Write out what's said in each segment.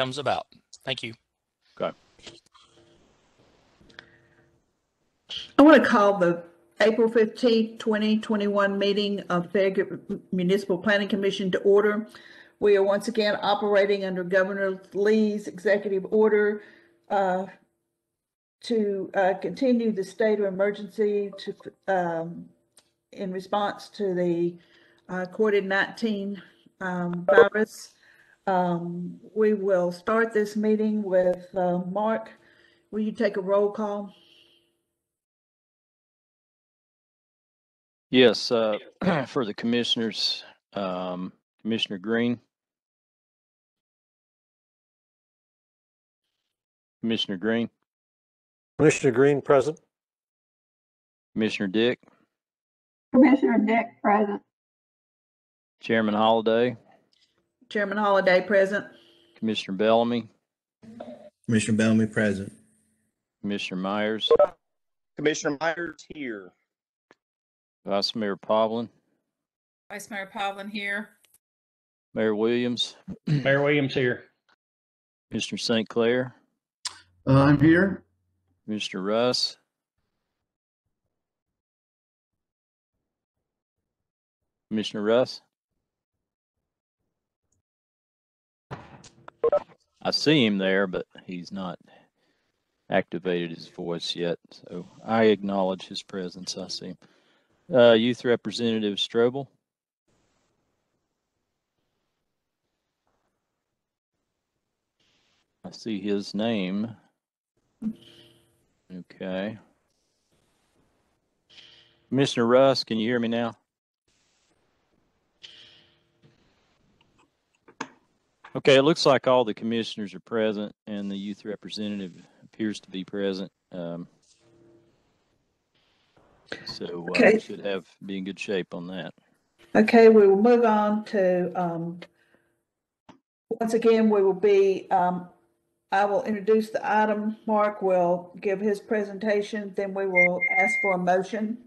comes about. Thank you. I want to call the April fifteenth, twenty twenty-one meeting of Farragut Municipal Planning Commission to order. We are once again operating under Governor Lee's executive order uh, to uh, continue the state of emergency to, um, in response to the uh, COVID-19 um, virus. Um, We will start this meeting with uh, Mark. Will you take a roll call? Yes, uh, for the commissioners, um, Commissioner Green. Commissioner Green, Commissioner Green, present. Commissioner Dick, Commissioner Dick, present. Chairman Holliday, Chairman Holliday present. Commissioner Bellamy, Commissioner Bellamy present. Commissioner Myers, Commissioner Myers here. Vice Mayor Povlin, Vice Mayor Povlin here. Mayor Williams, Mayor Williams here. Commissioner St. Clair, Uh, I'm here. Commissioner Russ, Commissioner Russ. I see him there, but he's not activated his voice yet, so I acknowledge his presence. I see him. Uh, Youth Representative Strobel. I see his name. Okay. Commissioner Russ, can you hear me now? Okay, it looks like all the commissioners are present and the youth representative appears to be present. Um, So uh, Okay. we should have, be in good shape on that. Okay, we will move on to, um, once again, we will be, um, I will introduce the item. Mark will give his presentation, then we will ask for a motion.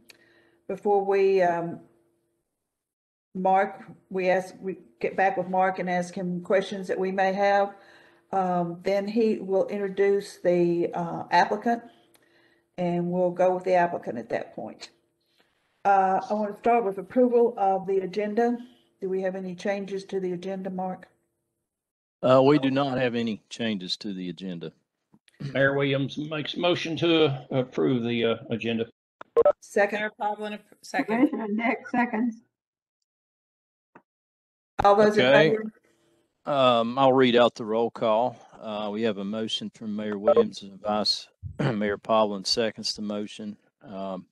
Before we, um, Mark, we ask, we get back with Mark and ask him questions that we may have. Um, then he will introduce the, uh, applicant and we'll go with the applicant at that point. Uh, I want to start with approval of the agenda. Do we have any changes to the agenda, Mark? Uh, we do not have any changes to the agenda. Mayor Williams makes motion to approve the uh, agenda. Second, Mayor Povlin, ap- second. Commissioner Dick, seconds. All those in Okay. favor? Um, I'll read out the roll call. Uh, we have a motion from Mayor Williams and Vice Mayor Povlin seconds the motion, um,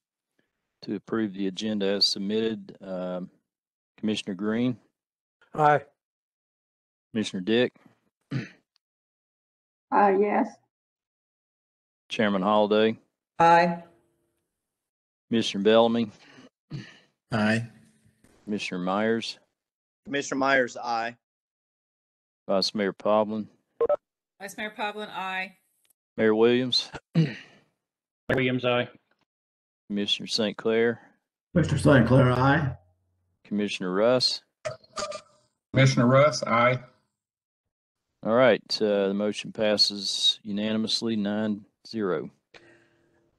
to approve the agenda as submitted. Um, Commissioner Green, Aye. Commissioner Dick, Uh, yes. Chairman Holliday, Aye. Commissioner Bellamy, Aye. Commissioner Myers, Commissioner Myers, aye. Vice Mayor Povlin, Vice Mayor Povlin, aye. Mayor Williams, Williams, aye. Commissioner St. Clair, Mr. St. Clair, aye. Commissioner Russ. Commissioner Russ, aye. All right, uh, the motion passes unanimously, nine zero.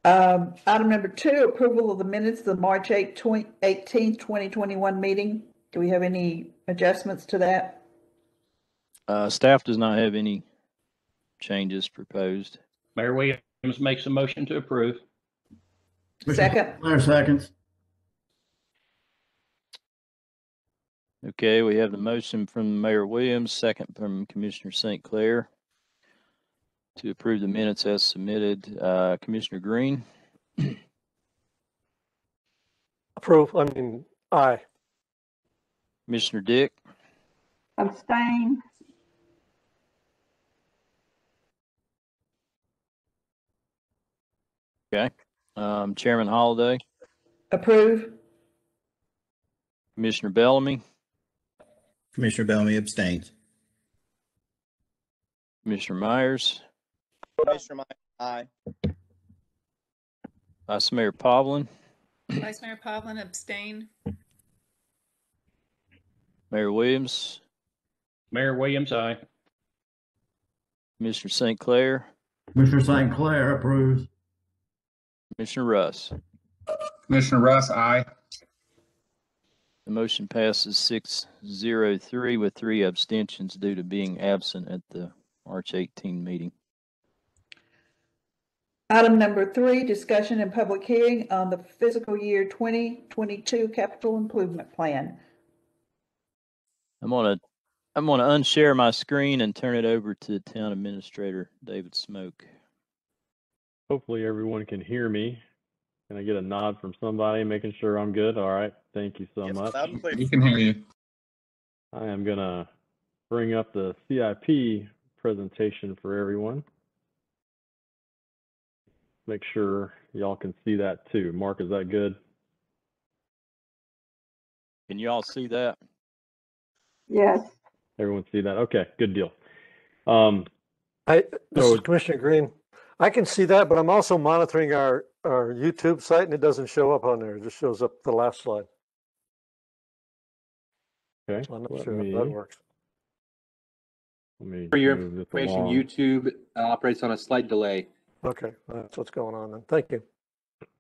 Um, item number two, approval of the minutes of the March 8, 20 18th, 2021 meeting. Do we have any adjustments to that? Uh, staff does not have any changes proposed. Mayor Williams makes a motion to approve. Second. Clair, seconds. Okay, we have the motion from Mayor Williams, second from Commissioner St. Clair to approve the minutes as submitted. Uh, Commissioner Green, Approve, I mean, aye. Commissioner Dick, Abstain. um, Chairman Holliday, Approve? Commissioner Bellamy, Commissioner Bellamy abstains. Commissioner Myers, Commissioner Myers, aye. Vice Mayor Povlin, Vice Mayor Povlin, abstain. Mayor Williams, Mayor Williams, aye. Commissioner St. Clair, Commissioner St. Clair approves. Commissioner Russ. Commissioner Russ, aye. The motion passes six zero three with three abstentions due to being absent at the March 18 meeting. Item number three, discussion and public hearing on the fiscal year twenty twenty-two capital improvement plan. I'm gonna, I'm gonna unshare my screen and turn it over to Town Administrator David Smoak. Hopefully everyone can hear me. Can I get a nod from somebody making sure I'm good? All right. Thank you so Yes, much. loud and clear. We can hear you. I am gonna bring up the CIP presentation for everyone. Make sure y'all can see that too. Mark, is that good? Can you all see that? Yes. Everyone see that? Okay, good deal. Um, I, this So- is Commissioner Green. I can see that, but I'm also monitoring our, our YouTube site and it doesn't show up on there. It just shows up the last slide. okay. I'm not let sure me- how that works. Let me For your move this information, along. YouTube operates on a slight delay. Okay, that's what's going on then. Thank you.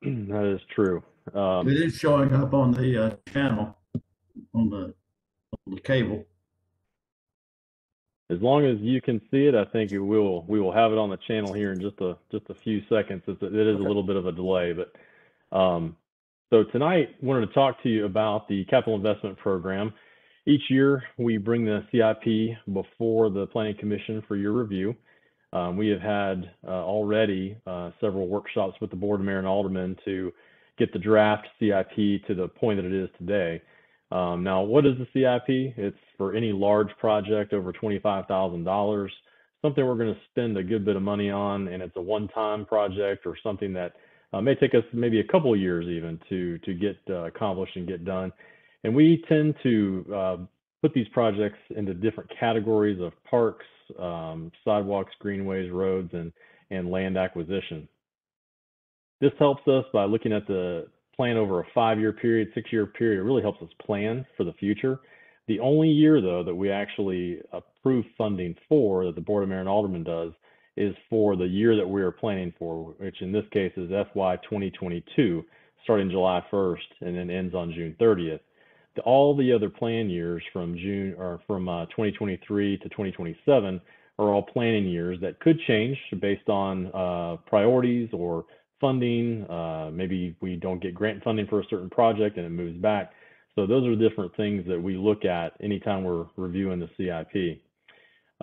That is true. Um, It is showing up on the uh, channel, on the, on the cable. As long as you can see it, I think it will, we will have it on the channel here in just a, just a few seconds. It's, it is a little bit of a delay, but, um, so tonight, wanted to talk to you about the capital investment program. Each year, we bring the CIP before the planning commission for your review. Um, we have had, uh, already, uh, several workshops with the board of mayor and aldermen to get the draft CIP to the point that it is today. Um, now, what is the CIP? It's for any large project over $25,000, something we're going to spend a good bit of money on, and it's a one-time project or something that uh, may take us maybe a couple years even to to get uh, accomplished and get done. And we tend to uh, put these projects into different categories of parks, um, sidewalks, greenways, roads, and and land acquisition. This helps us by looking at the plan over a five-year period, six-year period. It really helps us plan for the future. The only year, though, that we actually approve funding for, that the Board of Mayor and Aldermen does, is for the year that we are planning for, which in this case is FY 2022, starting July 1st and then ends on June 30th. The- All the other plan years from June or from uh, 2023 to 2027 are all planning years that could change based on uh, priorities or funding. Uh, maybe we don't get grant funding for a certain project and it moves back. So those are different things that we look at anytime we're reviewing the CIP.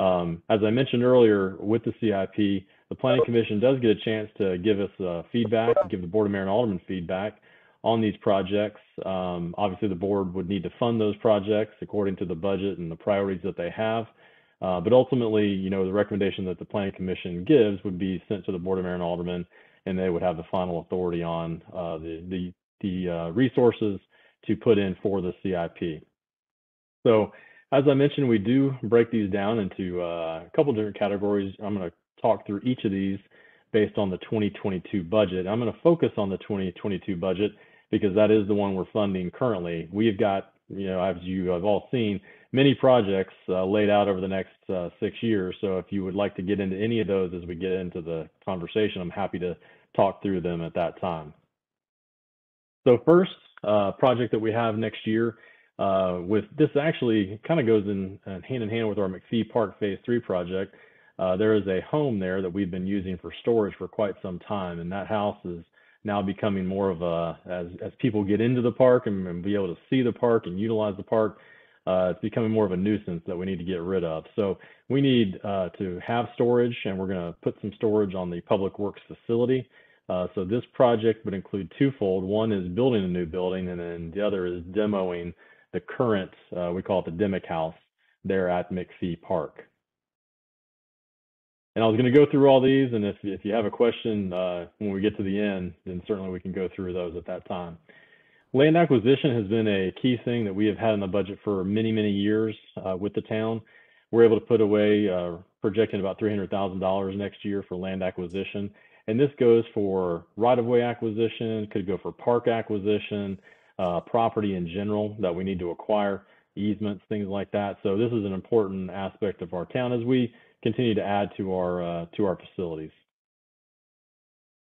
Um, as I mentioned earlier, with the CIP, the Planning Commission does get a chance to give us uh, feedback, give the Board of Mayor and Alderman feedback on these projects. Um, obviously, the board would need to fund those projects according to the budget and the priorities that they have. Uh, but ultimately, you know, the recommendation that the Planning Commission gives would be sent to the Board of Mayor and Alderman, and they would have the final authority on uh, the the, the uh, resources to put in for the CIP. So, as I mentioned, we do break these down into uh, a couple different categories. I'm going to talk through each of these based on the 2022 budget. I'm going to focus on the 2022 budget because that is the one we're funding currently. We have got, you know, as you have all seen, many projects uh, laid out over the next uh, six years. So if you would like to get into any of those as we get into the conversation, I'm happy to talk through them at that time. So first uh, project that we have next year uh, with this actually kind of goes in uh, hand in hand with our McFee Park Phase 3 project. Uh, there is a home there that we've been using for storage for quite some time, and that house is now becoming more of a, as, as people get into the park and, and be able to see the park and utilize the park, uh, it's becoming more of a nuisance that we need to get rid of. So we need uh, to have storage, and we're going to put some storage on the Public Works facility. Uh, so this project would include twofold. One is building a new building, and then the other is demoing the current, uh, we call it the Demick House, there at McFee Park. And I was going to go through all these, and if, if you have a question uh, when we get to the end, then certainly we can go through those at that time. Land acquisition has been a key thing that we have had in the budget for many, many years uh, with the town. We're able to put away, uh, projecting about $300,000 next year for land acquisition. And this goes for right-of-way acquisition, could go for park acquisition, uh, property in general that we need to acquire, easements, things like that. So this is an important aspect of our town as we continue to add to our uh, to our facilities.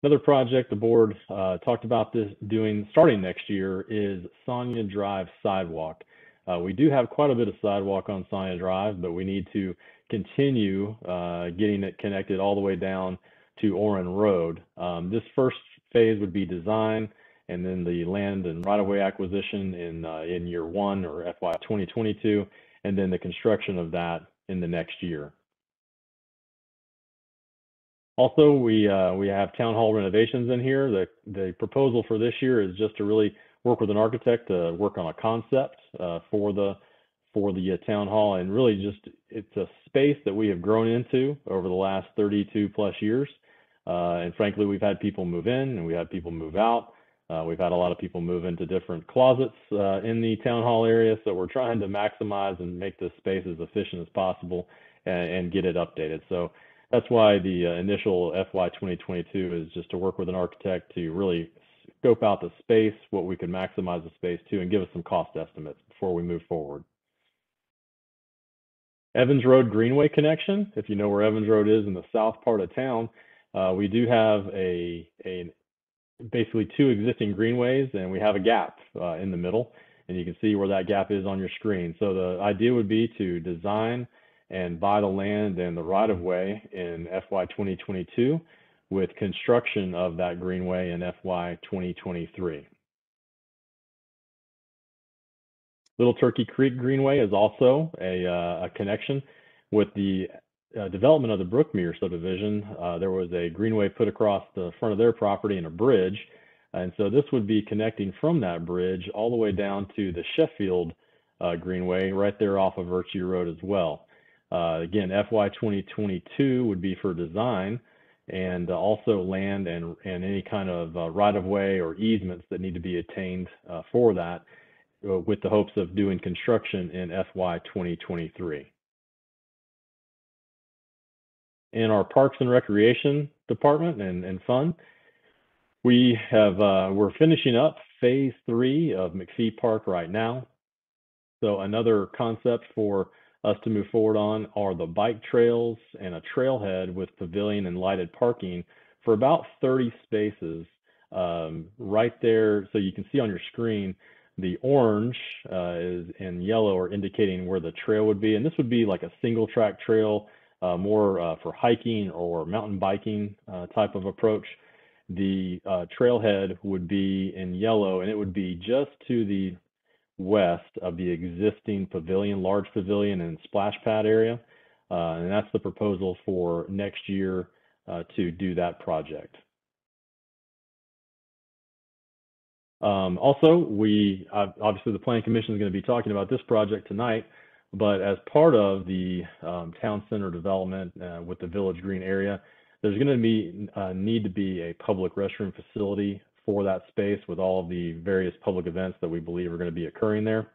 Another project the board uh, talked about this doing starting next year is Sonia Drive sidewalk. Uh, we do have quite a bit of sidewalk on Sonia Drive, but we need to continue uh, getting it connected all the way down to Oren Road. Um, this first phase would be design and then the land and right-of-way acquisition in uh, in year one or FY 2022, and then the construction of that in the next year. Also, we uh, we have town hall renovations in here. The the proposal for this year is just to really work with an architect to work on a concept uh, for the for the uh, town hall, and really just it's a space that we have grown into over the last 32 plus years. Uh, and frankly, we've had people move in and we had people move out. Uh, we've had a lot of people move into different closets uh, in the town hall area, so we're trying to maximize and make this space as efficient as possible and, and get it updated. So that's why the uh, initial FY 2022 is just to work with an architect to really scope out the space, what we can maximize the space to, and give us some cost estimates before we move forward. Evans Road Greenway connection, if you know where Evans Road is in the south part of town, uh, we do have a, a basically two existing greenways and we have a gap uh, in the middle and you can see where that gap is on your screen. So the idea would be to design and buy the land and the right of way in FY 2022 with construction of that greenway in FY 2023. Little Turkey Creek Greenway is also a, uh, a connection with the uh, development of the Brookmere subdivision. Uh, there was a greenway put across the front of their property and a bridge. And so this would be connecting from that bridge all the way down to the Sheffield uh, Greenway right there off of Virtue Road as well. Uh, again, FY 2022 would be for design and also land and, and any kind of uh, right of way or easements that need to be attained uh, for that with the hopes of doing construction in FY 2023. In our Parks and Recreation Department and, and Fund, we have, uh, we're finishing up phase three of McFee Park right now. So another concept for us to move forward on are the bike trails and a trailhead with pavilion and lighted parking for about 30 spaces um, right there. So you can see on your screen, the orange uh, is and yellow are indicating where the trail would be. And this would be like a single track trail, uh, more uh, for hiking or mountain biking uh, type of approach. The uh, trailhead would be in yellow and it would be just to the west of the existing pavilion, large pavilion and splash pad area. Uh, and that's the proposal for next year uh, to do that project. Um, also, we obviously the Planning Commission is going to be talking about this project tonight, but as part of the um, town center development uh, with the Village Green area, there's going to be uh, need to be a public restroom facility for that space with all of the various public events that we believe are going to be occurring there.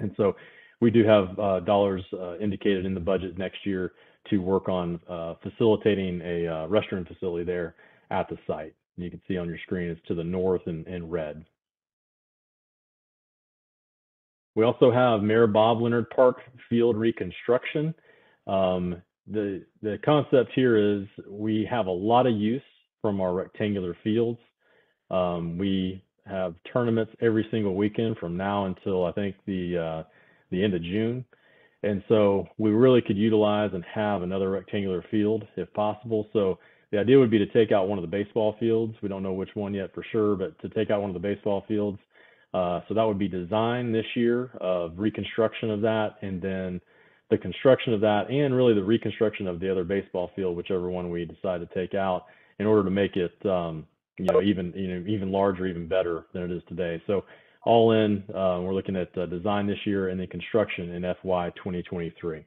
And so we do have uh, dollars uh, indicated in the budget next year to work on uh, facilitating a uh, restroom facility there at the site. And you can see on your screen it's to the north in, in red. We also have Mayor Bob Leonard Park field reconstruction. Um, the, the concept here is we have a lot of use from our rectangular fields. Um, we have tournaments every single weekend from now until I think the uh, the end of June, and so we really could utilize and have another rectangular field if possible. So the idea would be to take out one of the baseball fields. We don't know which one yet for sure, but to take out one of the baseball fields. Uh, so that would be design this year of reconstruction of that, and then the construction of that, and really the reconstruction of the other baseball field, whichever one we decide to take out, in order to make it um, you know, even you know, even larger, even better than it is today. So all in, uh, we're looking at uh, design this year and then construction in FY 2023.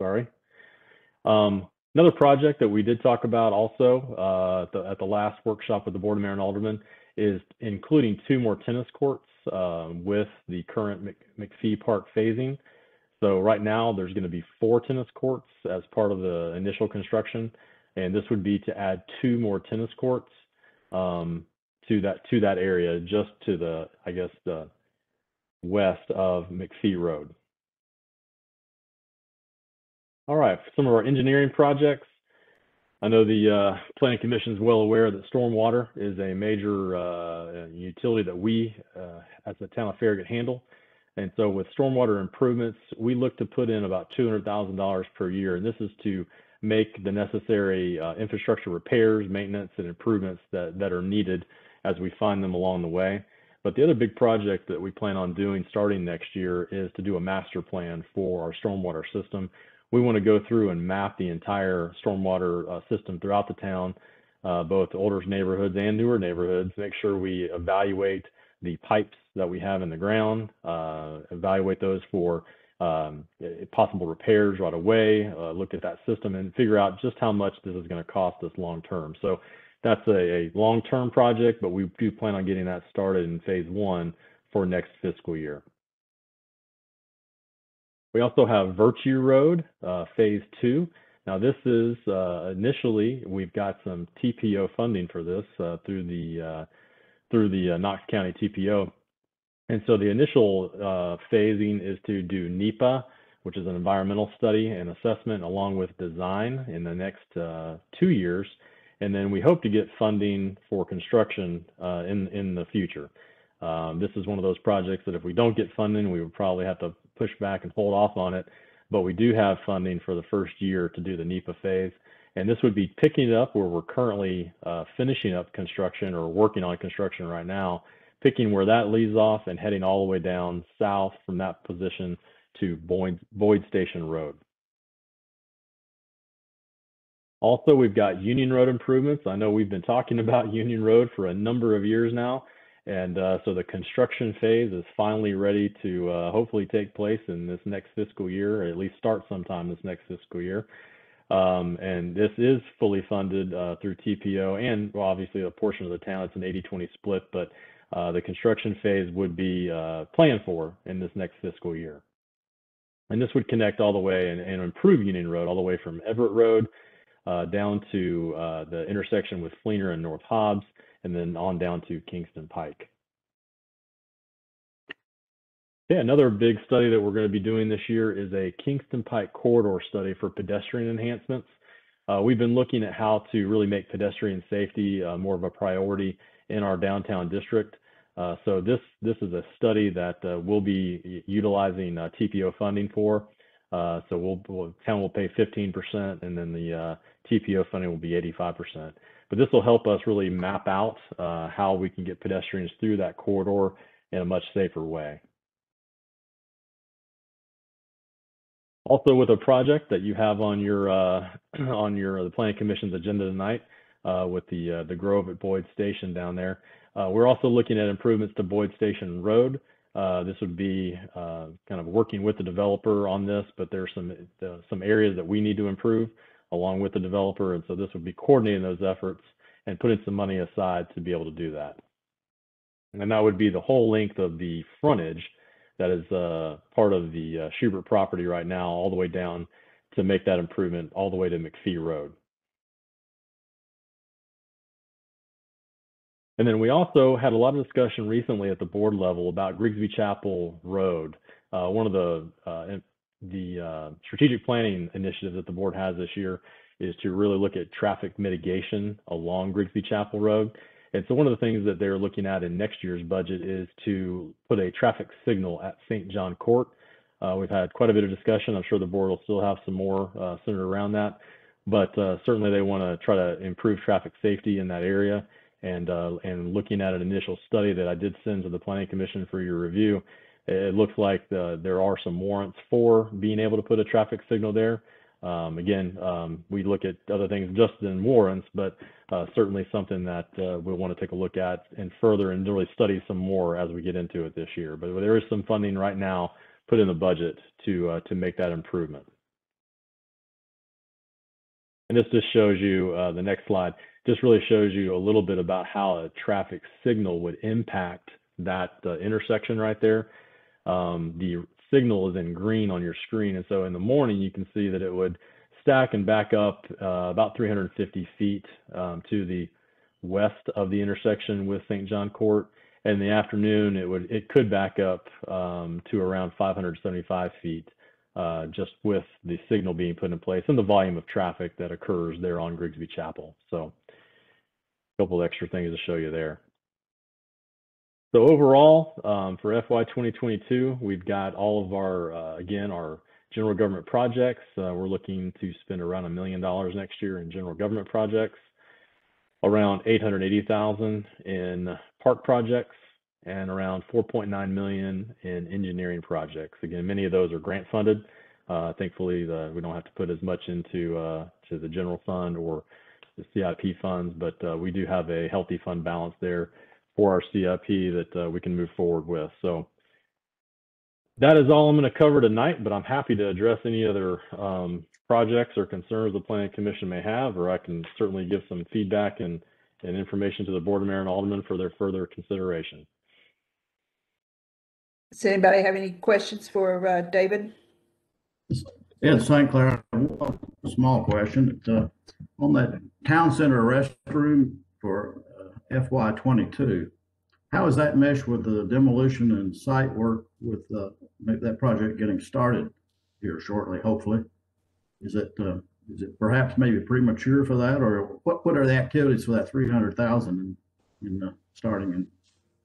Sorry. Um, another project that we did talk about also uh, at, the, at, the, last workshop with the Board of Mayor and Aldermen is including two more tennis courts um, with the current Mc, McFee Park phasing. So right now there's going to be four tennis courts as part of the initial construction and this would be to add two more tennis courts um, to that to that area, just to the I guess the west of McFee Road. All right, for some of our engineering projects. I know the uh, Planning Commission is well aware that stormwater is a major uh, utility that we, uh, as the town of Farragut, handle. And so with stormwater improvements, we look to put in about $200,000 per year. And this is to make the necessary uh, infrastructure repairs, maintenance, and improvements that, that are needed as we find them along the way. But the other big project that we plan on doing starting next year is to do a master plan for our stormwater system. We want to go through and map the entire stormwater uh, system throughout the town, uh, both older neighborhoods and newer neighborhoods, make sure we evaluate the pipes that we have in the ground, uh, evaluate those for um, possible repairs right away, uh, look at that system and figure out just how much this is going to cost us long term. So that's a, a long term project, but we do plan on getting that started in phase one for next fiscal year. We also have Virtue Road, uh, phase two. Now, this is uh, initially we've got some TPO funding for this uh, through the uh, through the uh, Knox County TPO, and so the initial uh, phasing is to do NEPA, which is an environmental study and assessment, along with design in the next uh, two years, and then we hope to get funding for construction uh, in in the future. Um, this is one of those projects that if we don't get funding, we would probably have to push back and hold off on it. But we do have funding for the first year to do the NEPA phase. And this would be picking up where we're currently uh, finishing up construction or working on construction right now, picking where that leaves off and heading all the way down south from that position to Boyd, Boyd Station Road. Also, we've got Union Road improvements. I know we've been talking about Union Road for a number of years now. And uh, so the construction phase is finally ready to uh, hopefully take place in this next fiscal year, or at least start sometime this next fiscal year. Um, and this is fully funded uh, through TPO and well, obviously a portion of the town. It's an 80-20 split, but the construction phase would be uh, planned for in this next fiscal year. And this would connect all the way and, and improve Union Road all the way from Everett Road uh, down to the intersection with Fleener and North Hobbs, and then on down to Kingston Pike. Yeah, another big study that we're going to be doing this year is a Kingston Pike corridor study for pedestrian enhancements. Uh, we've been looking at how to really make pedestrian safety uh, more of a priority in our downtown district. Uh, so this this is a study that uh, we'll be utilizing uh, TPO funding for. Uh, so we'll, we'll town will pay 15%, and then the TPO funding will be 85%. But this will help us really map out uh, how we can get pedestrians through that corridor in a much safer way. Also, with a project that you have on your uh, on your the Planning Commission's agenda tonight, uh, with the uh, the Grove at Boyd Station down there, uh, we're also looking at improvements to Boyd Station Road. Uh, this would be kind of working with the developer on this, but there's some some areas that we need to improve along with the developer. And so this would be coordinating those efforts and putting some money aside to be able to do that. And that would be the whole length of the frontage that is uh, part of the uh, Schubert property right now, all the way down to make that improvement all the way to McFee Road. And then we also had a lot of discussion recently at the board level about Grigsby Chapel Road. Uh, one of the uh, the uh, strategic planning initiatives that the board has this year is to really look at traffic mitigation along Grigsby Chapel Road. And so one of the things that they're looking at in next year's budget is to put a traffic signal at St. John Court. Uh, we've had quite a bit of discussion. I'm sure the board will still have some more uh, centered around that, but uh, certainly they want to try to improve traffic safety in that area. And uh, and looking at an initial study that I did send to the Planning Commission for your review, it looks like the, there are some warrants for being able to put a traffic signal there. Um, again, um, we look at other things just in warrants, but uh, certainly something that uh, we want to take a look at and further and really study some more as we get into it this year. But there is some funding right now put in the budget to uh, to make that improvement. And this just shows you uh, the next slide. Just really shows you a little bit about how a traffic signal would impact that uh, intersection right there um, the signal is in green on your screen. And so in the morning, you can see that it would stack and back up uh, about 350 feet um, to the west of the intersection with St. John Court. And in the afternoon, it would it could back up um, to around 575 feet uh, just with the signal being put in place and the volume of traffic that occurs there on Grigsby Chapel. So couple extra things to show you there. So overall, um, for FY 2022, we've got all of our, uh, again, our general government projects. Uh, we're looking to spend around a million dollars next year in general government projects, around 880,000 in park projects, and around 4.9 million in engineering projects. Again, many of those are grant funded. Uh, thankfully, the, we don't have to put as much into uh, to the general fund or the CIP funds, but uh, we do have a healthy fund balance there for our CIP that uh, we can move forward with. So that is all I'm going to cover tonight, but I'm happy to address any other um, projects or concerns the Planning Commission may have, or I can certainly give some feedback and, and information to the Board of Mayor and Aldermen for their further consideration. Does anybody have any questions for uh, David? Ed St. Clair, one small question. Uh, On that town center restroom for uh, FY twenty-two, how is that mesh with the demolition and site work with uh, that project getting started here shortly, hopefully? Is it, uh, is it perhaps maybe premature for that, or what, what are the activities for that three hundred thousand in, in, uh, starting in,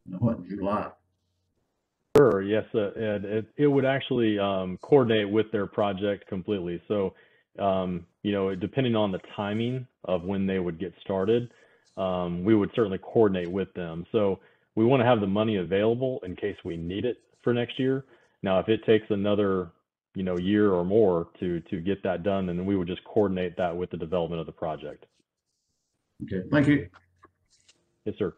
know, what, July? Sure, yes, uh, Ed, it, it would actually um, coordinate with their project completely. So, um, you know, depending on the timing of when they would get started, um, we would certainly coordinate with them. So we want to have the money available in case we need it for next year. Now, if it takes another, you know, year or more to to get that done, then we would just coordinate that with the development of the project. Okay, thank you. Yes, sir.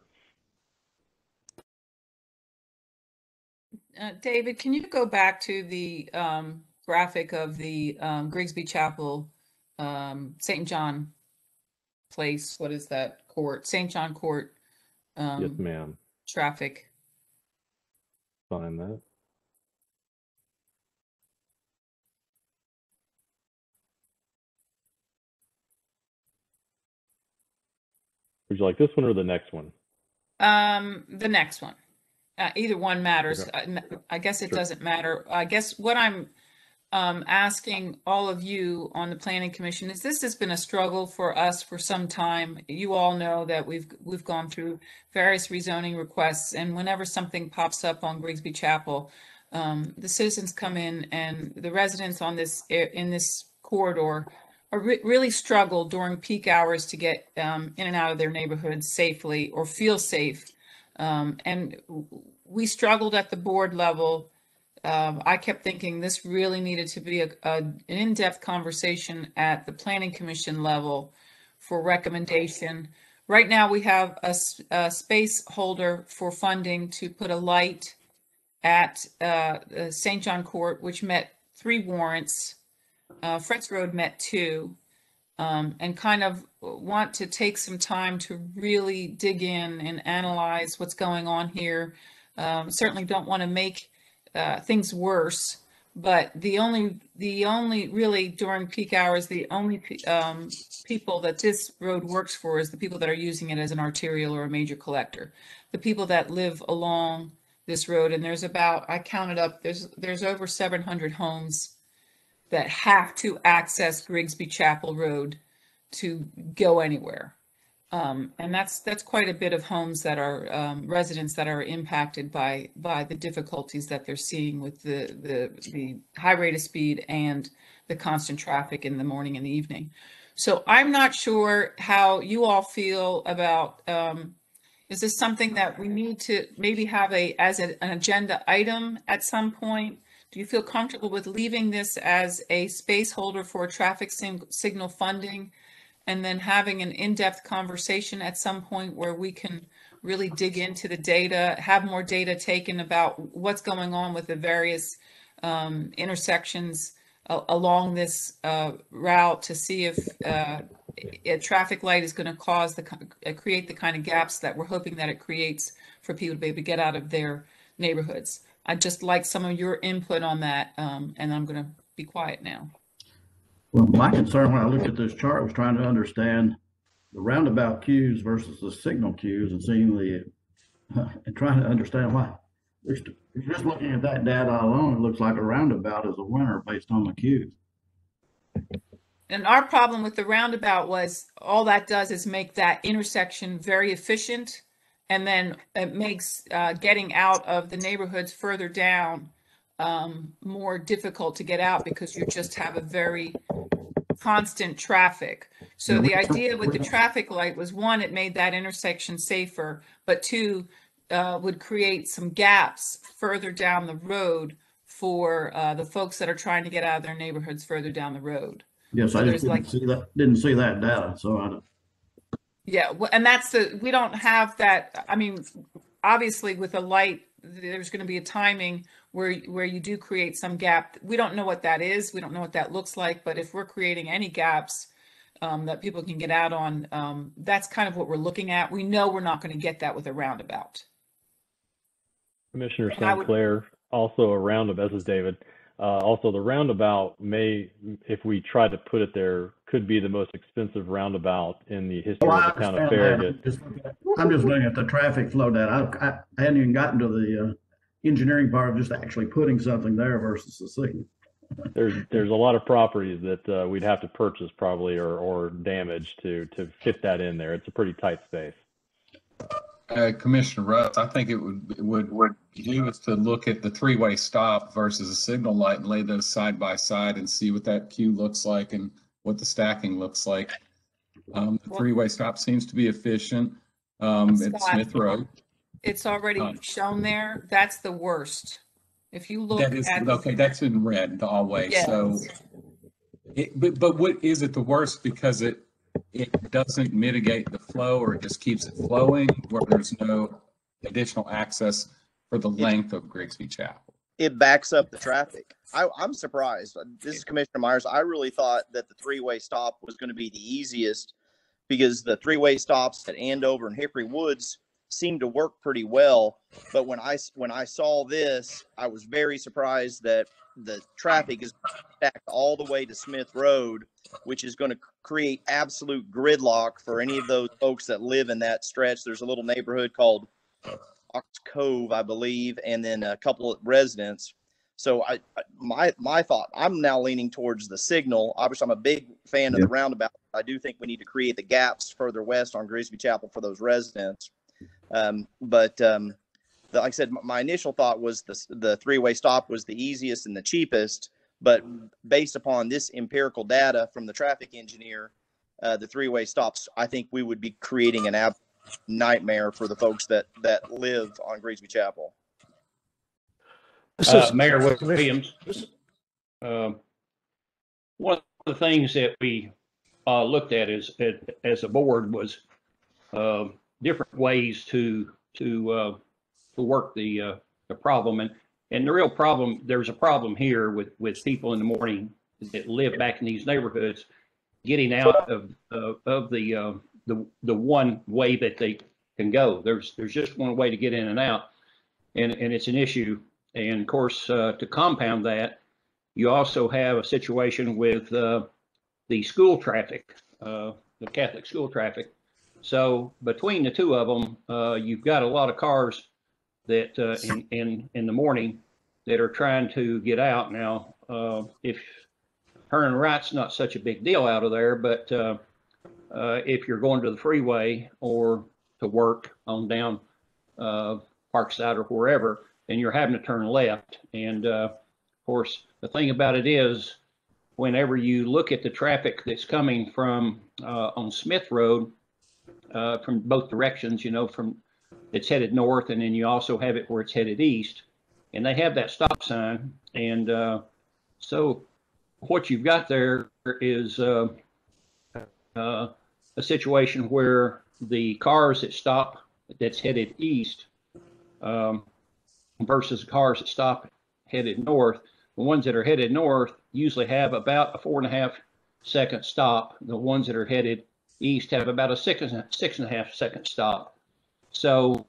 Uh, David, can you go back to the um, graphic of the um, Grigsby Chapel, um, St. John Place? What is that court? St. John Court Yes, um, ma'am. traffic. Find that. Would you like this one or the next one? Um, the next one. Uh, either one matters. Okay. I, n- I guess it Sure. doesn't matter. I guess what I'm um, asking all of you on the planning commission is this has been a struggle for us for some time. You all know that we've we've gone through various rezoning requests, and whenever something pops up on Grigsby Chapel, um, the citizens come in and the residents on this in this corridor are re- really struggle during peak hours to get um, in and out of their neighborhoods safely or feel safe. Um, and we struggled at the board level. Um, I kept thinking this really needed to be a, a, an in-depth conversation at the planning commission level for recommendation. Right now, we have a space holder for funding to put a light at uh, uh, St. John Court, which met three warrants. Uh, Road met two um, and kind of want to take some time to really dig in and analyze what's going on here. Um, certainly don't want to make uh, things worse, but the only the only really during peak hours, the only um, people that this road works for is the people that are using it as an arterial or a major collector. The people that live along this road, and there's about I counted up. There's there's over 700 homes that have to access Grigsby Chapel Road to go anywhere. Um, and that's that's quite a bit of homes that are um, residents that are impacted by by the difficulties that they're seeing with the the the high rate of speed and the constant traffic in the morning and the evening. So I'm not sure how you all feel about. Um, is this something that we need to maybe have a as a, an agenda item at some point? Do you feel comfortable with leaving this as a space holder for traffic sim- signal funding? And then having an in-depth conversation at some point where we can really dig into the data, have more data taken about what's going on with the various um, intersections along this uh, route to see if uh, a traffic light is going to cause the, uh, create the kind of gaps that we're hoping that it creates for people to be able to get out of their neighborhoods. I'd just like some of your input on that, um, and I'm going to be quiet now. Well, my concern when I looked at this chart was trying to understand the roundabout queues versus the signal queues and seeing the, and trying to understand why Just just looking at that data alone, it looks like a roundabout is a winner based on the queues. And our problem with the roundabout was all that does is make that intersection very efficient. And then it makes uh, getting out of the neighborhoods further down um, more difficult to get out because you just have a very constant traffic. So the idea with the traffic light was one, it made that intersection safer, but two, uh, would create some gaps further down the road for uh, the folks that are trying to get out of their neighborhoods further down the road. Yes, I just like- didn't see that, didn't see that data, so I don't. Yeah, well, and that's the, we don't have that, I mean, obviously with a light, there's gonna be a timing where, where you do create some gap. We don't know what that is, we don't know what that looks like, but if we're creating any gaps um, that people can get out on, um, that's kind of what we're looking at. We know we're not gonna get that with a roundabout. Commissioner St. Clair, also a roundabout, this is David. Uh, also, the roundabout may, if we try to put it there, could be the most expensive roundabout in the history Well, of the town of understand. Farragut. I'm just looking at- I'm just looking at the traffic flow data. I, I- I hadn't even gotten to the, uh, engineering part of just actually putting something there versus the signal. There's, there's a lot of properties that, uh, we'd have to purchase probably or, or damage to, to fit that in there. It's a pretty tight space. Uh, Commissioner Russ, I think it would, it would, would do is to look at the three-way stop versus a signal light and lay those side by side and see what that queue looks like and what the stacking looks like. Um, the three-way stop seems to be efficient, um, at Smith Road. It's already Um, shown there, that's the worst. If you look That is, at. okay, that's in red always, so. Yes. It, but, but what, is it the worst because it, it doesn't mitigate the flow or it just keeps it flowing where there's no additional access for the length of Grigsby Chapel? It backs up the traffic. I, I'm surprised. This is Commissioner Myers. I really thought that the three-way stop was going to be the easiest because the three-way stops at Andover and Hickory Woods seemed to work pretty well. But when I, when I saw this, I was very surprised that the traffic is stacked all the way to Smith Road, which is going to create absolute gridlock for any of those folks that live in that stretch. There's a little neighborhood called Ox Cove, I believe, and then a couple of residents. So I, I- my, my thought, I'm now leaning towards the signal. Obviously, I'm a big fan of the roundabout. I do think we need to create the gaps further west on Grigsby Chapel for those residents. Um, but, um, the, like I said, my initial thought was the, the three-way stop was the easiest and the cheapest. But based upon this empirical data from the traffic engineer, uh, the three-way stops, I think we would be creating an ab nightmare for the folks that, that live on Grigsby Chapel. This Uh, is- Mayor Commissioner- Williams, um, one of the things that we, uh, looked at as, as a board was, um, different ways to, to, uh, to work the, uh, the problem. And, and the real problem, there's a problem here with, with people in the morning that live back in these neighborhoods, getting out of, of, of the, uh, the, the one way that they can go. There's, there's just one way to get in and out. And, and it's an issue. And of course, uh, to compound that, you also have a situation with, uh, the school traffic, uh, the Catholic school traffic. So between the two of them, uh, you've got a lot of cars that, uh, in, in, in the morning that are trying to get out. Now, uh, if turning right's not such a big deal out of there, but, uh, uh, if you're going to the freeway or to work on down, uh, Parkside or wherever, and you're having to turn left. And, of course, the thing about it is, whenever you look at the traffic that's coming from, on Smith Road, uh, from both directions, you know, from, it's headed north, and then you also have it where it's headed east, and they have that stop sign. And, uh, so what you've got there is, uh, uh, a situation where the cars that stop, that's headed east, um, versus cars that stop headed north. The ones that are headed north usually have about a four and a half second stop. The ones that are headed east have about a six and a, six and a half second stop. So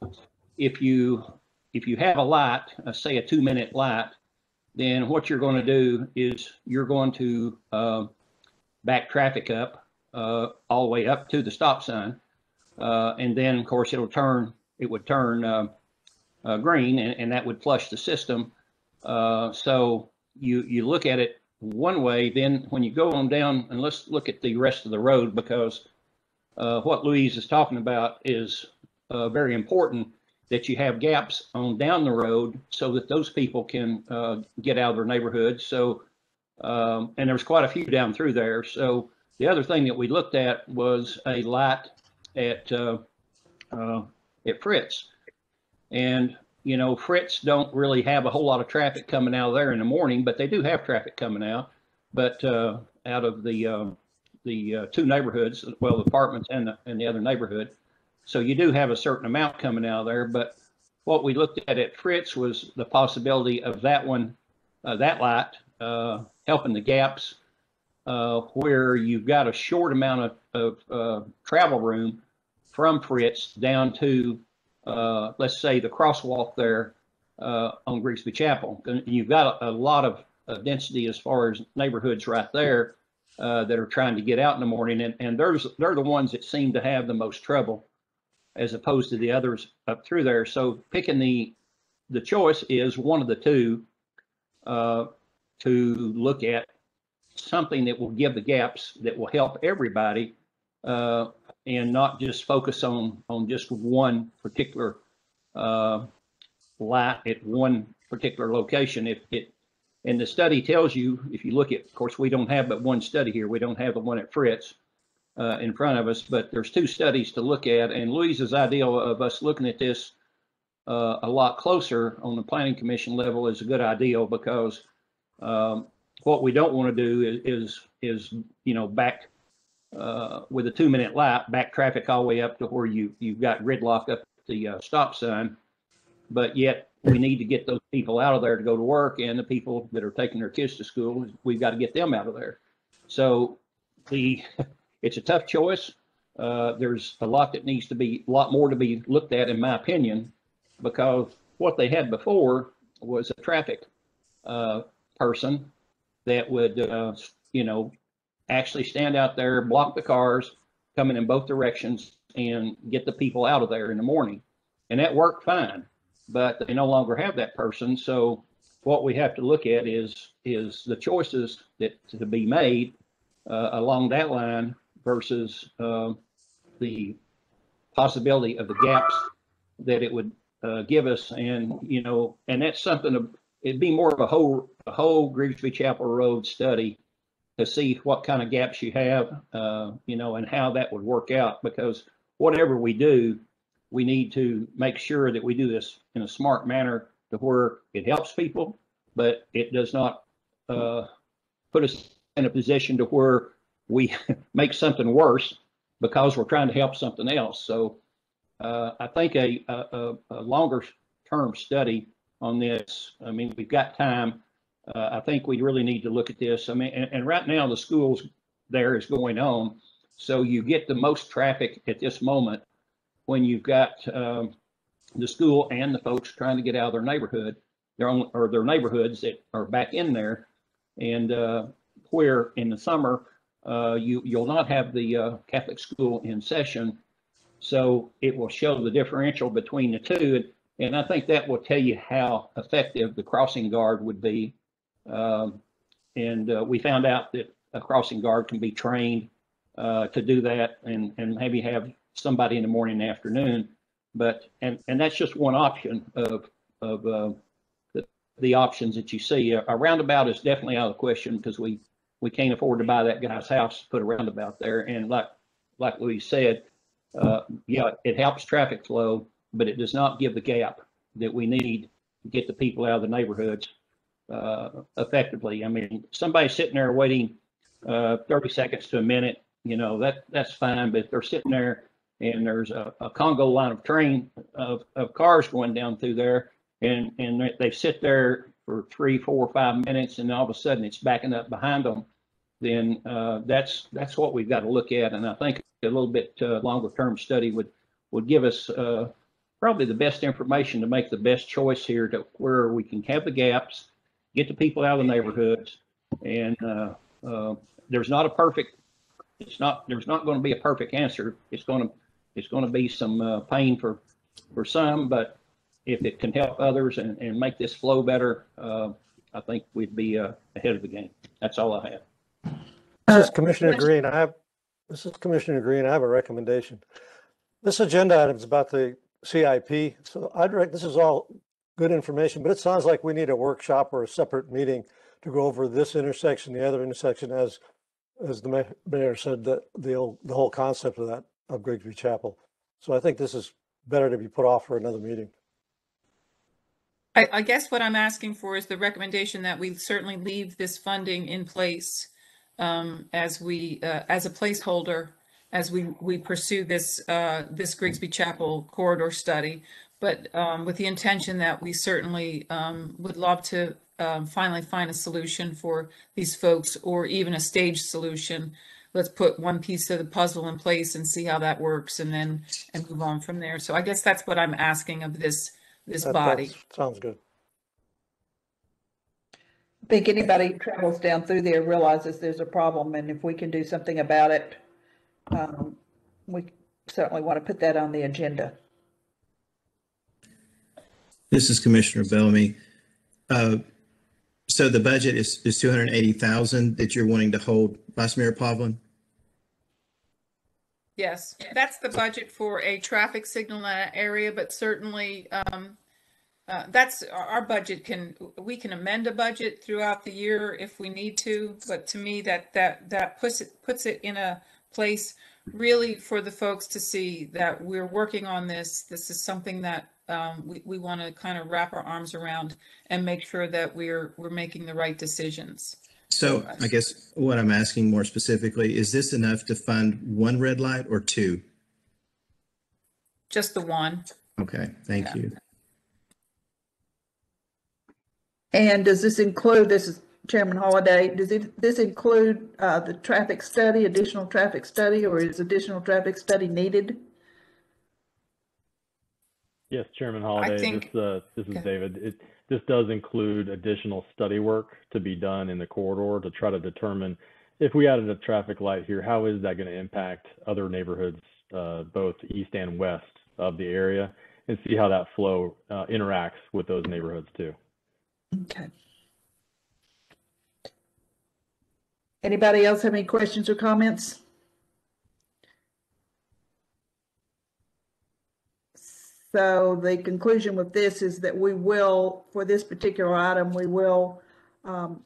if you if you have a light, uh, say a two minute light, then what you're going to do is you're going to uh, back traffic up uh, all the way up to the stop sign, uh, and then of course it'll turn. It would turn. Uh, uh, green, and, and that would flush the system. So you you look at it one way. Then when you go on down, and let's look at the rest of the road because uh, what Louise is talking about is uh, very important. That you have gaps on down the road so that those people can uh, get out of their neighborhood. So um, and there's quite a few down through there. So the other thing that we looked at was a light at uh, uh, at Fritz, and you know Fritz don't really have a whole lot of traffic coming out of there in the morning, but they do have traffic coming out. But uh, out of the um, the uh, two neighborhoods, well, the apartments and the and the other neighborhood, so you do have a certain amount coming out of there. But what we looked at at Fritz was the possibility of that one, uh, that light, uh, helping the gaps uh, where you've got a short amount of, of uh, travel room from Fritz down to, uh, let's say, the crosswalk there on Grigsby Chapel. And you've got a, a lot of density as far as neighborhoods right there uh, that are trying to get out in the morning, and, and there's they're the ones that seem to have the most trouble, as opposed to the others up through there. So picking the the choice is one of the two uh, to look at something that will give the gaps that will help everybody uh, and not just focus on on just one particular uh, light at one particular location. If it and the study tells you, if you look at, of course, we don't have but one study here. We don't have the one at Fritz uh, in front of us, but there's two studies to look at. And Louise's idea of us looking at this uh, a lot closer on the planning commission level is a good idea because um, what we don't want to do is, is, is, you know, back uh, with a two minute light, back traffic all the way up to where you, you've got gridlock up the uh, stop sign. But yet we need to get those people out of there to go to work and the people that are taking their kids to school, we've got to get them out of there. So the, it's a tough choice. Uh, there's a lot that needs to be, a lot more to be looked at, in my opinion, because what they had before was a traffic uh, person that would, uh, you know, actually stand out there, block the cars coming in both directions and get the people out of there in the morning. And that worked fine, but they no longer have that person. So what we have to look at is, is the choices that to be made uh, along that line versus uh, the possibility of the gaps that it would uh, give us. And, you know, and that's something of, it'd be more of a whole, a whole Grigsby Chapel Road study to see what kind of gaps you have, uh, you know, and how that would work out. Because whatever we do, we need to make sure that we do this in a smart manner to where it helps people, but it does not uh, put us in a position to where we make something worse because we're trying to help something else. So uh, I think a, a, a longer term study on this, I mean, we've got time. Uh, I think we really need to look at this. I mean, and, and right now the schools there is going on. So you get the most traffic at this moment when you've got um, the school and the folks trying to get out of their neighborhood, their own or their neighborhoods that are back in there, and uh, where in the summer uh, you you'll not have the uh, Catholic school in session, so it will show the differential between the two, and and I think that will tell you how effective the crossing guard would be. Um, and uh, we found out that a crossing guard can be trained uh, to do that, and and maybe have somebody in the morning and afternoon. But and and that's just one option of of uh, the the options that you see. A roundabout is definitely out of the question because we we can't afford to buy that guy's house put a roundabout there. And like like Louis said, uh, yeah, it helps traffic flow, but it does not give the gap that we need to get the people out of the neighborhoods uh, effectively. I mean, somebody sitting there waiting uh, 30 seconds to a minute, you know, that that's fine. But if they're sitting there and there's a, a Congo line of train of, of cars going down through there, and and they, they sit there for three, four, five minutes, and all of a sudden it's backing up behind them. Then uh, that's that's what we've got to look at, and I think a little bit uh, longer term study would would give us uh, probably the best information to make the best choice here to where we can have the gaps, get the people out of the neighborhoods, and uh, uh, there's not a perfect. It's not. There's not going to be a perfect answer. It's going to. It's going to be some uh, pain for for some, but if it can help others and, and make this flow better, uh, I think we'd be, uh, ahead of the game. That's all I have. This is Commissioner Green. I have, this is Commissioner Green. I have a recommendation. This agenda item is about the CIP. So I'd direct, this is all good information, but it sounds like we need a workshop or a separate meeting to go over this intersection, the other intersection, as, as the mayor said, that the, the whole concept of that, of Grigsby Chapel. So I think this is better to be put off for another meeting. I, I guess what I'm asking for is the recommendation that we certainly leave this funding in place um, as we, uh, as a placeholder, as we, we pursue this, uh, this Grigsby Chapel corridor study. But um, with the intention that we certainly um, would love to um, finally find a solution for these folks or even a staged solution. Let's put one piece of the puzzle in place and see how that works and then, and move on from there. So I guess that's what I'm asking of this, this That- body. Sounds good. I think anybody who travels down through there realizes there's a problem, and if we can do something about it, um, we certainly want to put that on the agenda. This is Commissioner Bellamy. Uh, So the budget is, is 280,000 that you're wanting to hold, Vice Mayor Povlin? Yes, that's the budget for a traffic signal in that area, but certainly, um, uh, that's, our, budget can, we can amend a budget throughout the year if we need to, but to me, that, that, that puts it, puts it in a place really for the folks to see that we're working on this. This is something that, um, we, we want to kind of wrap our arms around and make sure that we're, we're making the right decisions. So I guess what I'm asking more specifically, is this enough to fund one red light or two? Just the one. Okay, thank Yeah. you. And does this include, this is Chairman Holiday, does it, this include, uh, the traffic study, additional traffic study, or is additional traffic study needed? Yes, Chairman Holliday, think- this, uh, this is Okay. David. It, this does include additional study work to be done in the corridor to try to determine if we added a traffic light here, how is that going to impact other neighborhoods, uh, both east and west of the area, and see how that flow, uh, interacts with those neighborhoods too. Okay. Anybody else have any questions or comments? So the conclusion with this is that we will, for this particular item, we will um,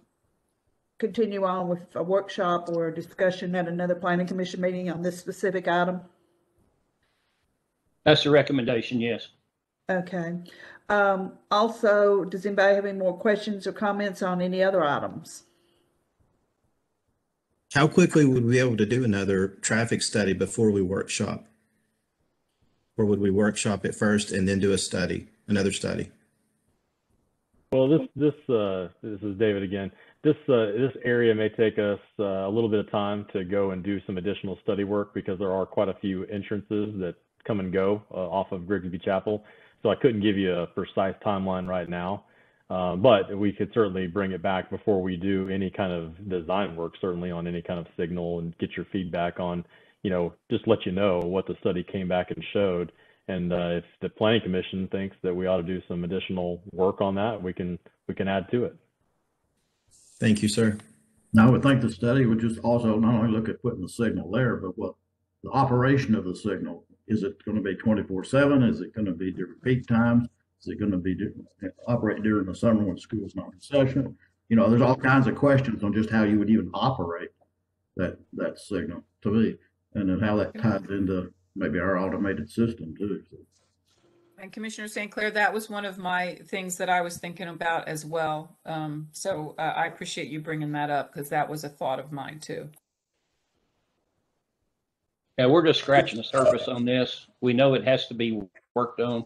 continue on with a workshop or a discussion at another planning commission meeting on this specific item. That's the recommendation, yes. Okay. Um, Also, does anybody have any more questions or comments on any other items? How quickly would we be able to do another traffic study before we workshop? Or would we workshop it first and then do a study, another study? Well, this this uh, this is David again. This uh, this area may take us uh, a little bit of time to go and do some additional study work because there are quite a few entrances that come and go uh, off of Grigsby Chapel. So I couldn't give you a precise timeline right now, uh, but we could certainly bring it back before we do any kind of design work, certainly on any kind of signal, and get your feedback on, you know, just let you know what the study came back and showed. And uh, if the planning commission thinks that we ought to do some additional work on that, we can we can add to it. Thank you, sir. Now, I would think the study would just also not only look at putting the signal there, but what the operation of the signal. Is it going to be twenty-four seven? Is it going to be during peak times? Is it going to be operate during the summer when school's not in session? You know, there's all kinds of questions on just how you would even operate that, that signal to me. And then how that ties into maybe our automated system too. So, And Commissioner St. Clair, that was one of my things that I was thinking about as well. Um, so uh, I appreciate you bringing that up because that was a thought of mine too. Yeah, we're just scratching the surface on this. We know it has to be worked on.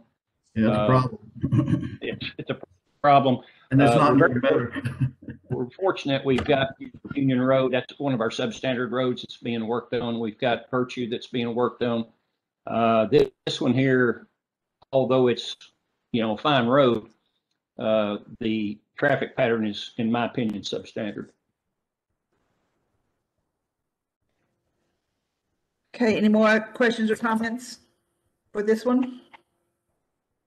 Yeah, it's a Uh, problem. It's, it's a problem. And it's Uh, not very- better. We're fortunate, we've got Union Road, that's one of our substandard roads that's being worked on. We've got Virtue that's being worked on. Uh, this, this one here, although it's, you know, a fine road, uh, the traffic pattern is, in my opinion, substandard. Okay, any more questions or comments for this one?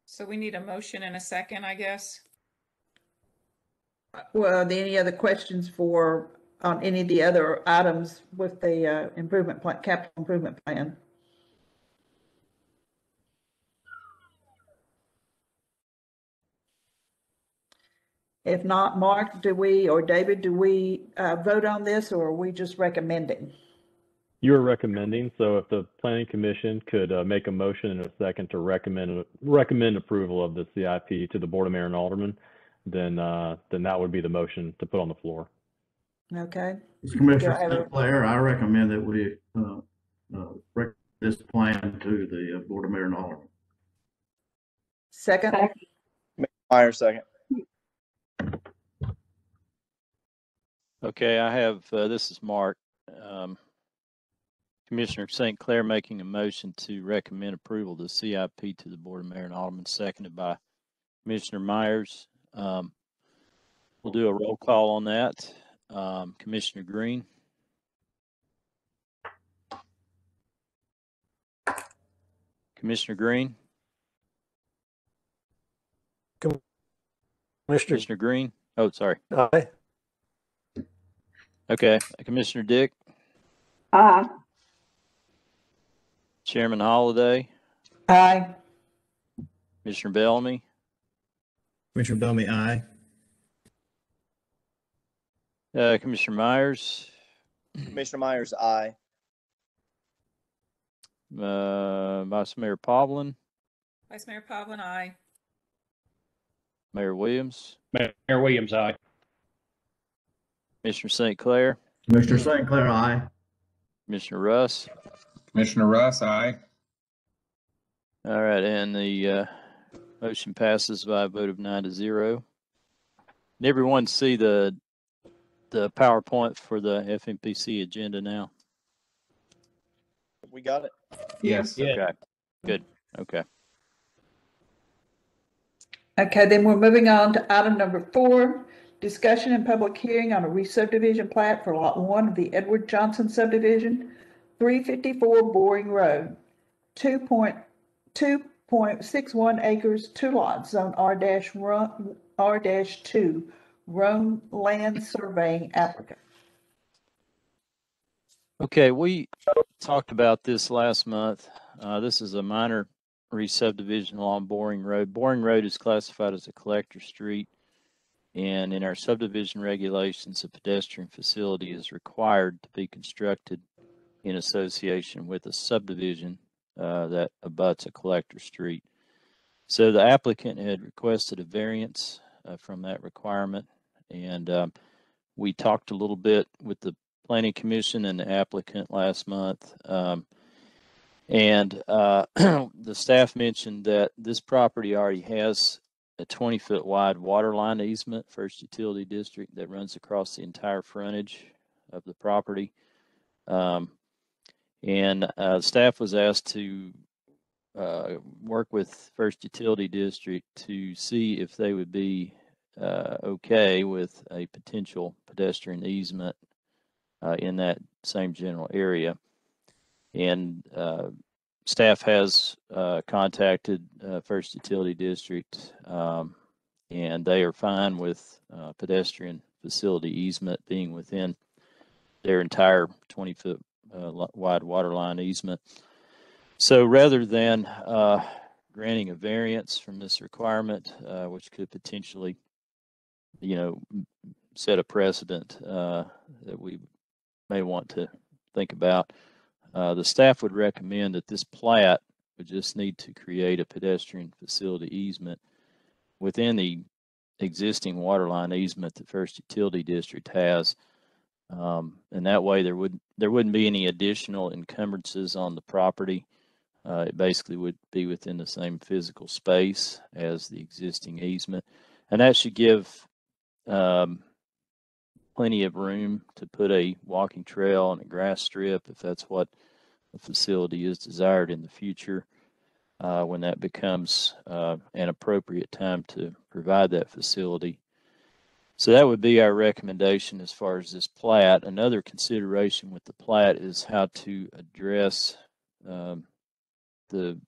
So we need a motion and a second, I guess. Well, are there any other questions for, on any of the other items with the uh, improvement plan, capital improvement plan? If not, Mark, do we, or David, do we uh, vote on this or are we just recommending? You're recommending, so if the planning commission could uh, make a motion in a second to recommend, recommend approval of the CIP to the Board of Mayor and Alderman, then, uh, then that would be the motion to put on the floor. Okay, Commissioner Yeah, I will. St. Clair, I recommend that we, uh, uh, recommend this plan to the uh, Board of Mayor and Alderman. second? Second. Myers, second. Okay, I have, uh, this is Mark. Um, Commissioner St. Clair making a motion to recommend approval of the CIP to the Board of Mayor and Alderman, seconded by Commissioner Myers. Um, we'll do a roll call on that. Um, Commissioner Green, Commissioner Green, Commissioner, Commissioner Green. Oh, sorry. aye. Okay, Commissioner Dick, Aye. Chairman Holliday, Aye. Commissioner Bellamy, Commissioner Bellamy, aye. uh, Commissioner Myers, Commissioner Myers, aye. uh, Vice Mayor Povlin, Vice Mayor Povlin, aye. Mayor Williams, Mayor Williams, aye. Commissioner St. Clair, Commissioner St. Clair, aye. Commissioner Russ. Commissioner Russ, aye. All right, and the uh, motion passes by a vote of nine to zero. Did everyone see the the PowerPoint for the FMPC agenda now? We got it. Yes. Okay, good. Okay. Okay, then we're moving on to item number four, discussion and public hearing on a re-subdivision plat for lot one of the Edward Johnson subdivision, three fifty-four Boring Road, two point, two point six one acres, two lots, zone R dash R dash two, Rome Land Surveying applicant. Okay, we talked about this last month. Uh, this is a minor re-subdivision along Boring Road. Boring Road is classified as a collector street. And in our subdivision regulations, a pedestrian facility is required to be constructed in association with a subdivision uh, that abuts a collector street. So the applicant had requested a variance uh, from that requirement. And um, we talked a little bit with the planning commission and the applicant last month. Um, and uh, the staff mentioned that this property already has a 20 foot wide water line easement, first utility district that runs across the entire frontage of the property. Um, and uh, staff was asked to uh, work with First Utility District to see if they would be uh, okay with a potential pedestrian easement uh, in that same general area. And uh, staff has uh, contacted First Utility District, um, and they are fine with pedestrian facility easement being within their entire 20 foot wide water line easement. So rather than uh, granting a variance from this requirement, uh, which could potentially, you know, set a precedent uh, that we may want to think about, the staff would recommend that this plat would just need to create a pedestrian facility easement within the existing water line easement that First Utility District has. Um, and that way there would, there wouldn't be any additional encumbrances on the property. Uh, it basically would be within the same physical space as the existing easement. And that should give, um, plenty of room to put a walking trail and a grass strip if that's what the facility is desired in the future. Uh, when that becomes uh, an appropriate time to provide that facility. So that would be our recommendation as far as this plat. Another consideration with the plat is how to address um, the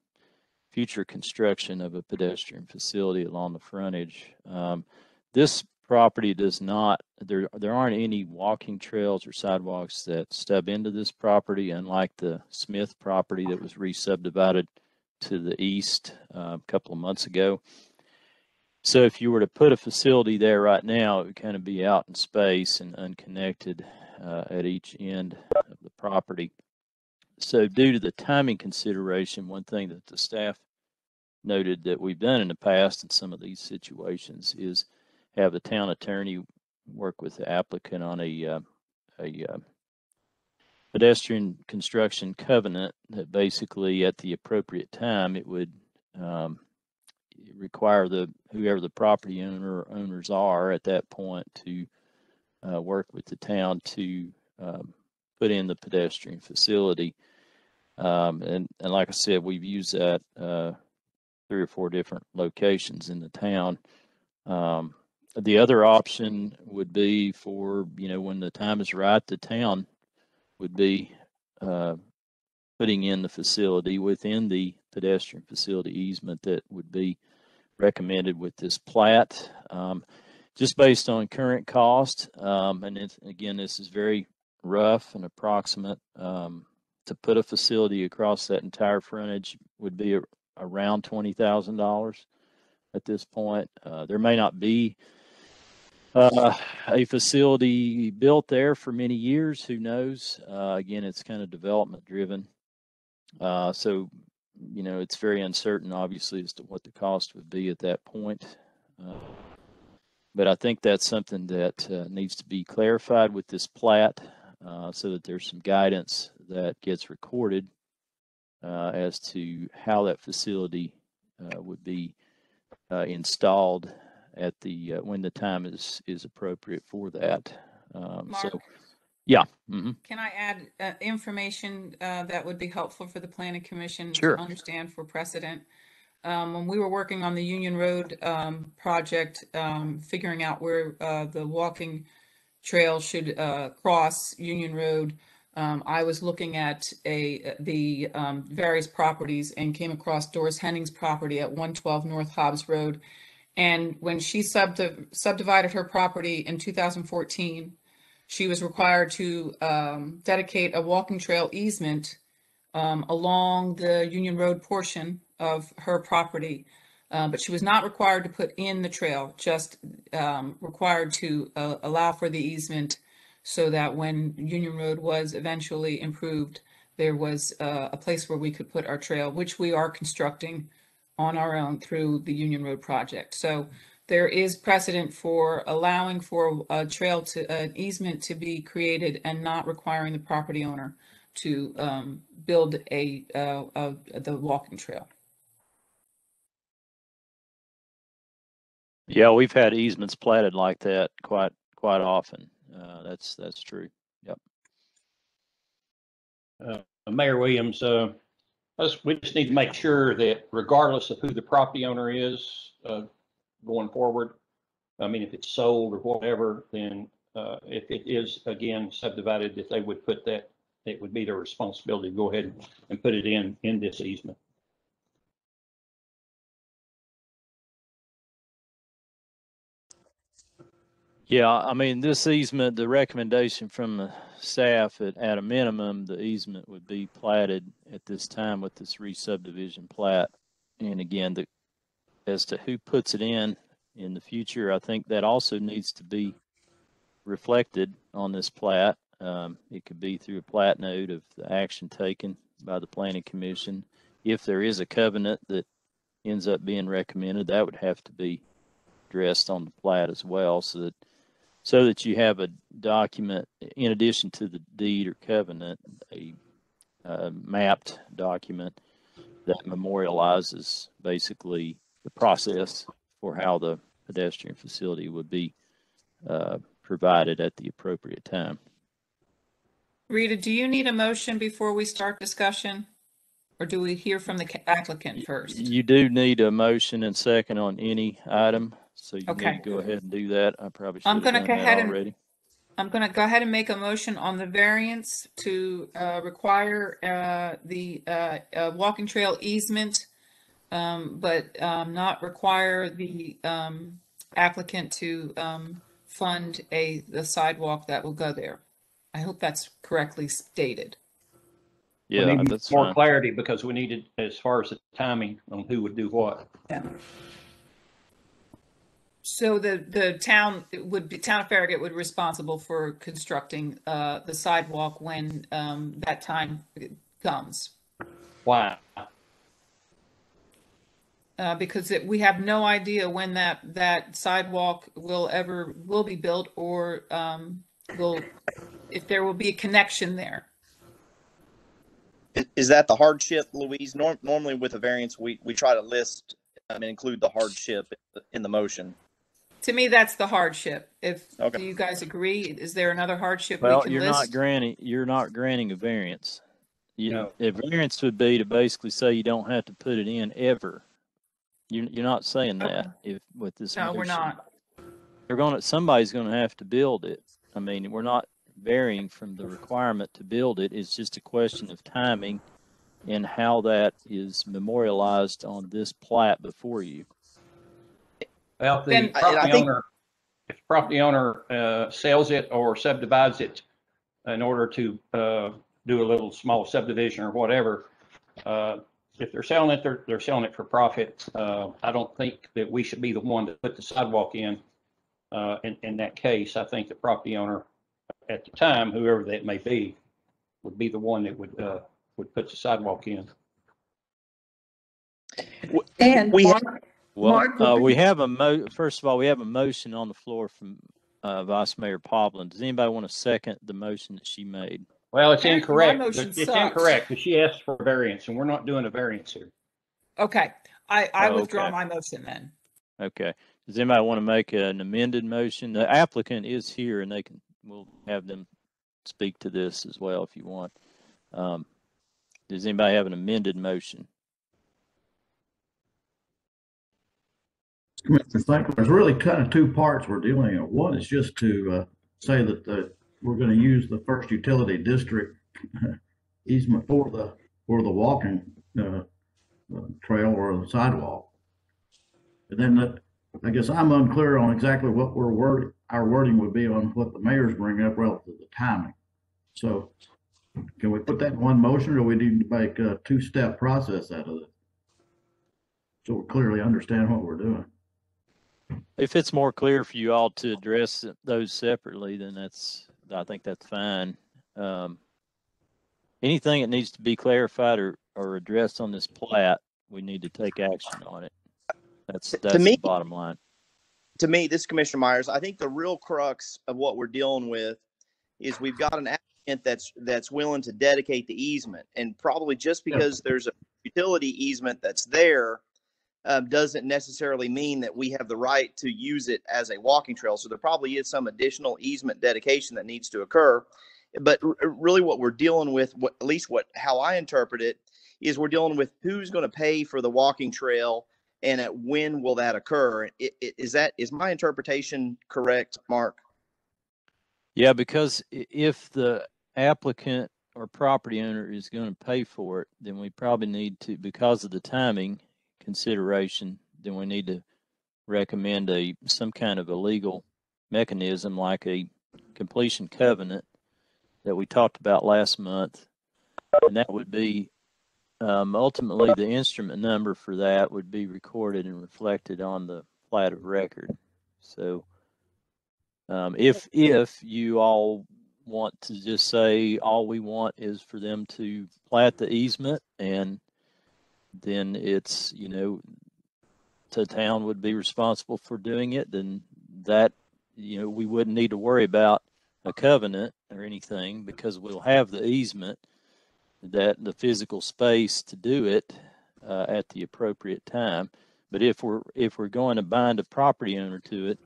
future construction of a pedestrian facility along the frontage. Um, this property does not, there, there aren't any walking trails or sidewalks that stub into this property, unlike the Smith property that was re-subdivided to the east uh, a couple of months ago. So if you were to put a facility there right now, it would kind of be out in space and unconnected uh, at each end of the property. So due to the timing consideration, one thing that the staff noted that we've done in the past in some of these situations is have the town attorney work with the applicant on a, uh, a uh, pedestrian construction covenant that basically at the appropriate time, it would um, require the, whoever the property owner or owners are at that point to uh, work with the town to um, put in the pedestrian facility. Um, and, and like I said, we've used that uh, three or four different locations in the town. Um, the other option would be for, you know, when the time is right, the town would be uh, putting in the facility within the pedestrian facility easement that would be recommended with this plat. Um, just based on current cost, um, and again, this is very rough and approximate. Um, to put a facility across that entire frontage would be a, around twenty thousand dollars at this point. Uh, there may not be uh, a facility built there for many years. Who knows? Uh, again, it's kind of development driven. Uh, so, you know, it's very uncertain, obviously, as to what the cost would be at that point. Uh, but I think that's something that uh, needs to be clarified with this plat uh, so that there's some guidance that gets recorded uh, as to how that facility uh, would be uh, installed at the when the time is is appropriate for that. Um, so, yeah. hmm can I add uh, information uh, that would be helpful for the planning commission Sure. to understand for precedent? Um, when we were working on the Union Road um, project, um, figuring out where uh, the walking trail should uh, cross Union Road, um, I was looking at a the um, various properties and came across Doris Henning's property at 112 North Hobbs Road. And when she subdiv- subdivided her property in 2014, she was required to um, dedicate a walking trail easement um, along the Union Road portion of her property. Uh, but she was not required to put in the trail, just um, required to uh, allow for the easement so that when Union Road was eventually improved, there was uh, a place where we could put our trail, which we are constructing on our own through the Union Road project. So there is precedent for allowing for a trail to, an easement to be created and not requiring the property owner to um, build a, uh, a, the walking trail. Yeah, we've had easements platted like that quite quite often. Uh, that's that's true. Yep. Uh, Mayor Williams, uh, us, we just need to make sure that regardless of who the property owner is, uh, going forward, I mean, if it's sold or whatever, then, uh, if it is again subdivided, that they would put that, it would be their responsibility to go ahead and put it in, in this easement. Yeah, I mean, this easement, the recommendation from the staff at, at a minimum, the easement would be platted at this time with this re-subdivision plat. And again, the, as to who puts it in in the future, I think that also needs to be reflected on this plat. Um, it could be through a plat note of the action taken by the planning commission. If there is a covenant that ends up being recommended, that would have to be addressed on the plat as well, so that so that you have a document in addition to the deed or covenant, a uh, mapped document that memorializes basically the process for how the pedestrian facility would be uh, provided at the appropriate time. Rita, do you need a motion before we start discussion? Or do we hear from the applicant first? You do need a motion and second on any item, so you Okay. need to go ahead and do that. I probably should I'm gonna go ahead and- already. I'm going to go ahead and make a motion on the variance to uh, require uh, the uh, uh, walking trail easement um, but, um, not require the, um, applicant to, um, fund a, the sidewalk that will go there. I hope that's correctly stated. We Yeah, need that's More fine. clarity because we needed, as far as the timing on who would do what. So the, the town would be, town of Farragut would be responsible for constructing, uh, the sidewalk when, um, that time comes. Why? Uh, because it, we have no idea when that, that sidewalk will ever, will be built or, um, will, if there will be a connection there. Is, Is that the hardship, Louise? Norm, normally with a variance, we, we try to list um, and include the hardship in the motion. To me, that's the hardship. If, Okay. do you guys agree? Is there another hardship we Well, can you're not list? granting, you're not granting a variance. You, No. a variance would be to basically say you don't have to put it in ever. You, you're not saying that if, with this. No, we're motion. not. They're gonna, somebody's gonna have to build it. I mean, we're not varying from the requirement to build it. It's just a question of timing and how that is memorialized on this plat before you. Well, if the Then- I- I property think- owner, if the property owner, uh, sells it or subdivides it in order to, uh, do a little small subdivision or whatever, uh, if they're selling it, they're, they're selling it for profit. Uh, I don't think that we should be the one to put the sidewalk in. Uh, in, in that case, I think the property owner at the time, whoever that may be, would be the one that would, uh, would put the sidewalk in. And We have- Mark, Well, Mark, uh, we have a mo, first of all, we have a motion on the floor from, uh, Vice Mayor Povlin. Does anybody want to second the motion that she made? Well, it's Apparently incorrect. It's sucks. incorrect because she asked for a variance and we're not doing a variance here. Okay, I, I Oh, withdraw okay. my motion then. Okay. Does anybody want to make an amended motion? The applicant is here and they can, we'll have them speak to this as well if you want. Um, does anybody have an amended motion? Commissioner St. There's really kind of two parts we're dealing with. One is just to uh, say that the, we're going to use the first utility district easement for the, for the walking uh, uh, trail or the sidewalk. And then that, I guess I'm unclear on exactly what we're wording, our wording would be on what the mayor's bringing up relative to the timing. So can we put that in one motion or do we need to make a two-step process out of it? So we clearly understand what we're doing. If it's more clear for you all to address those separately, then that's, I think that's fine. Um, anything that needs to be clarified or, or addressed on this plat, we need to take action on it. That's, To that's the me- bottom line. to me, this is Commissioner Myers, I think the real crux of what we're dealing with is we've got an applicant that's, that's willing to dedicate the easement. And probably just because there's a utility easement that's there, um, doesn't necessarily mean that we have the right to use it as a walking trail. So there probably is some additional easement dedication that needs to occur. But r- really what we're dealing with, what, at least what, how I interpret it, is we're dealing with who's going to pay for the walking trail and at when will that occur? I- i- Is that, is my interpretation correct, Mark? Yeah, because if the applicant or property owner is going to pay for it, then we probably need to, because of the timing consideration, then we need to recommend a, some kind of a legal mechanism like a completion covenant that we talked about last month. And that would be, um, ultimately, the instrument number for that would be recorded and reflected on the plat of record. So, um, if, if you all want to just say, all we want is for them to plat the easement and then it's, you know, the town would be responsible for doing it, then that, you know, we wouldn't need to worry about a covenant or anything because we'll have the easement, that the physical space to do it, uh, at the appropriate time. But if we're, if we're going to bind a property owner to it,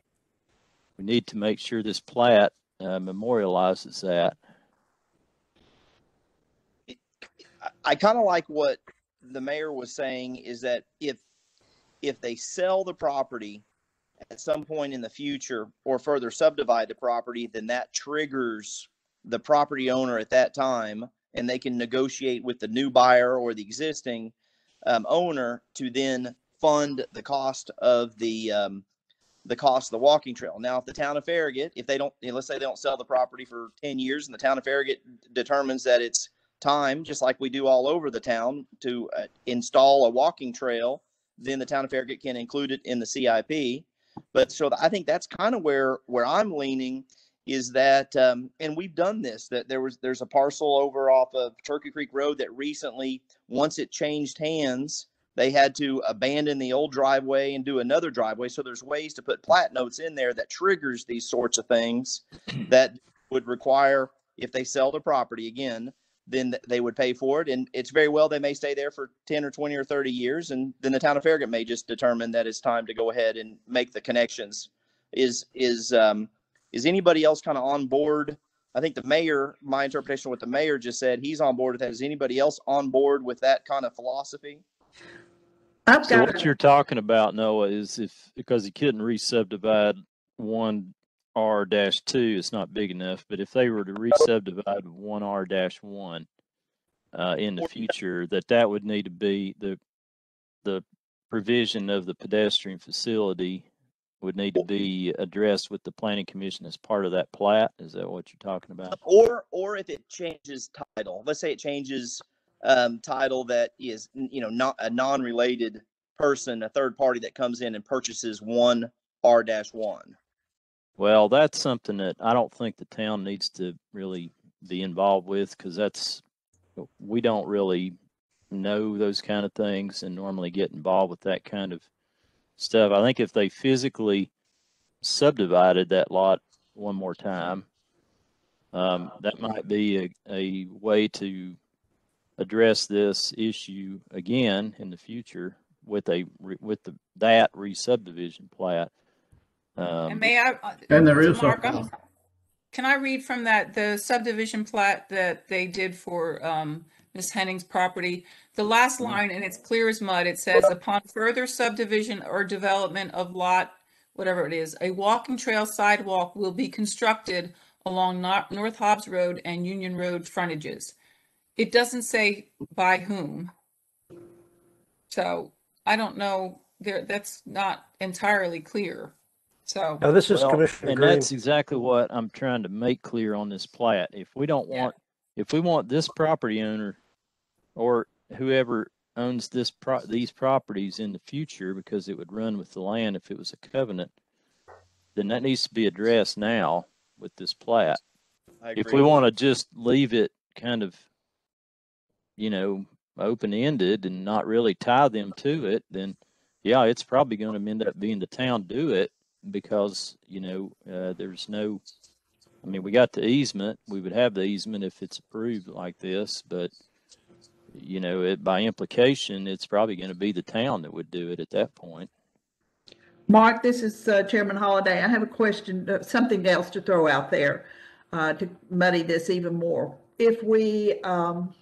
we need to make sure this plat uh, memorializes that. I- I kind of like what the mayor was saying is that if, if they sell the property at some point in the future or further subdivide the property, then that triggers the property owner at that time and they can negotiate with the new buyer or the existing um, owner to then fund the cost of the um, the cost of the walking trail. Now, if the town of Farragut, if they don't, you know, let's say they don't sell the property for 10 years and the town of Farragut determines that it's time, just like we do all over the town, to uh, install a walking trail, then the town of Farragut can include it in the CIP. But so I think that's kind of where where I'm leaning is that, um, and we've done this. That there was there's a parcel over off of Turkey Creek Road that recently, once it changed hands, they had to abandon the old driveway and do another driveway. So there's ways to put plat notes in there that triggers these sorts of things that would require if they sell the property again, then they would pay for it. And it's very well they may stay there for 10 or 20 or 30 years. And then the town of Farragut may just determine that it's time to go ahead and make the connections. Is is um is anybody else kind of on board? I think the mayor, my interpretation of what the mayor just said, he's on board with that. Is anybody else on board with that kind of philosophy? I've So what a- you're talking about, Noah, is if, because he couldn't re-subdivide one R dash two, it's not big enough, but if they were to re-subdivide one R dash one uh, in the future, that that would need to be the, the provision of the pedestrian facility would need to be addressed with the planning commission as part of that plat. Is that what you're talking about? or or if it changes title let's say it changes um, title that is you know not a non-related person a third party that comes in and purchases one r-1 Well, that's something that I don't think the town needs to really be involved with because that's, we don't really know those kind of things and normally get involved with that kind of stuff. I think if they physically subdivided that lot one more time, um, that might be a, a way to address this issue again in the future with a, with the, that re-subdivision plat. Um, And may I? uh, And there is Mark, a- I'm- Can I read from that, the subdivision plat that they did for um, Ms. Henning's property? The last line, and it's clear as mud, it says, upon further subdivision or development of lot, whatever it is, a walking trail sidewalk will be constructed along Nor- North Hobbs Road and Union Road frontages. It doesn't say by whom. So I don't know, there, that's not entirely clear. So. Now, this is Well, Commissioner And Green. that's exactly what I'm trying to make clear on this plat. If we don't Yeah. want, if we want this property owner or whoever owns this pro, these properties in the future, because it would run with the land if it was a covenant, then that needs to be addressed now with this plat. If we want to just leave it kind of, you know, open-ended and not really tie them to it, then yeah, it's probably going to end up being the town do it because, you know, uh, there's no, I mean, we got the easement. We would have the easement if it's approved like this, but you know, it by implication, it's probably going to be the town that would do it at that point. Mark, this is uh, Chairman Holiday. I have a question, uh, something else to throw out there uh, to muddy this even more. If we, um,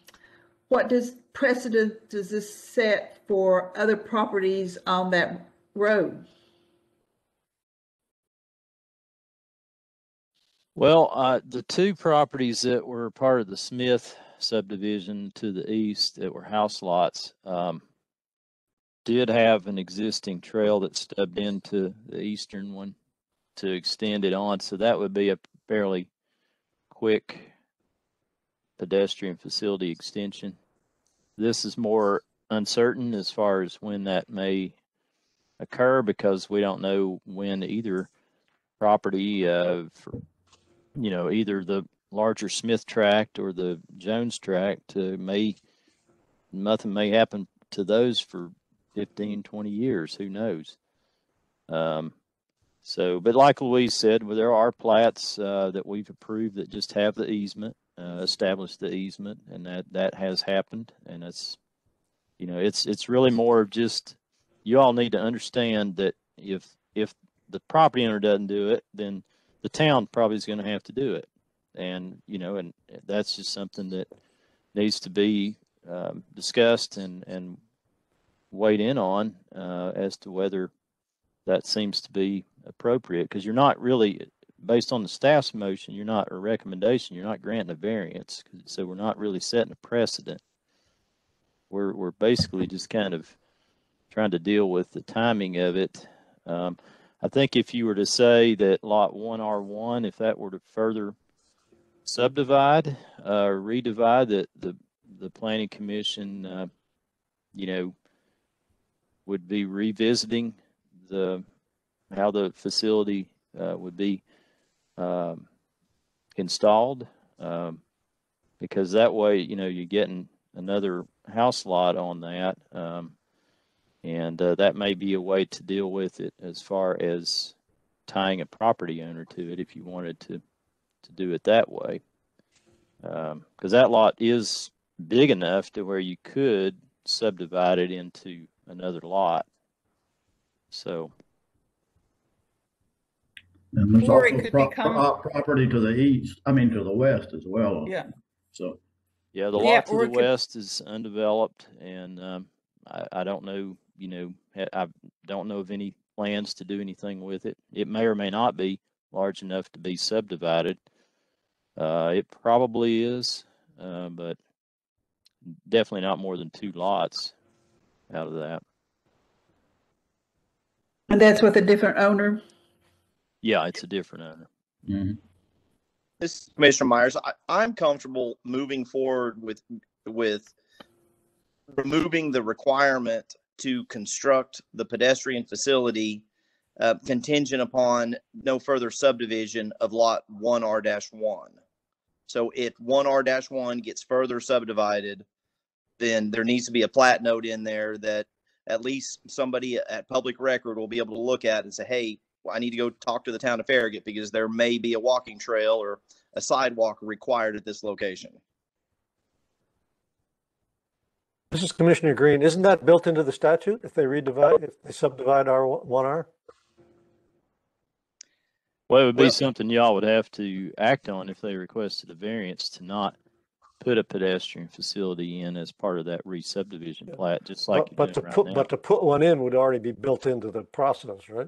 what does precedent does this set for other properties on that road? Well, uh, the two properties that were part of the Smith subdivision to the east that were house lots, um, did have an existing trail that stubbed into the eastern one to extend it on. So that would be a fairly quick pedestrian facility extension. This is more uncertain as far as when that may occur because we don't know when either property, uh, for, you know, either the larger Smith tract or the Jones tract uh, may, nothing may happen to those for 15, 20 years. Who knows? Um, so, but like Louise said, well, there are plats uh, that we've approved that just have the easement, uh, established the easement, and that that has happened. And it's, you know, it's it's really more of just you all need to understand that if if the property owner doesn't do it, then the town probably is going to have to do it. And you know, and that's just something that needs to be um, discussed and and weighed in on uh, as to whether that seems to be appropriate because you're not really based on the staff's motion you're not a recommendation you're not granting a variance so we're not really setting a precedent we're, we're basically just kind of trying to deal with the timing of it. Um, I think if you were to say that lot one R one, if that were to further subdivide, uh, redivide, that the, the planning commission, uh, you know, would be revisiting the, how the facility, uh, would be, um, installed. Um, because that way, you know, you're getting another house lot on that. Um, and uh, that may be a way to deal with it as far as tying a property owner to it if you wanted to to do it that way. Because that lot is big enough to where you could subdivide it into another lot. So, And there's Or it also could pro- become- pro- property to the east, I mean, to the west as well. Yeah. So, yeah, the Yeah, lot to or the it could- west is undeveloped, and um, I, I don't know, you know, I don't know of any plans to do anything with it. It may or may not be large enough to be subdivided. Uh, it probably is, uh, but definitely not more than two lots out of that. And that's with a different owner. Yeah, it's a different owner. mhm. This is Commissioner Myers, I, I'm comfortable moving forward with, with removing the requirement to construct the pedestrian facility uh, contingent upon no further subdivision of lot one R one. So if one R one gets further subdivided, then there needs to be a plat note in there that at least somebody at public record will be able to look at and say, hey, well, I need to go talk to the town of Farragut because there may be a walking trail or a sidewalk required at this location. This is Commissioner Green. Isn't that built into the statute if they redivide, if they subdivide R one R? Well, it would be Well- something y'all would have to act on if they requested a variance to not put a pedestrian facility in as part of that re-subdivision Yeah. plat, just like But, you're but doing to right put, now. but to put one in would already be built into the process, right?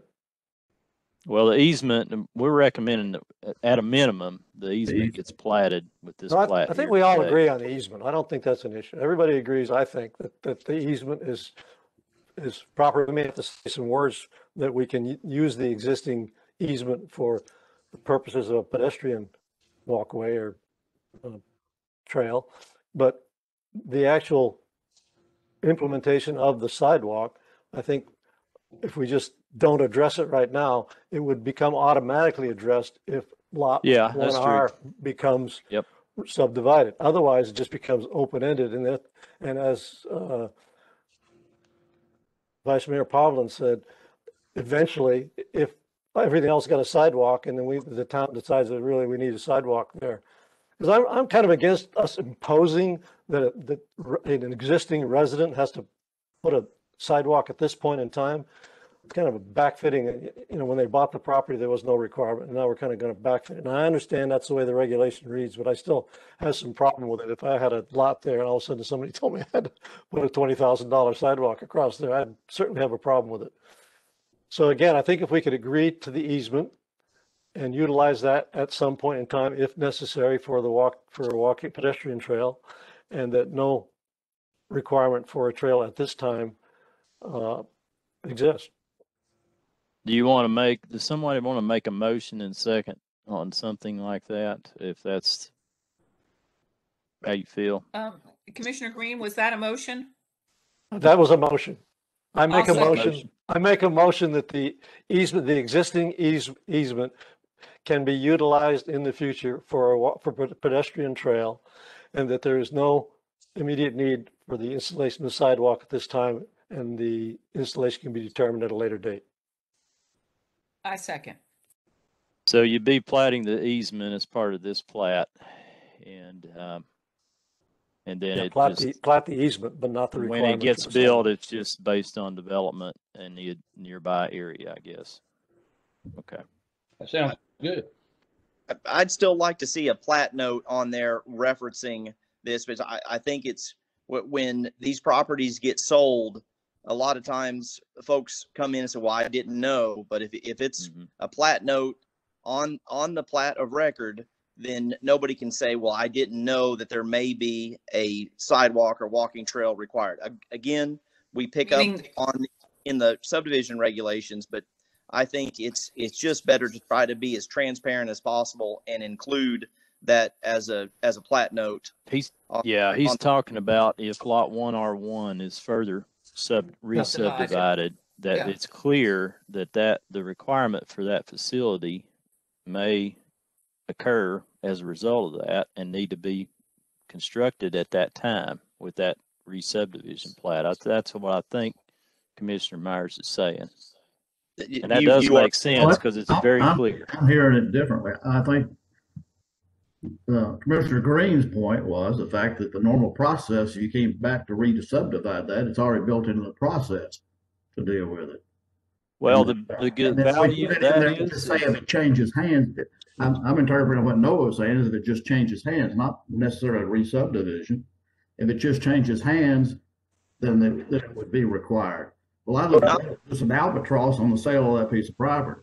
Well, the easement, we're recommending that at a minimum, the easement easement. gets platted with this No, I, plat I think here we all today. agree on the easement. I don't think that's an issue. Everybody agrees, I think, that, that the easement is, is proper. We may have to say some words that we can u- use the existing easement for the purposes of a pedestrian walkway or uh, trail. But the actual implementation of the sidewalk, I think if we just don't address it right now, it would become automatically addressed if lot Yeah, one that's true. R becomes Yep. subdivided. Otherwise, it just becomes open-ended and that, and as, uh, Vice Mayor Povlin said, eventually, if everything else got a sidewalk and then we, the town decides that really we need a sidewalk there. Because I'm, I'm kind of against us imposing that, that an existing resident has to put a sidewalk at this point in time. Kind of a backfitting, you know, when they bought the property, there was no requirement, and now we're kind of going to backfit. And I understand that's the way the regulation reads, but I still have some problem with it. If I had a lot there and all of a sudden somebody told me I had to put a twenty thousand dollar sidewalk across there, I'd certainly have a problem with it. So again, I think if we could agree to the easement and utilize that at some point in time, if necessary, for the walk, for a walking pedestrian trail, and that no requirement for a trail at this time uh, exists. Do you want to make, does somebody want to make a motion in second on something like that? If that's how you feel? Um, Commissioner Green, was that a motion? That was a motion. I make a I'll second. motion, I make a motion that the easement, the existing eas- easement can be utilized in the future for a, wa- for pe- pedestrian trail, and that there is no immediate need for the installation of sidewalk at this time, and the installation can be determined at a later date. I second. So you'd be platting the easement as part of this plat and, um, and then Yeah, it Plat the, just, plat the easement, but not the when requirement. it gets for the built, it's just based on development in the nearby area, I guess. Okay. That sounds good. I- I'd still like to see a plat note on there referencing this, because I, I think it's wh- when these properties get sold, a lot of times folks come in and say, well, I didn't know, but if, if it's Mhm. a plat note on, on the plat of record, then nobody can say, well, I didn't know that there may be a sidewalk or walking trail required. A- Again, we pick up Meaning- on in the subdivision regulations, but I think it's, it's just better to try to be as transparent as possible and include that as a, as a plat note. He's, on- yeah, he's on- talking about if lot one R one is further sub, re-subdivided, that Yeah. it's clear that that, the requirement for that facility may occur as a result of that and need to be constructed at that time with that re-subdivision plat. I- That's what I think Commissioner Myers is saying. And that you- does you are- make sense because it's I'm- very I'm- clear. I'm hearing it differently. I think uh, Commissioner Green's point was the fact that the normal process, you came back to re-subdivide that, it's already built into the process to deal with it. Well, the, the good And if we value put of it in that there to Say if it changes hands, I'm, I'm interpreting what Noah was saying is if it just changes hands, not necessarily a re-subdivision. If it just changes hands, then it, then it would be required. Well, I look at it as an albatross on the sale of that piece of property.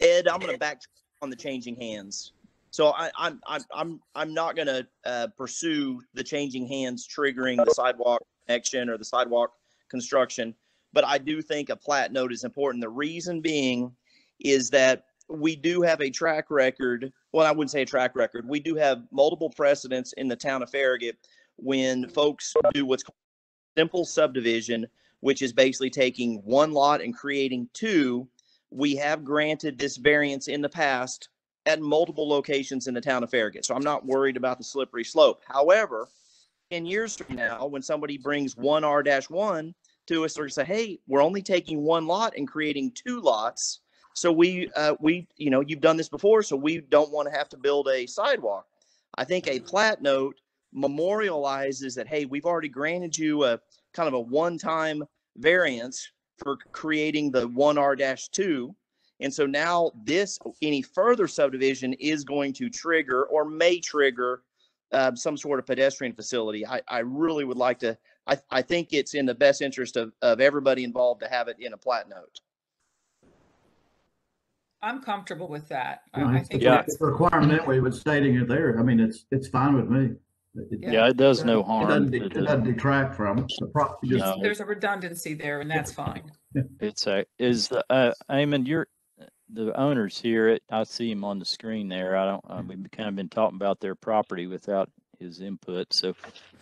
Ed, I'm going to back on the changing hands. So I, I'm, I'm, I'm, I'm not going to uh, pursue the changing hands triggering the sidewalk connection or the sidewalk construction. But I do think a plat note is important. The reason being is that we do have a track record. Well, I wouldn't say a track record. We do have multiple precedents in the town of Farragut when folks do what's called simple subdivision, which is basically taking one lot and creating two we have granted this variance in the past at multiple locations in the town of Farragut. So I'm not worried about the slippery slope. However, 10 years from now, when somebody brings one R dash one to us, gonna say, hey, we're only taking one lot and creating two lots. So we, uh, we, you know, you've done this before, so we don't want to have to build a sidewalk. I think a plat note memorializes that, hey, we've already granted you a kind of a one-time variance for creating the one R two. And so now this, any further subdivision is going to trigger or may trigger uh, some sort of pedestrian facility. I, I really would like to, I, I think it's in the best interest of, of everybody involved to have it in a plat note. I'm comfortable with that. You I I if think the that's, Requirement that way, but stating it there, I mean, it's, it's fine with me. It- Yeah. yeah, it does no It harm. doesn't, It it doesn't- doesn't detract from it. The pro- just- No. there's a redundancy there and that's fine. It's a, is, the uh, Eamon, you're, the owner's here, it- I see him on the screen there. I don't, uh, we've kind of been talking about their property without his input, so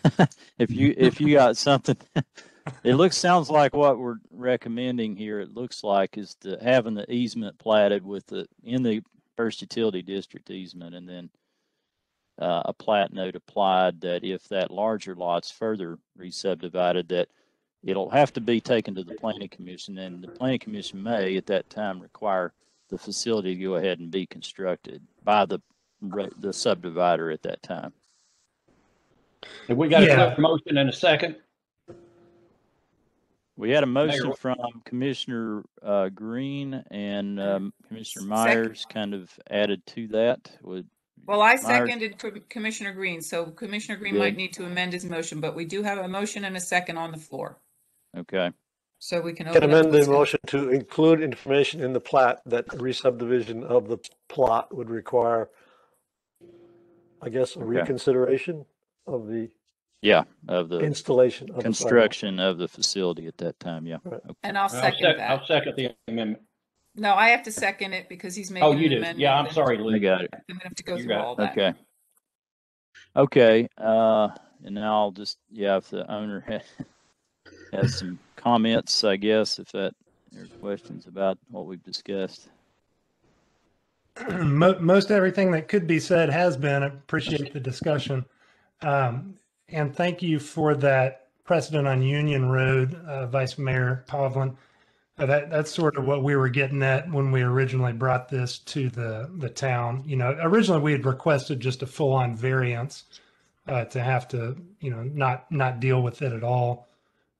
if you, if you got something, it looks, sounds like what we're recommending here, it looks like is to having the easement platted with the, in the first utility district easement and then uh, a plat note applied that if that larger lot's further re-subdivided, that it'll have to be taken to the planning commission and the planning commission may at that time require the facility to go ahead and be constructed by the re- the subdivider at that time. Have we got a Yeah. clear motion and a second? We had a motion Mayor. from Commissioner uh, Green and um, Commissioner Myers kind of added to that. Would Well, I Myers- seconded Com- Commissioner Green, so Commissioner Green might need to amend his motion, but we do have a motion and a second on the floor. Okay, So we can Can open up. amend the discussion. motion to include information in the plat that re-subdivision of the plot would require, I guess, a Okay. reconsideration of the yeah, of the installation of the sidewalk. construction of the facility at that time, yeah. Right. And I'll I'll second sec- I'll second the amendment. No, I have to second it because he's making Oh, an you do? amendment. Yeah, I'm and sorry, I Lou. got it. I'm gonna have to go You through got it. all that. Okay. Okay, uh, and now I'll just, yeah, if the owner ha- has some comments, I guess, if that, there are questions about what we've discussed. Most everything that could be said has been. I Appreciate the discussion. Um, and thank you for that precedent on Union Road, uh, Vice Mayor Povlin. Uh, that, that's sort of what we were getting at when we originally brought this to the, the town. You know, originally we had requested just a full-on variance uh, to have to, you know, not, not deal with it at all.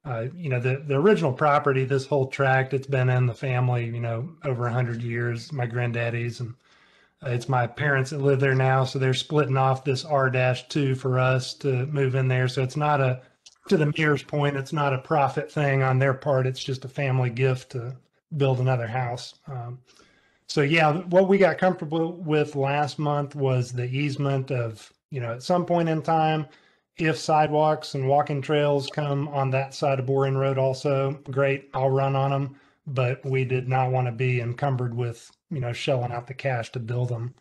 Uh, you know, the, the original property, this whole tract, it's been in the family, you know, over a hundred years, my granddaddy's and uh, it's my parents that live there now, so they're splitting off this R dash two for us to move in there. So it's not a, to the mayor's point, it's not a profit thing on their part. It's just a family gift to build another house. Um, so yeah, what we got comfortable with last month was the easement of, you know, at some point in time, if sidewalks and walking trails come on that side of Boring Road also, great, I'll run on them. But we did not want to be encumbered with, you know, shelling out the cash to build them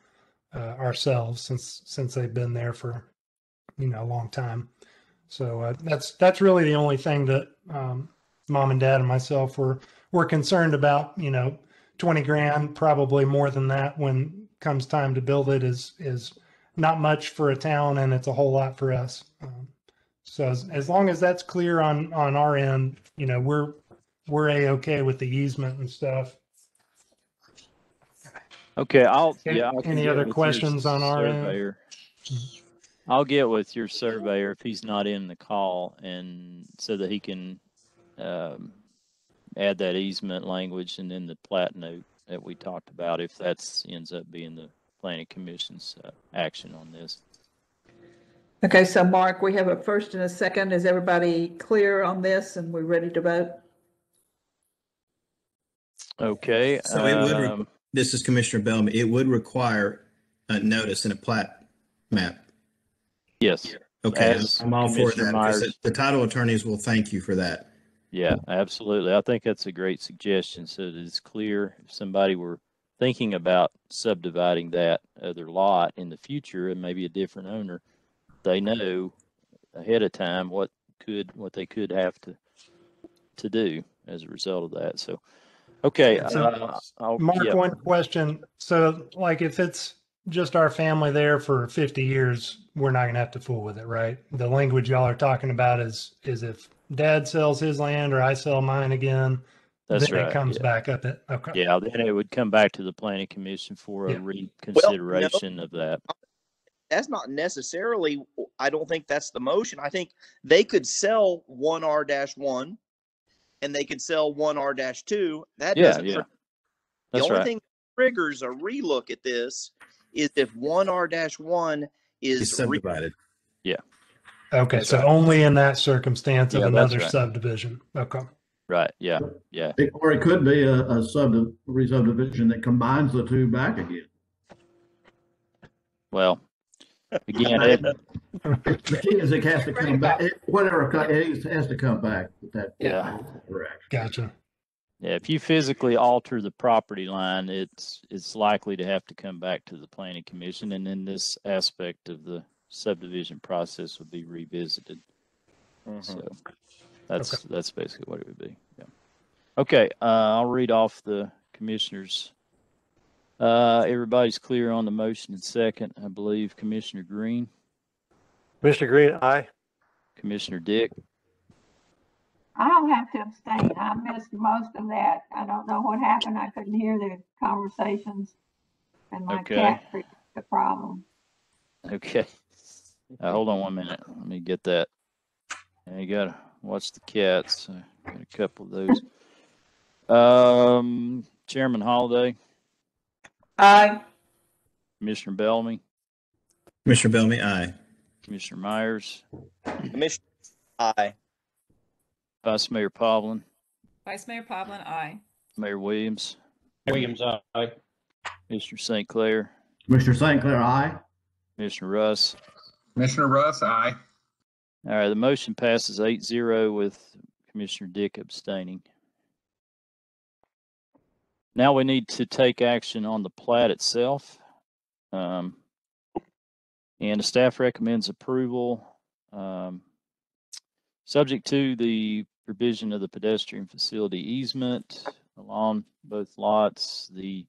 uh, ourselves since since they've been there for, you know, a long time. So uh, that's that's really the only thing that um, mom and dad and myself were were concerned about. You know, twenty grand, probably more than that when comes time to build it is is not much for a town, and it's a whole lot for us. Um, so as, as long as that's clear on on our end, you know, we're we're a okay with the easement and stuff. Okay, I'll, Any- yeah. I can any other questions on our end? I'll get with your surveyor if he's not in the call and so that he can, um, add that easement language and then the plat note that we talked about, if that's ends up being the planning commission's, uh, action on this. Okay, so Mark, we have a first and a second. Is everybody clear on this and we're ready to vote? Okay, So it would, re- um, this is Commissioner Bellamy, it would require a notice and a plat map. yes. Okay, As I'm all for Commissioner that. because Myers- The title attorneys will thank you for that. Yeah, absolutely. I think that's a great suggestion. So that it's clear if somebody were thinking about subdividing that other lot in the future and maybe a different owner, they know ahead of time what could, what they could have to, to do as a result of that. So, okay. So, uh, I'll- Mark, yeah. one question. So like if it's just our family there for 50 years, we're not going to have to fool with it, right? The language y'all are talking about is, is if dad sells his land or I sell mine again, That's then right. it comes yeah. back up it. Okay. Yeah, then it would come back to the planning commission for a Yeah. reconsideration of that. That's not necessarily, I don't think that's the motion. I think they could sell one R dash one and they could sell one R dash two. That Yeah, doesn't. yeah. tri- The That's only right. thing that triggers a relook at this is if one R dash one It's is re- yeah. Okay. That's So right. only in that circumstance of Yeah, another right. subdivision. Okay. Right, yeah, yeah. It- Or it could be a, a sub, re-subdivision that combines the two back again. Well, again, it, The key is it has to come back, it- whatever, it has to come back with that. Yeah. Correct. Gotcha. Yeah, if you physically alter the property line, it's, it's likely to have to come back to the planning commission, and then this aspect of the subdivision process would be revisited. Mm-hmm. So that's, that's basically what it would be, yeah. Okay, uh, I'll read off the commissioners. Uh, everybody's clear on the motion and second, I believe Commissioner Green, Commissioner Green, aye. Commissioner Dick, I'll have to abstain. I missed most of that. I don't know what happened. I couldn't hear the conversations. And my Okay. cat created the problem. Okay. Uh, hold on one minute. Let me get that. There you gotta watch the cats. Uh, got a couple of those. Um, Chairman Holladay, Aye. Commissioner Bellamy, Commissioner Bellamy, aye. Commissioner Myers, Commissioner, aye. Vice Mayor Povlin, Vice Mayor Povlin, aye. Mayor Williams, Williams, aye. Mr. St. Clair, Mr. St. Clair, aye. Commissioner Russ. Commissioner Russ, aye. All right, the motion passes eight zero with Commissioner Dick abstaining. Now we need to take action on the plat itself. Um, and the staff recommends approval, um, subject to the provision of the pedestrian facility easement along both lots, the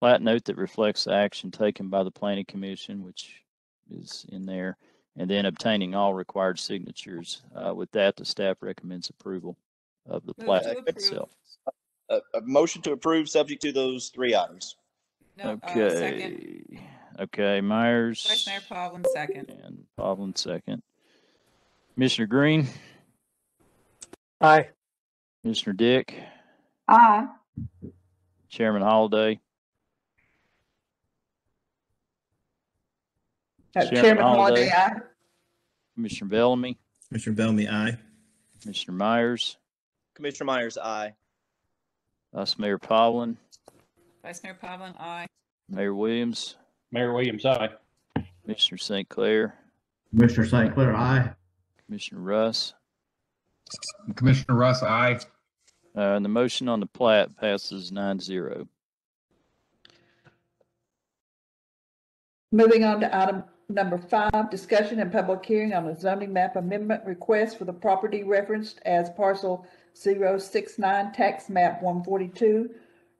plat note that reflects the action taken by the planning commission, which is in there, and then obtaining all required signatures. Uh, with that, the staff recommends approval of the Move plat to approve. itself. A, a motion to approve subject to those three items. No, uh, second. Okay, okay, Myers. Vice Mayor Povlin, second. And Povlin, second. Commissioner Green, Aye. Commissioner Dick, Aye. Chairman Holladay, Uh, Chairman Chairman Holladay. Aye. Commissioner Bellamy, Commissioner Bellamy, aye. Commissioner Myers, Commissioner Myers, aye. Vice Mayor Povlin, Vice Mayor Povlin, aye. Mayor Williams, Mayor Williams, aye. Commissioner St. Clair, Commissioner St. Clair, aye. Commissioner Russ. Commissioner Russ, aye. Uh, and the motion on the plat passes nine zero. Moving on to item number five, discussion and public hearing on a zoning map amendment request for the property referenced as parcel 069 tax map one forty-two,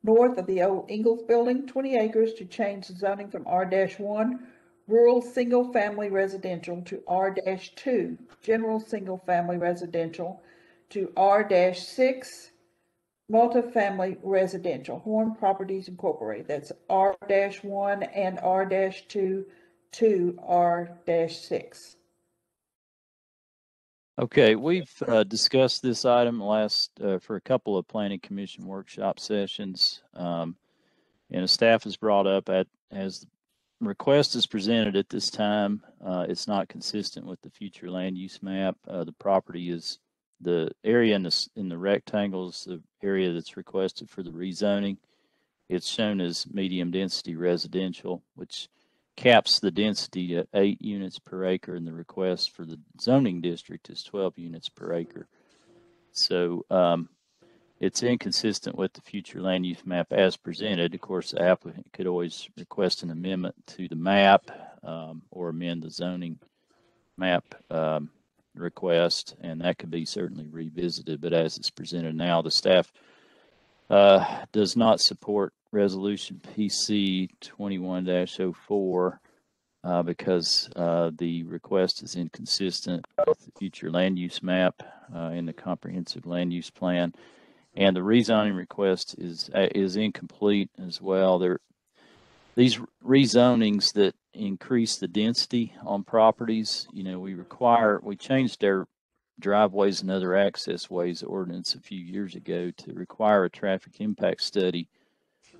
north of the old Ingles Building, twenty acres to change the zoning from R one, rural single-family residential to R two, general single-family residential to R six, multifamily residential, Horn Properties Incorporated. That's R one and R two to R six. Okay, we've uh, discussed this item last uh, for a couple of planning commission workshop sessions. Um, and the staff has brought up at as the request is presented at this time, uh, it's not consistent with the future land use map. Uh, the property is the area in the in the rectangles, the area that's requested for the rezoning. It's shown as medium density residential, which caps the density at eight units per acre, and the request for the zoning district is 12 units per acre. So um, it's inconsistent with the future land use map as presented. Of course, the applicant could always request an amendment to the map um, or amend the zoning map um, request, and that could be certainly revisited. But as it's presented now, the staff uh, does not support resolution PC 21-04 uh, because uh, the request is inconsistent with the future land use map uh, in the comprehensive land use plan. And the rezoning request is uh, is incomplete as well. There, these rezonings that increase the density on properties, you know, we require, we changed our driveways and other access ways ordinance a few years ago to require a traffic impact study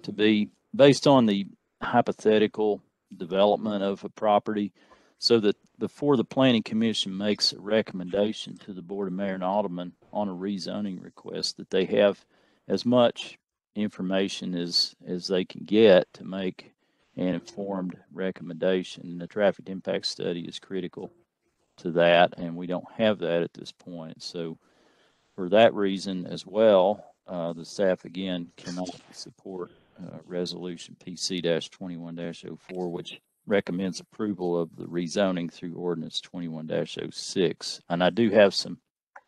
to be based on the hypothetical development of a property so that before the planning commission makes a recommendation to the board of mayor and aldermen on a rezoning request that they have as much information as as they can get to make an informed recommendation. The traffic impact study is critical to that and we don't have that at this point. So for that reason as well uh, the staff again cannot support uh, resolution PC-21-04, which recommends approval of the rezoning through ordinance 21-06. And I do have some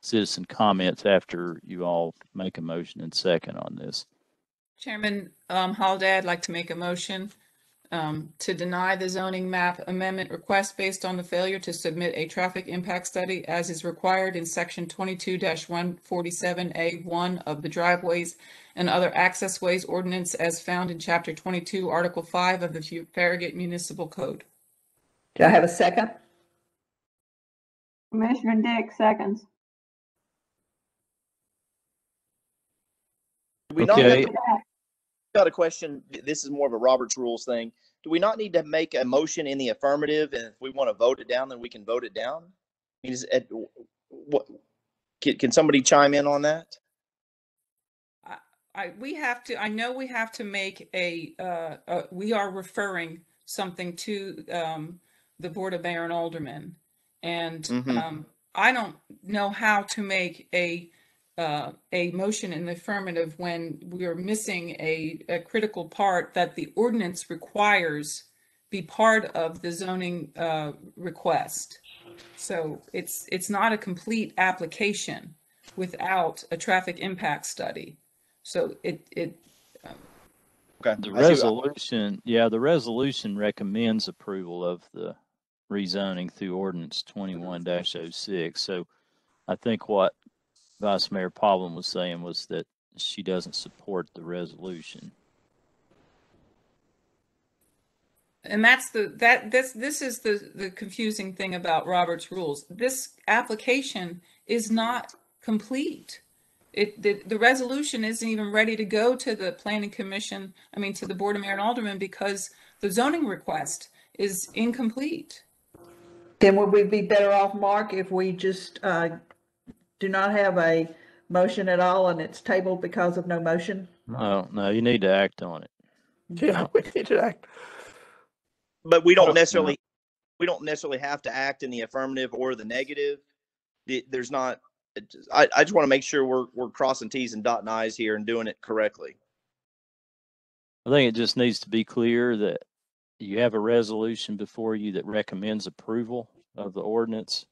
citizen comments after you all make a motion and second on this. Chairman um, Holladay, I'd like to make a motion um, to deny the zoning map amendment request based on the failure to submit a traffic impact study as is required in section twenty-two one forty-seven A one of the driveways and other access ways ordinance as found in chapter twenty-two, article five of the Farragut Municipal Code. Do I have a second? Commissioner Dick seconds. Do we not Okay. have- got a question. This is more of a Robert's Rules thing. Do we not need to make a motion in the affirmative, and if we want to vote it down, then we can vote it down? I mean, is it, what? Can, can somebody chime in on that? I, we have to, I know we have to make a, uh, uh, we are referring something to, um, the Board of Mayor and Aldermen. And, Mhm. um, I don't know how to make a, uh, a motion in the affirmative when we are missing a, a critical part that the ordinance requires be part of the zoning, uh, request. So it's, it's not a complete application without a traffic impact study. So it, it, Okay. The I see- resolution, yeah, the resolution recommends approval of the rezoning through ordinance 21-06. So I think what Vice Mayor Povlin was saying was that she doesn't support the resolution. and that's the, that, this, this is the, the confusing thing about Robert's rules. This application is not complete. It, the, the resolution isn't even ready to go to the planning commission, I mean, to the board of mayor and aldermen because the zoning request is incomplete. Then would we be better off, Mark, if we just, uh, do not have a motion at all and it's tabled because of no motion? Oh, no, you need to act on it. Yeah, we need to act. But we don't necessarily, we don't necessarily have to act in the affirmative or the negative. The- There's not, it just- I, I just want to make sure we're, we're crossing Ts and dotting Is here and doing it correctly. I think it just needs to be clear that you have a resolution before you that recommends approval of the ordinance.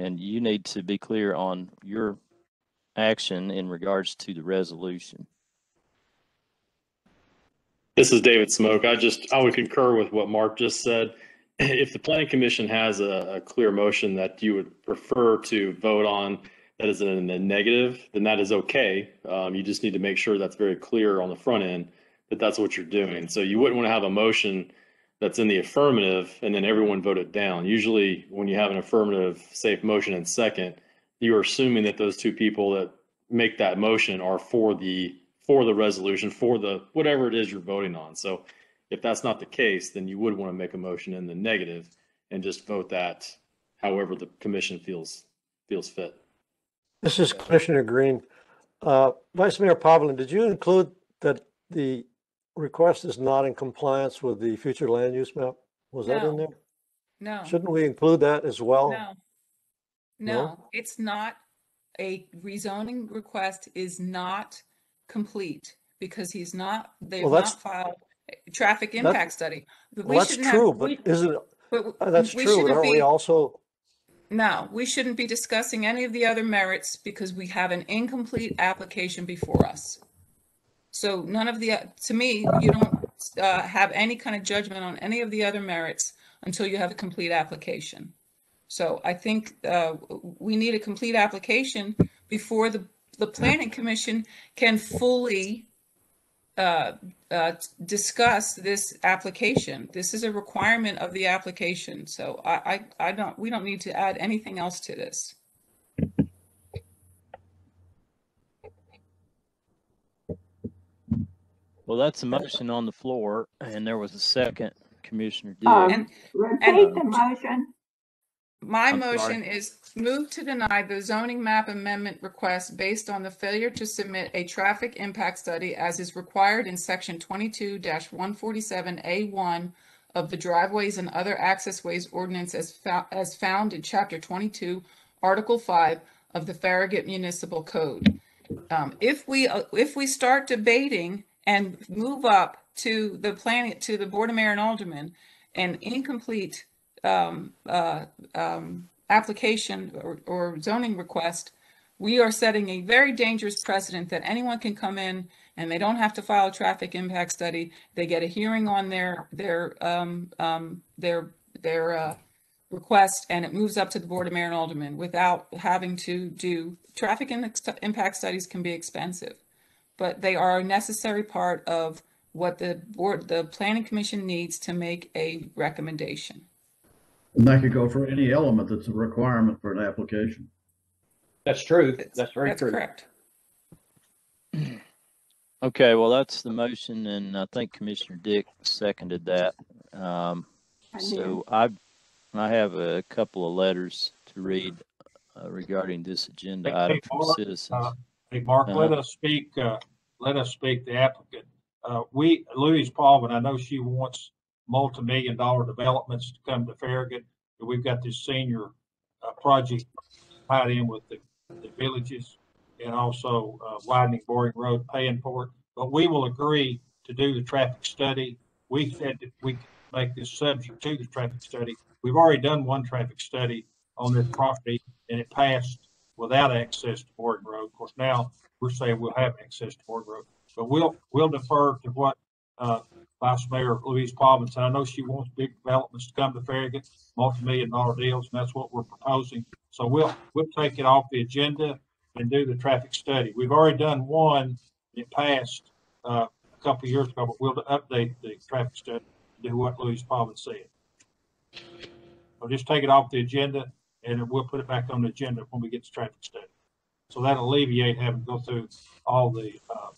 And you need to be clear on your action in regards to the resolution. This is David Smoak. I just, I would concur with what Mark just said. If the planning commission has a, a clear motion that you would prefer to vote on that is in the negative, then that is okay. Um, you just need to make sure that's very clear on the front end that that's what you're doing. So you wouldn't want to have a motion that's in the affirmative and then everyone voted down. Usually when you have an affirmative safe motion and second, you're assuming that those two people that make that motion are for the for the resolution, for the whatever it is you're voting on. So if that's not the case, then you would want to make a motion in the negative and just vote that however the commission feels feels fit. This is Commissioner Green. Uh, Vice Mayor Povlin, did you include that the request is not in compliance with the future land use map? Was that in there? No. Shouldn't we include that as well? No. No? It's not, a rezoning request is not complete because he's not, they've Well, that's- not filed a traffic impact study. But we Well, that's shouldn't have- true, we- but isn't, it- but uh, that's we true, but shouldn't aren't we be- also, No, we shouldn't be discussing any of the other merits because we have an incomplete application before us. So none of the, to me, you don't uh, have any kind of judgment on any of the other merits until you have a complete application. So I think uh, we need a complete application before the, the planning commission can fully uh, uh, discuss this application. This is a requirement of the application. So I, I, I don't, we don't need to add anything else to this. Well, that's a motion on the floor and there was a second, Commissioner Um, Dick. And, Repeat the motion. my I'm sorry. motion is move to deny the zoning map amendment request based on the failure to submit a traffic impact study as is required in section twenty-two one forty-seven A one of the driveways and other accessways ordinance as fou- as found in chapter twenty-two, article five of the Farragut Municipal Code. Um, if we, uh, if we start debating and move up to the planning, to the Board of Mayor and Aldermen, an incomplete, um, uh, um, application or, or zoning request, we are setting a very dangerous precedent that anyone can come in and they don't have to file a traffic impact study. They get a hearing on their, their, um, um, their, their, uh, request and it moves up to the Board of Mayor and Aldermen without having to do, traffic impact studies can be expensive. But they are a necessary part of what the board, the planning commission needs to make a recommendation. And that could go for any element that's a requirement for an application. That's true. That's very That's true. correct. Okay, well, that's the motion and I think Commissioner Dick seconded that. Um, I so I, I have a couple of letters to read uh, regarding this agenda Hey, item hey, from Mark, citizens. uh, Hey, Mark, let Uh-huh. us speak, uh, let us speak the applicant. Uh, we, Louise Paulman, I know she wants multi-million dollar developments to come to Farragut. but We've got this senior, uh, project tied in with the, the villages and also, uh, widening Boring Road, paying for it. But we will agree to do the traffic study. We said that we could make this subject to the traffic study. We've already done one traffic study on this property and it passed without access to Board Road. Of course, now we're saying we'll have access to Board Road. But we'll, we'll defer to what, uh, Vice Mayor Louise Paulman said. I know she wants big developments to come to Farragut, multi-million dollar deals, and that's what we're proposing. So we'll, we'll take it off the agenda and do the traffic study. We've already done one, it passed, uh, a couple of years ago, but we'll update the traffic study, do what Louise Paulman said. So just take it off the agenda and we'll put it back on the agenda when we get to traffic study. So that'll alleviate having to go through all the, uh,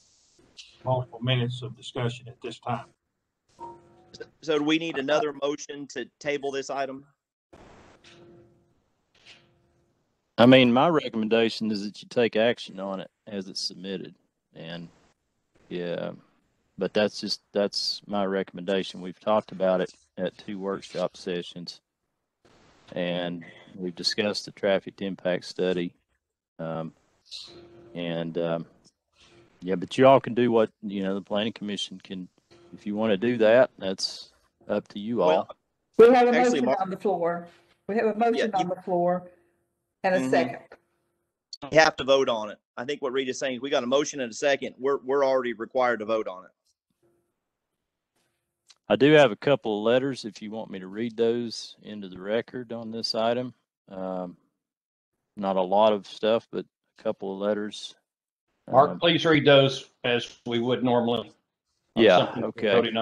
multiple minutes of discussion at this time. So do we need another motion to table this item? I mean, my recommendation is that you take action on it as it's submitted. And yeah, but that's just, that's my recommendation. We've talked about it at two workshop sessions. And we've discussed the traffic impact study. Um, and, um, yeah, but you all can do what, you know, the planning commission can, if you want to do that, that's up to you all. Well, We have a Actually, motion Mar- on the floor. We have a motion you- on the floor and a Mhm. second. You have to vote on it. I think what Rita's saying is we got a motion and a second. We're, we're already required to vote on it. I do have a couple of letters if you want me to read those into the record on this item. Um, not a lot of stuff, but a couple of letters. Mark, Um, please read those as we would normally. Yeah, okay.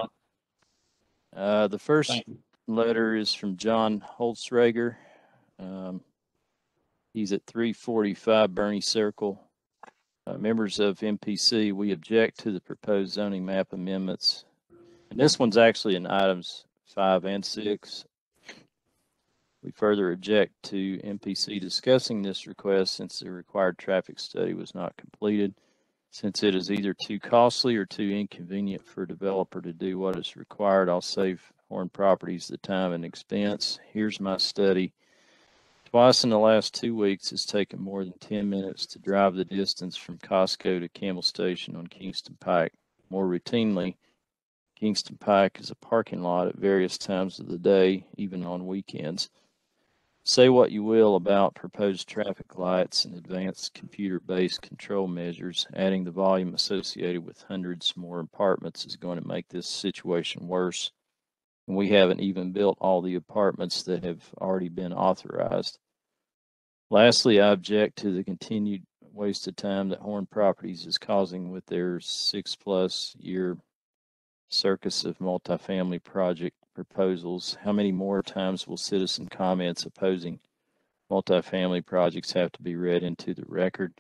Uh, the first letter is from John Holzrager. Um, he's at three forty-five Bernie Circle. Uh, members of MPC, we object to the proposed zoning map amendments. And this one's actually in items five and six. We further object to MPC discussing this request since the required traffic study was not completed. Since it is either too costly or too inconvenient for a developer to do what is required, I'll save Horn Properties the time and expense. Here's my study. Twice in the last two weeks, it's taken more than 10 minutes to drive the distance from Costco to Campbell Station on Kingston Pike. More routinely, Kingston Pike is a parking lot at various times of the day, even on weekends. Say what you will about proposed traffic lights and advanced computer-based control measures, adding the volume associated with hundreds more apartments is going to make this situation worse. And we haven't even built all the apartments that have already been authorized. Lastly, I object to the continued waste of time that Horn Properties is causing with their six-plus year circus of multifamily project proposals. How many more times will citizen comments opposing multifamily projects have to be read into the record?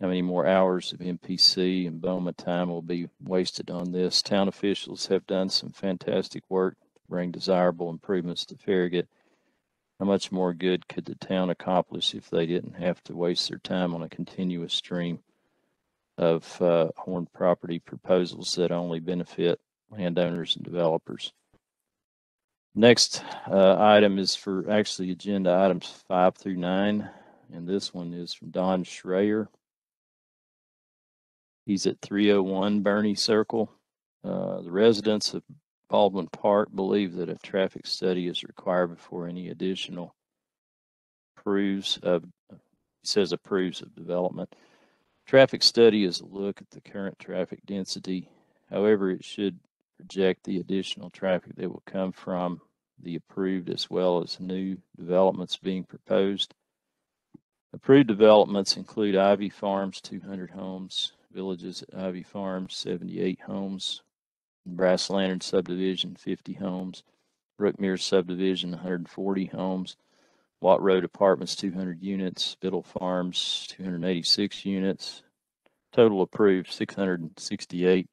How many more hours of MPC and BOMA time will be wasted on this? Town officials have done some fantastic work to bring desirable improvements to Farragut. How much more good could the town accomplish if they didn't have to waste their time on a continuous stream of uh, Horn property proposals that only benefit landowners and developers? Next uh, item is for actually agenda items five through nine, and this one is from Don Schreier. He's at 301 Bernie Circle. Uh, the residents of Baldwin Park believe that a traffic study is required before any additional approves of, he says approves of development. Traffic study is a look at the current traffic density. However, it should project the additional traffic that will come from the approved as well as new developments being proposed. Approved developments include Ivy Farms, 200 homes, Villages at Ivy Farms, 78 homes, Brass Lantern subdivision, 50 homes, Brookmere subdivision, 140 homes, Watt Road Apartments, 200 units, Biddle Farms, 286 units, total approved 668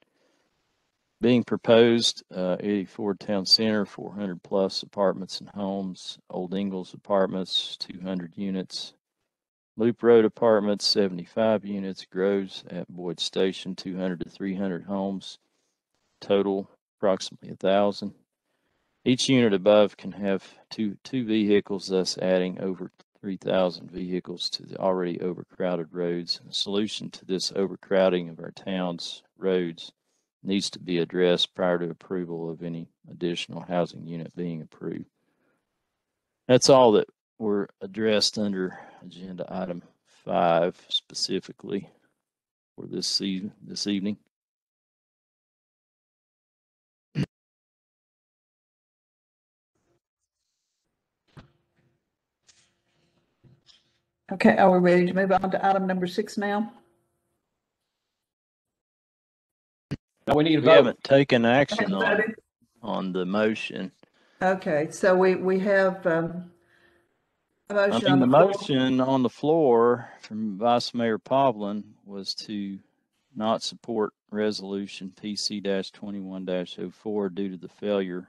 being proposed, uh, 84 Town Center, 400 plus apartments and homes. Old Ingles Apartments, 200 units. Loop Road Apartments, 75 units. Groves at Boyd Station, 200 to 300 homes. Total approximately 1,000. Each unit above can have two, two vehicles, thus adding over 3,000 vehicles to the already overcrowded roads. A solution to this overcrowding of our town's roads needs to be addressed prior to approval of any additional housing unit being approved. That's all that were addressed under agenda item five specifically for this se- this evening. Okay, are we ready to move on to item number six now? Now we need a We vote. haven't taken action on, voted? on the motion. Okay, so we, we have, um, a I motion mean, the the floor. motion on the floor from Vice Mayor Povlin was to not support resolution PC twenty-one 4 due to the failure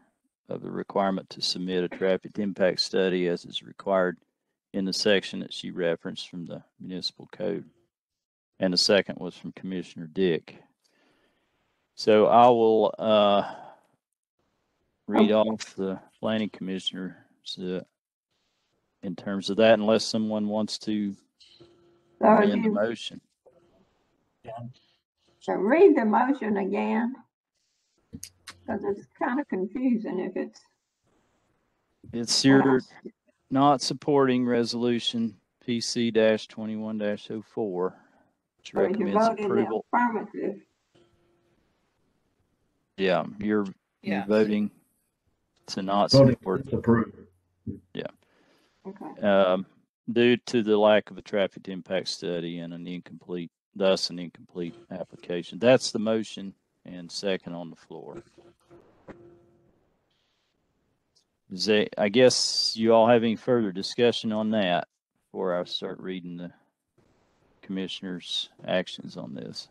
of the requirement to submit a traffic impact study as is required in the section that she referenced from the municipal code. And the second was from Commissioner Dick. So I will, uh, read off the planning commissioner, so in terms of that, unless someone wants to So are amend the you, motion. so read the motion again. Cause it's kind of confusing if it's, It's your not supporting resolution PC twenty-one 4 which So you recommends vote in the approval. affirmative. Yeah, you're, you're voting to not Voting support, to approve. Okay. um, due to the lack of a traffic impact study and an incomplete, thus an incomplete application. That's the motion and second on the floor. Is that, I guess you all have any further discussion on that before I start reading the commissioner's actions on this?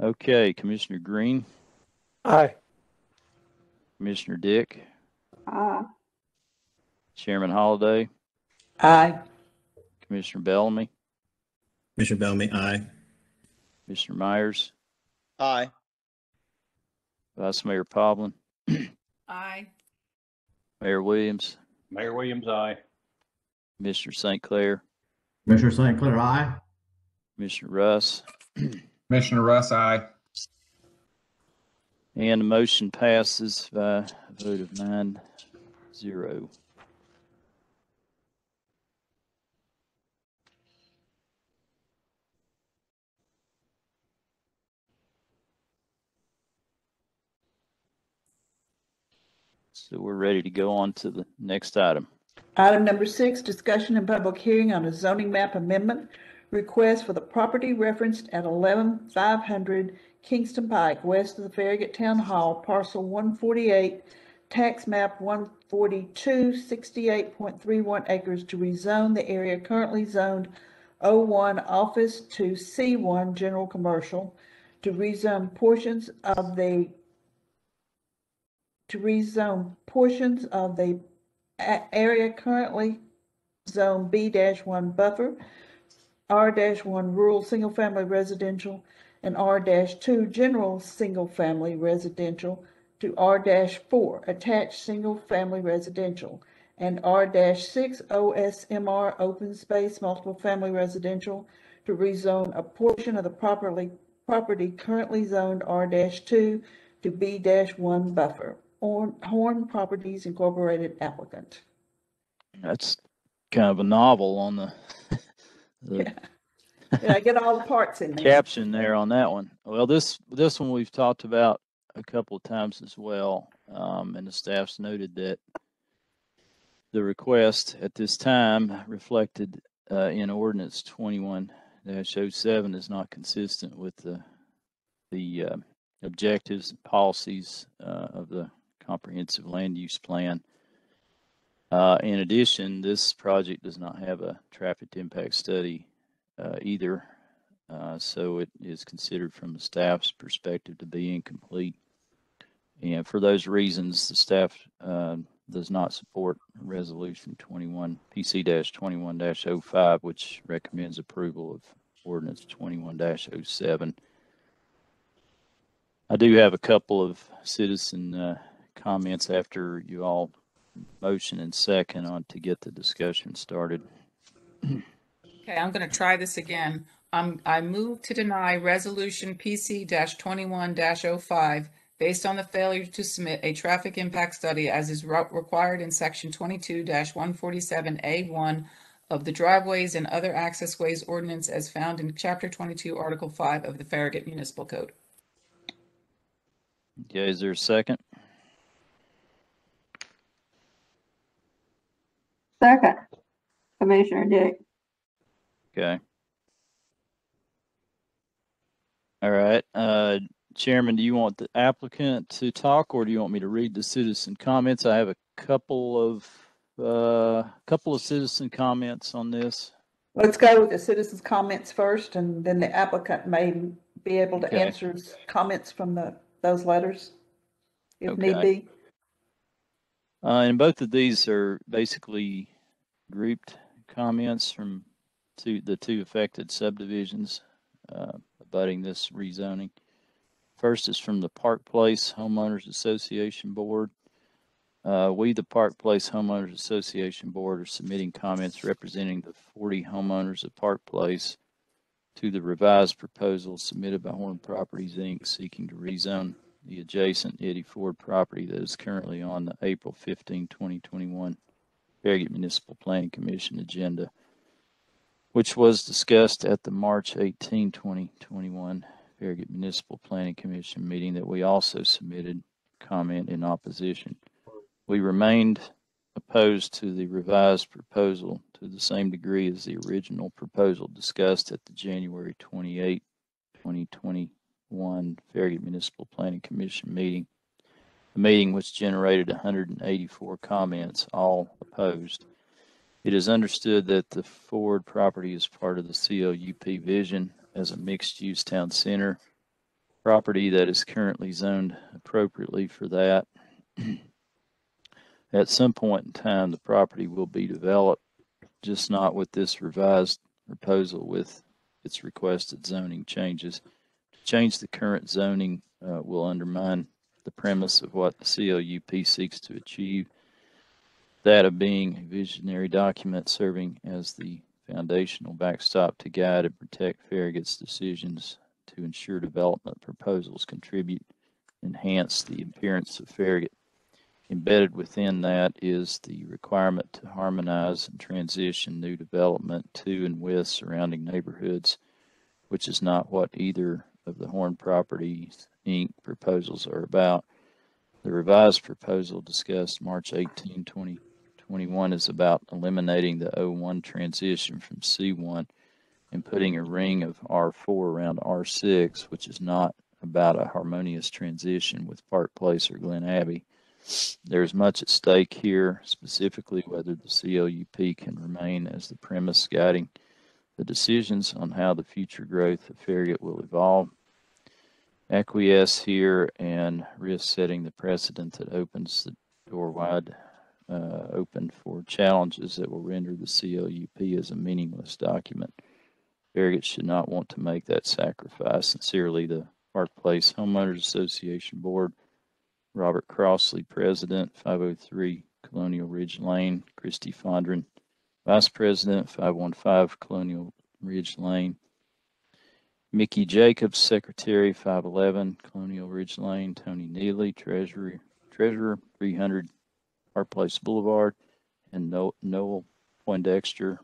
Okay, Commissioner Green, Aye. Commissioner Dick, Uh, Chairman Holladay, Aye. Commissioner Bellamy, Commissioner Bellamy, aye. Commissioner Myers, Aye. Vice Mayor Povlin, Aye. Mayor Williams, Mayor Williams, aye. Commissioner St. Clair, Commissioner St. Clair, aye. Commissioner Russ, Commissioner Russ, aye. and the motion passes by a vote of nine zero. So we're ready to go on to the next item. Item number six, discussion and public hearing on a zoning map amendment request for the property referenced at eleven five hundred Kingston Pike, west of the Farragut Town Hall, parcel one forty-eight, tax map one forty-two, sixty-eight point three one acres to rezone the area currently zoned O one office to C one general commercial, to rezone portions of the to rezone portions of the area currently zone B one buffer, R one rural single-family residential, and R two general single-family residential to R four attached single-family residential, and R six OSMR open space multiple-family residential to rezone a portion of the properly, property currently zoned R two to B one buffer. Horn, Horn Properties Incorporated applicant. That's kind of a novel on the, the Yeah. I get all the parts in there? caption there on that one. Well, this, this one we've talked about a couple of times as well. Um, and the staff's noted that the request at this time reflected, uh, in ordinance twenty-one 7 is not consistent with the, the, uh, objectives and policies, uh, of the comprehensive land use plan. Uh, in addition, this project does not have a traffic impact study, uh, either. Uh, so it is considered from the staff's perspective to be incomplete. And for those reasons, the staff, uh, does not support resolution twenty-one, PC twenty-one 5 which recommends approval of ordinance twenty-one 7 I do have a couple of citizen, uh, comments after you all motion and second on to get the discussion started. Okay, I'm gonna try this again. Um, I move to deny resolution PC twenty-one 5 based on the failure to submit a traffic impact study as is re- required in section twenty-two one forty-seven A one of the driveways and other access ways ordinance as found in chapter twenty-two, article five of the Farragut Municipal Code. Okay, is there a second? Second, Commissioner Dick. Okay. All right, uh, Chairman, do you want the applicant to talk or do you want me to read the citizen comments? I have a couple of, uh, couple of citizen comments on this. Let's go with the citizens' comments first, and then the applicant may be able to Okay. answer comments from the, those letters, if need be. Uh, and both of these are basically grouped comments from two, the two affected subdivisions. Uh, abutting this rezoning. First is from the Park Place Homeowners Association Board. Uh, we, the Park Place Homeowners Association Board, are submitting comments representing the 40 homeowners of Park Place to the revised proposal submitted by Horn Properties, Inc., seeking to rezone the adjacent Eddie Ford property that is currently on the April 15, 2021 Farragut Municipal Planning Commission agenda, which was discussed at the March 18, 2021 Farragut Municipal Planning Commission meeting that we also submitted comment in opposition. We remained opposed to the revised proposal to the same degree as the original proposal discussed at the January 28, 2021 Farragut Municipal Planning Commission meeting. The meeting which generated 184 comments, all opposed. It is understood that the Ford property is part of the CLUP vision as a mixed-use town center property that is currently zoned appropriately for that. At some point in time, the property will be developed, just not with this revised proposal with its requested zoning changes. To change the current zoning uh, will undermine the premise of what the CLUP seeks to achieve, that of being a visionary document serving as the foundational backstop to guide and protect Farragut's decisions to ensure development proposals contribute, enhance the appearance of Farragut. Embedded within that is the requirement to harmonize and transition new development to and with surrounding neighborhoods, which is not what either of the Horn Properties Inc. proposals are about. The revised proposal discussed March 18, 2021 is about eliminating the O1 transition from C1 and putting a ring of R4 around R6, which is not about a harmonious transition with Park Place or Glen Abbey. There is much at stake here, specifically whether the CLUP can remain as the premise guiding the decisions on how the future growth of Farragut will evolve. Acquiesce here and risk setting the precedent that opens the door wide uh, open for challenges that will render the CLUP as a meaningless document. Farragut should not want to make that sacrifice. Sincerely, the Park Place Homeowners Association Board, Robert Crossley, President, 503 Colonial Ridge Lane, Christy Fondren, Vice President, 515 Colonial Ridge Lane, Mickey Jacobs, Secretary, 511 Colonial Ridge Lane, Tony Neely, Treasurer, Treasurer, 300 Park Place Boulevard, and Noel Poindexter,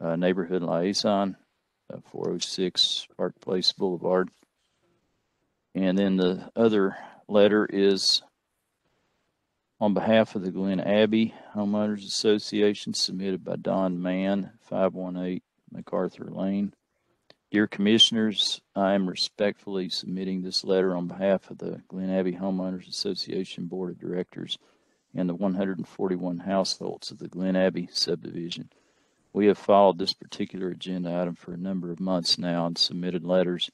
uh, Neighborhood Liaison, uh, 406 Park Place Boulevard. And then the other letter is on behalf of the Glen Abbey Homeowners Association submitted by Don Mann, 518 MacArthur Lane. Dear Commissioners, I am respectfully submitting this letter on behalf of the Glen Abbey Homeowners Association Board of Directors and the 141 households of the Glen Abbey subdivision. We have followed this particular agenda item for a number of months now and submitted letters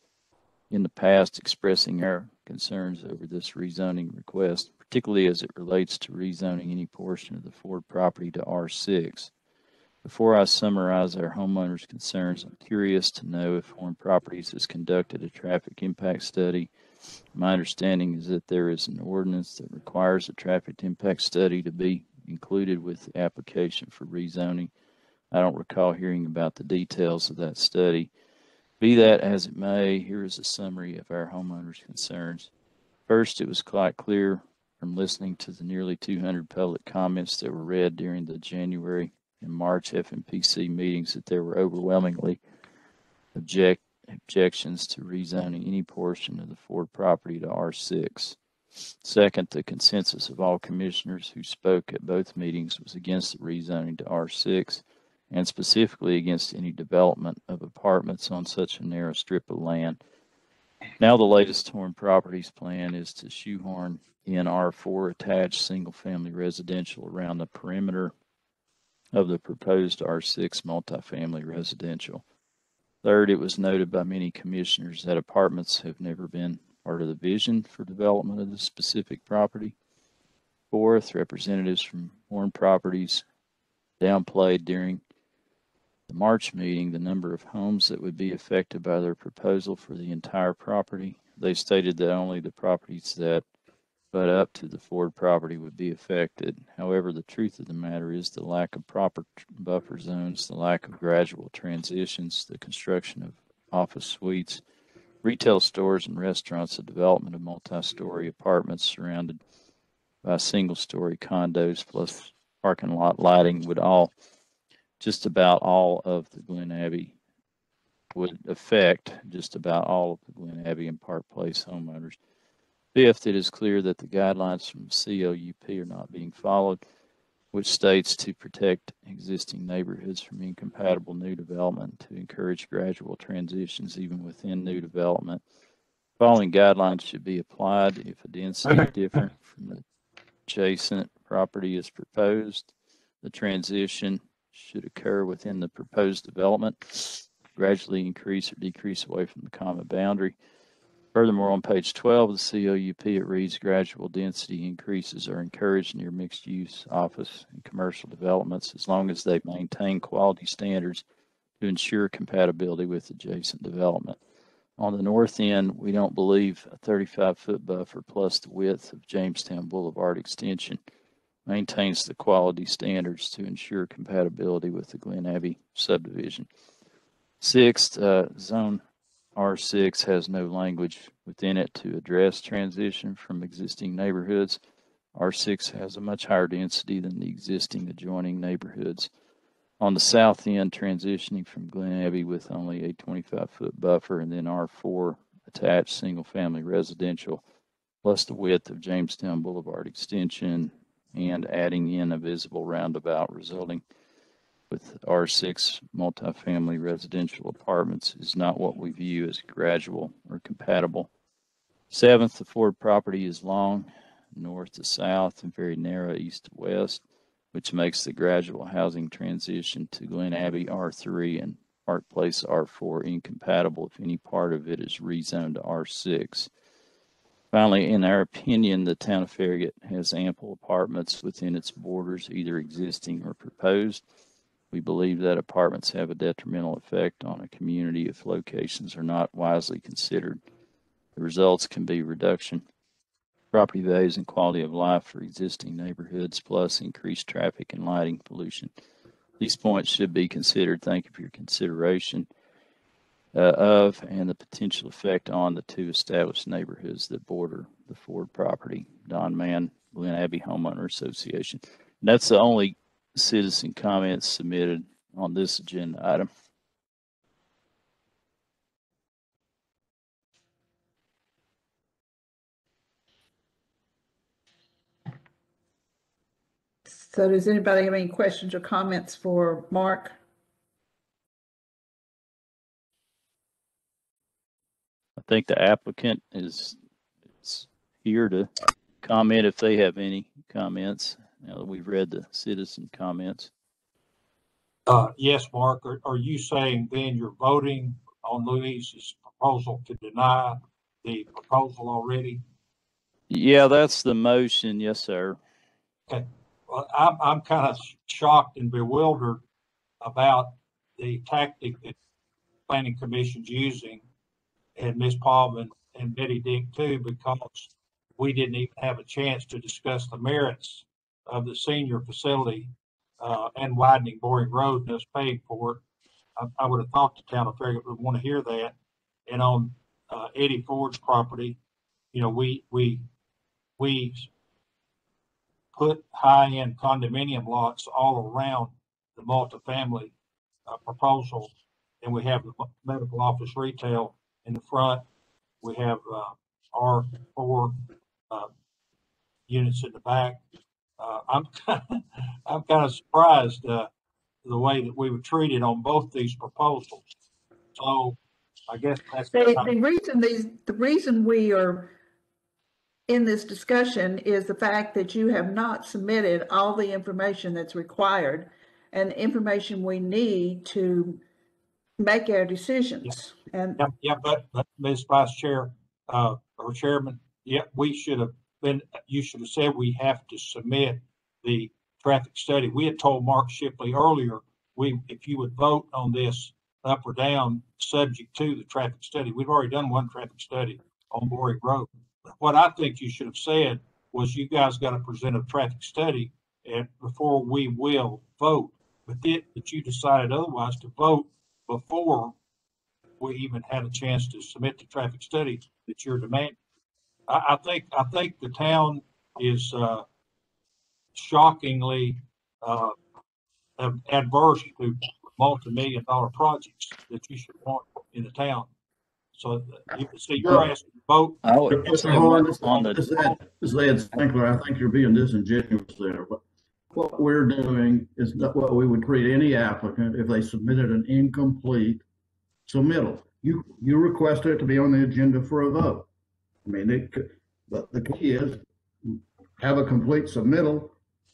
in the past expressing our concerns over this rezoning request, particularly as it relates to rezoning any portion of the Ford property to R6. Before I summarize our homeowners' concerns, I'm curious to know if Horn Properties has conducted a traffic impact study. My understanding is that there is an ordinance that requires a traffic impact study to be included with the application for rezoning. I don't recall hearing about the details of that study. Be that as it may, here is a summary of our homeowners' concerns. First, it was quite clear from listening to the nearly 200 public comments that were read during the January and March FMPC meetings that there were overwhelmingly object, objections to rezoning any portion of the Ford property to R6. Second, the consensus of all commissioners who spoke at both meetings was against the rezoning to R6 and specifically against any development of apartments on such a narrow strip of land. Now, the latest Horn Properties plan is to shoehorn in R4 attached single family residential around the perimeter of the proposed R6 multifamily residential. Third, it was noted by many commissioners that apartments have never been part of the vision for development of this specific property. Fourth, representatives from Horn Properties downplayed during the March meeting the number of homes that would be affected by their proposal for the entire property. They stated that only the properties that but up to the Ford property would be affected. However, the truth of the matter is the lack of proper buffer zones, the lack of gradual transitions, the construction of office suites, retail stores and restaurants, the development of multi-story apartments surrounded by single-story condos plus parking lot lighting would all, just about all of the Glen Abbey would affect just about all of the Glen Abbey and Park Place homeowners. Fifth, it is clear that the guidelines from CLUP are not being followed, which states to protect existing neighborhoods from incompatible new development, to encourage gradual transitions even within new development. Following guidelines should be applied if a density different from the adjacent property is proposed. The transition should occur within the proposed development, gradually increase or decrease away from the common boundary. Furthermore, on page 12 of the CLUP, it reads gradual density increases are encouraged near mixed use office and commercial developments as long as they maintain quality standards to ensure compatibility with adjacent development. On the north end, we don't believe a 35 foot buffer plus the width of Jamestown Boulevard extension maintains the quality standards to ensure compatibility with the Glen Abbey subdivision. Sixth, uh, zone R6 has no language within it to address transition from existing neighborhoods. R6 has a much higher density than the existing adjoining neighborhoods. On the south end, transitioning from Glen Abbey with only a 25 foot buffer and then R4 attached single family residential plus the width of Jamestown Boulevard extension and adding in a visible roundabout resulting with R6 multifamily residential apartments is not what we view as gradual or compatible. Seventh, the Ford property is long, north to south, and very narrow east to west, which makes the gradual housing transition to Glen Abbey R3 and Park Place R4 incompatible if any part of it is rezoned to R6. Finally, in our opinion, the town of Farragut has ample apartments within its borders, either existing or proposed. We believe that apartments have a detrimental effect on a community if locations are not wisely considered. The results can be reduction, property values and quality of life for existing neighborhoods, plus increased traffic and lighting pollution. These points should be considered. Thank you for your consideration Uh, of and the potential effect on the two established neighborhoods that border the Ford property, Don Mann, Glen Abbey Homeowner Association. And that's the only citizen comments submitted on this agenda item. So does anybody have any questions or comments for Mark? Think the applicant is, is here to comment if they have any comments. Now that we've read the citizen comments. Uh, yes, Mark, are, are you saying then you're voting on Louise's proposal to deny the proposal already? Yeah, that's the motion. Yes, sir. Well, I'm, I'm kind of shocked and bewildered about the tactic that planning commission's using and Ms. Palm and, and Betty Dick too, because we didn't even have a chance to discuss the merits of the senior facility uh, and widening Boring Road and us paying for it. I, I would have thought the town of Farragut would want to hear that. And on uh, Eddie Ford's property, you know, we, we, we put high-end condominium lots all around the multifamily uh, proposal. And we have the medical office retail in the front. We have uh, R four uh, units in the back. Uh, I'm I'm kind of surprised uh, the way that we were treated on both these proposals. So I guess that's The, the reason these, the reason we are in this discussion is the fact that you have not submitted all the information that's required and the information we need to make our decisions. And Yeah, yeah, but, but Ms. Vice Chair, uh, or Chairman, yeah, we should have been, you should have said we have to submit the traffic study. We had told Mark Shipley earlier we, if you would vote on this up or down, subject to the traffic study. We've already done one traffic study on Bory Road. What I think you should have said was you guys got to present a traffic study and before we will vote. But it, but you decided otherwise to vote before we even had a chance to submit the traffic study that you're demanding. I, I think, I think the town is, uh, shockingly, uh, adverse to multi-million dollar projects that you should want in the town. So, uh, you can see, you're asking to vote. I would, Mr. Horn, on the, this is Ed, this is Ed St. Clair. I think you're being disingenuous there. What, what we're doing is not what we would treat any applicant if they submitted an incomplete submittal. You, you requested it to be on the agenda for a vote. I mean, it, could- but the key is have a complete submittal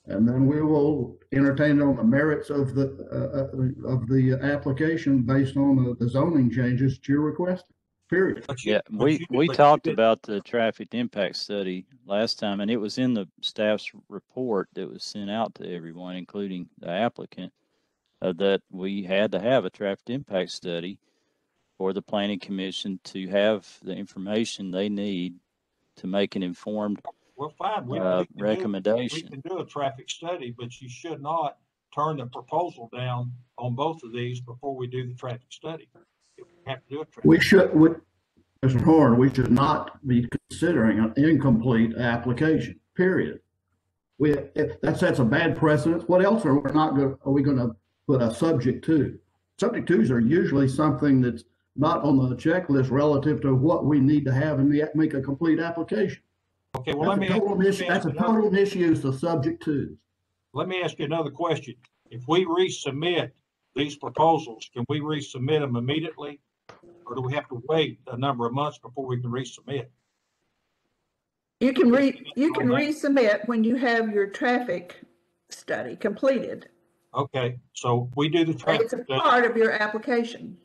and then we will entertain on the merits of the, uh, uh, of the application based on the- the zoning changes that you're requesting, period. Yeah, we, we talked about the traffic impact study last time, and it was in the staff's report that was sent out to everyone, including the applicant, uh, that we had to have a traffic impact study for the planning commission to have the information they need to make an informed Well, fine. we- uh, we can do- recommendation. We can do a traffic study, but you should not turn the proposal down on both of these before we do the traffic study. We have to do a traffic. We should, we, Mr. Horn, we should not be considering an incomplete application, period. We, if, that sets a bad precedent. What else are we not going, are we going to put a subject to? Subject twos are usually something that's not on the checklist relative to what we need to have and make a complete application. Okay, well, let That's me. total let me mis- ask That's a another- total misuse of subject twos. Let me ask you another question. If we resubmit these proposals, can we resubmit them immediately? Or do we have to wait a number of months before we can resubmit? You can re, you can resubmit when you have your traffic study completed. Okay, so we do the traffic It's a study. part of your application.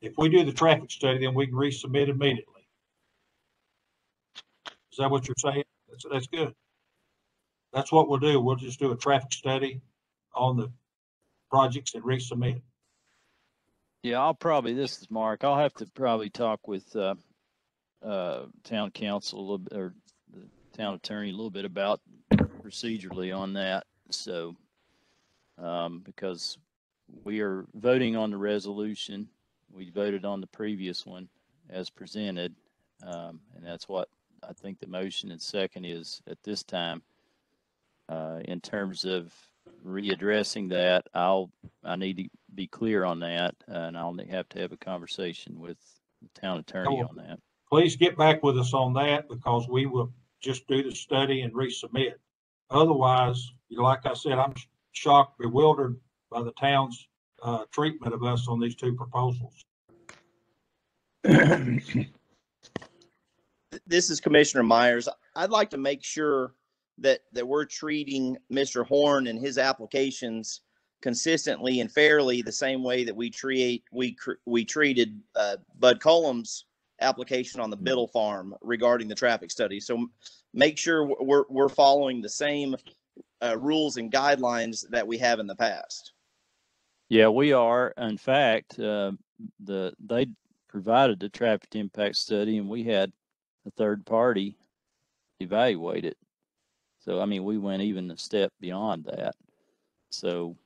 If we do the traffic study, then we can resubmit immediately. Is that what you're saying? That's, that's good. That's what we'll do. We'll just do a traffic study on the projects and resubmit. Yeah, I'll probably, this is Mark, I'll have to probably talk with, uh, uh, town counsel a little bit, or the town attorney a little bit about procedurally on that, so, um, because we are voting on the resolution, we voted on the previous one as presented, um, and that's what I think the motion and second is at this time. Uh, in terms of readdressing that, I'll, I need to be clear on that, and I'll have to have a conversation with the town attorney on that. Please get back with us on that because we will just do the study and resubmit. Otherwise, you know, like I said, I'm shocked, bewildered by the town's, uh, treatment of us on these two proposals. this is Commissioner Myers. I'd like to make sure that, that we're treating Mr. Horn and his applications consistently and fairly the same way that we treat, we, we treated, uh, Bud Cullum's application on the Biddle Farm regarding the traffic study. So make sure we're, we're following the same, uh, rules and guidelines that we have in the past. Yeah, we are. In fact, uh, the, they provided the traffic impact study and we had a third party evaluate it. So, I mean, we went even a step beyond that. So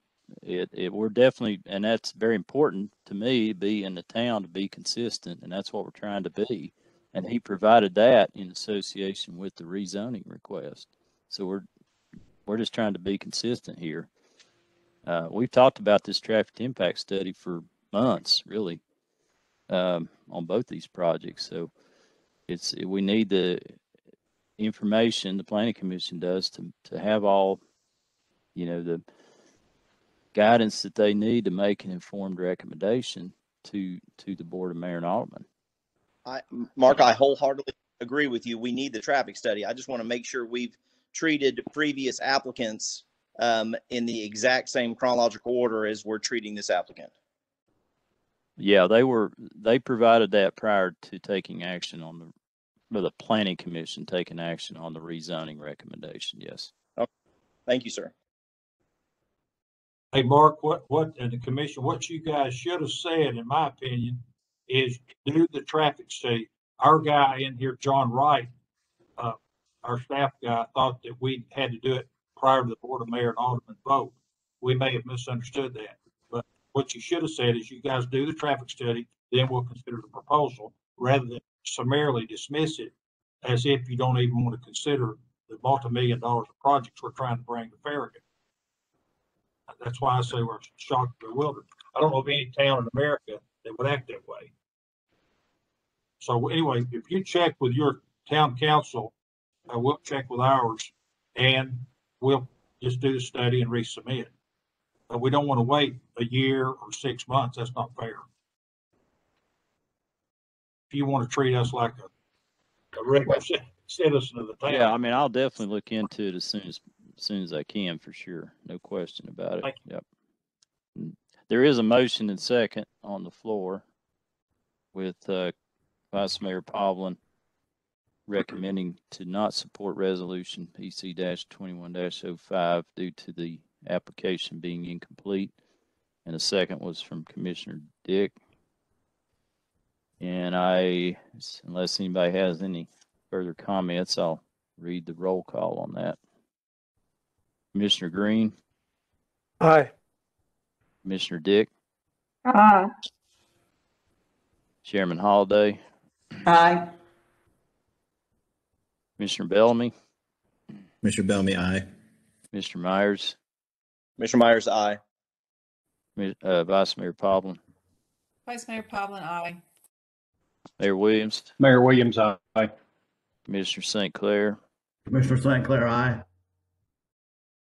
it, it, we're definitely, and that's very important to me, to be in the town, to be consistent, and that's what we're trying to be. And he provided that in association with the rezoning request. So we're, we're just trying to be consistent here. Uh, we've talked about this traffic impact study for months, really, um, on both these projects. So it's, we need the information, the planning commission does to, to have all, you know, the guidance that they need to make an informed recommendation to, to the Board of Mayor and Alderman. I, Mark, I wholeheartedly agree with you. We need the traffic study. I just want to make sure we've treated previous applicants um, in the exact same chronological order as we're treating this applicant. Yeah, they were, they provided that prior to taking action on the, or the planning commission taking action on the rezoning recommendation, yes. Thank you, sir. Hey, Mark, what, what, and the commission, what you guys should have said, in my opinion, is do the traffic study. Our guy in here, John Wright, uh, our staff guy, thought that we had to do it prior to the Board of Mayor and Alderman vote. We may have misunderstood that, but what you should have said is you guys do the traffic study, then we'll consider the proposal, rather than summarily dismiss it as if you don't even want to consider the multi-million dollars of projects we're trying to bring to Farragut. That's why I say we're shocked and bewildered. I don't know of any town in America that would act that way. So anyway, if you check with your town counsel, uh, we'll check with ours and we'll just do the study and resubmit. But we don't want to wait a year or six months. That's not fair. If you want to treat us like a, a regular citizen of the town. Yeah, I mean, I'll definitely look into it as soon as, as soon as I can, for sure. No question about it. Thank Yep. Mm. There is a motion and second on the floor with, uh, Vice Mayor Povlin recommending to not support resolution PC twenty-one 5 due to the application being incomplete. And a second was from Commissioner Dick. And I, unless anybody has any further comments, I'll read the roll call on that. Commissioner Green, Aye. Commissioner Dick, Aye. Chairman Holladay, Aye. Commissioner Bellamy, Mr. Bellamy, aye. Mr. Myers, Mr. Myers, aye. Uh, Vice Mayor Povlin, Vice Mayor Povlin, aye. Mayor Williams, Mayor Williams, aye. Commissioner St. Clair, Commissioner St. Clair, aye.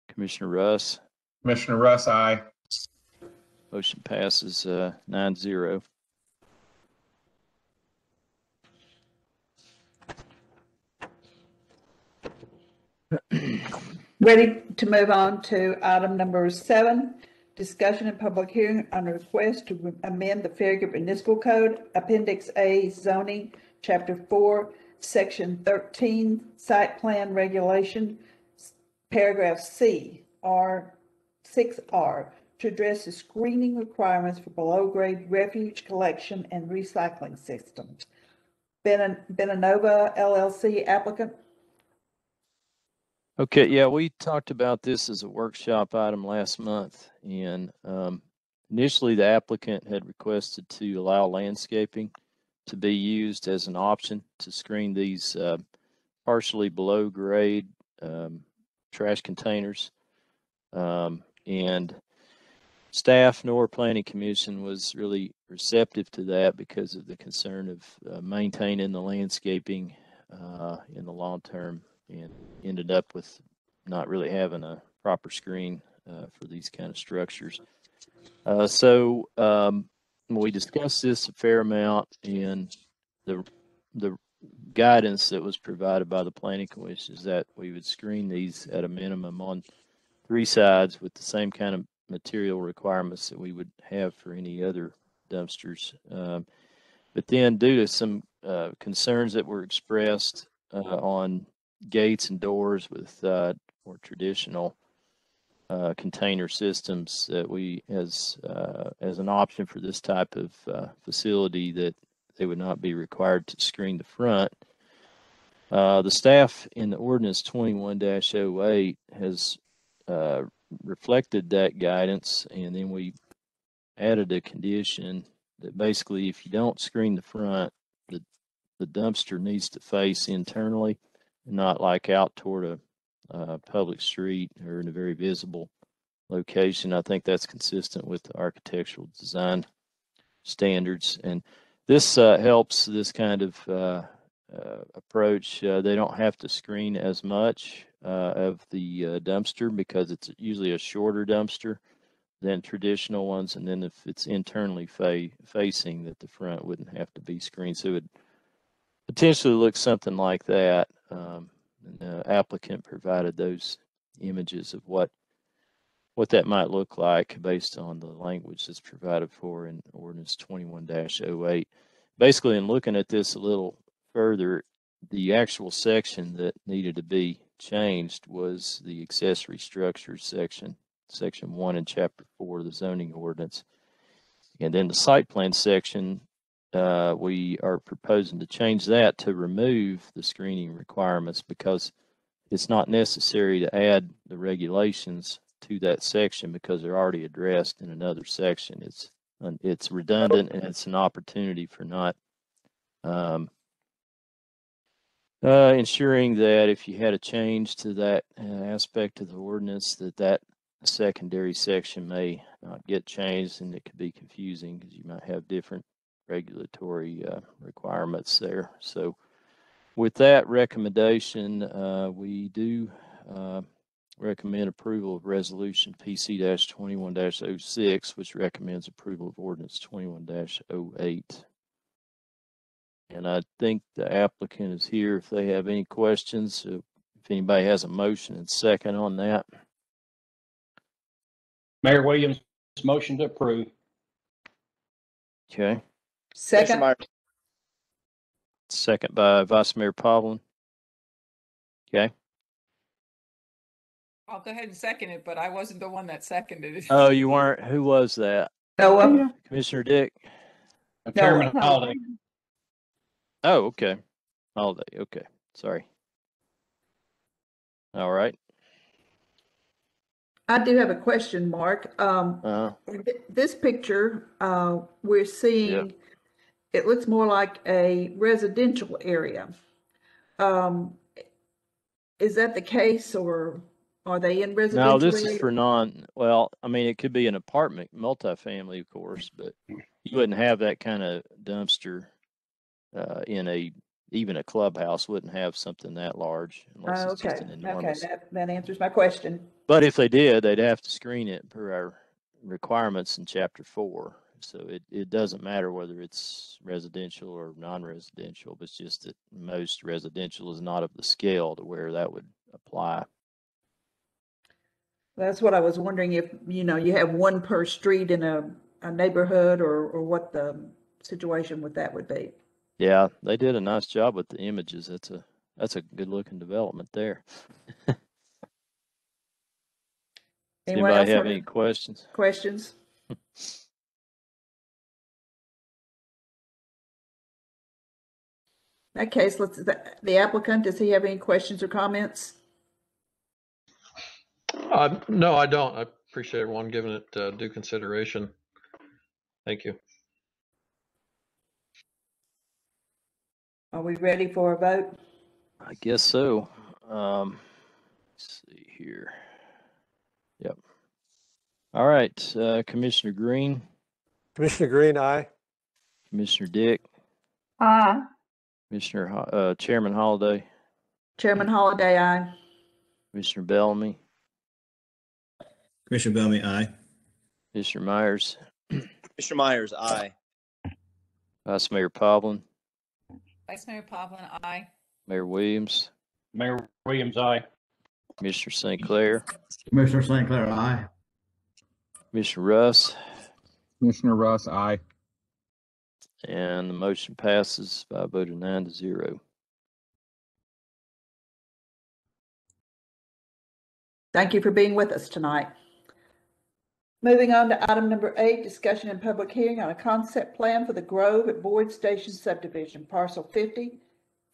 Commissioner Russ. Commissioner Russ, aye. Motion passes, uh, nine zero. Ready to move on to item number seven, discussion and public hearing on a request to amend the Farragut Municipal Code, Appendix A zoning, Chapter four, Section thirteen, site plan regulation, paragraph C, R, six R, to address the screening requirements for below-grade refuge collection and recycling systems. Ben- Benanova LLC applicant, Okay, yeah, we talked about this as a workshop item last month, and um, initially the applicant had requested to allow landscaping to be used as an option to screen these uh, partially below grade um, trash containers. Um, and staff nor planning commission was really receptive to that because of the concern of uh, maintaining the landscaping uh, in the long term and ended up with not really having a proper screen uh, for these kind of structures. Uh, so um, we discussed this a fair amount, and the the guidance that was provided by the planning commission is that we would screen these at a minimum on three sides with the same kind of material requirements that we would have for any other dumpsters. Um, but then, due to some uh, concerns that were expressed uh, on gates and doors with uh, more traditional uh, container systems that we as uh, as an option for this type of uh, facility that they would not be required to screen the front. Uh, the staff in the ordinance 21-08 has uh, reflected that guidance, and then we added a condition that basically, if you don't screen the front, the the dumpster needs to face internally, not like out toward a uh, public street or in a very visible location. I think that's consistent with the architectural design standards. And this uh, helps this kind of uh, uh, approach. Uh, they don't have to screen as much uh, of the uh, dumpster because it's usually a shorter dumpster than traditional ones. And then if it's internally fa- facing, that the front wouldn't have to be screened. So it would potentially look something like that. Um, and the applicant provided those images of what what that might look like based on the language that's provided for in ordinance 21-08. Basically, in looking at this a little further, the actual section that needed to be changed was the accessory structures section section one and chapter four of the zoning ordinance. And then the site plan section, uh, we are proposing to change that to remove the screening requirements because it's not necessary to add the regulations to that section because they're already addressed in another section. It's, it's redundant and it's an opportunity for not, um, uh, ensuring that if you had a change to that uh, aspect of the ordinance, that that secondary section may not get changed and it could be confusing because you might have different regulatory uh, requirements there. So with that recommendation, uh, we do uh, recommend approval of resolution PC twenty-one 6 which recommends approval of ordinance twenty-one 8 And I think the applicant is here if they have any questions. If anybody has a motion and second on that. Mayor Williams, motion to approve. Okay, Commissioner Second, Myers, second by Vice Mayor Povlin. Okay. I'll go ahead and second it, but I wasn't the one that seconded it. Oh, you weren't, who was that? Noah, Commissioner Dick? Chairman No. Holladay. Oh, okay. Holladay, okay, sorry. All right, I do have a question, Mark. Um, uh, th- this picture, uh, we're seeing, it looks more like a residential area. Um, is that the case or are they in residential? no, this is for non, well, I mean, it could be an apartment, multifamily, of course, but you wouldn't have that kind of dumpster uh, in a, even a clubhouse wouldn't have something that large unless Oh, it's just Okay, an okay, enormous. that, that answers my question. But if they did, they'd have to screen it per our requirements in chapter four. So it, it doesn't matter whether it's residential or non-residential, but it's just that most residential is not of the scale to where that would apply. That's what I was wondering if, you know, you have one per street in a, a neighborhood or, or what the situation with that would be. Yeah, they did a nice job with the images. That's a, that's a good looking development there. Anybody else have have any questions? questions? That case, let's, the the applicant, does he have any questions or comments? Uh, no, I don't. I appreciate everyone giving it uh, due consideration. Thank you. Are we ready for a vote? I guess so. Um, let's see here. Yep. All right, uh, Commissioner Green, Commissioner Green, aye. Commissioner Dick, Aye. Commissioner, Ho- uh, Chairman Holladay, Chairman Holladay, aye. Commissioner Bellamy, Commissioner Bellamy, aye. Commissioner Myers, Commissioner Myers, aye. Vice Mayor Povlin, Vice Mayor Povlin, aye. Mayor Williams, Mayor Williams, aye. Commissioner St. Clair, Commissioner St. Clair, aye. Commissioner Russ, Commissioner Russ, aye. And the motion passes by a vote of nine to zero. Thank you for being with us tonight. Moving on to item number eight, discussion and public hearing on a concept plan for the Grove at Boyd Station subdivision, parcel 50,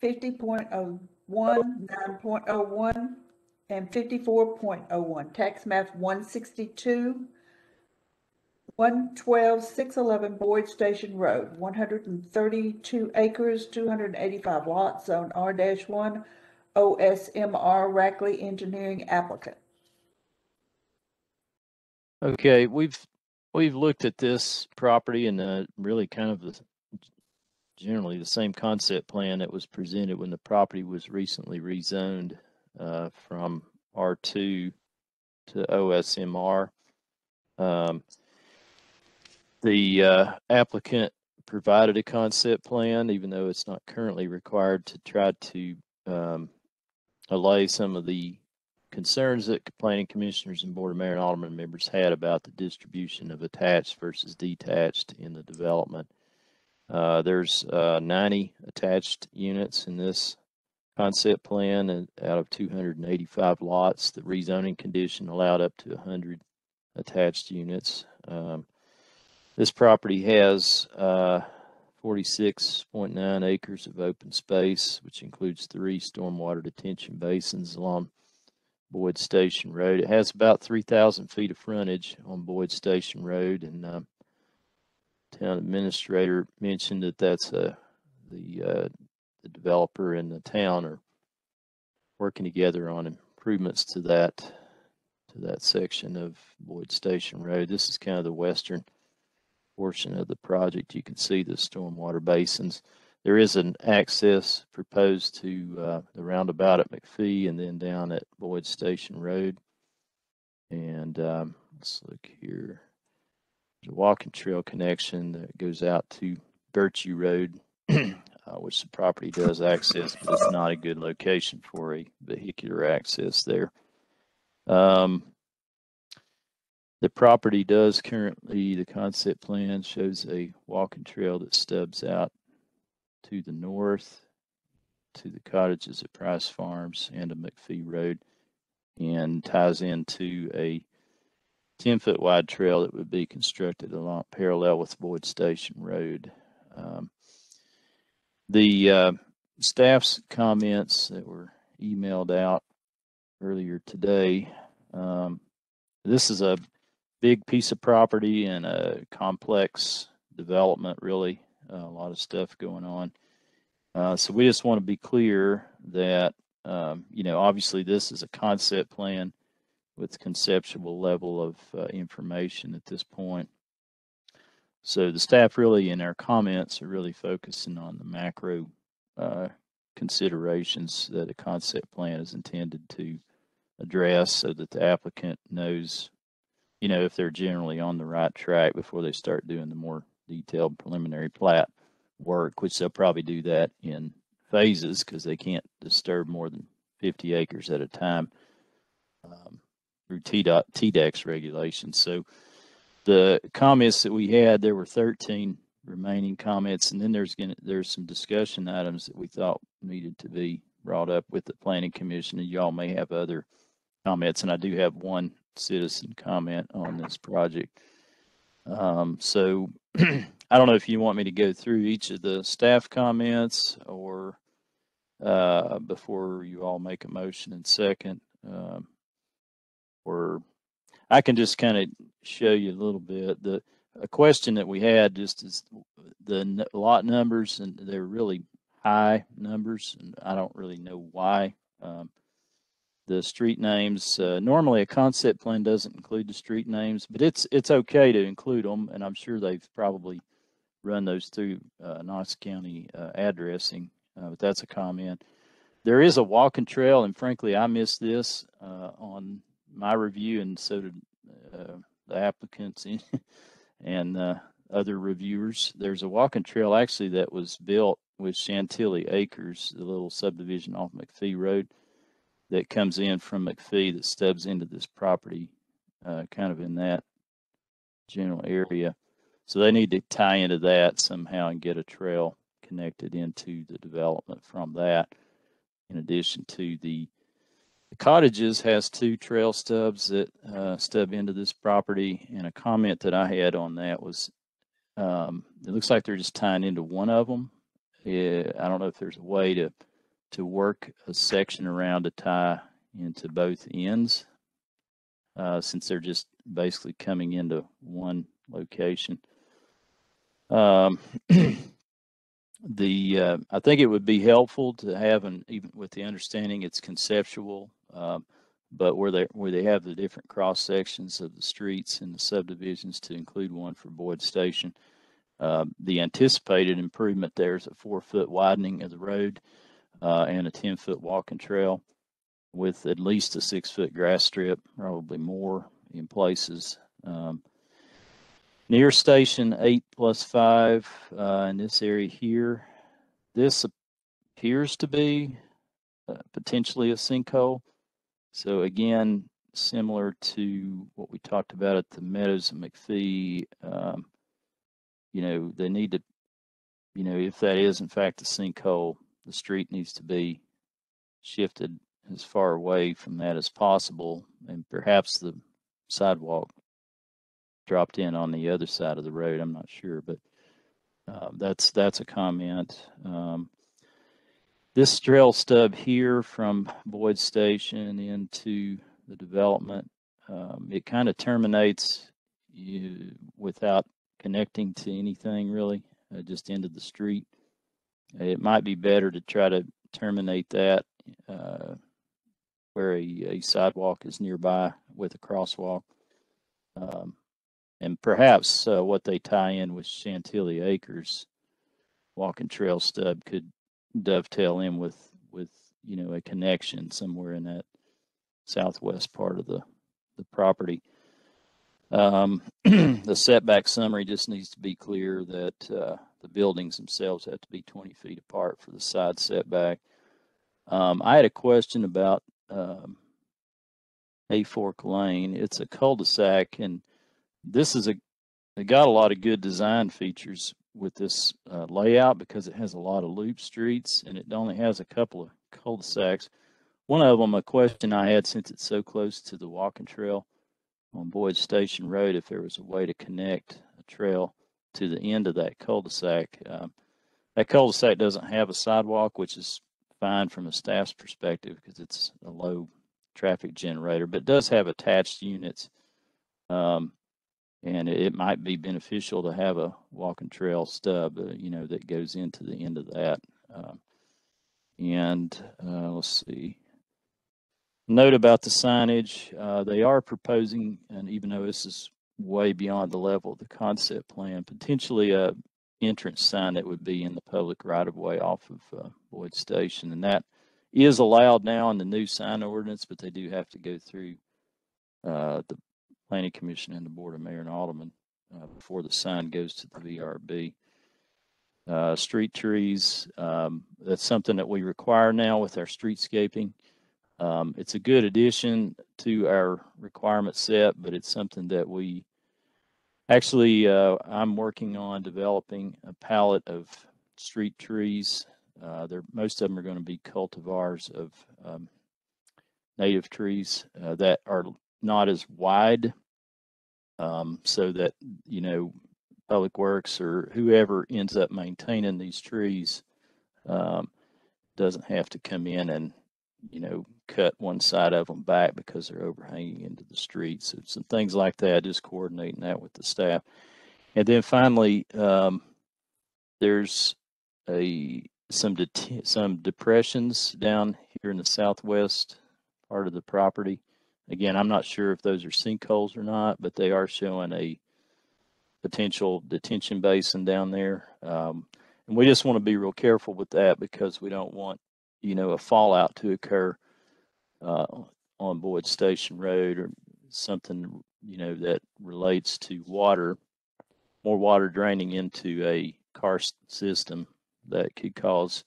50.01, 9.01, and 54.01, tax map 162, 112, 611 Boyd Station Road, 132 acres, 285 lots, zone R-1, OSMR Rackley Engineering applicant. Okay, we've, we've looked at this property and, uh, really kind of the, generally the same concept plan that was presented when the property was recently rezoned, uh, from R2 to OSMR. Um, the, uh, applicant provided a concept plan, even though it's not currently required to try to, um, allay some of the concerns that planning commissioners and board of mayor and alderman members had about the distribution of attached versus detached in the development. Uh, there's, uh, ninety attached units in this concept plan and out of two hundred and eighty-five lots, the rezoning condition allowed up to hundred attached units. Um, this property has uh, 46.9 acres of open space, which includes three stormwater detention basins along Boyd Station Road. It has about 3,000 feet of frontage on Boyd Station Road, and um, town administrator mentioned that that's a the uh, the developer and the town are working together on improvements to that to that section of Boyd Station Road. This is kind of the western portion of the project. You can see the stormwater basins. There is an access proposed to uh, the roundabout at McFee and then down at Boyd Station Road. And um, let's look here. There's a walking trail connection that goes out to Virtue Road, uh, which the property does access, but it's not a good location for a vehicular access there. Um, the property does currently, the concept plan shows a walking trail that stubs out to the north to the cottages at Price Farms and to McFee Road and ties into a 10 foot wide trail that would be constructed along parallel with Boyd Station Road. Um, the uh, staff's comments that were emailed out earlier today. Um, this is a big piece of property and a complex development, really. Uh, a lot of stuff going on. Uh, so we just want to be clear that, um, you know, obviously this is a concept plan with conceptual level of uh, information at this point. So the staff really in our comments are really focusing on the macro uh, considerations that a concept plan is intended to address so that the applicant knows, you know, if they're generally on the right track before they start doing the more detailed preliminary plat work, which they'll probably do that in phases because they can't disturb more than 50 acres at a time um, through TDOT, TDEC regulations. So the comments that we had, there were 13 remaining comments, and then there's gonna there's some discussion items that we thought needed to be brought up with the planning commission, and y'all may have other comments, and I do have one citizen comment on this project. Um, so I don't know if you want me to go through each of the staff comments or uh, before you all make a motion and second, um, or I can just kind of show you a little bit. The a question that we had just is the lot numbers, and they're really high numbers, and I don't really know why. Um, the street names. Uh, normally, a concept plan doesn't include the street names, but it's it's okay to include them, and I'm sure they've probably run those through uh, Knox County uh, addressing. Uh, but that's a comment. There is a walking trail, and frankly, I missed this uh, on my review, and so did uh, the applicants and, other reviewers. There's a walking trail actually that was built with Chantilly Acres, the little subdivision off McFee Road that comes in from McFee that stubs into this property, uh, kind of in that general area. So they need to tie into that somehow and get a trail connected into the development from that. In addition to the, the cottages has two trail stubs that uh, stub into this property. And a comment that I had on that was, um, it looks like they're just tying into one of them. Yeah, I don't know if there's a way to to work a section around to tie into both ends, uh, since they're just basically coming into one location. Um, the uh, I think it would be helpful to have an even with the understanding it's conceptual, um, but where they where they have the different cross sections of the streets and the subdivisions to include one for Boyd Station. Uh, the anticipated improvement there is a four foot widening of the road uh, and a 10 foot walking trail with at least a six foot grass strip, probably more in places. Um, near station eight plus five uh, in this area here, this appears to be uh, potentially a sinkhole. So again, similar to what we talked about at the Meadows and McFee, um, you know, they need to, you know, if that is in fact a sinkhole, the street needs to be shifted as far away from that as possible, and perhaps the sidewalk dropped in on the other side of the road. I'm not sure, but uh, that's that's a comment. Um, this trail stub here from Boyd Station into the development, um, it kind of terminates without connecting to anything really, uh, just into the street. It might be better to try to terminate that uh, where a, a sidewalk is nearby with a crosswalk. Um, and perhaps uh, what they tie in with Chantilly Acres walking trail stub could dovetail in with with you know a connection somewhere in that southwest part of the the property. Um, the setback summary just needs to be clear that uh, the buildings themselves have to be 20 feet apart for the side setback. Um, I had a question about um, A Fork Lane. It's a cul-de-sac, and this is a it got a lot of good design features with this uh, layout because it has a lot of loop streets and it only has a couple of cul-de-sacs. One of them, a question I had since it's so close to the walking trail on Boyd Station Road, if there was a way to connect a trail to the end of that cul-de-sac. Um, that cul-de-sac doesn't have a sidewalk, which is fine from a staff's perspective because it's a low traffic generator, but does have attached units. Um, and it, it might be beneficial to have a walking trail stub, uh, you know, that goes into the end of that. Um, and uh, let's see. Note about the signage, uh, they are proposing, and even though this is way beyond the level of the concept plan, potentially a entrance sign that would be in the public right of way off of uh, Boyd Station. And that is allowed now in the new sign ordinance, but they do have to go through uh, the Planning Commission and the Board of Mayor and Aldermen uh, before the sign goes to the VRB. Uh, street trees, um, that's something that we require now with our streetscaping. Um, it's a good addition to our requirement set, but it's something that we actually, uh, I'm working on developing a palette of street trees. Uh, most of them are going to be cultivars of um, native trees uh, that are not as wide um, so that you know public works or whoever ends up maintaining these trees um, doesn't have to come in and you know cut one side of them back because they're overhanging into the street so some things like that just coordinating that with the staff and then finally um, there's a some det- some depressions down here in the southwest part of the property Again, I'm not sure if those are sinkholes or not, but they are showing a potential detention basin down there. Um, and we just want to be real careful with that because we don't want, you know, a fallout to occur uh, on Boyd Station Road or something, you know, that relates to water, more water draining into a karst system that could cause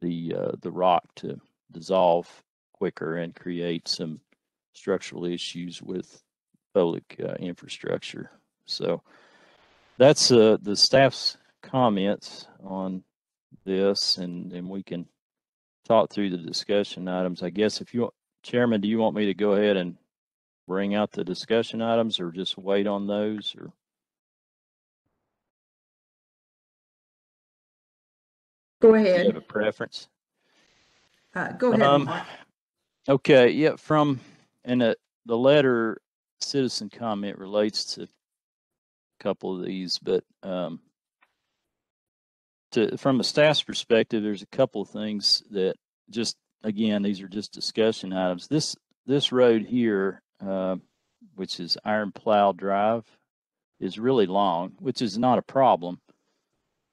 the uh, the rock to dissolve quicker and create some structural issues with public uh, infrastructure. So that's uh, the staff's comments on this, and, and we can talk through the discussion items. I guess if you, Chairman, do you want me to go ahead and bring out the discussion items or just wait on those or? Go Do you have ahead. a preference? Uh, go ahead. Um, okay, yeah, from, and the, the letter citizen comment relates to a couple of these, but, um, to, from a staff's perspective, there's a couple of things that just, again, these are just discussion items. This, this road here, uh, which is Iron Plow Drive, is really long, which is not a problem.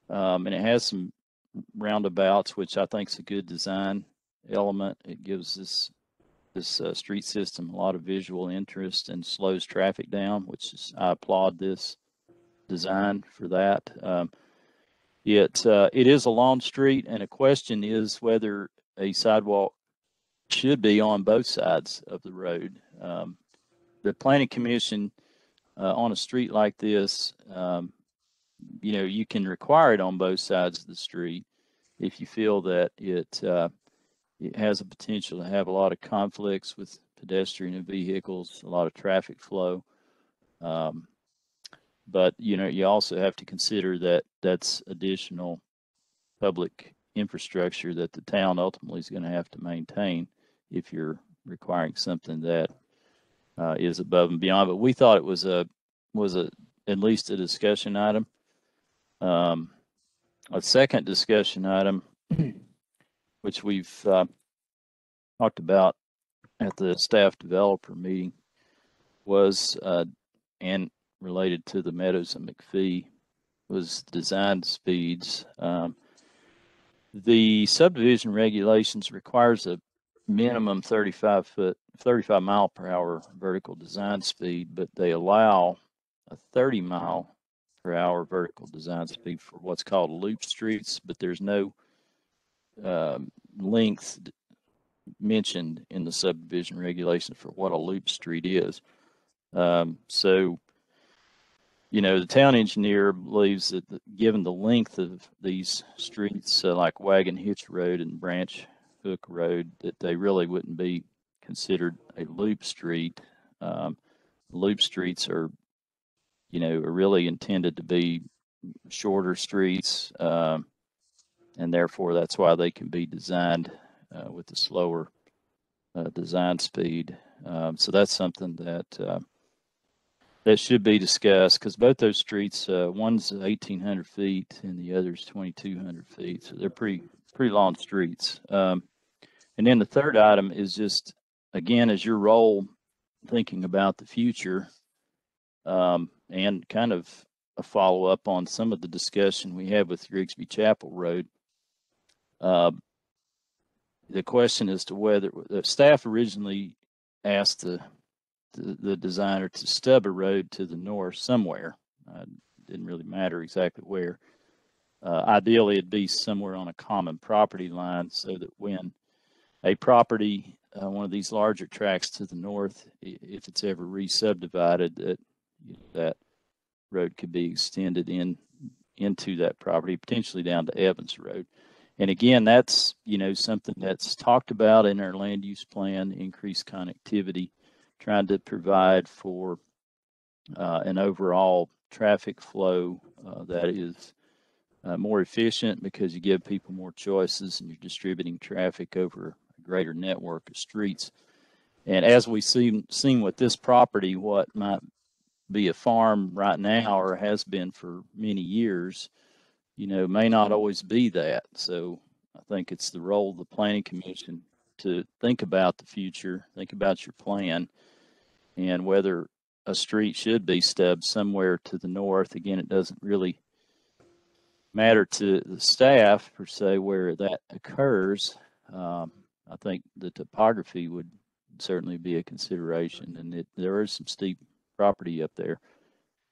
Um, and it has some roundabouts, which I think is a good design element. It gives this this uh, street system a lot of visual interest and slows traffic down, which is I applaud this design for that. Um, it uh, it is a long street, and a question is whether a sidewalk should be on both sides of the road. Um, the planning commission uh, on a street like this, um, you know, you can require it on both sides of the street if you feel that it uh, it has a potential to have a lot of conflicts with pedestrian and vehicles, a lot of traffic flow. Um, but you know, you also have to consider that that's additional public infrastructure that the town ultimately is going to have to maintain if you're requiring something that uh, is above and beyond. But we thought it was a was a at least a discussion item. Um, a second discussion item, which we've uh, talked about at the staff developer meeting, was uh, and related to the Meadows and McFee was design speeds. Um, the subdivision regulations requires a minimum 35 foot, 35 mile per hour vertical design speed, but they allow a 30 mile per hour vertical design speed for what's called loop streets, but there's no um, length mentioned in the subdivision regulations for what a loop street is. Um, so, you know, the town engineer believes that the- given the length of these streets, uh, like Wagon Hitch Road and Branch Hook Road, that they really wouldn't be considered a loop street. Um, loop streets are, you know, are really intended to be shorter streets, um, and therefore that's why they can be designed uh, with a slower uh, design speed. Um, so that's something that uh, that should be discussed because both those streets, uh, one's 1,800 feet and the other's 2,200 feet, so they're pretty pretty long streets. Um, and then the third item is just again as your role thinking about the future um, and kind of a follow up on some of the discussion we had with Grigsby Chapel Road. Uh, the question as to whether the staff originally asked the, the the designer to stub a road to the north somewhere. Uh, didn't really matter exactly where. Uh, ideally, it'd be somewhere on a common property line so that when a property, uh, one of these larger tracts to the north, if it's ever re-subdivided, that you know, that road could be extended in into that property, potentially down to Evans Road. And again, that's you know something that's talked about in our land use plan, increased connectivity, trying to provide for uh, an overall traffic flow uh, that is uh, more efficient because you give people more choices and you're distributing traffic over a greater network of streets. And as we see seen with this property, what might be a farm right now or has been for many years, you know, may not always be that. So I think it's the role of the planning commission to think about the future, think about your plan, and whether a street should be stubbed somewhere to the north. Again, it doesn't really matter to the staff per se where that occurs. Um, I think the topography would certainly be a consideration, and it, there is some steep property up there.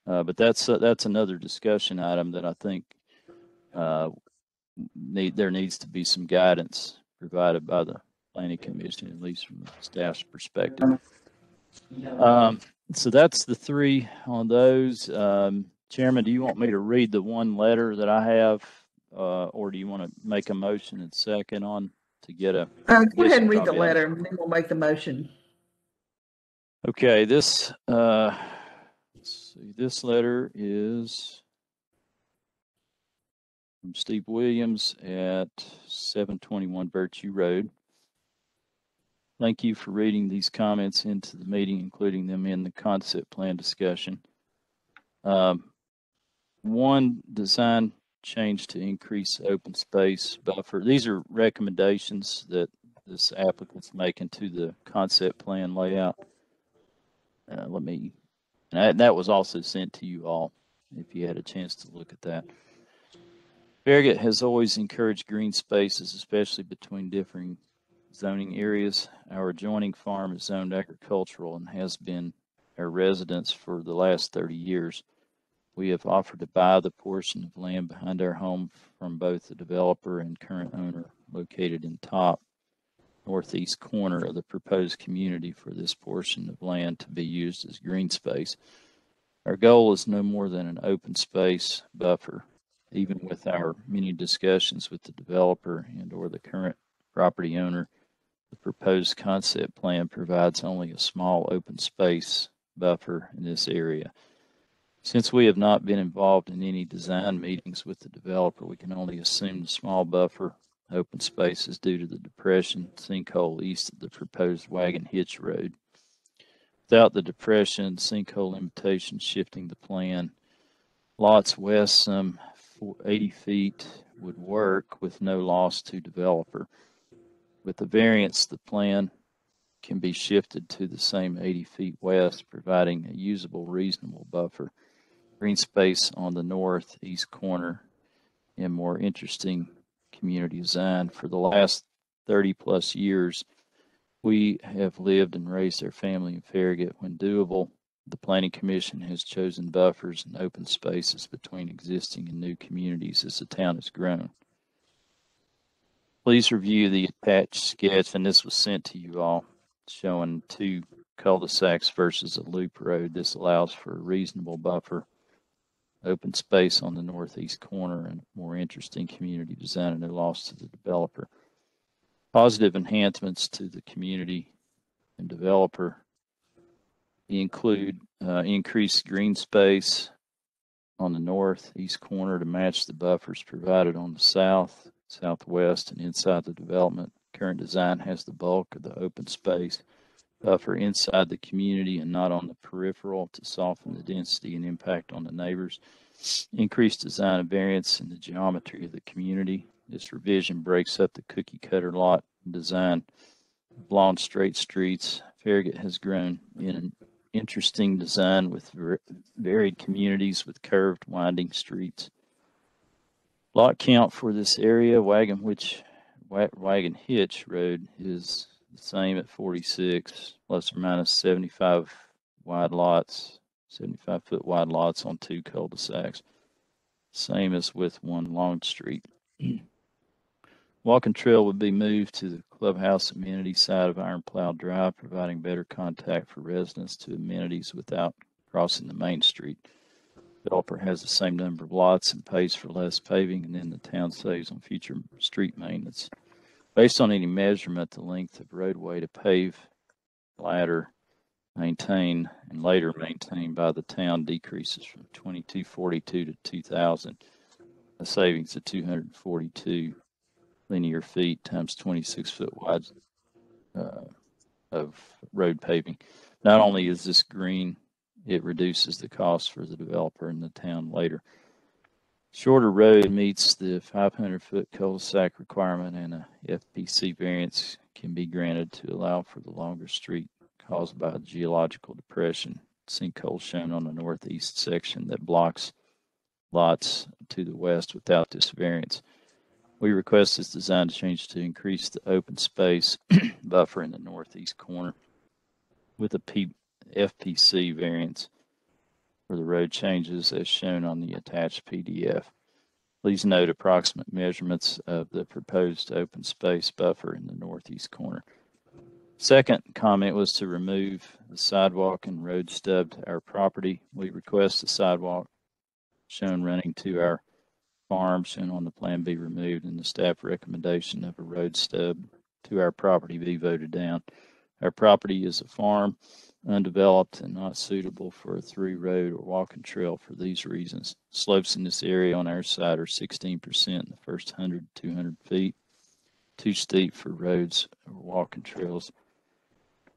Uh, but that's uh, that's another discussion item that I think uh, need there needs to be some guidance provided by the planning commission, at least from the staff's perspective. Um, so that's the three on those. Um, Chairman, do you want me to read the one letter that I have, uh, or do you want to make a motion and second on to get a? Uh, go ahead and read the copy of it? letter and then we'll make the motion. Okay, this, uh, let's see, this letter is from Steve Williams at seven twenty-one Virtue Road. Thank you for reading these comments into the meeting, including them in the concept plan discussion. Um, one, design change to increase open space buffer. These are recommendations that this applicant's making to the concept plan layout. Uh, let me, that was also sent to you all, if you had a chance to look at that. Farragut has always encouraged green spaces, especially between differing zoning areas. Our adjoining farm is zoned agricultural and has been our residence for the last thirty years. We have offered to buy the portion of land behind our home from both the developer and current owner located in top northeast corner of the proposed community for this portion of land to be used as green space. Our goal is no more than an open space buffer, even with our many discussions with the developer and or the current property owner. The proposed concept plan provides only a small open space buffer in this area. Since we have not been involved in any design meetings with the developer, we can only assume the small buffer open space is due to the depression sinkhole east of the proposed wagon hitch road. Without the depression sinkhole limitation shifting the plan, lots west some four- 80 feet would work with no loss to developer. With the variance, the plan can be shifted to the same 80 feet west, providing a usable, reasonable buffer. Green space on the northeast corner and more interesting community design. For the last 30 plus years, we have lived and raised our family in Farragut. When doable, the Planning Commission has chosen buffers and open spaces between existing and new communities as the town has grown. Please review the attached sketch, and this was sent to you all, showing two cul-de-sacs versus a loop road. This allows for a reasonable buffer, open space on the northeast corner, and more interesting community design and no loss to the developer. Positive enhancements to the community and developer include uh, increased green space on the northeast corner to match the buffers provided on the south, southwest, and inside the development. Current design has the bulk of the open space uh, buffer inside the community and not on the peripheral to soften the density and impact on the neighbors. Increased design of variance in the geometry of the community. This revision breaks up the cookie cutter lot design. Long straight streets. Farragut has grown in an interesting design with varied communities with curved winding streets. Lot count for this area, Wagon which Wagon Hitch Road is the same at 46 plus or minus 75 wide lots, 75 foot wide lots on two cul-de-sacs. Same as with one long street. Walking trail would be moved to the clubhouse amenity side of Iron Plow Drive, providing better contact for residents to amenities without crossing the main street. Developer has the same number of lots and pays for less paving, and then the town saves on future street maintenance. Based on any measurement, the length of roadway to pave, ladder, maintain, and later maintained by the town decreases from twenty-two forty-two to two thousand. A savings of two hundred and forty-two linear feet times twenty-six foot wide uh, of road paving. Not only is this green, it reduces the cost for the developer and the town later. Shorter road meets the 500 foot cul-de-sac requirement and a FPC variance can be granted to allow for the longer street caused by a geological depression sinkhole shown on the northeast section that blocks lots to the west without this variance. We request this design change to increase the open space buffer in the northeast corner with a P, FPC variance for the road changes as shown on the attached PDF. Please note approximate measurements of the proposed open space buffer in the northeast corner. Second comment was to remove the sidewalk and road stub to our property. We request the sidewalk shown running to our farm shown on the plan be removed and the staff recommendation of a road stub to our property be voted down. Our property is a farm, undeveloped and not suitable for a through road or walking trail for these reasons. Slopes in this area on our side are sixteen percent in the first 100, 200 feet, too steep for roads or walking trails.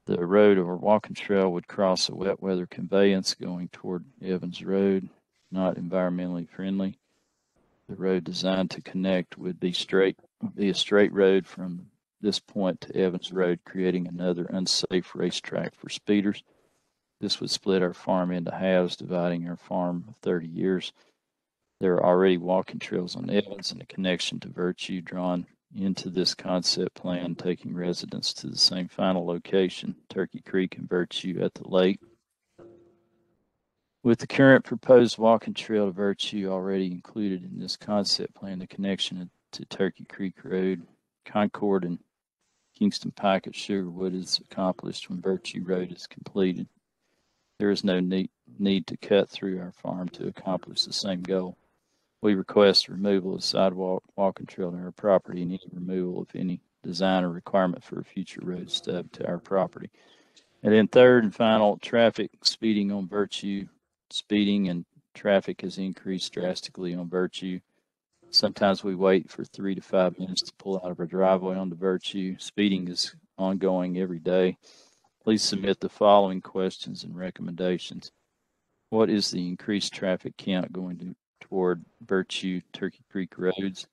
The road or walking trail would cross a wet weather conveyance going toward Evans Road, not environmentally friendly. The road designed to connect would be straight, be a straight road from this point to Evans Road, creating another unsafe racetrack for speeders. This would split our farm into halves, dividing our farm of 30 years. There are already walking trails on Evans and a connection to Virtue drawn into this concept plan, taking residents to the same final location, Turkey Creek and Virtue at the lake. With the current proposed walking trail to Virtue already included in this concept plan, the connection to Turkey Creek Road, Concord, and Kingston Pike at Sugarwood is accomplished when Virtue Road is completed. There is no need, need to cut through our farm to accomplish the same goal. We request removal of sidewalk, walking trail to our property and any removal of any design or requirement for a future road stub to our property. And then third and final, traffic speeding on Virtue, speeding and traffic has increased drastically on Virtue. Sometimes we wait for three to five minutes to pull out of our driveway onto Virtue. Speeding is ongoing every day. Please submit the following questions and recommendations. What is the increased traffic count going to, toward Virtue Turkey Creek roads?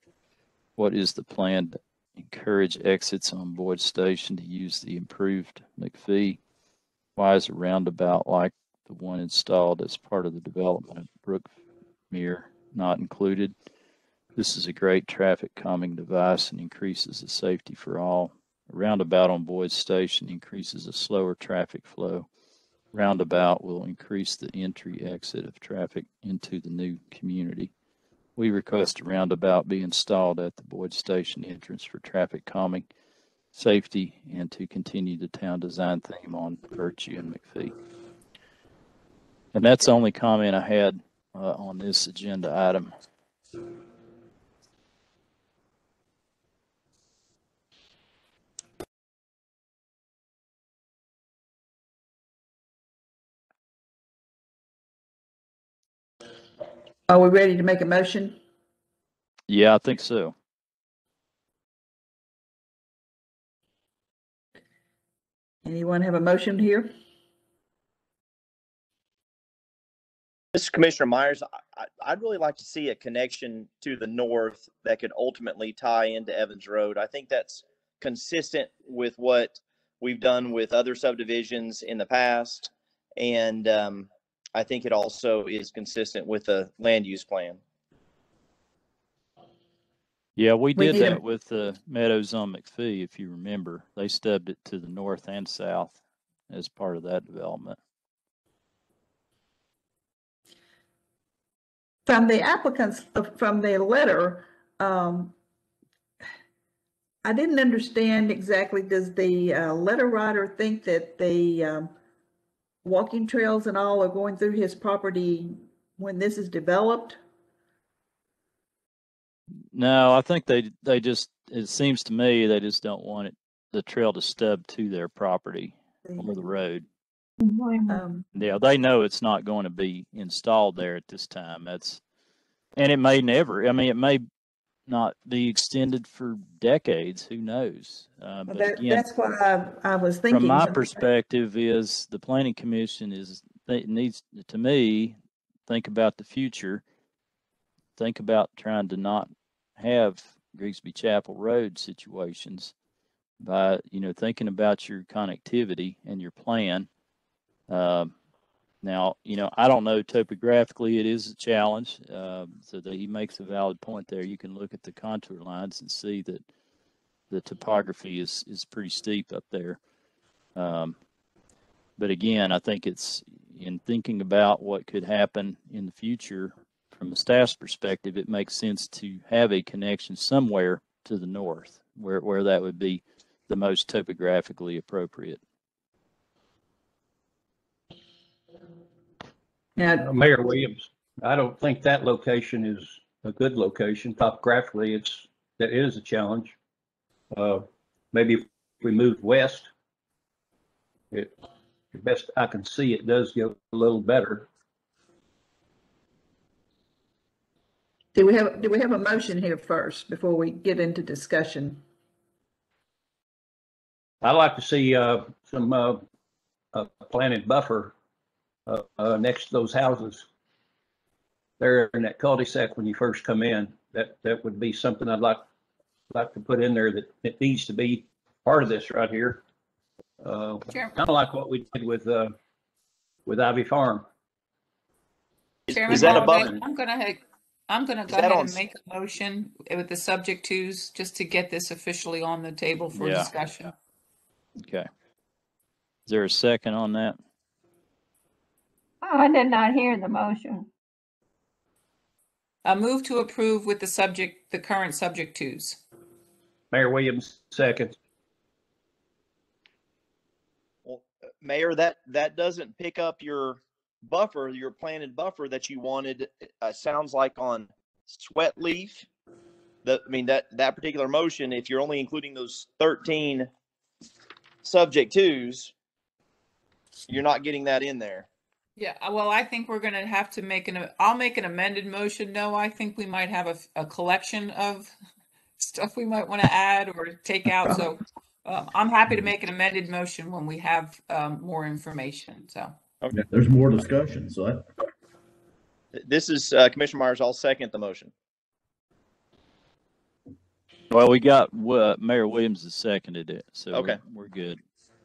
What is the plan to encourage exits on Boyd Station to use the improved McFee? Why is a roundabout like the one installed as part of the development of Brookmere not included? This is a great traffic calming device and increases the safety for all. A roundabout on Boyd Station increases a slower traffic flow. Roundabout will increase the entry exit of traffic into the new community. We request a roundabout be installed at the Boyd Station entrance for traffic calming, safety, and to continue the town design theme on Virtue and McFee. And that's the only comment I had uh, on this agenda item. Are we ready to make a motion? Yeah, I think so. Anyone have a motion here? This is Commissioner Myers. I, I- I'd really like to see a connection to the north that could ultimately tie into Evans Road. I think that's consistent with what we've done with other subdivisions in the past. And, um, I think it also is consistent with the land use plan. Yeah, we We did a- that with the Meadows on McFee, if you remember. They stubbed it to the north and south as part of that development. From the applicants, from their letter, um, I didn't understand exactly, does the, uh, letter writer think that the, um, walking trails and all are going through his property when this is developed? No, I think they, they just, it seems to me they just don't want it, the trail to stub to their property or the road. Um, Yeah, they know it's not going to be installed there at this time. That's, and it may never, I mean, it may not be extended for decades, who knows? Uh, but that, again, that's what I, I was thinking. from my perspective is the planning commission is, it needs, to me, think about the future. Think about trying to not have Grigsby Chapel Road situations by, you know, thinking about your connectivity and your plan. Um, now, you know, I don't know topographically, it is a challenge. Um, so that he makes a valid point there. You can look at the contour lines and see that the topography is, is pretty steep up there. Um, but again, I think it's in thinking about what could happen in the future from a staff's perspective, it makes sense to have a connection somewhere to the north where, where that would be the most topographically appropriate. Uh, Mayor Williams, I don't think that location is a good location. Topographically, it's, that is a challenge. Uh, maybe if we moved west, it, the best I can see, it does get a little better. do we have, do we have a motion here first before we get into discussion? I'd like to see, uh, some, uh, uh, planted buffer, uh, uh, next to those houses. There in that cul-de-sac when you first come in, that, that would be something I'd like, like to put in there that, it needs to be part of this right here. Uh, Chair- kind of like what we did with, uh, with Ivy Farm. Chairman is that Holladay, above- I'm gonna, I'm gonna go that ahead on and s- make a motion with the subject twos, just to get this officially on the table for Yeah. discussion. Okay. Is there a second on that? I did not hear the motion. A move to approve with the subject, the current subject twos. Mayor Williams, second. Well, Mayor, that, that doesn't pick up your buffer, your planted buffer that you wanted, uh, sounds like on sweat leaf. The, I mean, that, that particular motion, if you're only including those thirteen subject twos, you're not getting that in there. Yeah, uh, well, I think we're gonna have to make an, I'll make an amended motion. No, I think we might have a, a collection of stuff we might want to add or take out, so um, I'm happy to make an amended motion when we have um, more information, so. Okay. There's more discussion, so that, This is uh, Commissioner Myers. I'll second the motion. Well, we got, uh, Mayor Williams has seconded it, so Okay. we're, we're good.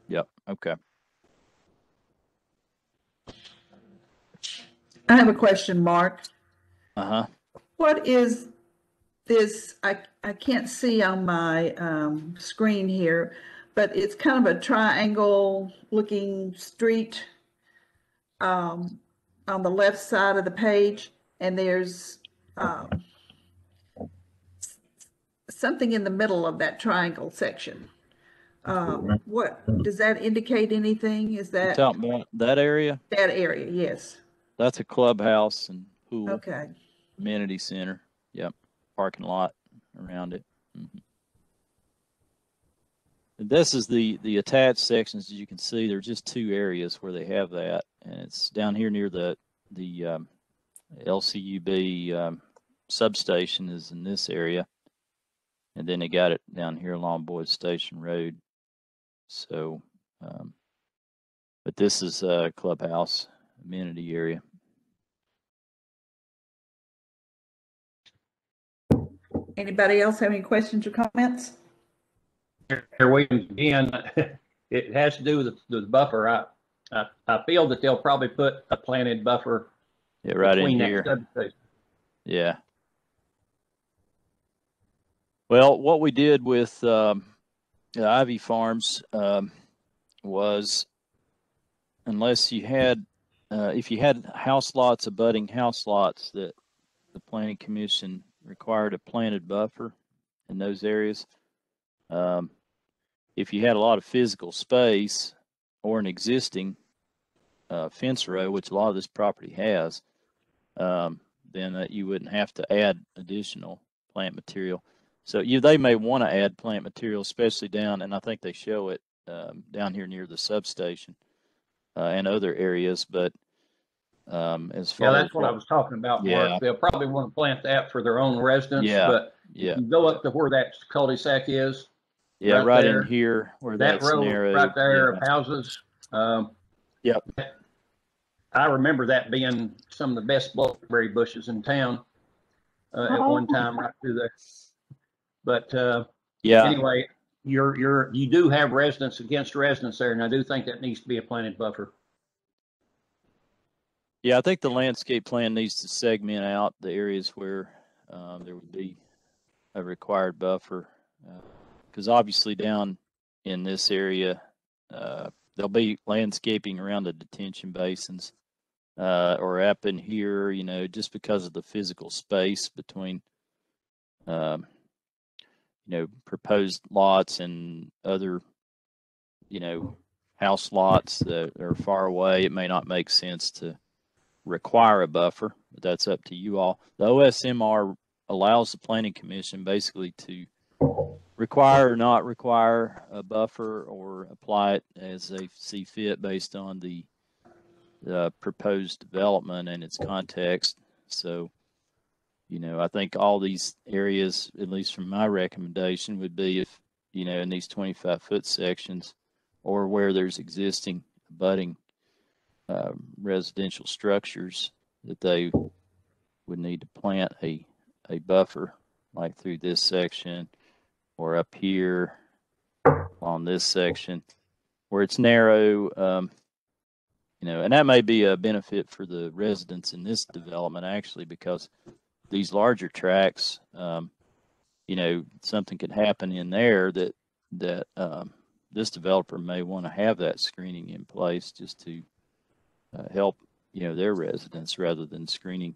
Yep, okay. I have a question, Mark. Uh-huh. What is this? I, I can't see on my um, screen here, but it's kind of a triangle looking street um, on the left side of the page, and there's um, something in the middle of that triangle section. Um, what does that indicate? Anything? Is that talking about that area? that area? Yes. That's a clubhouse and pool. Okay. Amenity center. Yep. Parking lot around it. Mhm. And This is the, the attached sections. As you can see, there's just two areas where they have that. And it's down here near the, the, um, LCUB, um, substation is in this area. And then they got it down here along Boyd Station Road. So, um, but this is a clubhouse amenity area. Anybody else have any questions or comments? Mayor Williams, again, it has to do with the, the buffer. I, I, I feel that they'll probably put a planted buffer Yeah, right in here. Yeah. Well, what we did with um, the Ivy Farms um, was, unless you had, uh, if you had house lots, abutting house lots that the planning commission required a planted buffer in those areas. Um, if you had a lot of physical space or an existing uh, fence row, which a lot of this property has, um, then uh, you wouldn't have to add additional plant material. So you, they may want to add plant material, especially down, and I think they show it um, down here near the substation uh, and other areas. But um, as Yeah, far that's as what I was talking about, Yeah. They'll probably want to plant that for their own residents, Yeah, but yeah. you go up to where that cul-de-sac is. yeah, right, there, in here where That that's row narrowed. right there of houses. Um, Yep. I remember that being some of the best blackberry bushes in town uh, at one time right through there. But uh, Yeah. anyway, you're you're you do have residents against residents there, and I do think that needs to be a planted buffer. Yeah, I think the landscape plan needs to segment out the areas where um, there would be a required buffer. Because obviously down in this area, uh, there'll be landscaping around the detention basins uh, or up in here, you know, just because of the physical space between, um, you know, proposed lots and other, you know, house lots that are far away. It may not make sense to require a buffer, but that's up to you all. The OSMR allows the planning commission basically to require or not require a buffer or apply it as they see fit based on the uh, proposed development and its context. So, you know, I think all these areas, at least from my recommendation, would be if, you know, in these 25 foot sections or where there's existing abutting uh, residential structures that they would need to plant a, a buffer like through this section or up here on this section where it's narrow, um, you know, and that may be a benefit for the residents in this development actually, because these larger tracks, um, you know, something could happen in there that, that, um, this developer may want to have that screening in place just to uh, help, you know, their residents rather than screening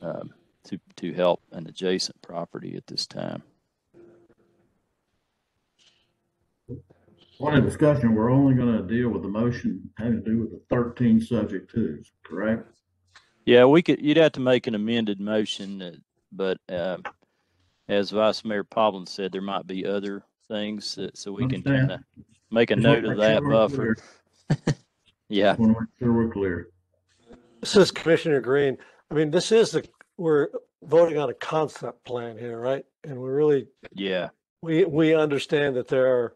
um, to, to help an adjacent property at this time. point of discussion, we're only gonna deal with the motion having to do with the thirteen subject twos, correct? Yeah, we could, you'd have to make an amended motion, uh, but, um, as Vice Mayor Povlin said, there might be other things that, so we can Understand. kind of make a Just wanna note of make that sure we're buffer. Yeah. Want to make sure we're clear. This is Commissioner Green. I mean, this is the, we're voting on a concept plan here, right? And we're really, Yeah, we, we understand that there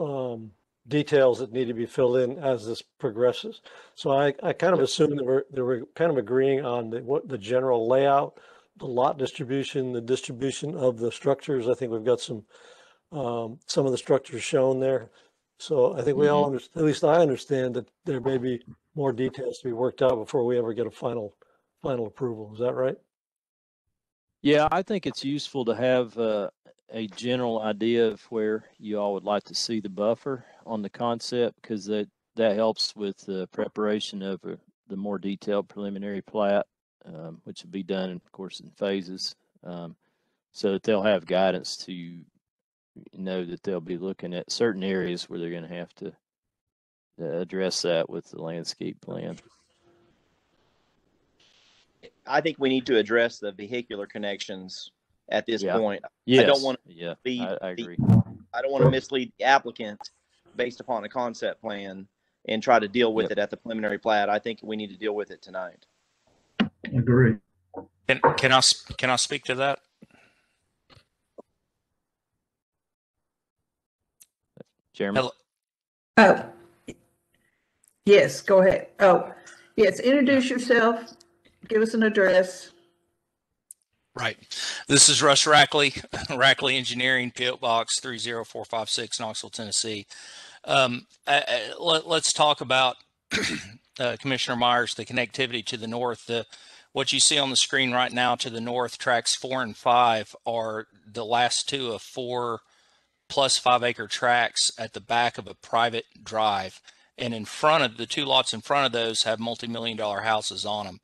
are um, details that need to be filled in as this progresses. So I, I kind of assume that we're, that we're kind of agreeing on the, what, the general layout, the lot distribution, the distribution of the structures. I think we've got some, um, some of the structures shown there. So I think we all, under- at least I understand that there may be more details to be worked out before we ever get a final, final approval. Is that right? Yeah, I think it's useful to have uh, a general idea of where you all would like to see the buffer on the concept because that that helps with the preparation of uh, the more detailed preliminary plat, um, which will be done, of course, in phases, um, so that they'll have guidance to know that they'll be looking at certain areas where they're going to have to uh, address that with the landscape plan. I think we need to address the vehicular connections at this Yeah. point. I don't want yeah, to I, I the- agree. I don't want to mislead the applicant based upon a concept plan and try to deal with Yep. it at the preliminary plat. I think we need to deal with it tonight. Agree. Can, can I, s- can I speak to that? Jeremy. Hello. Oh, yes, go ahead. Oh, yes, introduce yourself, give us an address. Right. This is Russ Rackley, Rackley Engineering, PO Box 30456, Knoxville, Tennessee. Um, uh, uh, let, let's talk about uh, Commissioner Myers, the connectivity to the north. The what you see on the screen right now to the north, tracks four and five are the last two of four plus five acre tracks at the back of a private drive. And in front of the two lots in front of those have multi-million dollar houses on them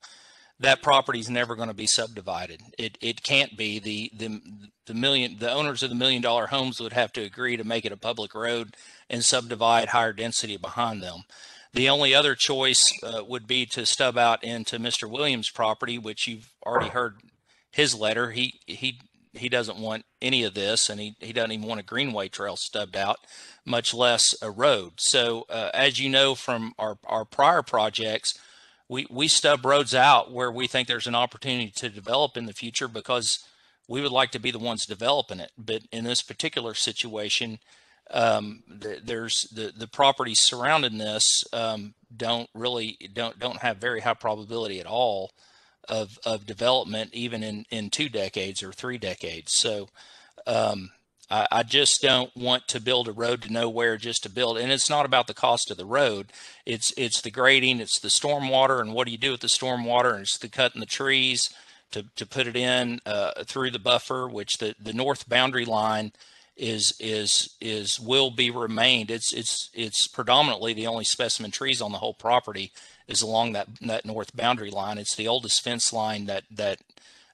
that property is never going to be subdivided. It it can't be. The the the million the owners of the million dollar homes would have to agree to make it a public road and subdivide higher density behind them. The only other choice uh, would be to stub out into Mr. Williams' property, which you've already heard his letter. He he he doesn't want any of this, and he he doesn't even want a greenway trail stubbed out, much less a road. So uh, as you know from our our prior projects we we stub roads out where we think there's an opportunity to develop in the future because we would like to be the ones developing it. But in this particular situation, um, th- there's the the properties surrounding this um, don't really don't don't have very high probability at all of of development, even in in two decades or three decades. So. Um, I, I just don't want to build a road to nowhere just to build. And it's not about the cost of the road. It's it's the grading, it's the stormwater, and what do you do with the stormwater? And it's the cutting the trees to to put it in uh, through the buffer, which the the north boundary line is is is will be remained. It's it's it's predominantly the only specimen trees on the whole property is along that that north boundary line. It's the oldest fence line that that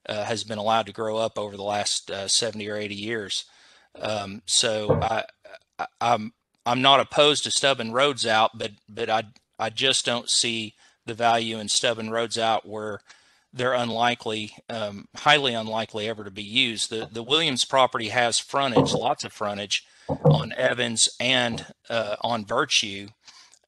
uh, has been allowed to grow up over the last uh, 70 or 80 years. Um, so I, I, I'm I'm not opposed to stubbing roads out, but but I I just don't see the value in stubbing roads out where they're unlikely, um, highly unlikely ever to be used. The the Williams property has frontage, lots of frontage on Evans and uh, on Virtue.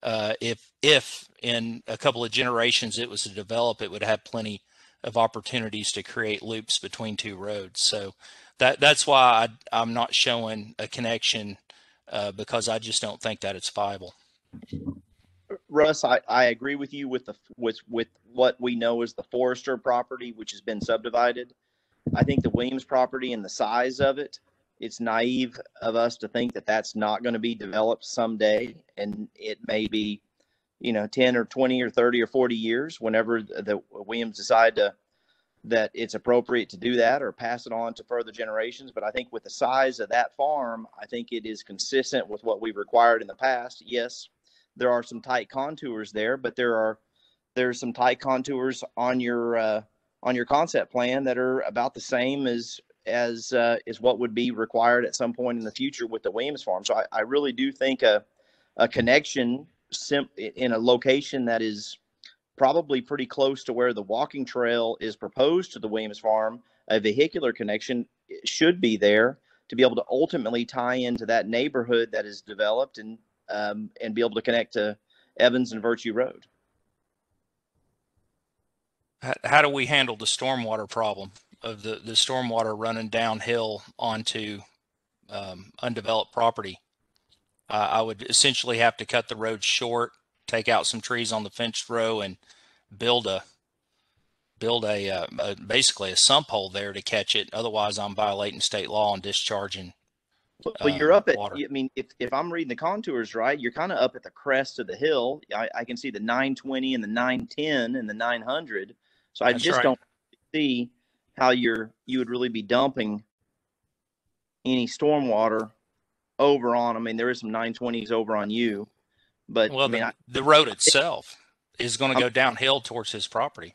Uh, if if in a couple of generations it was to develop, it would have plenty of opportunities to create loops between two roads. So that that's why I, I'm not showing a connection uh, because I just don't think that it's viable. Russ, I, I agree with you with the with with what we know as the Forester property, which has been subdivided. I think the Williams property and the size of it, it's naive of us to think that that's not going to be developed someday, and it may be, you know, ten or twenty or thirty or forty years whenever the Williams decide to that it's appropriate to do that or pass it on to further generations. But I think with the size of that farm, I think it is consistent with what we've required in the past. Yes, there are some tight contours there, but there are there's some tight contours on your uh, on your concept plan that are about the same as as uh, is what would be required at some point in the future with the Williams farm. So I, I really do think a a connection sim- in a location that is probably pretty close to where the walking trail is proposed to the Williams farm, a vehicular connection should be there to be able to ultimately tie into that neighborhood that is developed and um, and be able to connect to Evans and Virtue Road. how, how do we handle the stormwater problem of the, the stormwater running downhill onto um, undeveloped property? Uh, I would essentially have to cut the road short, take out some trees on the fenced row and build a, build a, uh, a basically a sump hole there to catch it. Otherwise I'm violating state law and discharging. Well, you're uh, up at, water. I mean, if, if I'm reading the contours right, you're kind of up at the crest of the hill. I, I can see the 920 and the 910 and the 900. So I That's just right. don't see how you're, you would really be dumping any stormwater over on, I mean, there is some 920s over on you, but I mean, the, I, the road itself is going to go downhill towards his property.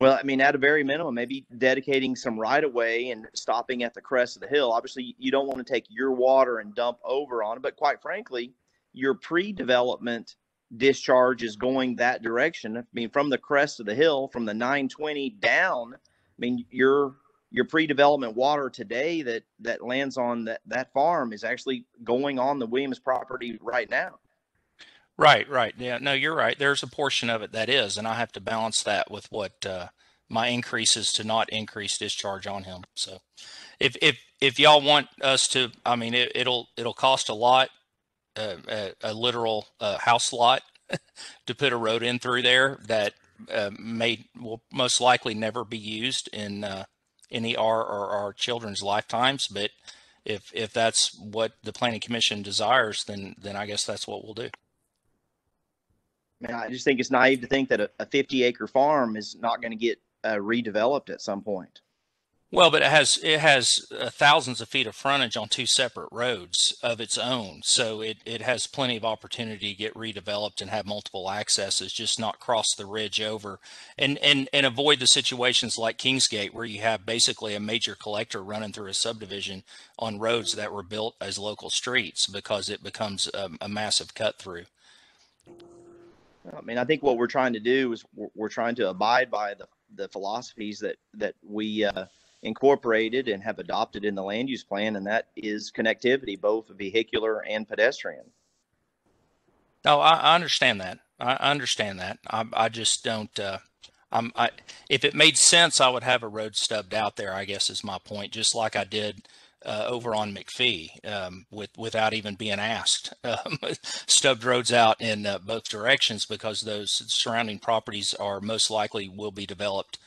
Well, I mean, at a very minimum, maybe dedicating some right of way and stopping at the crest of the hill. Obviously, you don't want to take your water and dump over on it, but quite frankly, your pre-development discharge is going that direction. I mean, from the crest of the hill, from the 920 down. I mean, your your pre-development water today that that lands on that that farm is actually going on the Williams property right now. Right, right. Yeah, no, you're right. There's a portion of it that is, and I have to balance that with what uh, my is to not increase discharge on him. So, if if if y'all want us to, I mean, it, it'll it'll cost a lot, uh, a, a literal uh, house lot, to put a road in through there that uh, may will most likely never be used in uh, any our or our children's lifetimes. But if if that's what the planning commission desires, then then I guess that's what we'll do. I mean, I just think it's naive to think that a, a 50 acre farm is not going to get uh, redeveloped at some point. Well, but it has it has uh, thousands of feet of frontage on two separate roads of its own, so it it has plenty of opportunity to get redeveloped and have multiple accesses, just not cross the ridge over, and and and avoid the situations like Kingsgate where you have basically a major collector running through a subdivision on roads that were built as local streets because it becomes a, a massive cut through. I mean, I think what we're trying to do is we're, we're trying to abide by the, the philosophies that, that we uh, incorporated and have adopted in the land use plan, and that is connectivity, both vehicular and pedestrian. No, I, I understand that. I, I understand that. I, I just don't. Uh, I'm. I, if it made sense, I would have a road stubbed out there. I guess is my point. Just like I did uh, over on McFee, um, with without even being asked, um, stubbed roads out in uh, both directions because those surrounding properties are most likely will be developed.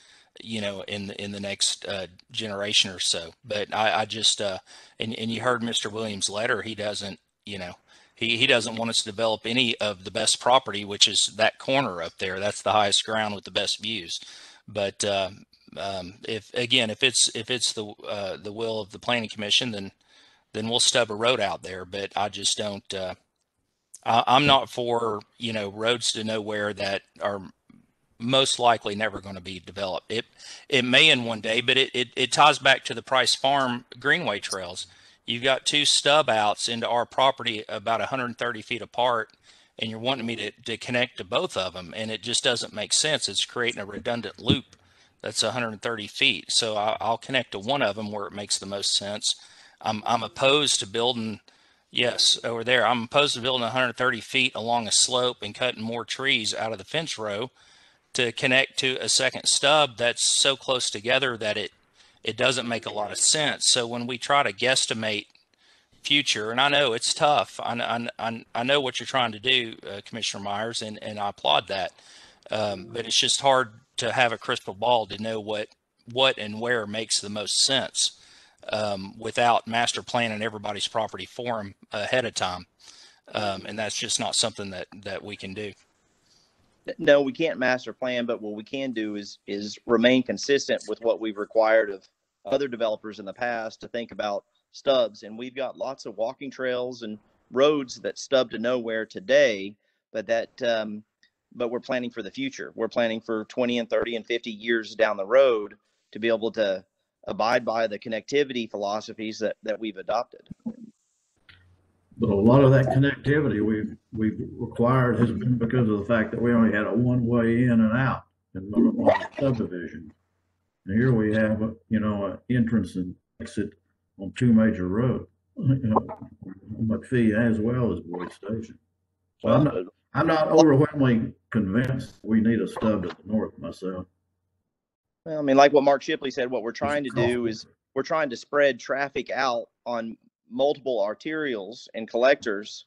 You know, in the, in the next uh, generation or so. But I, I just uh, and and you heard Mr. Williams' letter. He doesn't. You know, he, he doesn't want us to develop any of the best property, which is that corner up there. That's the highest ground with the best views. But uh, um, if again, if it's if it's the uh, the will of the planning commission, then then we'll stub a road out there. But I just don't. Uh, I, I'm not for you know roads to nowhere that are most likely never going to be developed. It it may in one day, but it, it, it ties back to the Price Farm Greenway trails. You've got two stub outs into our property about 130 feet apart, and you're wanting me to, to connect to both of them, and it just doesn't make sense. It's creating a redundant loop that's 130 feet. So I, I'll connect to one of them where it makes the most sense. I'm I'm opposed to building. Yes, over there. I'm opposed to building 130 feet along a slope and cutting more trees out of the fence row to connect to a second stub that's so close together that it it doesn't make a lot of sense. So when we try to guesstimate future, and I know it's tough, I I, I, know what you're trying to do, uh, Commissioner Myers, and and I applaud that. Um, but it's just hard to have a crystal ball to know what what and where makes the most sense um, without master planning everybody's property for them ahead of time. Um, and that's just not something that that we can do. No, we can't master plan, but what we can do is is remain consistent with what we've required of other developers in the past to think about stubs. And we've got lots of walking trails and roads that stub to nowhere today, but that um, but we're planning for the future. We're planning for 20 and 30 and 50 years down the road to be able to abide by the connectivity philosophies that, that we've adopted. But a lot of that connectivity we've, we've required has been because of the fact that we only had a one-way in and out in the subdivision. And here we have, a you know, an entrance and exit on two major roads, you know, McFee as well as Boyd Station. So I'm not, I'm not overwhelmingly convinced we need a stub to the north myself. Well, I mean, like what Mark Shipley said, what we're trying to do is we're trying to spread traffic out on multiple arterials and collectors.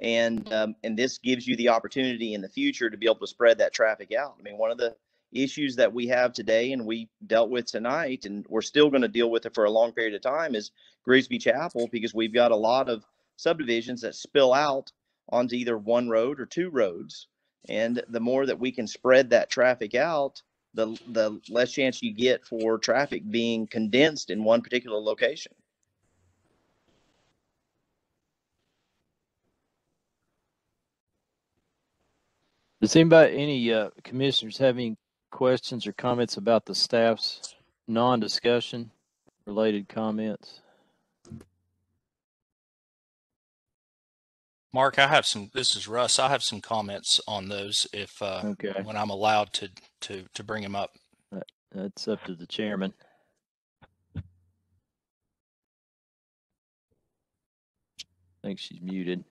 And, um, and this gives you the opportunity in the future to be able to spread that traffic out. I mean, one of the issues that we have today and we dealt with tonight, and we're still going to deal with it for a long period of time is Grigsby Chapel, because we've got a lot of subdivisions that spill out onto either one road or two roads. And the more that we can spread that traffic out, the the less chance you get for traffic being condensed in one particular location. Does anybody, any uh, commissioners have any questions or comments about the staff's non-discussion related comments? Mark, I have some, this is Russ. I have some comments on those if, uh, Okay. when I'm allowed to, to, to bring them up. That's up to the chairman. I think she's muted.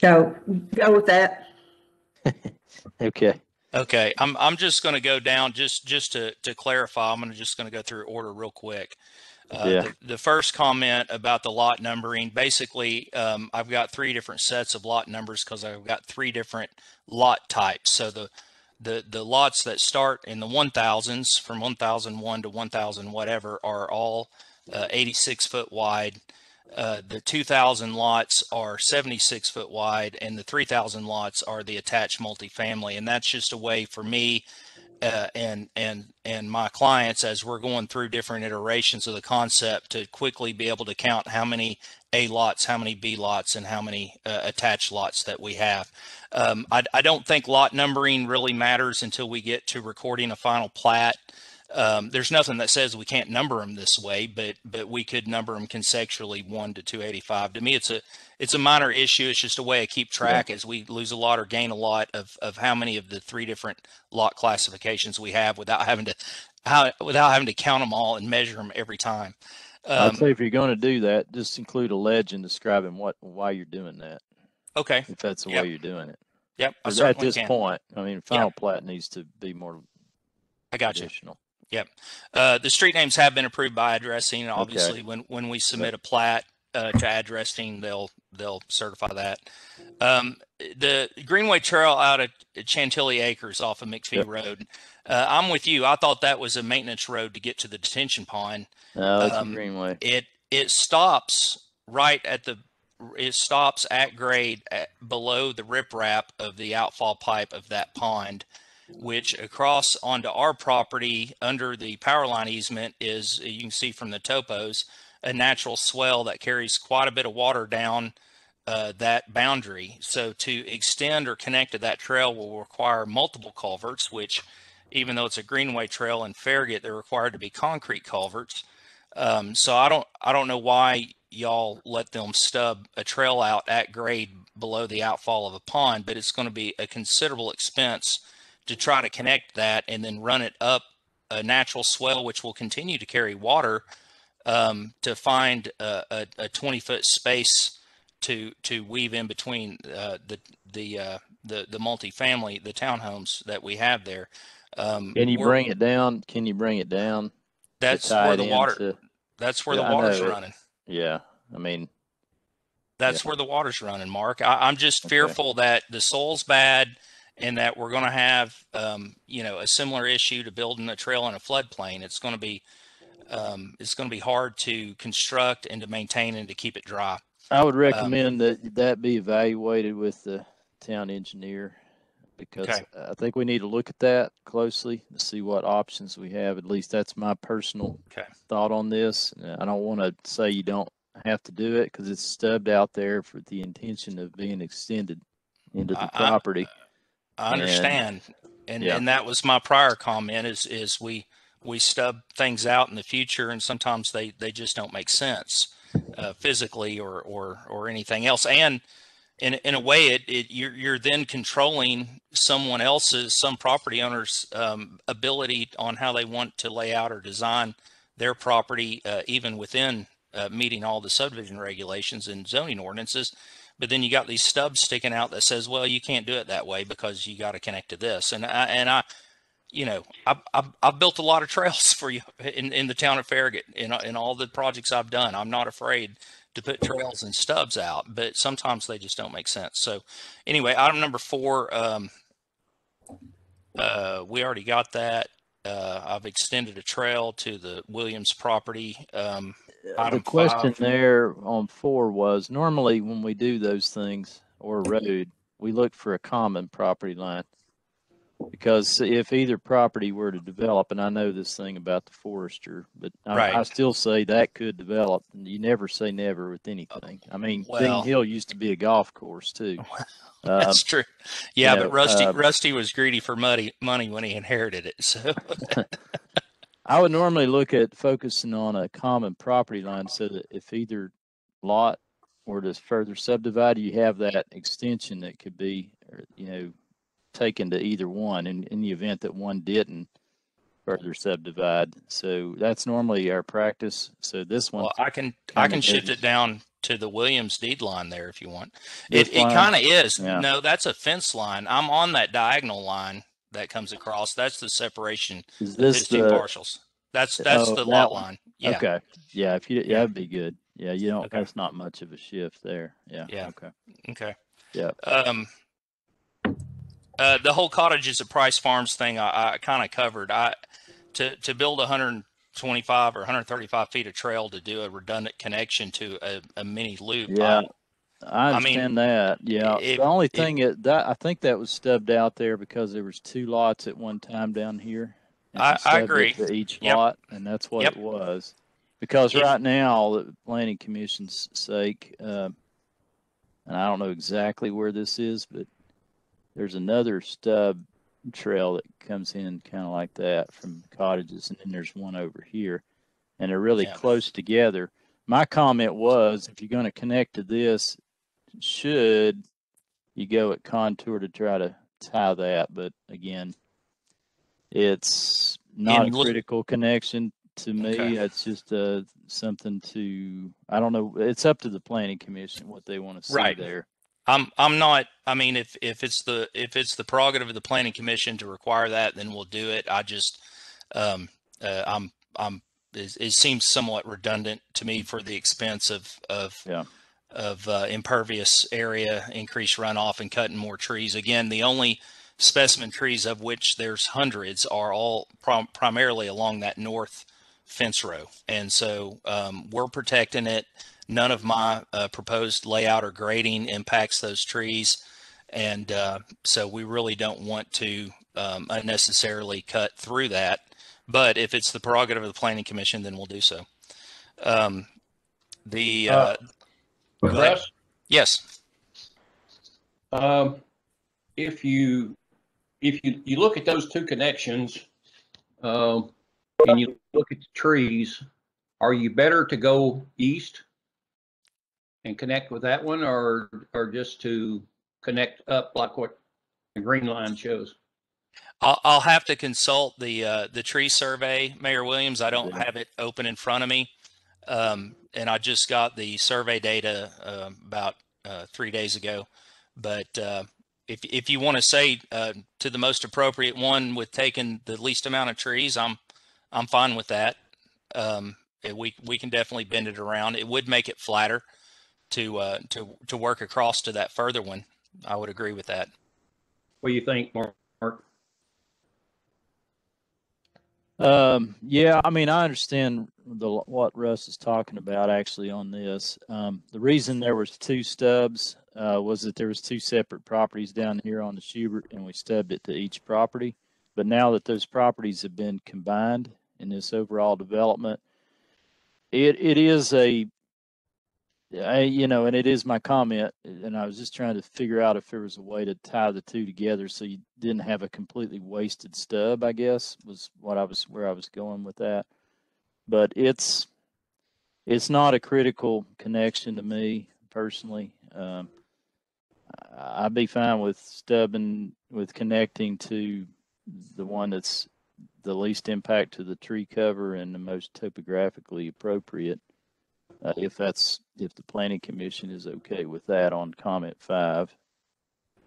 Go, go with that. Okay. Okay, I'm, I'm just going to go down, just, just to, to clarify, I'm gonna, just going to go through order real quick. Uh, Yeah. the, the first comment about the lot numbering, basically, um, I've got three different sets of lot numbers because I've got three different lot types. So the, the, the lots that start in the one thousands from one thousand one to one thousand whatever are all, uh, eighty-six foot wide. Uh, the two thousand lots are seventy-six foot wide and the three thousand lots are the attached multifamily. And that's just a way for me uh, and and and my clients as we're going through different iterations of the concept to quickly be able to count how many A lots, how many B lots, and how many uh, attached lots that we have. Um, I, I don't think lot numbering really matters until we get to recording a final plat. Um, there's nothing that says we can't number them this way, but but we could number them conceptually one to 285. To me, it's a it's a minor issue. It's just a way I keep track as we lose a lot or gain a lot of of how many of the three different lot classifications we have without having to how without having to count them all and measure them every time. I'd Um, say if you're going to do that, just include a legend describing what, why you're doing that. Okay. If that's the Yep. way you're doing it. Yep, at this can. point, I mean, final plat needs to be more I got you. Yep. Uh, the street names have been approved by addressing. Obviously, when, when we submit a plat, uh, to addressing, they'll, they'll certify that. Um, the Greenway Trail out at Chantilly Acres off of McFee Yep. Road. Uh, I'm with you. I thought that was a maintenance road to get to the detention pond. No, it's a Um, greenway. It, it stops right at the, it stops at grade at, below the riprap of the outfall pipe of that pond which across onto our property under the power line easement is, you can see from the topos, a natural swell that carries quite a bit of water down uh, that boundary. So to extend or connect to that trail will require multiple culverts, which even though it's a greenway trail in Farragut, they're required to be concrete culverts. Um, so I don't, I don't know why y'all let them stub a trail out at grade below the outfall of a pond, but it's going to be a considerable expense to try to connect that and then run it up a natural swell, which will continue to carry water um, to find a, a, a 20 foot space to to weave in between uh, the the uh, the the multifamily the townhomes that we have there. Um, Can you bring it down? Can you bring it down? That's where the water. into- That's where Yeah, the water's running. Yeah, I mean, That's where the water's running, Mark. I, I'm just fearful that the soil's bad and that we're going to have, um, you know, a similar issue to building a trail in a floodplain. It's going to be, um, it's going to be hard to construct and to maintain and to keep it dry. I would Um, recommend that that be evaluated with the town engineer because Okay. I think we need to look at that closely to see what options we have. At least that's my personal Okay. thought on this. I don't want to say you don't have to do it because it's stubbed out there for the intention of being extended into the I- property. I And- understand. And, Yeah. and that was my prior comment is, is we, we stub things out in the future and sometimes they, they just don't make sense, uh, physically or, or, or anything else. And in, in a way, it, it, you're, you're then controlling someone else's, some property owner's, um, ability on how they want to lay out or design their property, uh, even within, uh, meeting all the subdivision regulations and zoning ordinances but then you got these stubs sticking out that says, well, you can't do it that way because you got to connect to this. And I, and I, you know, I've, I've, I've built a lot of trails for you in, in the town of Farragut in, in all the projects I've done. I'm not afraid to put trails and stubs out, but sometimes they just don't make sense. So anyway, item number four, um, uh, we already got that. Uh, I've extended a trail to the Williams property. Um, The question five- there on four was normally when we do those things or road, we look for a common property line. Because if either property were to develop, and I know this thing about the forester, but I, I still say that could develop. and You never say never with anything. I mean, Well- Hill used to be a golf course too. Um, That's true. Yeah, you but know, Rusty uh, Rusty was greedy for money money when he inherited it. So I would normally look at focusing on a common property line so that if either lot were to further subdivide, you have that extension that could be, you know, taken to either one in, in the event that one didn't further subdivide. So that's normally our practice. So this one, well, I can I can shift goes- it down to the Williams deed line there if you want. This It it kind of is. Yeah. No, that's a fence line. I'm on that diagonal line that comes across. That's the separation. is this his two the? parcels. That's that's oh, the that lot one? line. Yeah. Okay. Yeah. If you, yeah, Yeah. that'd be good. Yeah. You don't, Okay. that's not much of a shift there. Yeah. Yeah. Okay. Okay. Yeah. Um, uh, the whole cottages at Price Farms thing, I, I kind of covered. I to to build 125 or 135 feet of trail to do a redundant connection to a, a mini loop. Yeah, I- I I mean, understand that. Yeah, if- the only thing is that I think that was stubbed out there because there was two lots at one time down here. I- I agree. To each Yep. lot, and that's what Yep. it was. Because If- right now, the planning commission's sake, um, and I don't know exactly where this is, but there's another stub trail that comes in kind of like that from cottages, and then there's one over here, and they're really Yeah. close together. My comment was, if you're going to connect to this, should you go at contour to try to tie that? But again, it's not And a look- critical connection to me. Okay. It's just uh, something to, I don't know. It's up to the planning commission what they want to see Right. there. I'm I'm not. I mean, if if it's the if it's the prerogative of the planning commission to require that, then we'll do it. I just um uh, I'm I'm it, it seems somewhat redundant to me for the expense of of Yeah. Of uh, impervious area, increased runoff, and cutting more trees. Again, the only specimen trees of which there's hundreds are all prim- primarily along that north fence row, and so um, we're protecting it. None of my uh, proposed layout or grading impacts those trees, and uh, so we really don't want to um, unnecessarily cut through that. But if it's the prerogative of the planning commission, then we'll do so. Um, the uh, Uh. Russ, Yes. um, if you, if you, you look at those two connections, um, and you look at the trees, are you better to go east and connect with that one or, or just to connect up like what the green line shows? I'll, I'll have to consult the uh, the tree survey, Mayor Williams. I don't have it open in front of me, um, and I just got the survey data uh, about uh, three days ago. But uh, if if you want to say uh, to the most appropriate one with taking the least amount of trees, I'm I'm fine with that. Um, and we we can definitely bend it around. It would make it flatter to uh, to to work across to that further one. I would agree with that. What do you think, Mark? Um, yeah, I mean, I understand the what Russ is talking about actually on this. Um, the reason there was two stubs uh, was that there was two separate properties down here on the Schubert, and we stubbed it to each property. But now that those properties have been combined in this overall development, it it is a you know, and it is my comment, and I was just trying to figure out if there was a way to tie the two together so you didn't have a completely wasted stub, I guess, was what I was where I was going with that. But it's it's not a critical connection to me personally. Um, I- I'd be fine with stubbing with connecting to the one that's the least impact to the tree cover and the most topographically appropriate. Uh, if that's, if the planning commission is okay with that on comment five.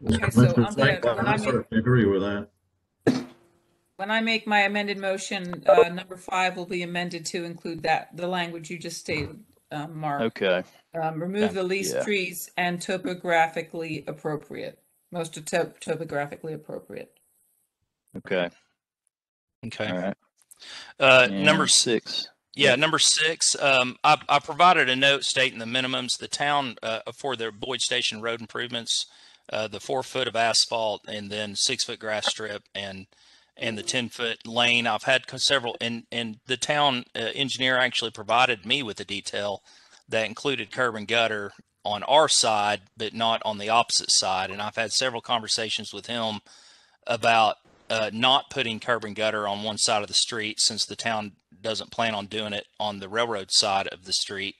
Okay, so I'm St. gonna, Clair, when I I make, certainly agree with that. When I make my amended motion, uh, number five will be amended to include that, the language you just stated, um, Mark. Okay, Um, remove the least yeah. trees and topographically appropriate, most of top- topographically appropriate. okay, Okay. all right. Uh, number And six. Yeah, number six, um, I, I provided a note stating the minimums, the town, uh, for their Boyd Station road improvements, uh, the four foot of asphalt and then six foot grass strip and, and the 10 foot lane. I've had several and, and the town uh, engineer actually provided me with a detail that included curb and gutter on our side, but not on the opposite side. And I've had several conversations with him about uh, not putting curb and gutter on one side of the street since the town doesn't plan on doing it on the railroad side of the street.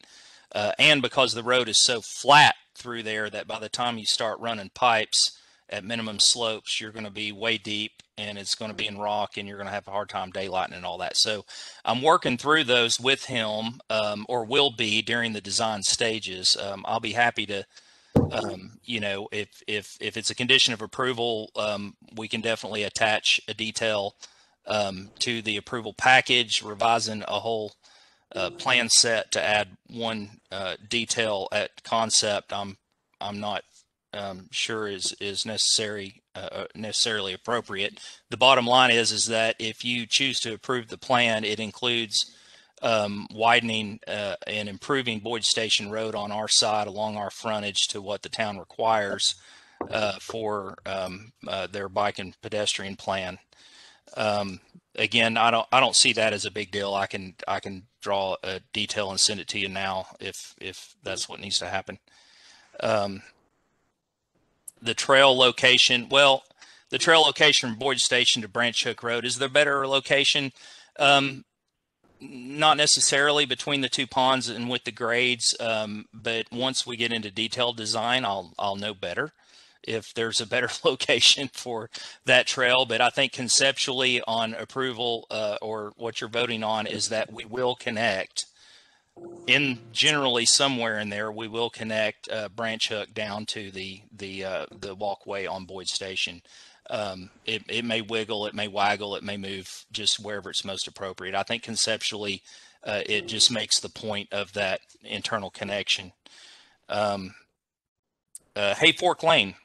Uh, and because the road is so flat through there that by the time you start running pipes at minimum slopes, you're going to be way deep and it's going to be in rock and you're going to have a hard time daylighting and all that. So I'm working through those with him um, or will be during the design stages. Um, I'll be happy to um, you know, if if if it's a condition of approval, um, we can definitely attach a detail um, to the approval package, revising a whole uh, plan set to add one uh, detail at concept. I'm I'm not um, sure is is necessary uh, uh, necessarily appropriate. The bottom line is is that if you choose to approve the plan, it includes um, widening uh, and improving Boyd Station Road on our side along our frontage to what the town requires uh, for um, uh, their bike and pedestrian plan. Um, again, I don't I don't see that as a big deal. I can I can draw a detail and send it to you now if if that's what needs to happen. The trail location, well, the trail location from Boyd Station to Branch Hook Road is there better location? Um, not necessarily between the two ponds and with the grades, um, but once we get into detailed design, I'll I'll know better if there's a better location for that trail. But I think conceptually on approval uh, or what you're voting on is that we will connect in generally somewhere in there we will connect uh, branch hook down to the the uh, the walkway on Boyd Station. Um, it, it may wiggle, it may waggle, it may move just wherever it's most appropriate. I think conceptually, uh, it just makes the point of that internal connection. Um, uh, Hay Fork Lane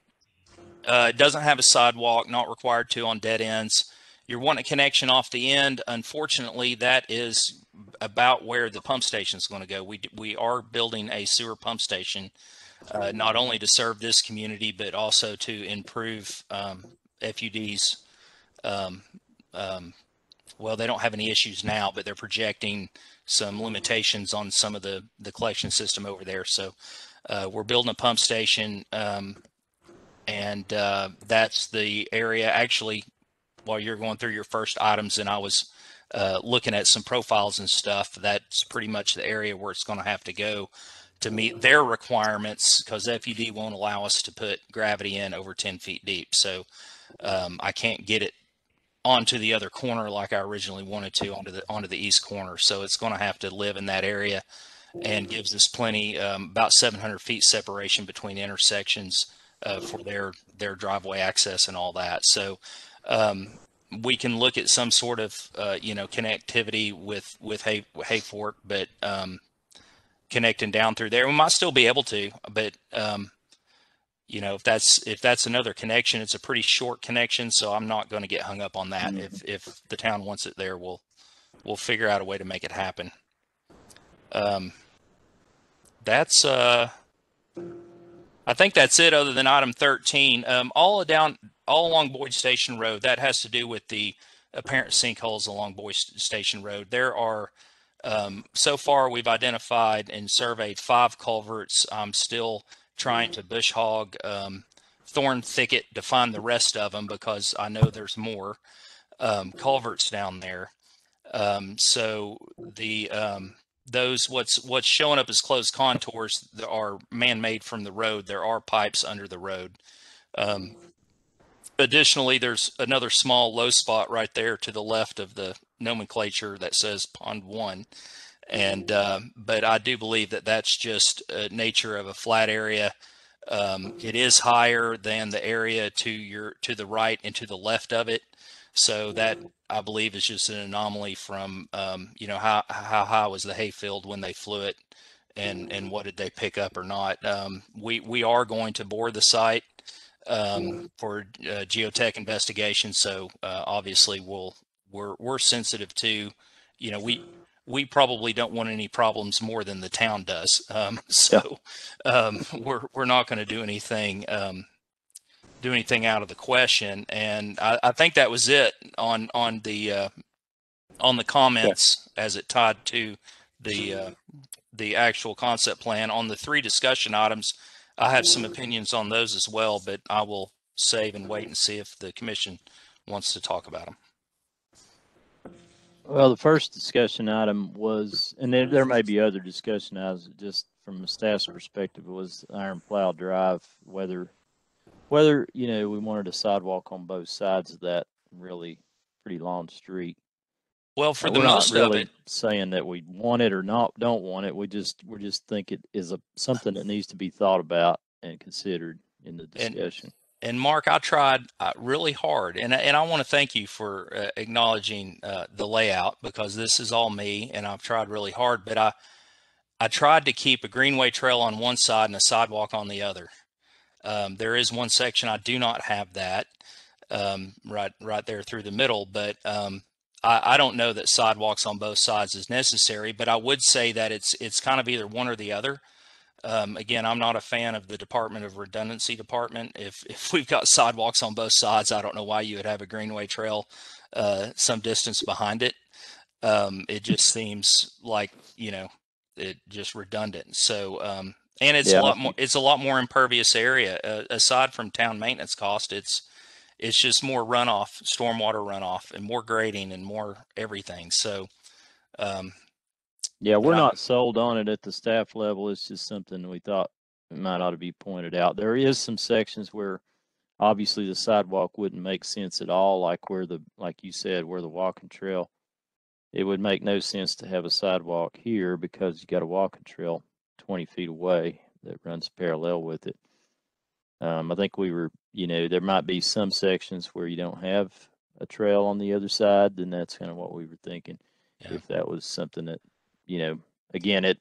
uh, doesn't have a sidewalk, not required to on dead ends. You're wanting a connection off the end. Unfortunately, that is about where the pump station is going to go. We we are building a sewer pump station, uh, not only to serve this community but also to improve um, FUD's. Um, um, well, they don't have any issues now, but they're projecting some limitations on some of the the collection system over there. So uh, we're building a pump station, um, and uh, that's the area. Actually, while you're going through your first items, and I was uh, looking at some profiles and stuff, that's pretty much the area where it's going to have to go to meet their requirements because FUD won't allow us to put gravity in over 10 feet deep. So um, I can't get it onto the other corner like I originally wanted to onto the onto the east corner. So it's going to have to live in that area and gives us plenty um, about 700 feet separation between intersections uh, for their their driveway access and all that. So um, we can look at some sort of uh, you know connectivity with with Hay Hayfork, but um, connecting down through there, we might still be able to, but um, you know if that's if that's another connection, it's a pretty short connection, so I'm not going to get hung up on that. If if the town wants it there, we'll we'll figure out a way to make it happen. Um, that's uh, I think that's it. Other than item 13, um, all down all along Boyd Station Road, that has to do with the apparent sinkholes along Boyd Station Road. There are um, so far we've identified and surveyed five culverts. I'm still trying to bush hog um, thorn thicket to find the rest of them because I know there's more um, culverts down there. Um, so the um, those what's what's showing up as closed contours are man-made from the road. There are pipes under the road. Um, additionally, there's another small low spot right there to the left of the nomenclature that says Pond One, And, uh, but I do believe that that's just uh, nature of a flat area. Um, it is higher than the area to your, to the right and to the left of it. So that I believe is just an anomaly from, um, you know, how, how high was the hayfield when they flew it and, and what did they pick up or not? Um, we, we are going to bore the site, um, for, uh, geotech investigation. So, uh, obviously we'll, we're, we're sensitive to, you know, we, we probably don't want any problems more than the town does. Um, so, um, we're, we're not going to do anything, um, do anything out of the question. And I, I think that was it on, on the, uh, on the comments as it tied to the, uh, the actual concept plan. On the three discussion items, I have some opinions on those as well, but I will save and wait and see if the commission wants to talk about them. Well, the first discussion item was, and there, there may be other discussion items, just from a staff's perspective, was Iron Plow Drive, whether, whether, you know, we wanted a sidewalk on both sides of that really pretty long street. Well, for the most of really it, Saying that we want it or not, don't want it. We just, we're just think it is a, something that needs to be thought about and considered in the And- discussion. and Mark, I tried uh, really hard, and and I want to thank you for uh, acknowledging uh, the layout because this is all me, and I've tried really hard. But I I tried to keep a greenway trail on one side and a sidewalk on the other. Um, there is one section I do not have that um, right right there through the middle, but um, I, I don't know that sidewalks on both sides is necessary. But I would say that it's it's kind of either one or the other. Um, again, I'm not a fan of the Department of Redundancy Department. If if we've got sidewalks on both sides, I don't know why you would have a greenway trail uh, some distance behind it. Um, it just seems like you know it just redundant. So um, and it's Yeah. a lot more it's a lot more impervious area uh, aside from town maintenance cost. It's it's just more runoff, stormwater runoff, and more grading and more everything. So um, Yeah, we're not sold on it at the staff level. It's just something we thought it might ought to be pointed out. There is some sections where obviously the sidewalk wouldn't make sense at all, like where the, like you said, where the walking trail. It would make no sense to have a sidewalk here because you got a walking trail twenty feet away that runs parallel with it. Um, I think we were, you know, there might be some sections where you don't have a trail on the other side, then that's kind of what we were thinking. Yeah. If that was something that you know, again, it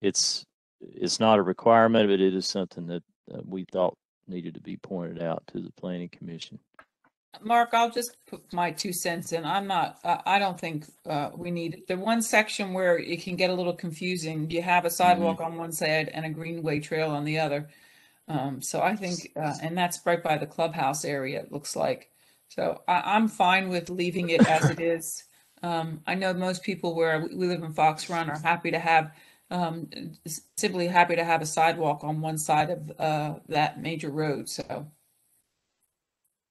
it's it's not a requirement, but it is something that uh, we thought needed to be pointed out to the planning commission. Mark, I'll just put my two cents in. I'm not, I, I don't think, uh, we need, the one section where it can get a little confusing, you have a sidewalk on one side and a greenway trail on the other. Um, so I think, uh, and that's right by the clubhouse area, it looks like. So I, I'm fine with leaving it as it is. Um, I know most people where we we live in Fox Run are happy to have, um, simply happy to have a sidewalk on one side of, uh, that major road, so.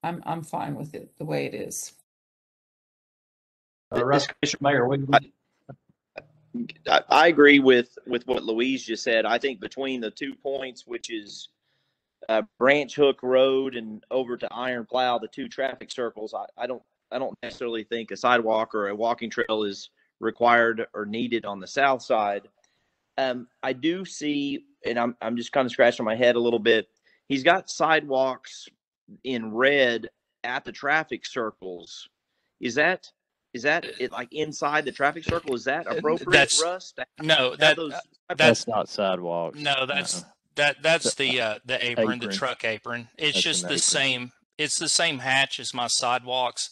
I'm, I'm fine with it the way it is. Uh, Russ, Mayor, we, I, I agree with with what Louise just said. I think between the two points, which is uh, Branch Hook Road and over to Iron Plow, the two traffic circles, I, I don't I don't necessarily think a sidewalk or a walking trail is required or needed on the south side. Um, I do see, and I'm I'm just kind of scratching my head a little bit. He's got sidewalks in red at the traffic circles. Is that is that it like inside the traffic circle? Is that appropriate, that's- Russ? to have- no, that those that's That's not sidewalks. No, that's Uh-uh. That that's the uh the apron, the truck apron. It's That's just the apron. same it's the same hatch as my sidewalks.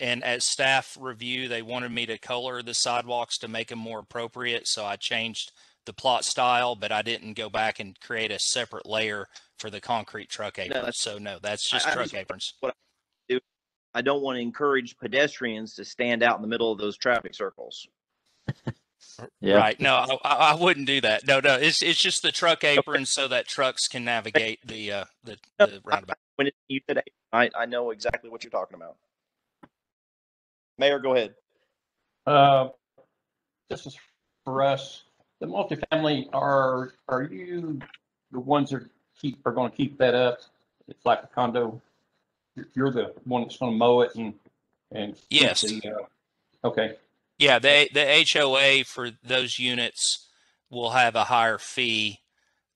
And at staff review, they wanted me to color the sidewalks to make them more appropriate. So I changed the plot style, but I didn't go back and create a separate layer for the concrete truck apron. that's- so no, that's just I truck just- aprons. I don't want to encourage pedestrians to stand out in the middle of those traffic circles. Yeah. Right. No, I, I I wouldn't do that. No, no, it's it's just the truck apron so that trucks can navigate the uh the, the roundabout. When it, you said, I I know exactly what you're talking about. Mayor, go ahead. uh, this is for us, the multifamily, are, are you the ones that keep, are gonna keep that up? It's like a condo, You're- you're the one that's gonna mow it and, and. keep Yes. the, uh, Okay, Yeah, the the HOA for those units will have a higher fee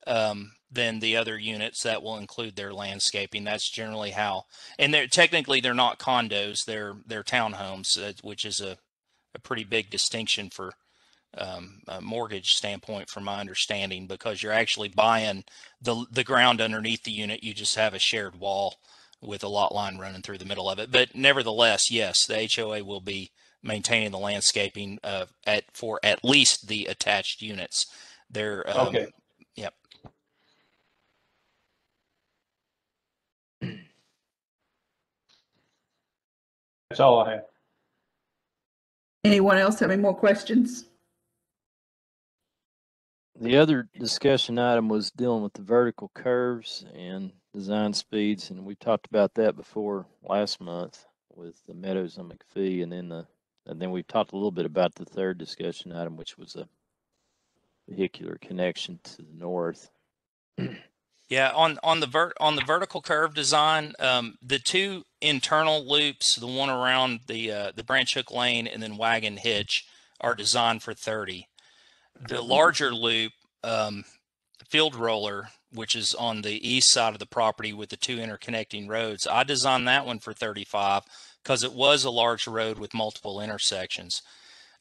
um, than the other units that will include their landscaping. That's generally how, and they're technically they're not condos; they're they're townhomes, uh, which is a a pretty big distinction for um, a mortgage standpoint, from my understanding, because you're actually buying the the ground underneath the unit. You just have a shared wall with a lot line running through the middle of it. But nevertheless, yes, the HOA will be maintaining the landscaping uh, at for at least the attached units. They're um, Okay. Yep. That's all I have. Anyone else have any more questions? The other discussion item was dealing with the vertical curves and design speeds, and we talked about that before last month with the Meadows on McFee, and then the, and then we've talked a little bit about the third discussion item, which was a vehicular connection to the north. Yeah, on on the vert on the vertical curve design, um, the two internal loops, the one around the uh, the branch hook lane and then wagon hitch, are designed for 30. The larger loop, um, field roller, which is on the east side of the property with the two interconnecting roads, I designed that one for 35 because it was a large road with multiple intersections.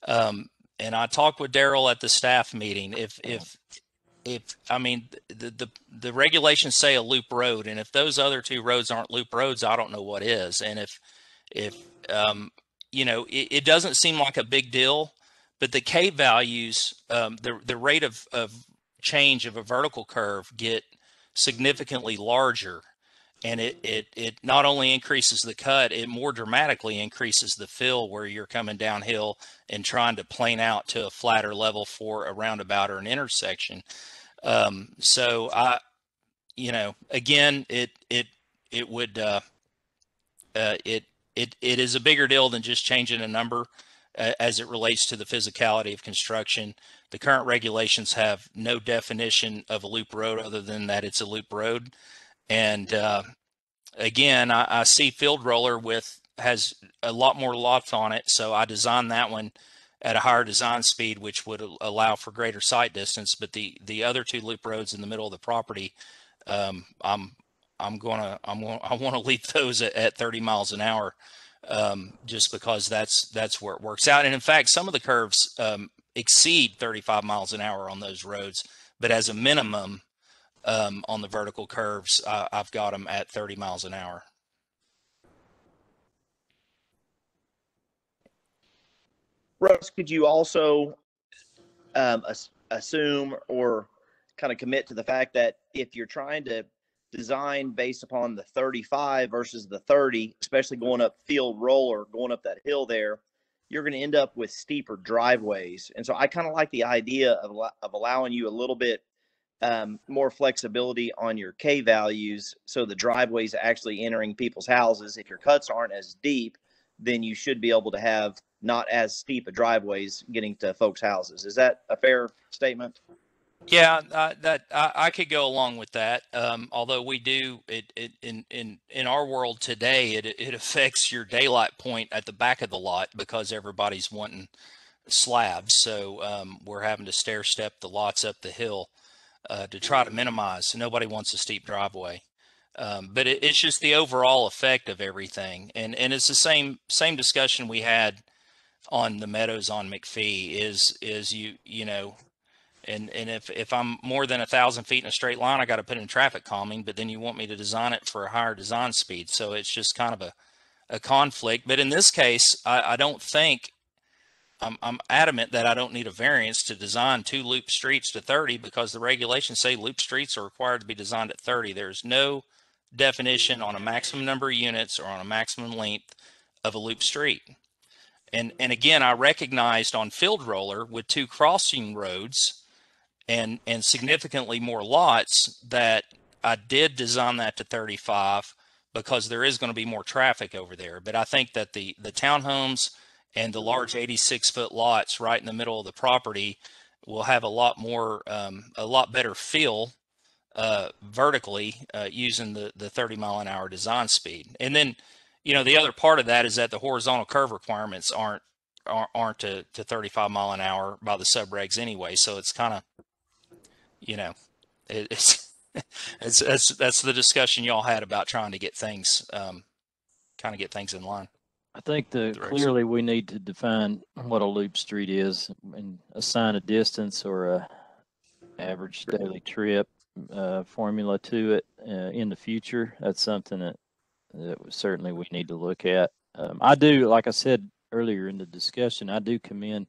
Um, and I talked with Daryl at the staff meeting. If if if I mean the, the the regulations say a loop road, and if those other two roads aren't loop roads, I don't know what is. And if if um, you know, it, it doesn't seem like a big deal, but the K values, um, the the rate of of change of a vertical curve get significantly larger, and it it it not only increases the cut, it more dramatically increases the fill where you're coming downhill and trying to plane out to a flatter level for a roundabout or an intersection. Um, so I, you know, again, it it it would uh, uh, it it it is a bigger deal than just changing a number uh, as it relates to the physicality of construction. The current regulations have no definition of a loop road other than that it's a loop road. And uh, again, I, I see field roller with has a lot more lots on it, so I designed that one at a higher design speed, which would allow for greater sight distance. But the the other two loop roads in the middle of the property, um, I'm I'm gonna I'm gonna I want to leave those at, at 30 miles an hour, um, just because that's that's where it works out. And in fact, some of the curves um, exceed 35 miles an hour on those roads, but as a minimum um, on the vertical curves, uh, I've got them at 30 miles an hour. Russ, could you also um, assume or kind of commit to the fact that if you're trying to design based upon the 35 versus the 30, especially going up field roller, going up that hill there, you're going to end up with steeper driveways. And so I kind of like the idea of, of allowing you a little bit um, more flexibility on your K values. So the driveways actually entering people's houses, if your cuts aren't as deep, then you should be able to have not as steep a driveways getting to folks' houses. Is that a fair statement? Yeah, uh, that I, I could go along with that. Um, although we do it, it in in in our world today, it it affects your daylight point at the back of the lot because everybody's wanting slabs. So um, we're having to stair step the lots up the hill uh, to try to minimize. So Nobody wants a steep driveway. Um, but it, it's just the overall effect of everything, and and it's the same same discussion we had on the meadows on McFee. Is is you you know and and if if I'm more than a thousand feet in a straight line, I got to put in traffic calming. But then you want me to design it for a higher design speed, so it's just kind of a a conflict. But in this case, I, I don't think I'm I'm adamant that I don't need a variance to design two loop streets to 30 because the regulations say loop streets are required to be designed at 30. There's no definition on a maximum number of units or on a maximum length of a loop street. And and again, I recognized on field roller with two crossing roads and and significantly more lots that I did design that to 35 because there is going to be more traffic over there. But I think that the the townhomes and the large 86 foot lots right in the middle of the property will have a lot more um, a lot better feel uh, vertically uh, using the the 30 mile an hour design speed. And then you know the other part of that is that the horizontal curve requirements aren't aren't, to, to 35 mile an hour by the subregs anyway. So it's kind of, you know, it, it's, it's, that's, that's the discussion y'all had about trying to get things, um, kind of get things in line. I think the Direction. clearly we need to define what a loop street is and assign a distance or a average daily trip uh, formula to it uh, in the future. That's something that that certainly we need to look at. Um, I do, like I said earlier in the discussion, I do commend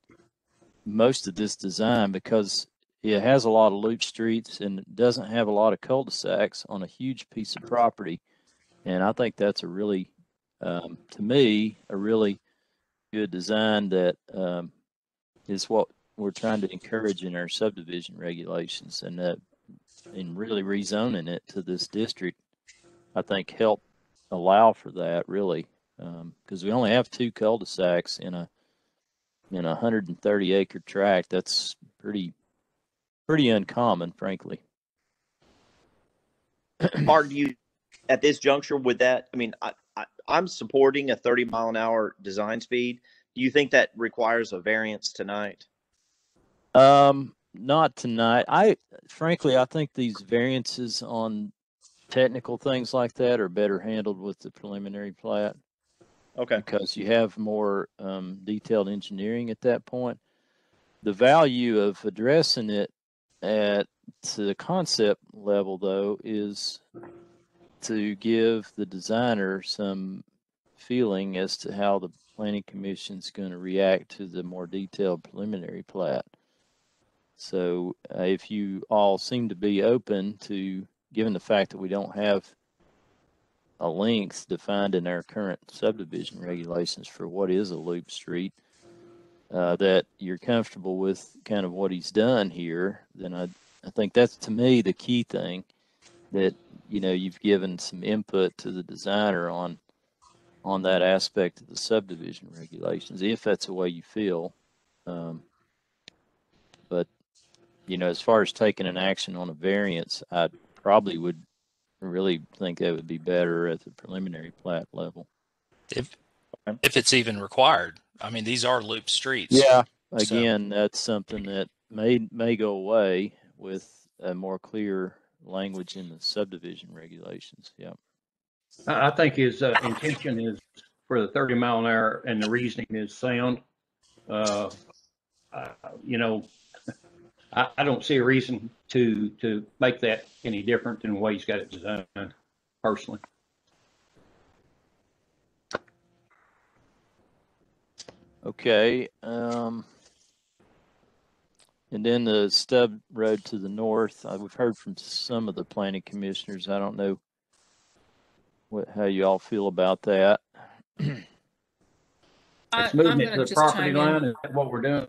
most of this design because it has a lot of loop streets and it doesn't have a lot of cul-de-sacs on a huge piece of property. And I think that's a really um, to me, a really good design that um, is what we're trying to encourage in our subdivision regulations, and that in really rezoning it to this district, I think help allow for that really, because we only have two cul-de-sacs in a in a 130 acre tract. That's pretty pretty uncommon, frankly. Mark, do you, at this juncture with that, I mean, I, I'm supporting a 30 mile an hour design speed. Do you think that requires a variance tonight? Um, not tonight. I frankly, I think these variances on technical things like that are better handled with the preliminary plat Okay. because you have more um, detailed engineering at that point. The value of addressing it at the concept level, though, is to give the designer some feeling as to how the planning commission is going to react to the more detailed preliminary plat. So uh, if you all seem to be open to, given the fact that we don't have a length defined in our current subdivision regulations for what is a loop street, uh, that you're comfortable with kind of what he's done here, then I, I think that's to me the key thing that, you know, you've given some input to the designer on, on that aspect of the subdivision regulations, if that's the way you feel. Um, but you know, as far as taking an action on a variance, I probably would really think that would be better at the preliminary plat level. If, if it's even required. I mean, these are loop streets. Yeah. So- Again, that's something that may, may go away with a more clear language in the subdivision regulations. Yeah. I, think his uh, intention is for the 30 mile an hour and the reasoning is sound. Uh, uh, you know, I, I don't see a reason to, to make that any different than the way he's got it designed personally. Okay, um, and then the stub road to the north, uh, we've heard from some of the planning commissioners. I don't know what, how you all feel about that. I- It's I'm moving it gonna to the just property chime in. line. Is that what we're doing?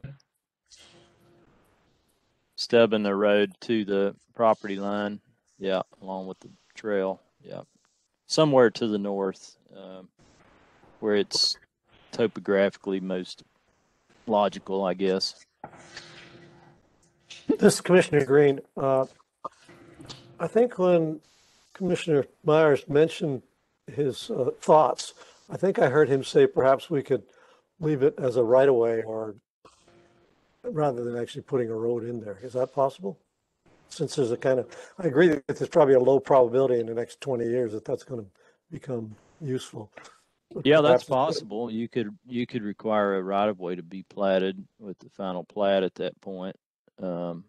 Stubbing the road to the property line, yeah, along with the trail, yeah. Somewhere to the north, um, where it's topographically most logical, I guess. This is Commissioner Green. Uh, I think when Commissioner Myers mentioned his uh, thoughts, I think I heard him say perhaps we could leave it as a right-of-way or rather than actually putting a road in there. Is that possible? Since there's a kind of, I agree that there's probably a low probability in the next 20 years that that's going to become useful. Yeah, that's possible. You could, you could require a right of way to be platted with the final plat at that point. Um,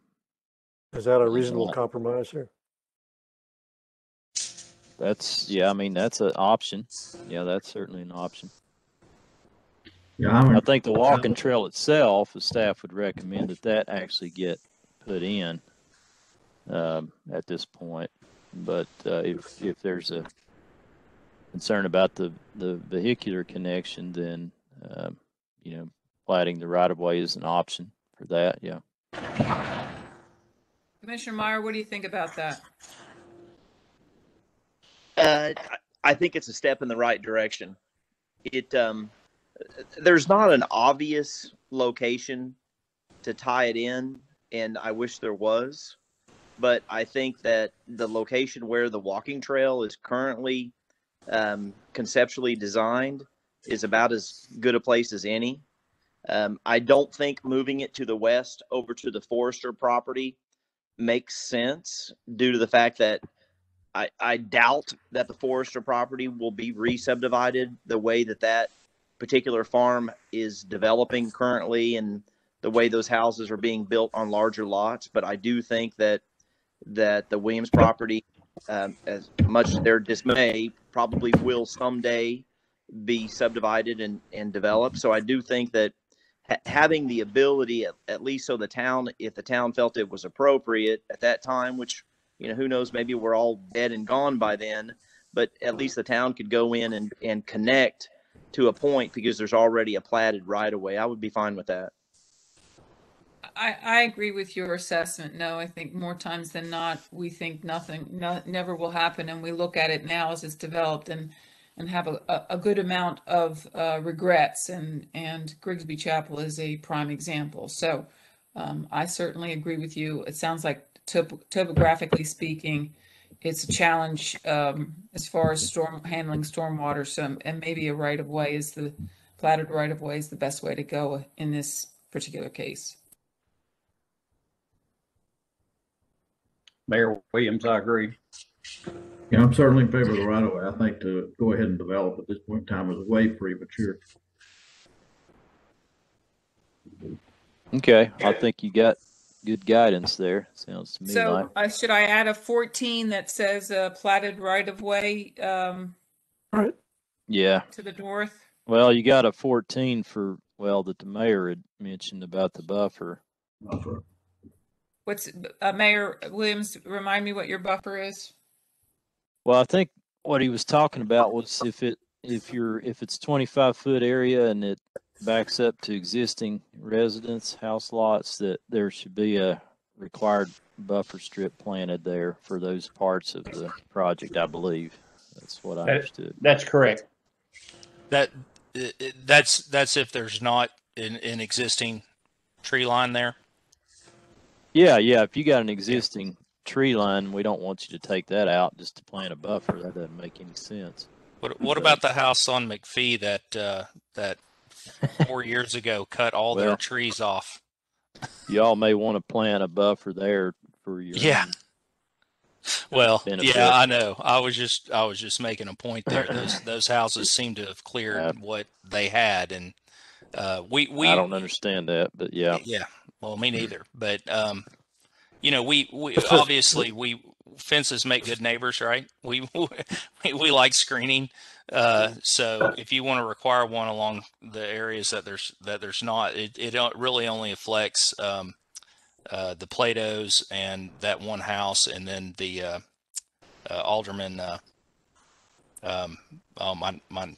Is that a reasonable lot. compromise here? that's, yeah, I mean, that's an option. Yeah, that's certainly an option. Yeah, I'm, I think the walking trail itself, the staff would recommend that that actually get put in um, at this point. But uh, if if there's a concern about the the vehicular connection, then um, you know, platting the right of way is an option for that. Yeah. Commissioner Meyer, what do you think about that? Uh, I- think it's a step in the right direction. It um, there's not an obvious location to tie it in, and I wish there was. But I think that the location where the walking trail is currently um, conceptually designed is about as good a place as any. Um, I don't think moving it to the west over to the Forester property makes sense due to the fact that I, I doubt that the Forester property will be re-subdivided the way that that particular farm is developing currently and the way those houses are being built on larger lots. But I do think that that the Williams property, um, as much to their dismay, probably will someday be subdivided and, and developed. So I do think that ha- having the ability, at, at least so the town, if the town felt it was appropriate at that time, which, you know, who knows, maybe we're all dead and gone by then, but at least the town could go in and, and connect to a point because there's already a platted right of way. I would be fine with that. I, I agree with your assessment. No, I think more times than not, we think nothing, no, never will happen. And we look at it now as it's developed and, and have a, a, good amount of uh, regrets. And, and Grigsby Chapel is a prime example. So um, I certainly agree with you. It sounds like top, topographically speaking, it's a challenge um, as far as storm handling stormwater. So, and maybe a right of way is the platted right of way is the best way to go in this particular case. Mayor Williams, I agree. Yeah, I'm certainly in favor of the right of way. I think to go ahead and develop at this point in time is way premature. Okay, I think you got good guidance there. Sounds to me like. So uh, should I add a 14 that says uh, platted right of way um, Yeah. to the north? Well, you got a 14 for, well, that the mayor had mentioned about the buffer. What's uh, Mayor Williams? Remind me what your buffer is. Well, I think what he was talking about was if it, if you're, if it's 25 foot area and it backs up to existing residence house lots, that there should be a required buffer strip planted there for those parts of the project, I believe. That's what I That- understood. That's correct. That, i- i- that's, that's if there's not an, an existing tree line there. Yeah, yeah. If you got an existing tree line, we don't want you to take that out just to plant a buffer. That doesn't make any sense. What, what about the house on McFee that, uh, that four years ago cut all their Well- trees off? Y'all may want to plant a buffer there for your. Yeah. Well, benefit. yeah, I know. I was just, I was just making a point there. Those, those houses seem to have cleared what they had and, uh, we, we. I don't understand that, but yeah. Yeah, well, me neither. But um, you know, we we obviously we fences make good neighbors, right? We we, we like screening. Uh, so if you want to require one along the areas that there's that there's not, it it don't- really only affects um, uh, the Plato's and that one house, and then the uh, uh, alderman. Uh, um, oh, my my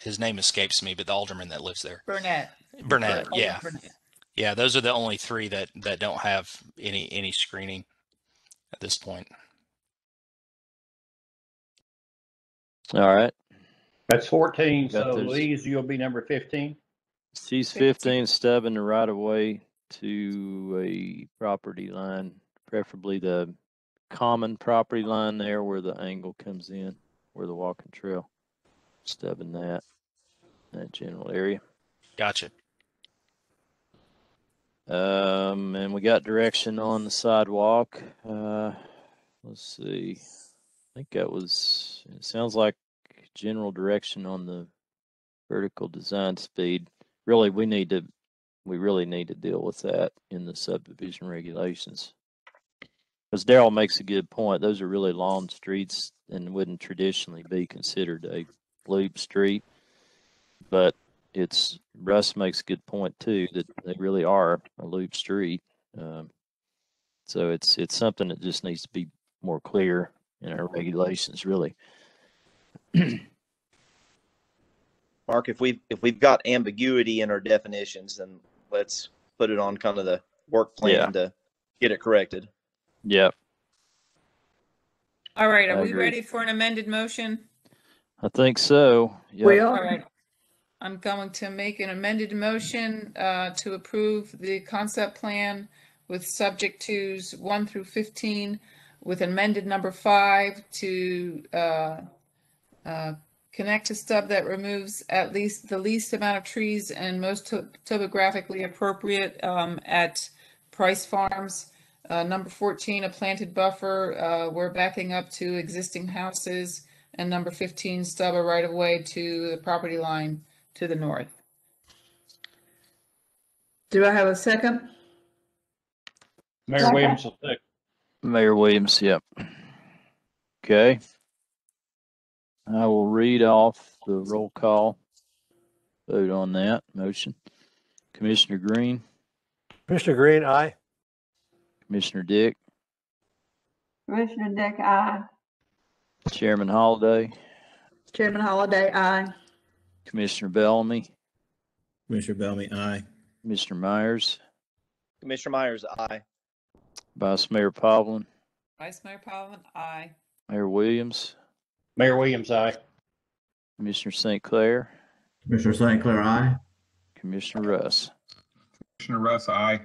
his name escapes me, but the alderman that lives there. Burnette. Burnette, Alderman yeah. Burnette. Yeah, those are the only three that that don't have any any screening at this point. All right. That's 14. So those. Louise, you'll be number 15. She's 15 stubbing the right of way to a property line, preferably the common property line there where the angle comes in, where the walking trail. Stubbing that, that general area. Gotcha. Um, and we got direction on the sidewalk. Uh, let's see. I think that was, it sounds like general direction on the vertical design speed. Really, we need to, we really need to deal with that in the subdivision regulations. Because Daryl makes a good point. Those are really long streets and wouldn't traditionally be considered a loop street. But it's Russ makes a good point too that they really are a loop street. Um, so it's it's something that just needs to be more clear in our regulations, really. Mark, if we've if we've got ambiguity in our definitions, then let's put it on kind of the work plan Yeah. to get it corrected. Yep. All right, I are we agree. ready for an amended motion? I think so. We Yep. All are. right. I'm going to make an amended motion uh, to approve the concept plan with subject twos one through 15 with amended number five to uh, uh, Connect a stub that removes at least the least amount of trees and most to- topographically appropriate um, at Price Farms. Uh, number 14, a planted buffer. Uh, we're backing up to existing houses. And number 15, stub a right of way to the property line to the north. Do I have a second? Mayor Williams will second. Mayor Williams, yep. Okay. I will read off the roll call. Vote on that motion. Commissioner Green, Commissioner Green, aye. Commissioner Dick, Commissioner Dick, aye. Chairman Holladay, Chairman Holladay, aye. Commissioner Bellamy, Commissioner Bellamy, aye. Mr. Myers, Commissioner Myers, aye. Vice Mayor Povlin, Vice Mayor Powell, aye. Mayor Williams, Mayor Williams, aye. Commissioner St. Clair, Commissioner St. Clair, aye. Commissioner Russ. Commissioner Russ, aye.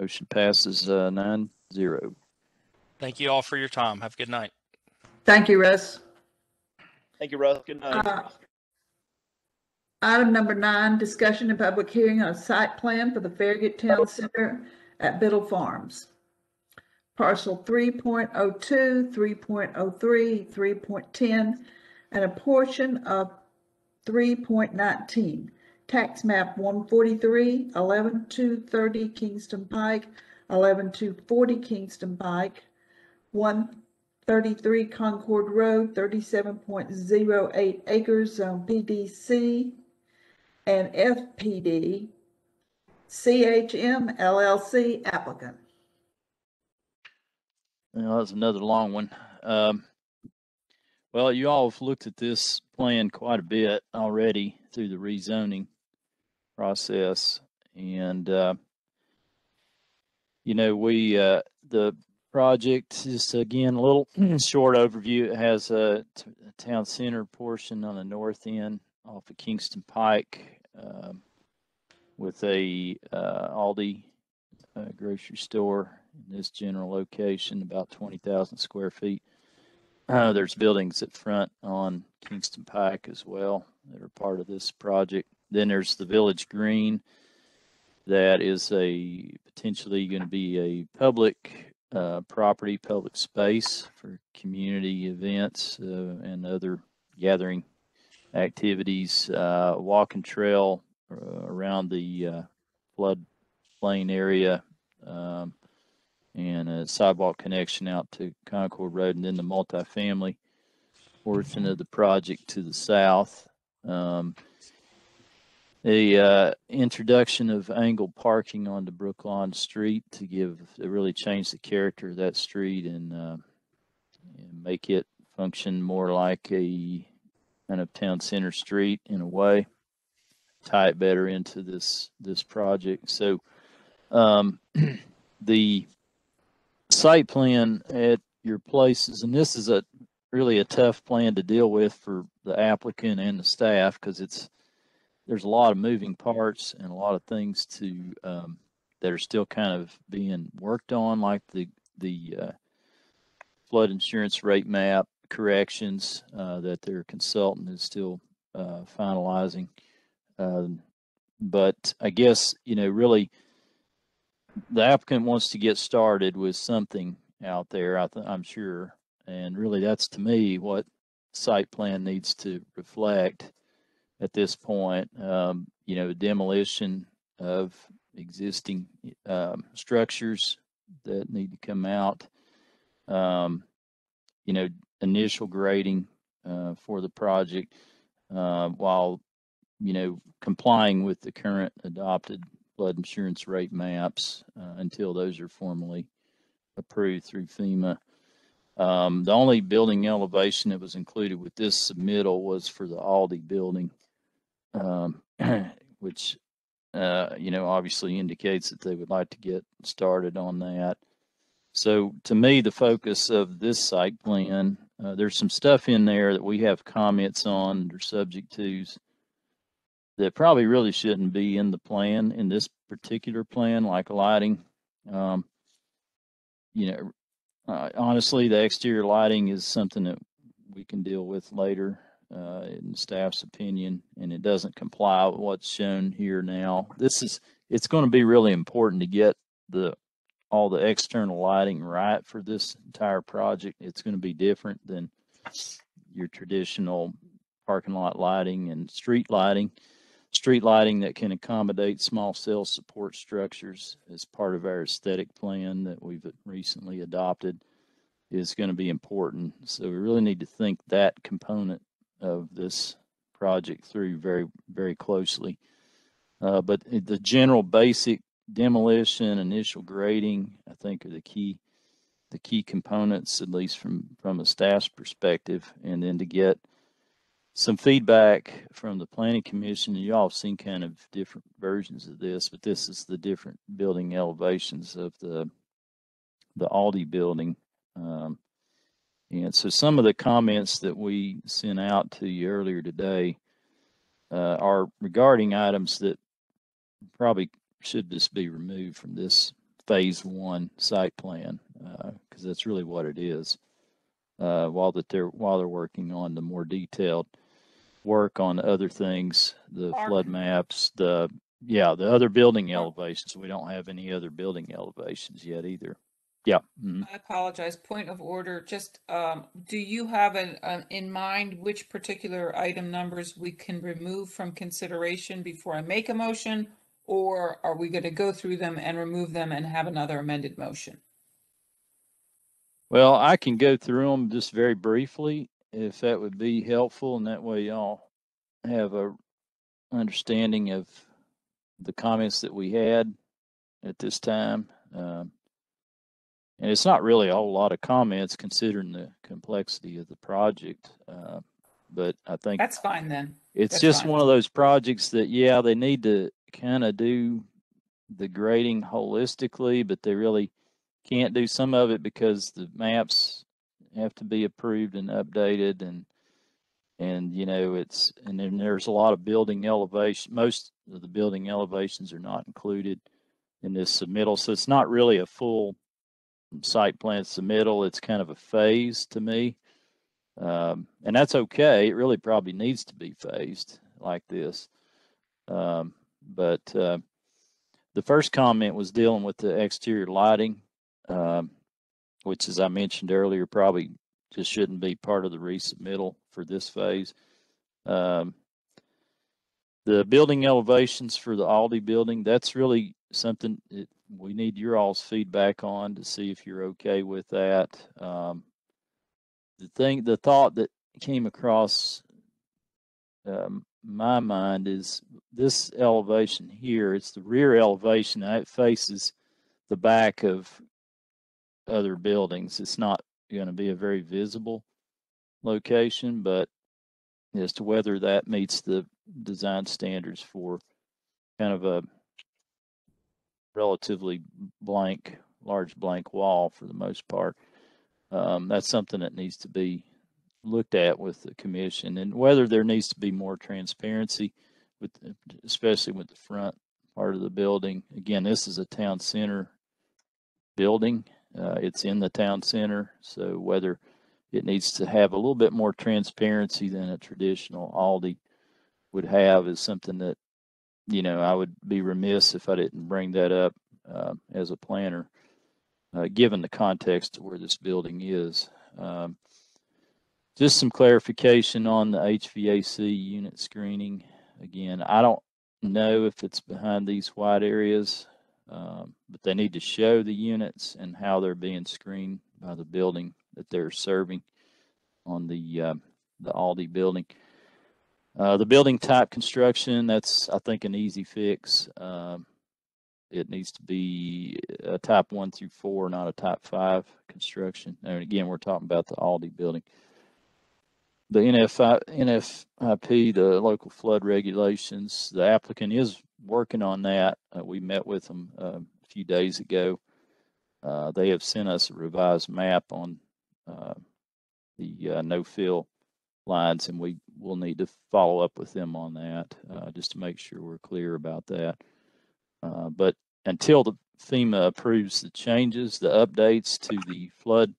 Motion passes uh, nine zero. Thank you all for your time. Have a good night. Thank you, Russ. Thank you, Russ. Good night. Uh, Item number nine, discussion and public hearing on a site plan for the Farragut Town Center at Biddle Farms. Parcel 3.02, 3.03, 3.10, and a portion of three point nineteen. Tax map 143, 11230 Kingston Pike, 11240 Kingston Pike, one thirty-three Concord Road, thirty-seven point zero eight acres, zone PDC and FPD, CHM LLC applicant. Well, that's another long one. Um, well, you all have looked at this plan quite a bit already through the rezoning process. And, uh, you know, we, uh, the project is again, a little short overview. It has a, town center portion on the north end off of Kingston Pike, um, with a, uh, Aldi, uh, grocery store in this general location, about 20,000 square feet. Uh, there's buildings at front on Kingston Pike as well that are part of this project. Then there's the Village Green that is a potentially going to be a public uh, property, public space for community events uh, and other gathering activities. Uh, walking trail uh, around the uh, flood plain area. Um, and a sidewalk connection out to Concord Road, and then the multifamily portion of the project to the south. Um, the uh, introduction of angled parking onto Brooklawn Street to give to really change the character of that street and, uh, and make it function more like a kind of town center street in a way. Tie it better into this this project. So um, the site plan at your places, and this is a really a tough plan to deal with for the applicant and the staff because it's there's a lot of moving parts and a lot of things to um, that are still kind of being worked on, like the the uh, flood insurance rate map corrections uh, that their consultant is still uh, finalizing. Um, but I guess you know really the applicant wants to get started with something out there, I I'm sure. And really, that's to me what site plan needs to reflect at this point. Um, you know, demolition of existing um, structures that need to come out. Um, you know, initial grading uh, for the project uh, while, you know, complying with the current adopted flood insurance rate maps uh, until those are formally approved through FEMA. Um, the only building elevation that was included with this submittal was for the Aldi building, um, which, uh, you know, obviously indicates that they would like to get started on that. So to me, the focus of this site plan, uh, there's some stuff in there that we have comments on or subject tos that probably really shouldn't be in the plan, in this particular plan, like lighting. Um, you know, uh, honestly, the exterior lighting is something that we can deal with later. uh, in staff's opinion, and it doesn't comply with what's shown here now. This is, it's going to be really important to get the, all the external lighting right for this entire project. It's going to be different than your traditional parking lot lighting and street lighting. Street lighting that can accommodate small cell support structures as part of our aesthetic plan that we've recently adopted is going to be important. So we really need to think that component of this project through very, very closely. Uh, but the general basic demolition, initial grading, I think are the key, the key components, at least from, from a staff's perspective. And then to get some feedback from the planning commission. You all have seen kind of different versions of this, but this is the different building elevations of the, the Aldi building. Um, and so some of the comments that we sent out to you earlier today uh, are regarding items that probably should just be removed from this phase one site plan because that's really what it is. Uh, while that they're while they're working on the more detailed work on other things, the flood maps, the yeah, the other building elevations. We don't have any other building elevations yet either. Yeah. mhm. I apologize. Point of order. Just, um, do you have an, an, in mind which particular item numbers we can remove from consideration before I make a motion? Or are we going to go through them and remove them and have another amended motion? Well, I can go through them just very briefly if that would be helpful, and that way y'all have a understanding of the comments that we had at this time. Um, and it's not really a whole lot of comments considering the complexity of the project. Uh, but I think That's fine then. it's That's just fine. one of those projects that, yeah, they need to kind of do the grading holistically, but they really can't do some of it because the maps have to be approved and updated and and you know it's and then there's a lot of building elevation most of the building elevations are not included in this submittal so it's not really a full site plan submittal it's kind of a phase to me. Um, and that's okay it really probably needs to be phased like this. Um, but uh, the first comment was dealing with the exterior lighting um, which as I mentioned earlier, probably just shouldn't be part of the resubmittal for this phase. Um, the building elevations for the Aldi building, that's really something that we need your all's feedback on to see if you're okay with that. Um, the thing, the thought that came across um, my mind is this elevation here, it's the rear elevation, it faces the back of other buildings. It's not going to be a very visible location, but as to whether that meets the design standards for kind of a relatively blank, large blank wall for the most part, um, that's something that needs to be looked at with the commission and whether there needs to be more transparency with, especially with the front part of the building. Again, this is a town center building. Uh, it's in the town center, so whether it needs to have a little bit more transparency than a traditional Aldi would have is something that, you know, I would be remiss if I didn't bring that up uh, as a planner, uh, given the context where this building is. Um, just some clarification on the HVAC unit screening. Again, I don't know if it's behind these white areas um, but they need to show the units and how they're being screened by the building that they're serving on the uh, the Aldi building. Uh, the building type construction, that's I think an easy fix. Um, it needs to be a type one through four, not a type five construction. And again, we're talking about the Aldi building. The NFI, NFIP, the local flood regulations, the applicant is working on that. Uh, we met with them uh, a few days ago. Uh, they have sent us a revised map on uh, the uh, no-fill lines, and we will need to follow up with them on that uh, just to make sure we're clear about that. Uh, but until the FEMA approves the changes, the updates to the flood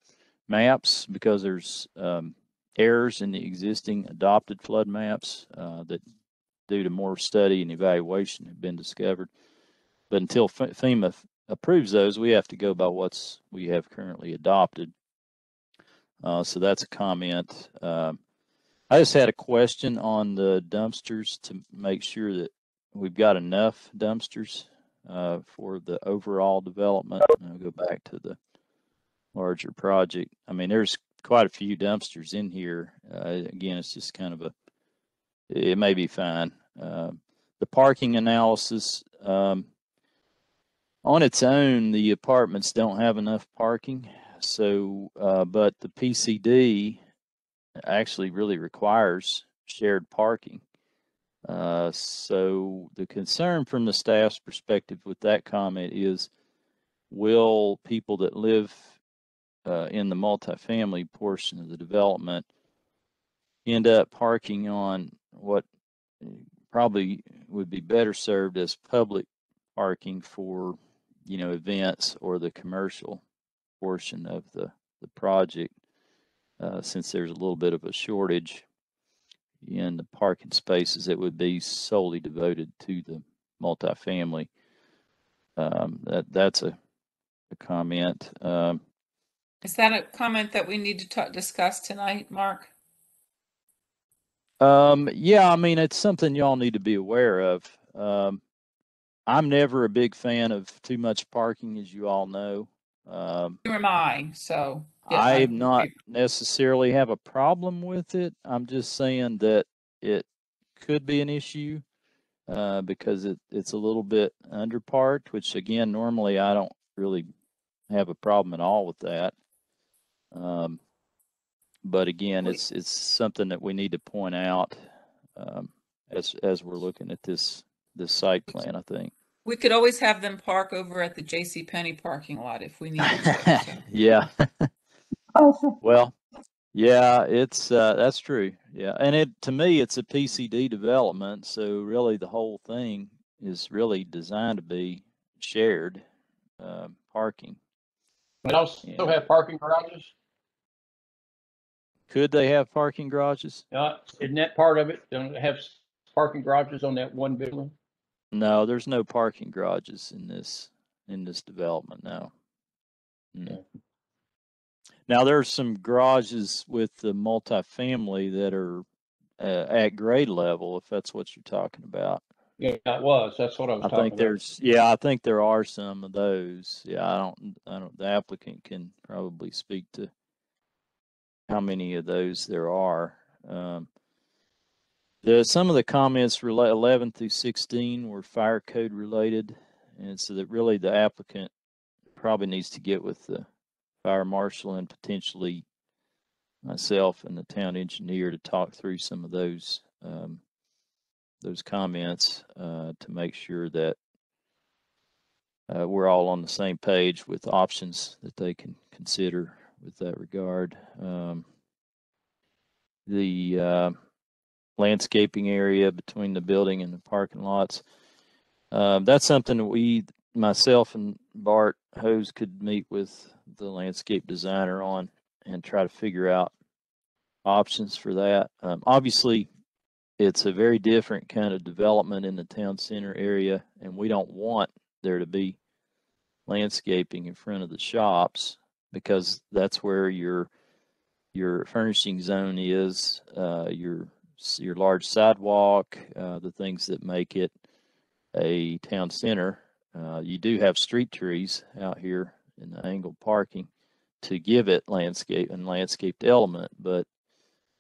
maps, because there's um, errors in the existing adopted flood maps uh, that due to more study and evaluation have been discovered. But until FEMA approves those, we have to go by what's we have currently adopted. Uh, so that's a comment. Um, I just had a question on the dumpsters to make sure that we've got enough dumpsters uh, for the overall development. And I'll go back to the larger project. I mean, there's quite a few dumpsters in here. Uh, again, it's just kind of a, it may be fine. Uh, the parking analysis, um, on its own, the apartments don't have enough parking. So, uh, but the PCD actually really requires shared parking. Uh, so the concern from the staff's perspective with that comment is, will people that live uh, in the multifamily portion of the development end up parking on what probably would be better served as public parking for, you know, events or the commercial portion of the, the project, uh, since there's a little bit of a shortage in the parking spaces that would be solely devoted to the multifamily. Um, that, that's a, a comment. Um, Is that a comment that we need to ta- discuss tonight, Mark? Um, yeah, I mean, it's something y'all need to be aware of. Um, I'm never a big fan of too much parking, as you all know. Um, Who am I? So. yeah, I I'm- not necessarily have a problem with it. I'm just saying that it could be an issue uh, because it, it's a little bit underparked, which again, normally I don't really have a problem at all with that. Um, but again, We- it's it's something that we need to point out um, as as we're looking at this this site plan. I think. We could always have them park over at the J.C. Penney parking lot if we need. to. so. yeah. Well, yeah, it's uh, that's true. Yeah, and it to me, it's a PCD development, so really the whole thing is really designed to be shared uh, parking. But also Yeah. have parking garages. Could they have parking garages? Uh, isn't that part of it? Don't it have s- parking garages on that one building? No, there's no parking garages in this in this development now. No. Now there's some garages with the multifamily that are uh, at grade level, if that's what you're talking about. Yeah, it was. That's what I was I talking think about. there's, yeah, I think there are some of those. Yeah, I don't, I don't, the applicant can probably speak to how many of those there are. Um, the, some of the comments relate eleven through sixteen were fire code related. And so that really the applicant probably needs to get with the fire marshal and potentially myself and the town engineer to talk through some of those, um, those comments, uh, to make sure that uh, we're all on the same page with options that they can consider with that regard. Um, the uh, landscaping area between the building and the parking lots. Um, that's something that we, myself and Bart Hose could meet with the landscape designer on and try to figure out options for that. Um, obviously, it's a very different kind of development in the town center area, and we don't want there to be landscaping in front of the shops because that's where your your furnishing zone is, uh, your your large sidewalk, uh, the things that make it a town center. Uh, you do have street trees out here in the angled parking to give it landscape and landscaped element, but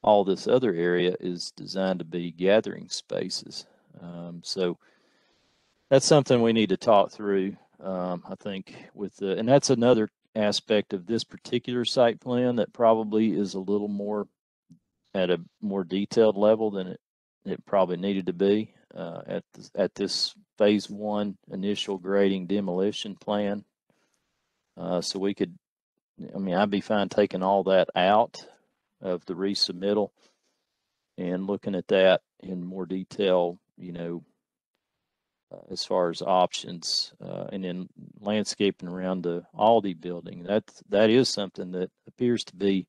all this other area is designed to be gathering spaces. Um, so that's something we need to talk through. Um, I think with the, and that's another aspect of this particular site plan that probably is a little more at a more detailed level than it, it probably needed to be uh, at this, at this phase one initial grading demolition plan. Uh, so we could, I mean, I'd be fine taking all that out of the resubmittal and looking at that in more detail, you know, as far as options, uh, and then landscaping around the Aldi building. That that is something that appears to be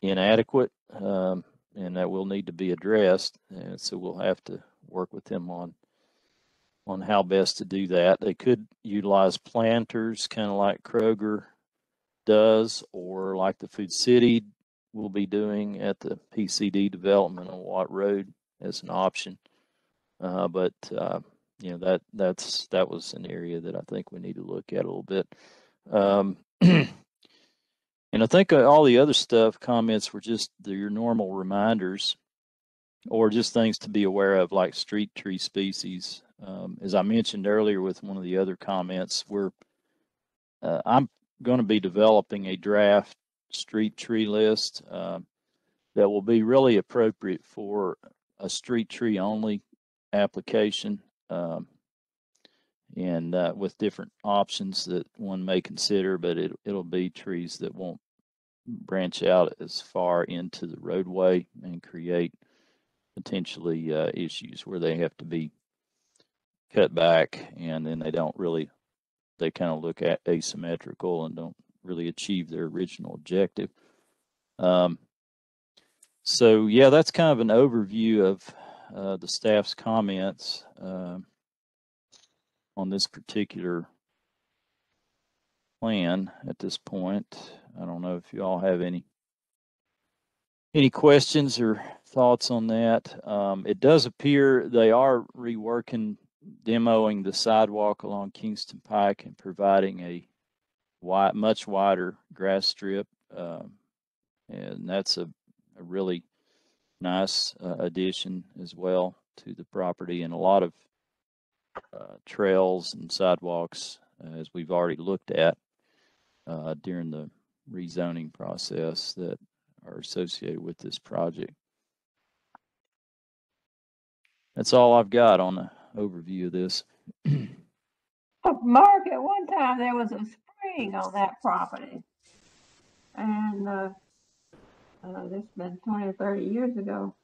inadequate, um, and that will need to be addressed. And so we'll have to work with them on on how best to do that. They could utilize planters, kind of like Kroger does, or like the Food City will be doing at the PCD development on Watt Road as an option. Uh, but uh, you know that that's that was an area that I think we need to look at a little bit. Um, and I think uh, all the other stuff comments were just the, your normal reminders, or just things to be aware of, like street tree species. Um, as I mentioned earlier with one of the other comments, we're uh, I'm going to be developing a draft street tree list uh, that will be really appropriate for a street tree only application um, and uh, with different options that one may consider, but it, it'll be trees that won't branch out as far into the roadway and create potentially uh, issues where they have to be cut back and then they don't really they kind of look at asymmetrical and don't really achieve their original objective. Um, so yeah that's kind of an overview of uh, the staff's comments um, on this particular plan at this point i don't know if you all have any any questions or thoughts on that um, it does appear they are reworking demoing the sidewalk along Kingston Pike and providing a wide, much wider grass strip. Um, and that's a, a really nice uh, addition as well to the property and a lot of uh, trails and sidewalks uh, as we've already looked at uh, during the rezoning process that are associated with this project. That's all I've got on the overview of this. Uh, Mark, at one time there was a spring on that property. And, uh, this has been twenty or thirty years ago.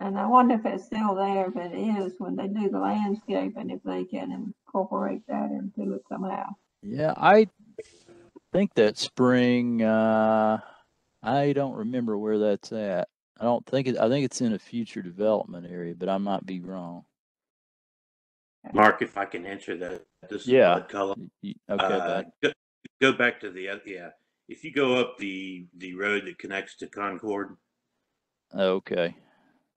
And I wonder if it's still there, if it is, when they do the landscape and if they can incorporate that into it somehow. Yeah, I think that spring, uh, I don't remember where that's at. I don't think it, I think it's in a future development area, but I might be wrong. Mark, if I can answer that, this Yeah. Bud Cullum. Y- Okay, Uh, go, go back to the, yeah, if you go up the, the road that connects to Concord, Okay.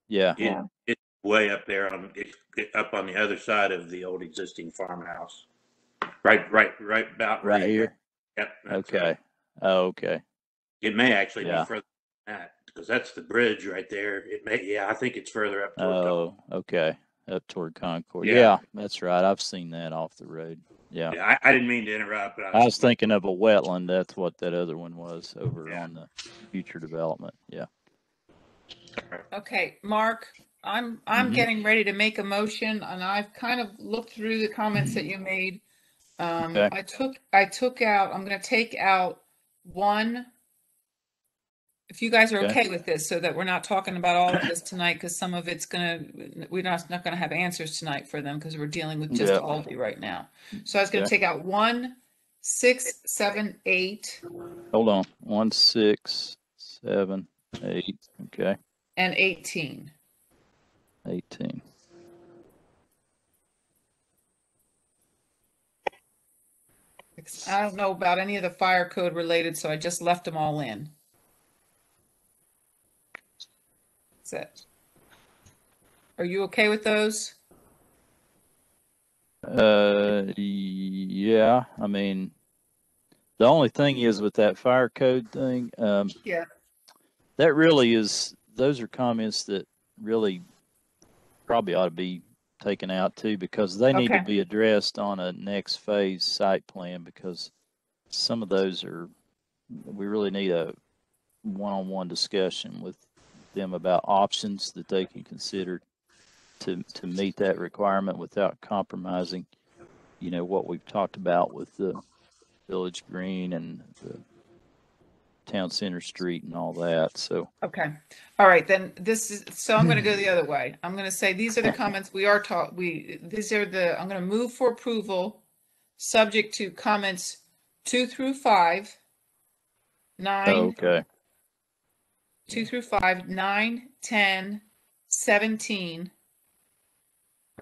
Yeah. it, it's way up there on, it's up on the other side of the old existing farmhouse. Right, right, right about. where Right here. Yep. Okay. right. Oh, okay. It may actually be further than that, because that's the bridge right there. It may, yeah, I think it's further up. toward Concord. Oh, okay. Up toward Concord. Yeah. Yeah, that's right. I've seen that off the road. Yeah. Yeah, I, I didn't mean to interrupt, but I was thinking of a wetland. That's what that other one was over on the future development. Yeah. Okay, Mark, I'm, I'm Mhm. getting ready to make a motion and I've kind of looked through the comments that you made. Um, Okay. I took, I took out, I'm gonna take out one. If you guys are Okay. okay with this, so that we're not talking about all of this tonight, because some of it's gonna, we're not, not gonna have answers tonight for them, because we're dealing with just Yeah. Aldi right now. So I was gonna Okay. take out one, six, seven, eight, Hold on. One, six, seven, eight. Okay. and eighteen. 18. I don't know about any of the fire code related, so I just left them all in. That's it. Are you okay with those? Uh, yeah. I mean, the only thing is with that fire code thing, um, Yeah. that really is, those are comments that really probably ought to be taken out too, because they need to be addressed on a next phase site plan, because some of those are, we really need a one-on-one discussion with them about options that they can consider to, to meet that requirement without compromising, you know, what we've talked about with the village green and the town center street and all that. So, Okay. All right, then this is, so I'm gonna go the other way. I'm gonna say, these are the comments we are taught, we, these are the, I'm gonna move for approval, subject to comments two through five, nine, okay. Two through five, nine, ten, seventeen,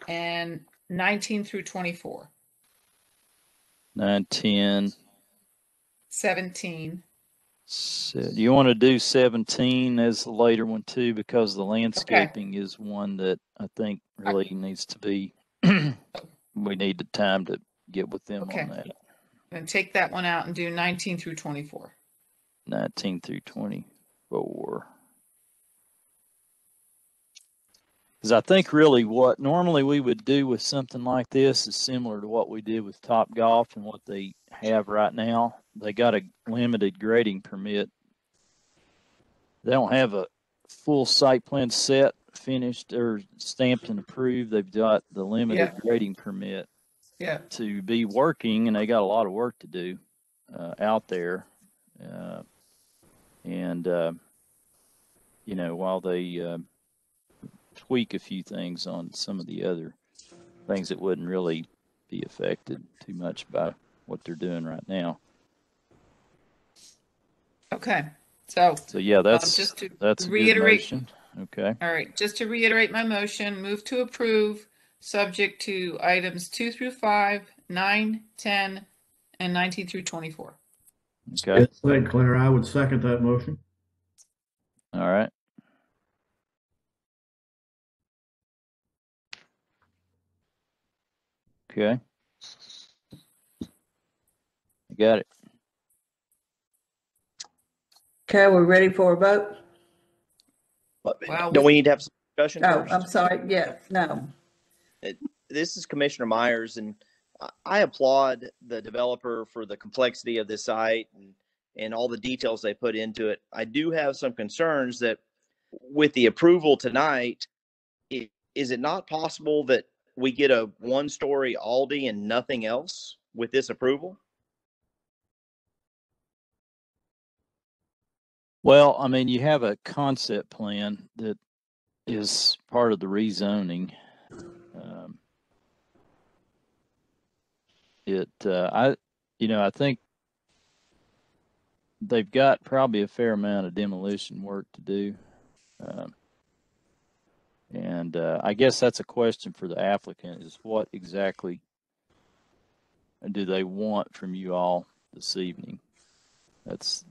and nineteen through twenty-four. Nine, ten. Seventeen. So do you want to do 17 as the later one too? Because the landscaping is one that I think really needs to be, we need the time to get with them Okay. on that. And take that one out and do nineteen through twenty-four. 19 through 24. Because I think really what normally we would do with something like this is similar to what we did with Topgolf and what they have right now. They got a limited grading permit. They don't have a full site plan set, finished or stamped and approved. They've got the limited Yeah. grading permit Yeah. to be working, and they got a lot of work to do uh, out there. Uh, and uh, you know, while they uh, tweak a few things on some of the other things that wouldn't really be affected too much by what they're doing right now. Okay, so. So yeah, that's just to that's reiterate-. Okay. All right, just to reiterate my motion, move to approve, subject to items two through five, nine, ten, and nineteen through twenty-four. Okay. Ed St. Clair, I would second that motion. All right. Okay. I got it. Okay, we're ready for a vote? Wow. Don't we need to have some discussion Oh, first? I'm sorry, yeah, no. Uh, this is Commissioner Myers, and I- applaud the developer for the complexity of this site and, and all the details they put into it. I do have some concerns that with the approval tonight, i- is it not possible that we get a one-story Aldi and nothing else with this approval? Well, I mean, you have a concept plan that is part of the rezoning. It, uh, I, you know, I think they've got probably a fair amount of demolition work to do. Um, and uh, I guess that's a question for the applicant: is what exactly do they want from you all this evening? That's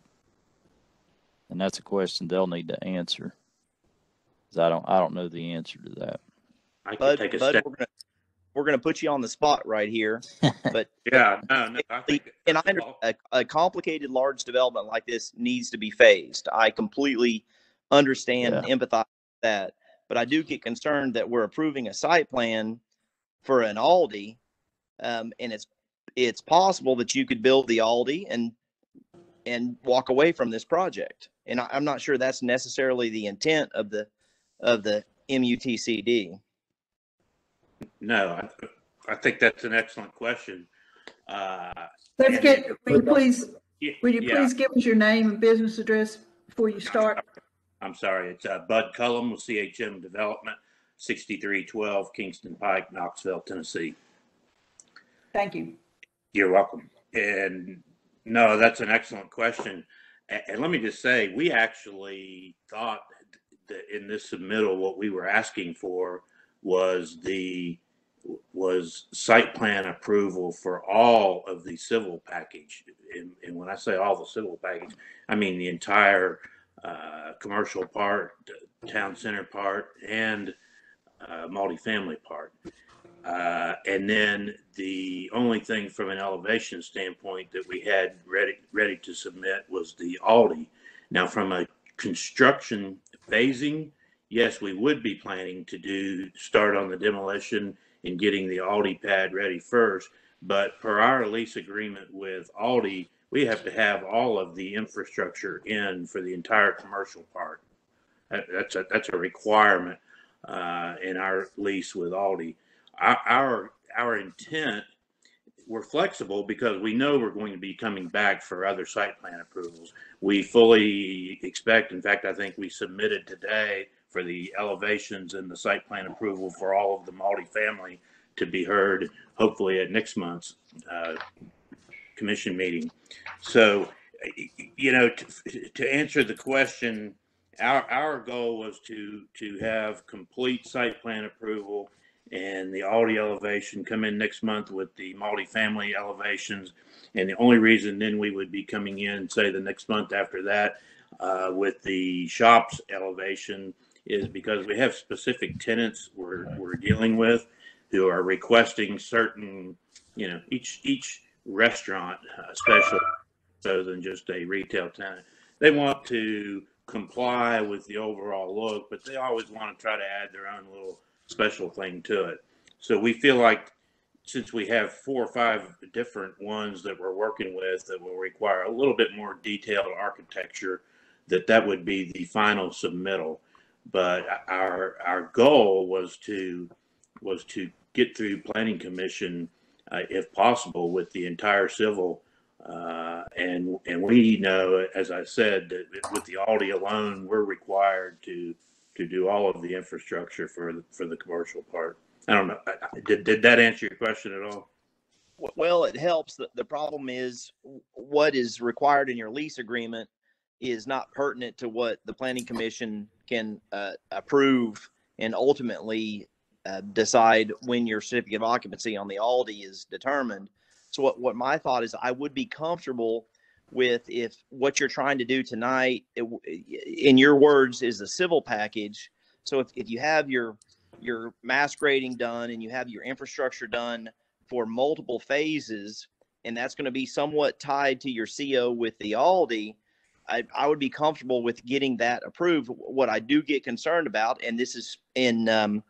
and that's a question they'll need to answer. 'Cause I don't, I don't know the answer to that. I could Bud, take a Bud, step. we're gonna, we're gonna put you on the spot right here, but Yeah, no, no, I think. and I, under- a, a complicated, large development like this needs to be phased. I completely understand and empathize with that, but I do get concerned that we're approving a site plan for an Aldi, um, and it's it's possible that you could build the Aldi and and walk away from this project. And I, I'm not sure that's necessarily the intent of the of the MUTCD. No, I, I think that's an excellent question. Uh, Let's get, will you please, Yeah, will you yeah. please give us your name and business address before you start? I'm sorry, it's uh, Bud Cullum with CHM Development, 6312 Kingston Pike, Knoxville, Tennessee. Thank you. You're welcome. And no, that's an excellent question. And, and let me just say, we actually thought that in this submittal, what we were asking for was the was site plan approval for all of the civil package. And, and when I say all the civil package, I mean the entire uh, commercial part, town center part, and uh, multifamily part. Uh, and then the only thing from an elevation standpoint that we had ready ready to submit was the Aldi. Now, from a construction phasing, yes, we would be planning to do start on the demolition and getting the Aldi pad ready first. But per our lease agreement with Aldi, we have to have all of the infrastructure in for the entire commercial part. That, that's a that's a requirement uh, in our lease with Aldi. Our, our our intent we're flexible because we know we're going to be coming back for other site plan approvals. We fully expect, in fact, I think we submitted today for the elevations and the site plan approval for all of the multifamily to be heard hopefully at next month's uh, commission meeting. So, you know, to, to answer the question, our, our goal was to, to have complete site plan approval and the Aldi elevation come in next month with the multifamily elevations. And the only reason then we would be coming in, say, the next month after that, uh, with the shops elevation is because we have specific tenants we're, we're dealing with who are requesting certain, you know, each, each restaurant, uh, special, so than just a retail tenant. They want to comply with the overall look, but they always want to try to add their own little special thing to it. So we feel like since we have four or five different ones that we're working with that will require a little bit more detailed architecture, that that would be the final submittal. But our our goal was to was to get through planning commission uh, if possible with the entire civil uh, and and we know as i said that with the aldi alone we're required to to do all of the infrastructure for the, for the commercial part i don't know did, did that answer your question at all Well, it helps. The, the problem is what is required in your lease agreement is not pertinent to what the planning commission can uh, approve and ultimately uh, decide when your certificate of occupancy on the Aldi is determined. So what, what my thought is I would be comfortable with if what you're trying to do tonight, it in your words, is a civil package. So if, if you have your your mass grading done and you have your infrastructure done for multiple phases, and that's going to be somewhat tied to your CO with the Aldi, I, I would be comfortable with getting that approved. What I do get concerned about, and this is in um,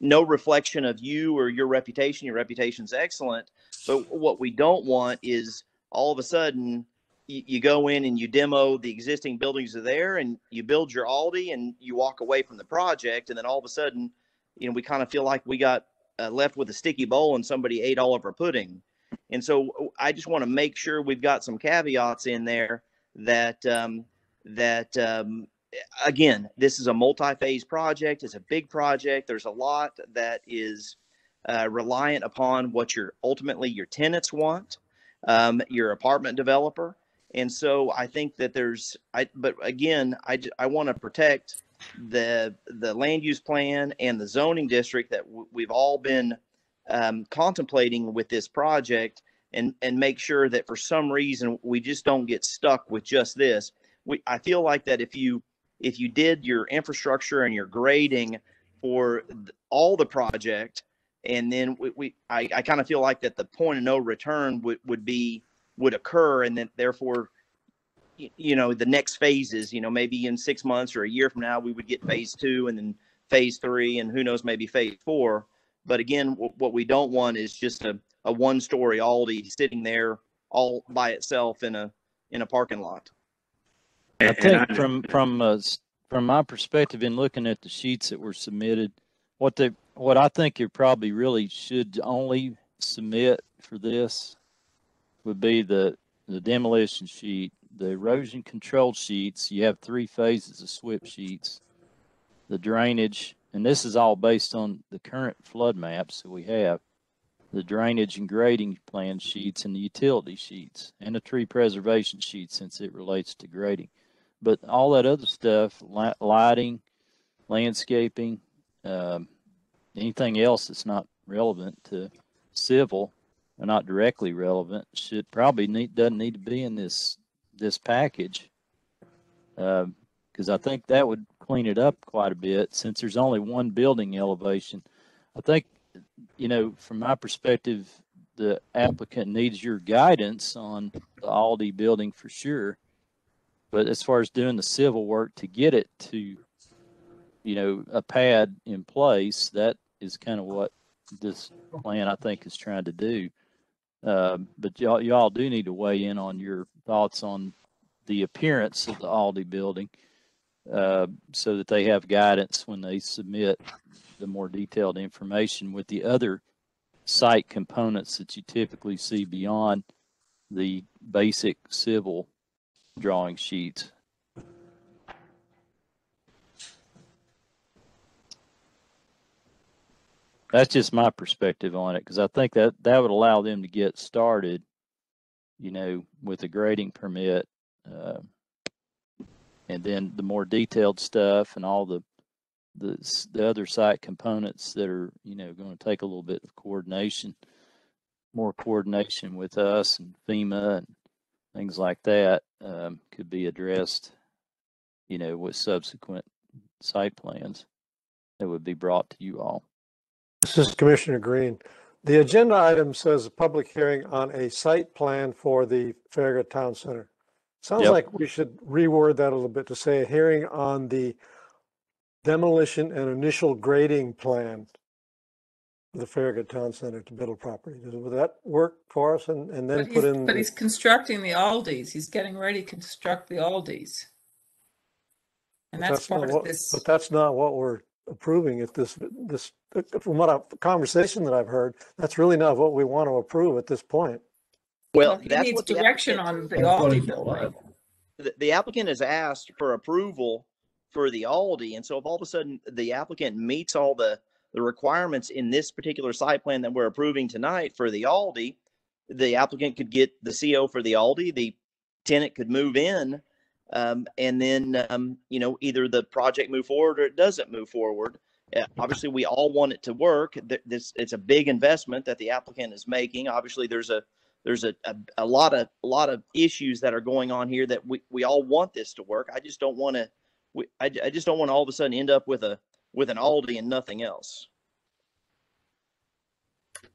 no reflection of you or your reputation, your reputation's excellent, but what we don't want is all of a sudden you, you go in and you demo the existing buildings are there and you build your Aldi and you walk away from the project, and then all of a sudden, you know, we kind of feel like we got uh, left with a sticky bowl and somebody ate all of our pudding. And so I just want to make sure we've got some caveats in there that um, that um, again, this is a multi-phase project. It's a big project. There's a lot that is uh, reliant upon what your ultimately your tenants want, um, your apartment developer. And so I think that there's I but again, I I want to protect the the land use plan and the zoning district that w- we've all been um, contemplating with this project and and make sure that for some reason we just don't get stuck with just this. We i feel like that if you if you did your infrastructure and your grading for all the project and then we, we i, I kind of feel like that the point of no return would, would be would occur and then therefore you know the next phases you know maybe in six months or a year from now we would get phase two and then phase three and who knows maybe phase four. But again what we don't want is just a, a one story aldi sitting there all by itself in a in a parking lot I And- and think I- from from uh, from my perspective in looking at the sheets that were submitted, what they what I think you probably really should only submit for this would be the the demolition sheet, the erosion control sheets. You have three phases of SWPPP sheets, the drainage, and this is all based on the current flood maps that we have. The drainage and grading plan sheets and the utility sheets and the tree preservation sheet since it relates to grading but all that other stuff, lighting, landscaping, um, anything else that's not relevant to civil, or not directly relevant, should probably need doesn't need to be in this this package. Because I think that would clean it up quite a bit since there's only one building elevation. I think, you know, from my perspective, the applicant needs your guidance on the Aldi building for sure. But as far as doing the civil work to get it to, you know, a pad in place, that is kind of what this plan I think is trying to do. Um, but y'all, y'all do need to weigh in on your thoughts on the appearance of the Aldi building, uh, so that they have guidance when they submit the more detailed information with the other site components that you typically see beyond the basic civil drawing sheets. That's just my perspective on it, because I think that that would allow them to get started, you know, with a grading permit, uh, and then the more detailed stuff and all the the the other site components that are you know going to take a little bit of coordination, more coordination with us and FEMA and things like that um, could be addressed, you know, with subsequent site plans that would be brought to you all. This is Commissioner Green. The agenda item says a public hearing on a site plan for the Farragut Town Center. Sounds Yep. like we should reword that a little bit to say a hearing on the demolition and initial grading plan for the Farragut Town Center to Biddle property. Does- Would that work for us and, and then But put he's, in? but the- he's constructing the Aldis. He's getting ready to construct the Aldis. And But that's not part of what- this. But that's not what we're approving at this, this, from what I, conversation that I've heard, that's really not what we want to approve at this point. Well, He that's needs what the direction applicant- on the Aldi building. the, the applicant has asked for approval for the Aldi, and so if all of a sudden the applicant meets all the, the requirements in this particular site plan that we're approving tonight for the Aldi, the applicant could get the CO for the Aldi, the tenant could move in, um, and then, um, you know, either the project move forward or it doesn't move forward. Uh, obviously, we all want it to work. This, it's a big investment that the applicant is making. Obviously, there's a, there's a, a, a lot of a lot of issues that are going on here that we, we all want this to work. I just don't want to we, I, I just don't want to all of a sudden end up with a with an Aldi and nothing else.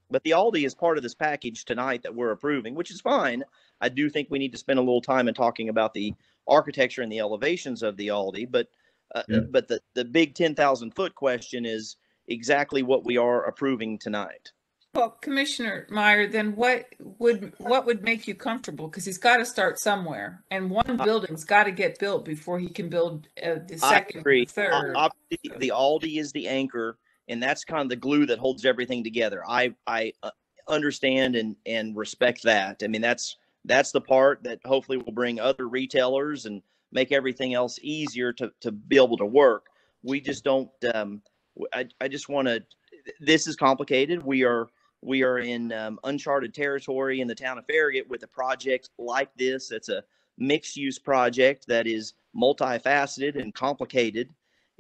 But the Aldi is part of this package tonight that we're approving, which is fine. I do think we need to spend a little time in talking about the architecture and the elevations of the Aldi, but uh, Yeah. but the the big ten thousand foot question is exactly what we are approving tonight. Well, Commissioner Meyer, then what would, what would make you comfortable? Because he's got to start somewhere and one building's got to get built before he can build uh, the I second, agree. third. Obviously, the Aldi is the anchor, and that's kind of the glue that holds everything together. I I uh, understand and and respect that. I mean, that's that's the part that hopefully will bring other retailers and make everything else easier to to be able to work. We just don't. Um, I I just want to. This is complicated. We are we are in um, uncharted territory in the town of Farragut with a project like this. It's a mixed use project that is multifaceted and complicated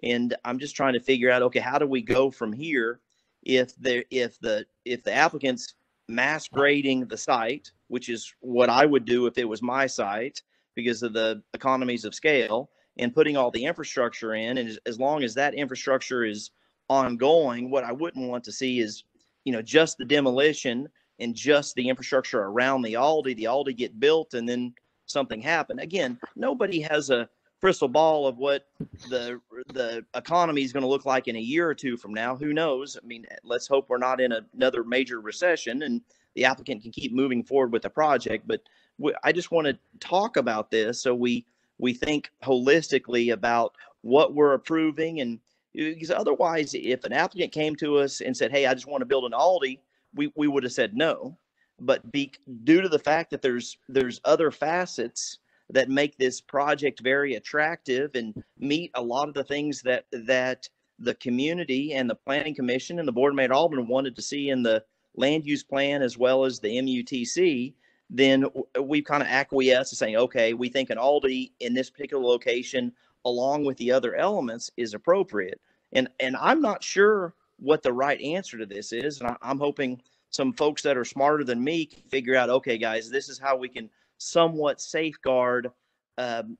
and i'm just trying to figure out okay how do we go from here if the if the if the applicants mass grading the site which is what i would do if it was my site because of the economies of scale and putting all the infrastructure in and as long as that infrastructure is ongoing what i wouldn't want to see is you know just the demolition and just the infrastructure around the aldi the aldi get built and then something happen again nobody has a crystal ball of what the the economy is going to look like in a year or two from now. Who knows? I mean, let's hope we're not in a, another major recession and the applicant can keep moving forward with the project. But we, I just want to talk about this so we we think holistically about what we're approving and because otherwise, if an applicant came to us and said, "Hey, I just want to build an Aldi," we we would have said no. But be, due to the fact that there's there's other facets that make this project very attractive and meet a lot of the things that that the community and the planning commission and the board of Mayor and Aldermen wanted to see in the land use plan as well as the MUTC, then we've kind of acquiesced to saying, okay, we think an Aldi in this particular location, along with the other elements, is appropriate. And and I'm not sure what the right answer to this is, and I, I'm hoping some folks that are smarter than me can figure out, okay, guys, this is how we can somewhat safeguard um,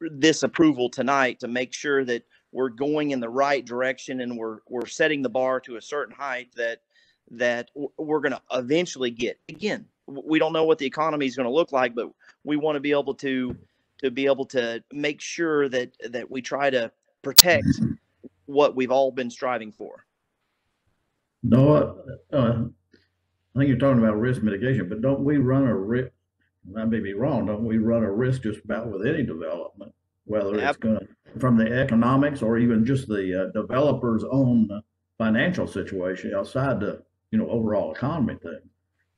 this approval tonight to make sure that we're going in the right direction and we're we're setting the bar to a certain height that that we're going to eventually get. Again, we don't know what the economy is going to look like, but we want to be able to to be able to make sure that that we try to protect what we've all been striving for. No, uh, I think you're talking about risk mitigation, but don't we run a risk? I may be wrong. Don't we run a risk just about with any development, whether it's going to from the economics or even just the uh, developer's own uh, financial situation outside the you know overall economy thing?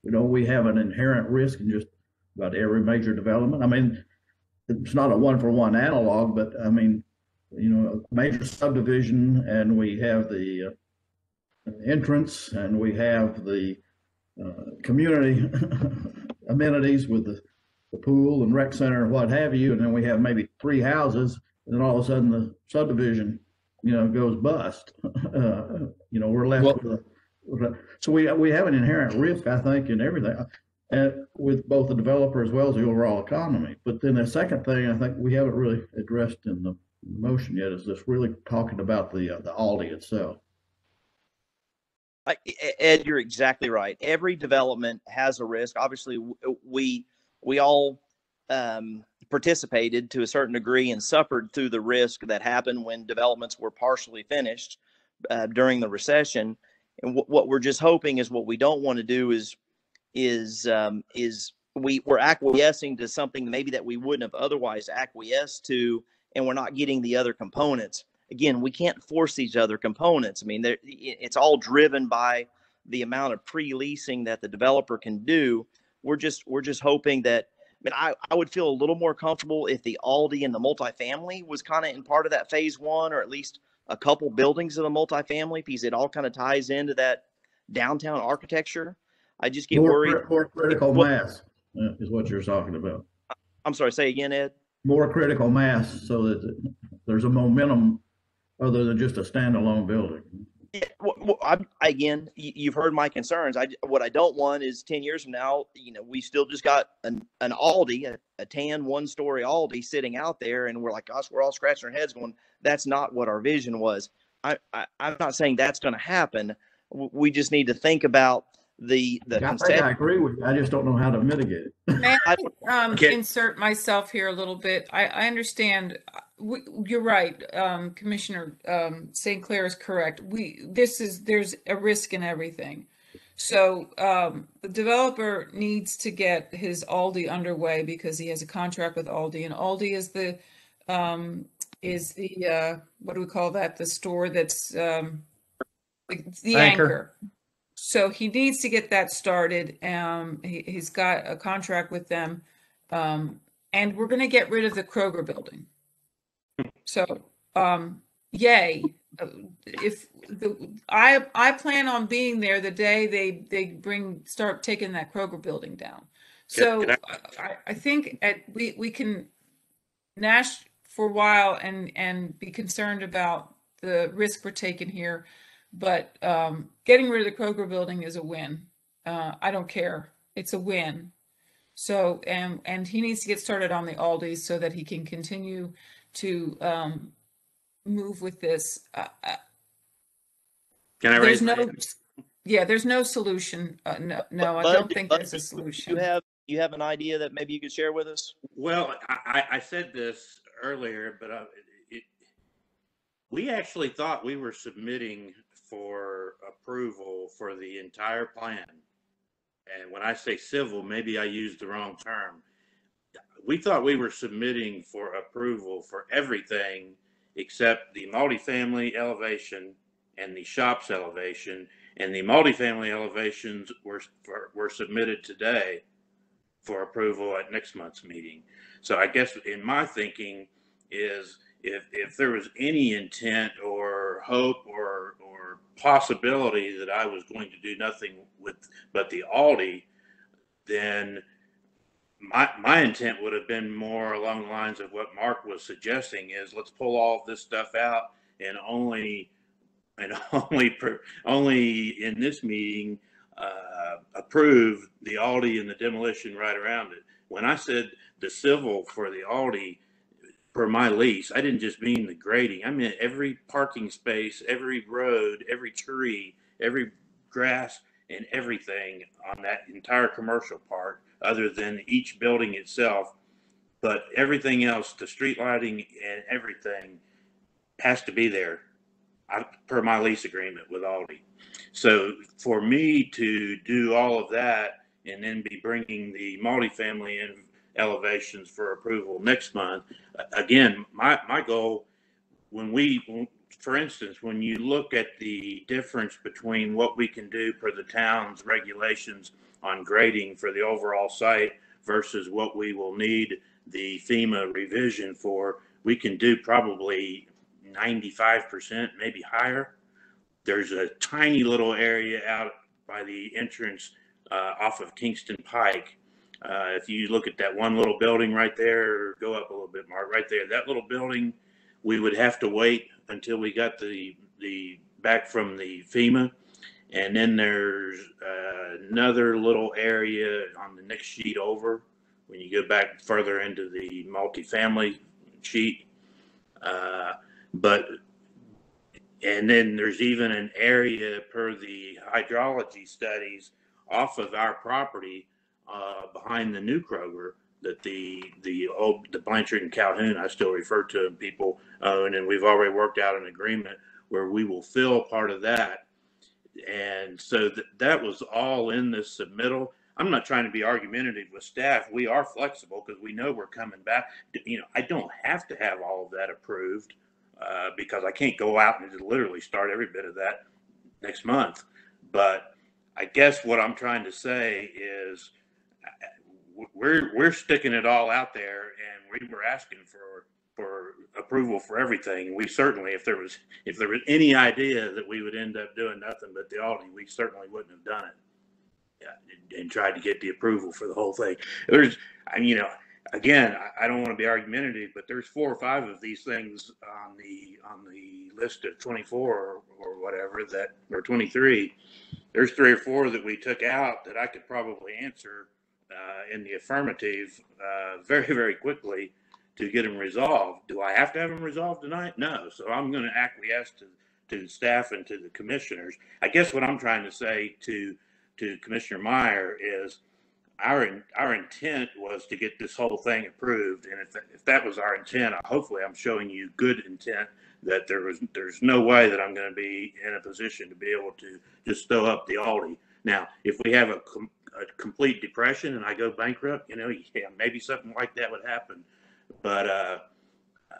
You know, we have an inherent risk in just about every major development. I mean, it's not a one for one analog, but I mean, you know, a major subdivision, and we have the uh, entrance, and we have the uh, community amenities with the the pool and rec center and what have you, and then we have maybe three houses, and then all of a sudden the subdivision, you know, goes bust. Uh, you know, we're left Well- with a- so we, we have an inherent risk, I think, in everything. And with both the developer as well as the overall economy. But then the second thing, I think we haven't really addressed in the motion yet is this really talking about the, uh, the Aldi itself. I- Ed, you're exactly right. Every development has a risk. Obviously, we we all um, participated to a certain degree and suffered through the risk that happened when developments were partially finished uh, during the recession. And what we're just hoping is what we don't want to do is is um, is we we're acquiescing to something maybe that we wouldn't have otherwise acquiesced to, and we're not getting the other components again, we can't force these other components. I mean, it's all driven by the amount of pre-leasing that the developer can do. We're just we're just hoping that. I mean, I, I would feel a little more comfortable if the Aldi and the multifamily was kind of in part of that phase one, or at least a couple buildings of the multifamily, piece. it all kind of ties into that downtown architecture. I just get More, worried. more critical What- mass uh, is what you're talking about. I'm sorry, say again, Ed. More critical mass so that there's a momentum other than just a standalone building. Well, well, I'm, again, you've heard my concerns. I what I don't want is ten years from now, you know, we still just got an an Aldi, a, a tan one story Aldi sitting out there, and we're like, gosh, we're all scratching our heads, going, that's not what our vision was. I, I I'm not saying that's going to happen. We just need to think about the the I think I agree with you. I just don't know how to mitigate it. May I um, Okay. insert myself here a little bit? I, I understand, uh, we, you're right, um, Commissioner um, St. Clair is correct. We, this is, there's a risk in everything. So um, the developer needs to get his Aldi underway because he has a contract with Aldi, and Aldi is the, um, is the, uh, what do we call that? The store that's um, the the Anchor. anchor. So he needs to get that started. Um, he, he's got a contract with them. Um, and we're gonna get rid of the Kroger building. So, um, yay. If the, I, I plan on being there the day they, they bring, start taking that Kroger building down. So can I, I think at, we, we can Nash for a while and, and be concerned about the risk we're taking here. But um, getting rid of the Kroger building is a win. Uh, I don't care. It's a win. So, and, and he needs to get started on the Aldis so that he can continue to um, move with this. Uh, uh, Can I raise no, yeah, there's no solution. Uh, no, no, I don't think Bud, there's a solution. You have you have an idea that maybe you could share with us? Well, I, I- I said this earlier, but I, it, we actually thought we were submitting for approval for the entire plan. And when I say civil, maybe I used the wrong term. We thought we were submitting for approval for everything except the multifamily elevation and the shops elevation. And the multifamily elevations were, were submitted today for approval at next month's meeting. So I guess in my thinking is if, if there was any intent or hope or, or possibility that I was going to do nothing with, but the Aldi, then my, my intent would have been more along the lines of what Mark was suggesting is let's pull all this stuff out and only, and only, per- only in this meeting, uh, approve the Aldi and the demolition right around it. When I said the civil for the Aldi per my lease, I didn't just mean the grading. I meant every parking space, every road, every tree, every grass and everything on that entire commercial part, other than each building itself. But everything else, the street lighting and everything has to be there I, per my lease agreement with Aldi. So for me to do all of that and then be bringing the multifamily in elevations for approval next month, again, my, my goal, when we, for instance, when you look at the difference between what we can do per the town's regulations on grading for the overall site versus what we will need the FEMA revision for, we can do probably 95%, maybe higher. There's a tiny little area out by the entrance uh, off of Kingston Pike Uh, if you look at that one little building right there, go up a little bit, Mark, right there, that little building, we would have to wait until we got the, the, back from the FEMA. And then there's uh, another little area on the next sheet over, when you go back further into the multifamily sheet. Uh, But, and then there's even an area per the hydrology studies off of our property uh, behind the new Kroger that the, the old, the Blanchard and Calhoun, I still refer to them, people own, and we've already worked out an agreement where we will fill part of that. And so that, that was all in this submittal. I'm not trying to be argumentative with staff. We are flexible because we know we're coming back. You know, I don't have to have all of that approved uh, because I can't go out and literally start every bit of that next month. But I guess what I'm trying to say is we're we're sticking it all out there, and we were asking for for approval for everything. We certainly, if there was if there was any idea that we would end up doing nothing but the Aldi, we certainly wouldn't have done it. And, and tried to get the approval for the whole thing. There's, I mean, you know, again, I, I don't want to be argumentative, but there's four or five of these things on the on the list of 24 or, or whatever that or 23. There's three or four that we took out that I could probably answer uh, in the affirmative uh, very very quickly to get them resolved. Do I have to have them resolved tonight? No. So I'm going to acquiesce to to the staff and to the commissioners. I guess what I'm trying to say to to Commissioner Meyer is our our intent was to get this whole thing approved, and if that, if that was our intent, hopefully I'm showing you good intent that there was there's no way that I'm going to be in a position to be able to just throw up the Aldi. Now, if we have a, com- a complete depression and I go bankrupt, you know, yeah, maybe something like that would happen, but uh, uh,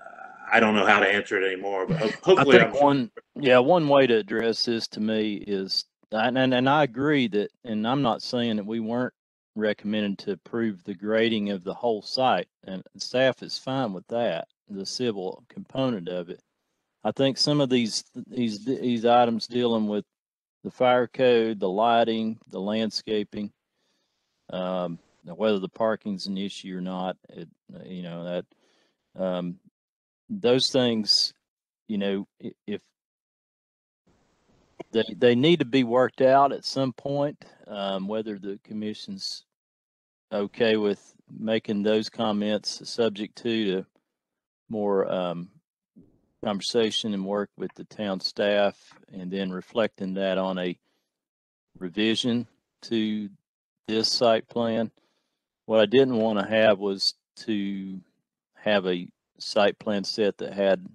I don't know how to answer it anymore. But hopefully, I think I'm one, yeah, one way to address this to me is, and, and, and I agree that, and I'm not saying that we weren't recommended to approve the grading of the whole site, and staff is fine with that, the civil component of it. I think some of these, these, these items dealing with the fire code, the lighting, the landscaping, um, whether the parking's an issue or not, it, you know, that, um, those things, you know, if they, they need to be worked out at some point, um, whether the commission's okay with making those comments subject to, to more, um, conversation and work with the town staff and then reflecting that on a revision to this site plan. What I didn't want to have was to have a site plan set that had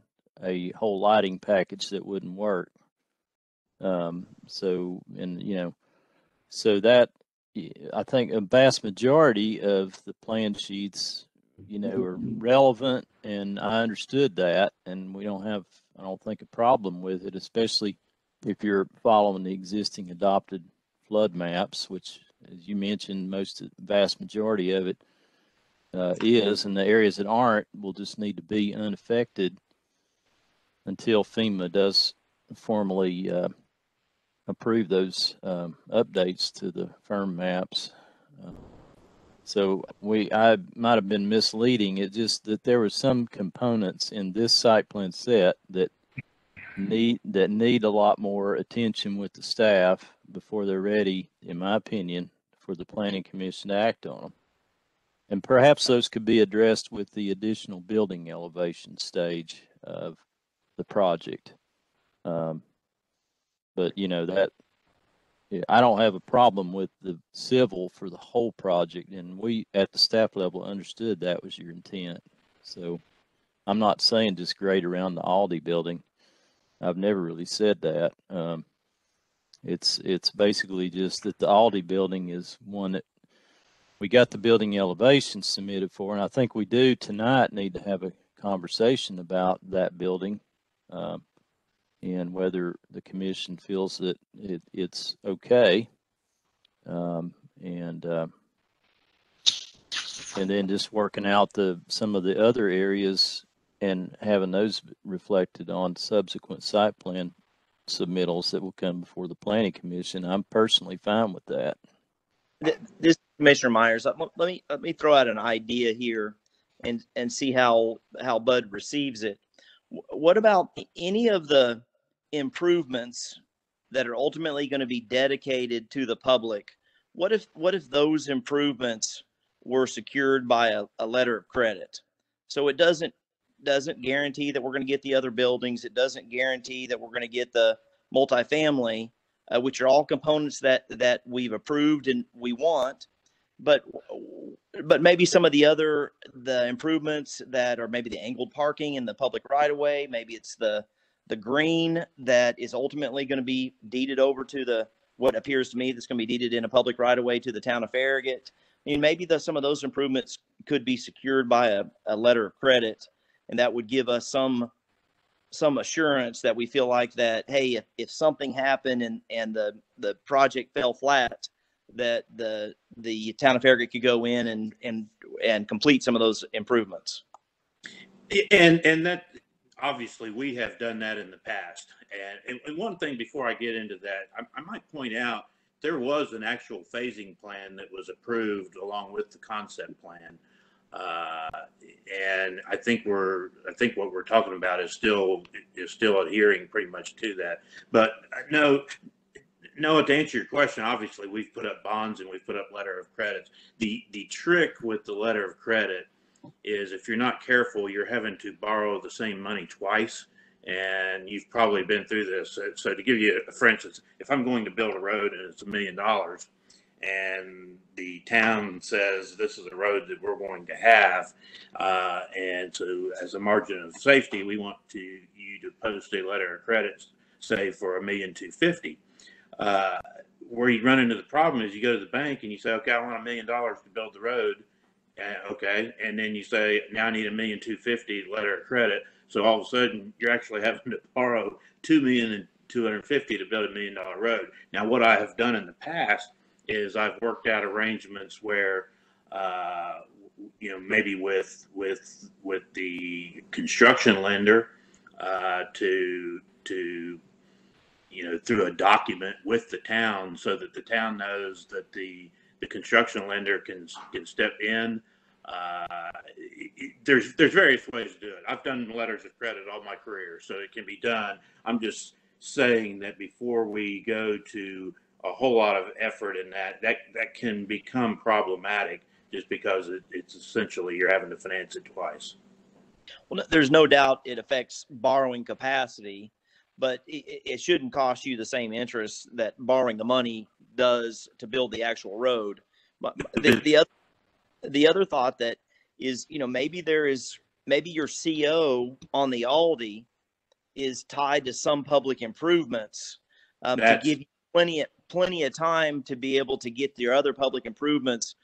a whole lighting package that wouldn't work. Um, so, and you know, so that I think a vast majority of the plan sheets, you know, are relevant, and I understood that, and we don't have, I don't think, a problem with it, especially if you're following the existing adopted flood maps, which, as you mentioned, most vast majority of it uh, is, and the areas that aren't will just need to be unaffected until FEMA does formally uh, approve those um, updates to the FIRM maps. So we, I might have been misleading. It just that there were some components in this site plan set that need that need a lot more attention with the staff before they're ready, in my opinion, for the planning commission to act on them. And perhaps those could be addressed with the additional building elevation stage of the project. Um, but you know that I don't have a problem with the civil for the whole project, and we at the staff level understood that was your intent. So I'm not saying just grade around the Aldi building. I've never really said that. Um, it's it's basically just that the Aldi building is one that we got the building elevation submitted for, and I think we do tonight need to have a conversation about that building. Um, and whether the commission feels that it, it's okay. Um, and, uh, and then just working out the, some of the other areas and having those reflected on subsequent site plan submittals that will come before the planning commission. I'm personally fine with that. This Commissioner Myers, let me, let me throw out an idea here and, and see how, how Bud receives it. What about any of the improvements that are ultimately going to be dedicated to the public? What if, what if those improvements were secured by a, a letter of credit? So it doesn't, doesn't guarantee that we're going to get the other buildings. It doesn't guarantee that we're going to get the multifamily, uh, which are all components that, that we've approved and we want. But, but maybe some of the other, the improvements that are maybe the angled parking in the public right of way, maybe it's the, the green that is ultimately going to be deeded over to the, what appears to me that's going to be deeded in a public right of way to the town of Farragut. I mean, maybe the, some of those improvements could be secured by a, a letter of credit. And that would give us some, some assurance that we feel like that, hey, if, if something happened and, and the, the project fell flat, that the, the town of Farragut could go in and, and, and complete some of those improvements. And, and that, obviously, we have done that in the past. And, and, one thing before I get into that, I, I might point out, there was an actual phasing plan that was approved along with the concept plan. Uh, and I think we're, I think what we're talking about is still, is still adhering pretty much to that. But uh, no, no, to answer your question, obviously, we've put up bonds and we've put up letter of credits. The, the trick with the letter of credit is if you're not careful, you're having to borrow the same money twice. And you've probably been through this. So- So to give you, a for instance, if I'm going to build a road and it's a million dollars and the town says this is a road that we're going to have, uh, and so as a margin of safety, we want to, you to post a letter of credit, say for a million two fifty. Uh, where you run into the problem is you go to the bank and you say, okay, I want a million dollars to build the road. Uh, okay, and then you say, now I need a million two fifty letter of credit. So all of a sudden, you're actually having to borrow two million and two hundred fifty to build a million dollar road. Now, what I have done in the past is I've worked out arrangements where, uh, you know, maybe with with with the construction lender uh, to to you know through a document with the town so that the town knows that the the construction lender can can step in. Uh, there's there's various ways to do it. I've done letters of credit all my career, so it can be done. I'm just saying that before we go to a whole lot of effort in that, that that can become problematic just because it, it's essentially you're having to finance it twice. Well, there's no doubt it affects borrowing capacity, but it, it- shouldn't cost you the same interest that borrowing the money does to build the actual road. But the, the other, the other thought that is, you know, maybe there is, maybe your CO on the Aldi is tied to some public improvements um, to give you plenty of, plenty of time to be able to get your other public improvements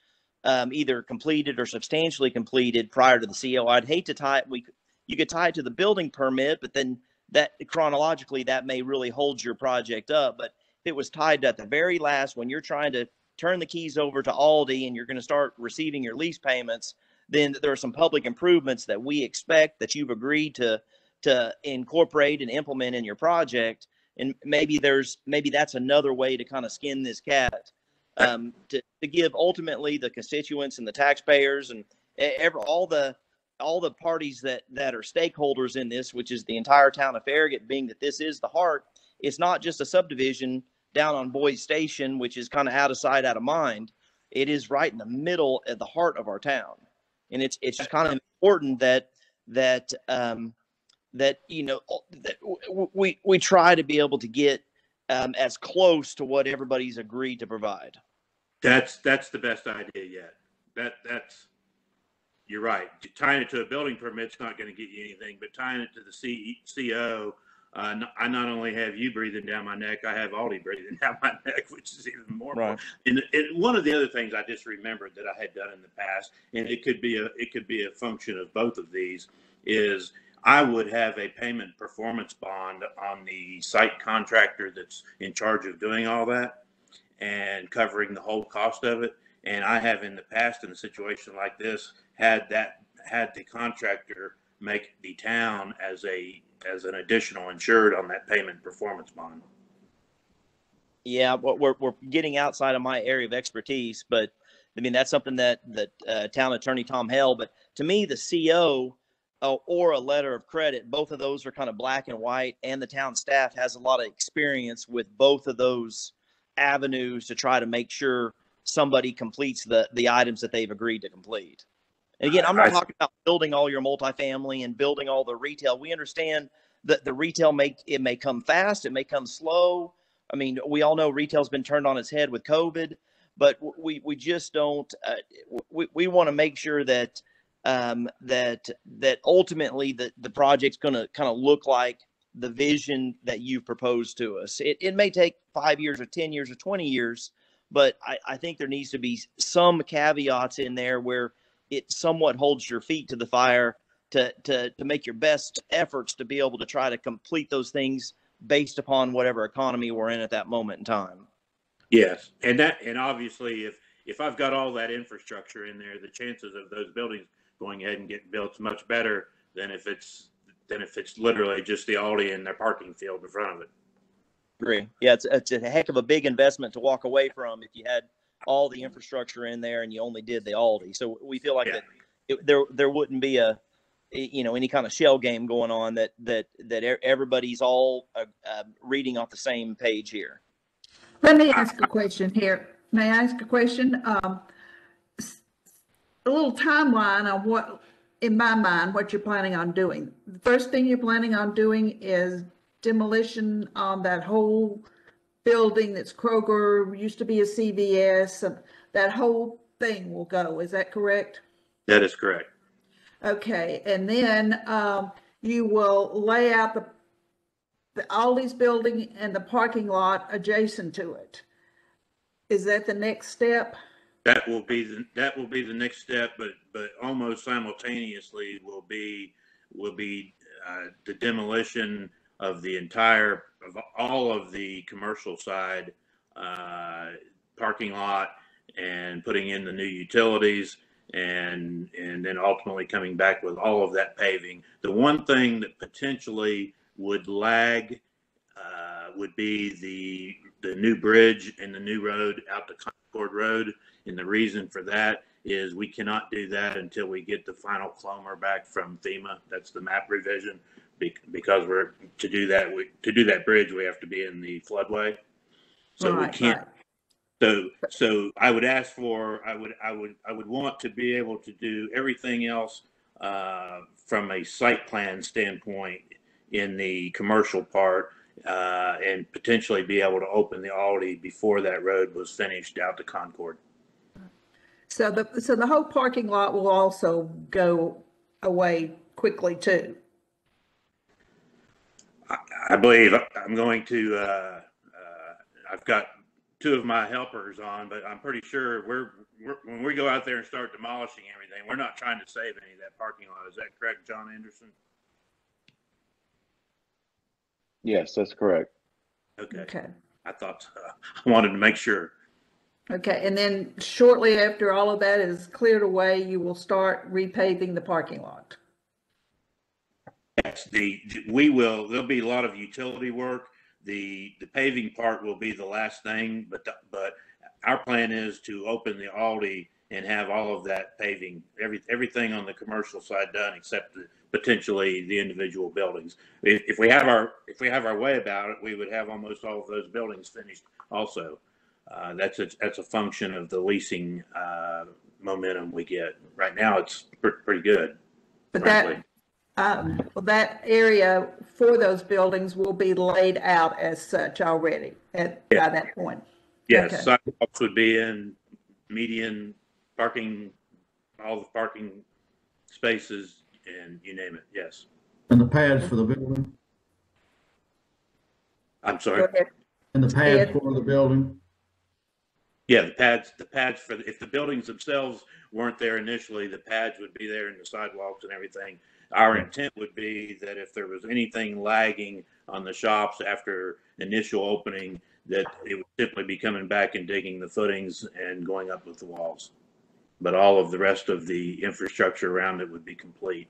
um, either completed or substantially completed prior to the CO. I'd hate to tie it. We you could tie it to the building permit, but then that chronologically that may really hold your project up. But if it was tied at the very last when you're trying to turn the keys over to Aldi and you're going to start receiving your lease payments, then there are some public improvements that we expect that you've agreed to to incorporate and implement in your project. And maybe there's maybe that's another way to kind of skin this cat um, to, to give ultimately the constituents and the taxpayers and ever all the all the parties that that are stakeholders in this, which is the entire town of Farragut, being that this is the heart. It's not just a subdivision down on Boyd Station, which is kind of out of sight, out of mind. It is right in the middle at the heart of our town, and it's it's just kind of important that that um, that you know that w- w- we we try to be able to get um, as close to what everybody's agreed to provide. That's that's the best idea yet. That that's you're right. Tying it to a building permit's not going to get you anything, but tying it to the C, CO, uh, n- I not only have you breathing down my neck, I have Aldi breathing down my neck, which is even more. Right. And, and one of the other things I just remembered that I had done in the past, and it could be a it could be a function of both of these, is I would have a payment performance bond on the site contractor that's in charge of doing all that and covering the whole cost of it. And I have in the past, in a situation like this, had that had the contractor make the town as a as an additional insured on that payment performance bond. Yeah, we're we're getting outside of my area of expertise, but I mean, that's something that, that, uh, town attorney Tom Hale, but to me, the CO uh, or a letter of credit, both of those are kind of black and white, and the town staff has a lot of experience with both of those avenues to try to make sure somebody completes the, the items that they've agreed to complete. And again, I'm not I- talking about building all your multifamily and building all the retail. We understand that the retail may, it may come fast, it may come slow. I mean, we all know retail's been turned on its head with COVID, but we, we just don't, uh, we, we want to make sure that, um, that, that ultimately the, the project's going to kind of look like the vision that you've proposed to us. It, it may take five years or 10 years or 20 years, but I, I think there needs to be some caveats in there where it somewhat holds your feet to the fire to, to, to make your best efforts to be able to try to complete those things based upon whatever economy we're in at that moment in time. Yes, and that, and obviously, if, if I've got all that infrastructure in there, the chances of those buildings going ahead and getting built is much better than if it's, than if it's literally just the Aldi and their parking field in front of it. Agree. Yeah, it's, it's a heck of a big investment to walk away from if you had all the infrastructure in there and you only did the Aldi. So we feel like Yeah. that it, there there wouldn't be a you know any kind of shell game going on that that that everybody's all uh, uh, reading off the same page here. Let me ask a question here. May I ask a question? Um, s- a little timeline on what, in my mind, what you're planning on doing. The first thing you're planning on doing is demolition on that whole building that's Kroger, used to be a CVS, and that whole thing will go. Is that correct? That is correct. Okay, and then, um, you will lay out the, the Aldi's building and the parking lot adjacent to it. Is that the next step? That will be, the that will be the next step, but, but almost simultaneously will be, will be, uh, the demolition of the entire, of all of the commercial side, uh, parking lot and putting in the new utilities and, and then ultimately coming back with all of that paving. The one thing that potentially would lag, uh, would be the, the new bridge and the new road out to Road. And the reason for that is we cannot do that until we get the final CLOMR back from FEMA. That's the map revision. Be- Because we're, to do that, we, to do that bridge, we have to be in the floodway. So we can't, right. so, so I would ask for, I would, I would, I would want to be able to do everything else uh, from a site plan standpoint in the commercial part uh, and potentially be able to open the Aldi before that road was finished out to Concord. So the, so the whole parking lot will also go away quickly too? I believe I'm going to, uh, uh, I've got two of my helpers on, but I'm pretty sure we're, we're, when we go out there and start demolishing everything, we're not trying to save any of that parking lot. Is that correct, John Anderson? Yes, that's correct. Okay, Okay, I thought, so. I wanted to make sure. okay, and then shortly after all of that is cleared away, you will start repaving the parking lot? Yes, the, we will, there'll be a lot of utility work. The, the paving part will be the last thing, but, the- but our plan is to open the Aldi and have all of that paving, every, everything on the commercial side done except the- potentially the individual buildings. If, if we have our, if we have our way about it, we would have almost all of those buildings finished also. Uh, that's a, that's a function of the leasing, uh, momentum we get. Right now, it's pretty, pretty good. But frankly. that, um, well, that area for those buildings will be laid out as such already at, by that point? Yes, Okay. sidewalks would be in median parking, all the parking spaces and you name it, yes. And the pads for the building, I'm sorry. and the pads for the building. Yeah, the pads, the pads for, if the buildings themselves weren't there initially, the pads would be there and the sidewalks and everything. Our intent would be that if there was anything lagging on the shops after initial opening, that it would simply be coming back and digging the footings and going up with the walls. But all of the rest of the infrastructure around it would be complete.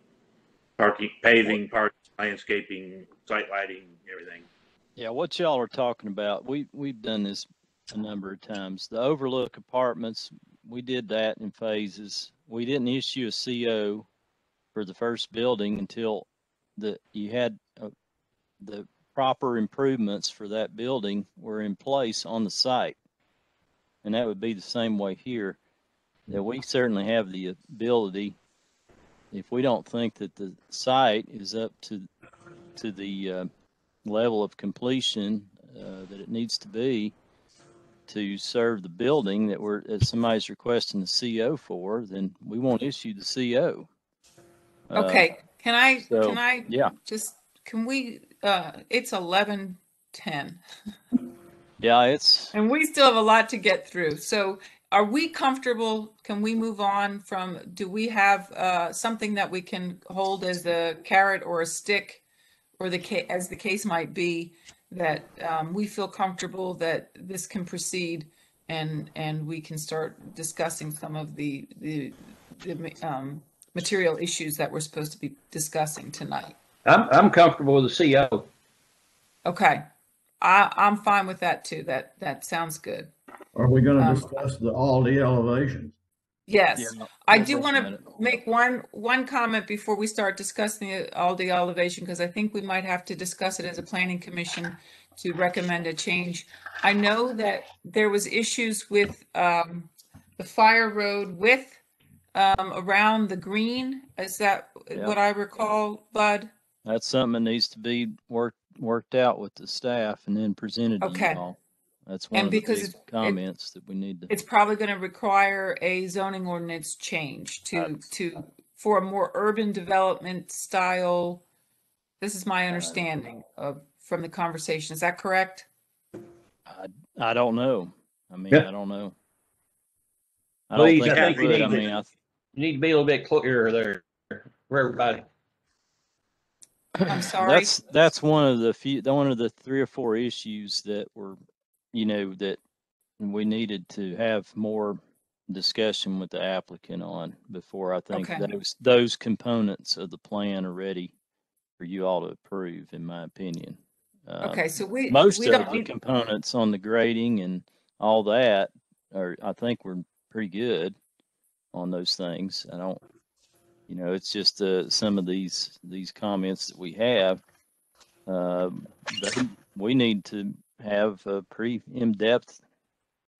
Parking, paving, park, landscaping, site lighting, everything. Yeah, what y'all are talking about, we, we've done this a number of times. The overlook apartments, we did that in phases. We didn't issue a CO for the first building until the, you had, uh, the proper improvements for that building were in place on the site. And that would be the same way here, that we certainly have the ability, if we don't think that the site is up to, to the, uh, level of completion, uh, that it needs to be to serve the building that we're, that somebody's requesting the CO for, then we won't issue the CO. Uh, Okay, can I, so, can I? yeah. Just, can we, uh, it's eleven ten. Yeah, it's, And we still have a lot to get through. So are we comfortable? Can we move on from, do we have uh, something that we can hold as a carrot or a stick? Or the, ca- as the case might be, that um, we feel comfortable that this can proceed and, and we can start discussing some of the, the, the um, material issues that we're supposed to be discussing tonight? I'm, I'm comfortable with the CO. Okay, I, I'm fine with that too. That, that sounds good. Are we gonna Um, discuss the Aldi elevations? Yes, Yeah, I do want to make one, one comment before we start discussing all the Aldi elevation, because I think we might have to discuss it as a planning commission to recommend a change. I know that there was issues with um, the fire road width um, around the green. Is that Yeah. what I recall, Bud? that's something that needs to be worked, worked out with the staff and then presented to Okay. you all. That's one And of the because big it- it- comments that we need to. It's probably going to require a zoning ordinance change to, uh, to, for a more urban development style. This is my understanding of, from the conversation. Is that correct? I, I don't know. I mean, Yeah. I don't know. I don't Please, think I I think we would. need to- mean, I, You need to be a little bit clearer there for everybody. I'm sorry. That's that's one of the few, one of the three or four issues that were, you know, that we needed to have more discussion with the applicant on before I think Okay. those those components of the plan are ready for you all to approve, in my opinion. Um, Okay, so we, most we of don't the need, components on the grading and all that are, I think, we're pretty good on those things. I don't, you know, it's just uh, some of these these comments that we have. They, we need to have a pretty in-depth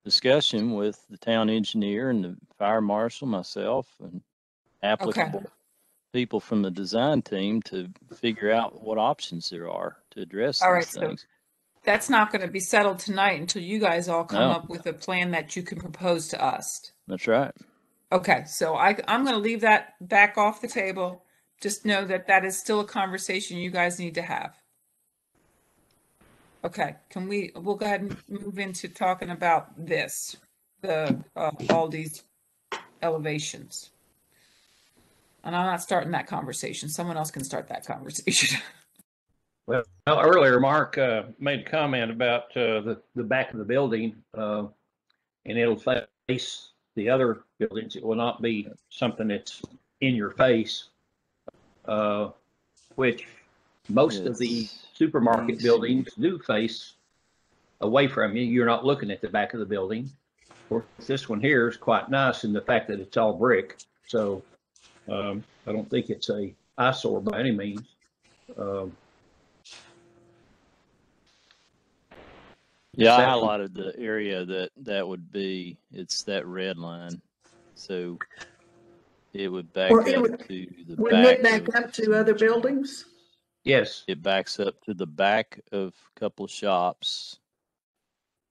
discussion with the town engineer and the fire marshal, myself, and applicable people from the design team to figure out what options there are to address All these right, so that's not going to be settled tonight until you guys all come No. up with a plan that you can propose to us. That's right. Okay, so I, I'm going to leave that back off the table. Just know that that is still a conversation you guys need to have. Okay, can we, we'll go ahead and move into talking about this, the, uh, all these elevations. And I'm not starting that conversation. Someone else can start that conversation. Well, earlier, Mark uh, made a comment about uh, the, the back of the building, uh, and it'll face the other buildings. It will not be something that's in your face, uh, which most of the supermarket buildings do face away from you. You're not looking at the back of the building. Of course, this one here is quite nice in the fact that it's all brick. So um, I don't think it's a eyesore by any means. Um, Yeah, I That- highlighted the area that that would be, it's that red line. So it would back Or up would- to the Wouldn't it back. back of- up to other buildings? Yes. It backs up to the back of a couple of shops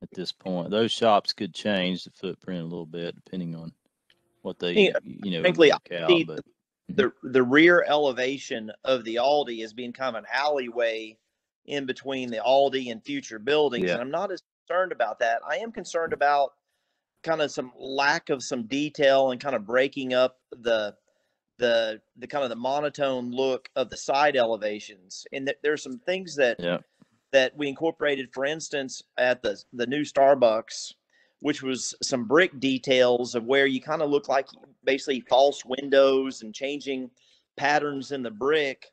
at this point. Those shops could change the footprint a little bit depending on what they, Yeah, you know, Frankly, out, the, but the mhm. the rear elevation of the Aldi is being kind of an alleyway in between the Aldi and future buildings, Yeah. and I'm not as concerned about that. I am concerned about kind of some lack of some detail and kind of breaking up the the the kind of the monotone look of the side elevations. And th- there's some things that yeah. that we incorporated, for instance, at the the new Starbucks, which was some brick details of where you kind of look like basically false windows and changing patterns in the brick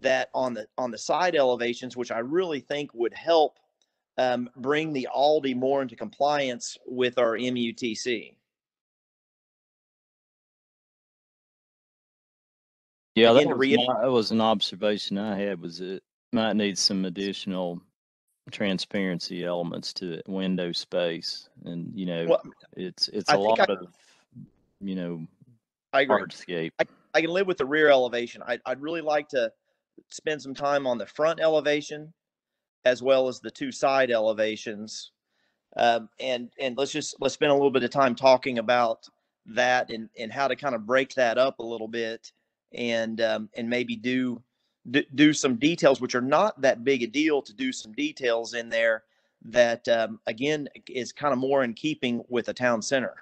that on the on the side elevations, which I really think would help um, bring the Aldi more into compliance with our MUTC. Yeah, that was, my, that was an observation I had was it might need some additional transparency elements to it, window space. And, you know, well, it's, it's I a lot I, of, you know, I agree. hardscape. I, I can live with the rear elevation. I, I'd really like to spend some time on the front elevation as well as the two side elevations. Um, and, and let's just, let's spend a little bit of time talking about that and, and how to kind of break that up a little bit and, um, and maybe do, do, do some details, which are not that big a deal to do some details in there that, um, again, is kind of more in keeping with a town center.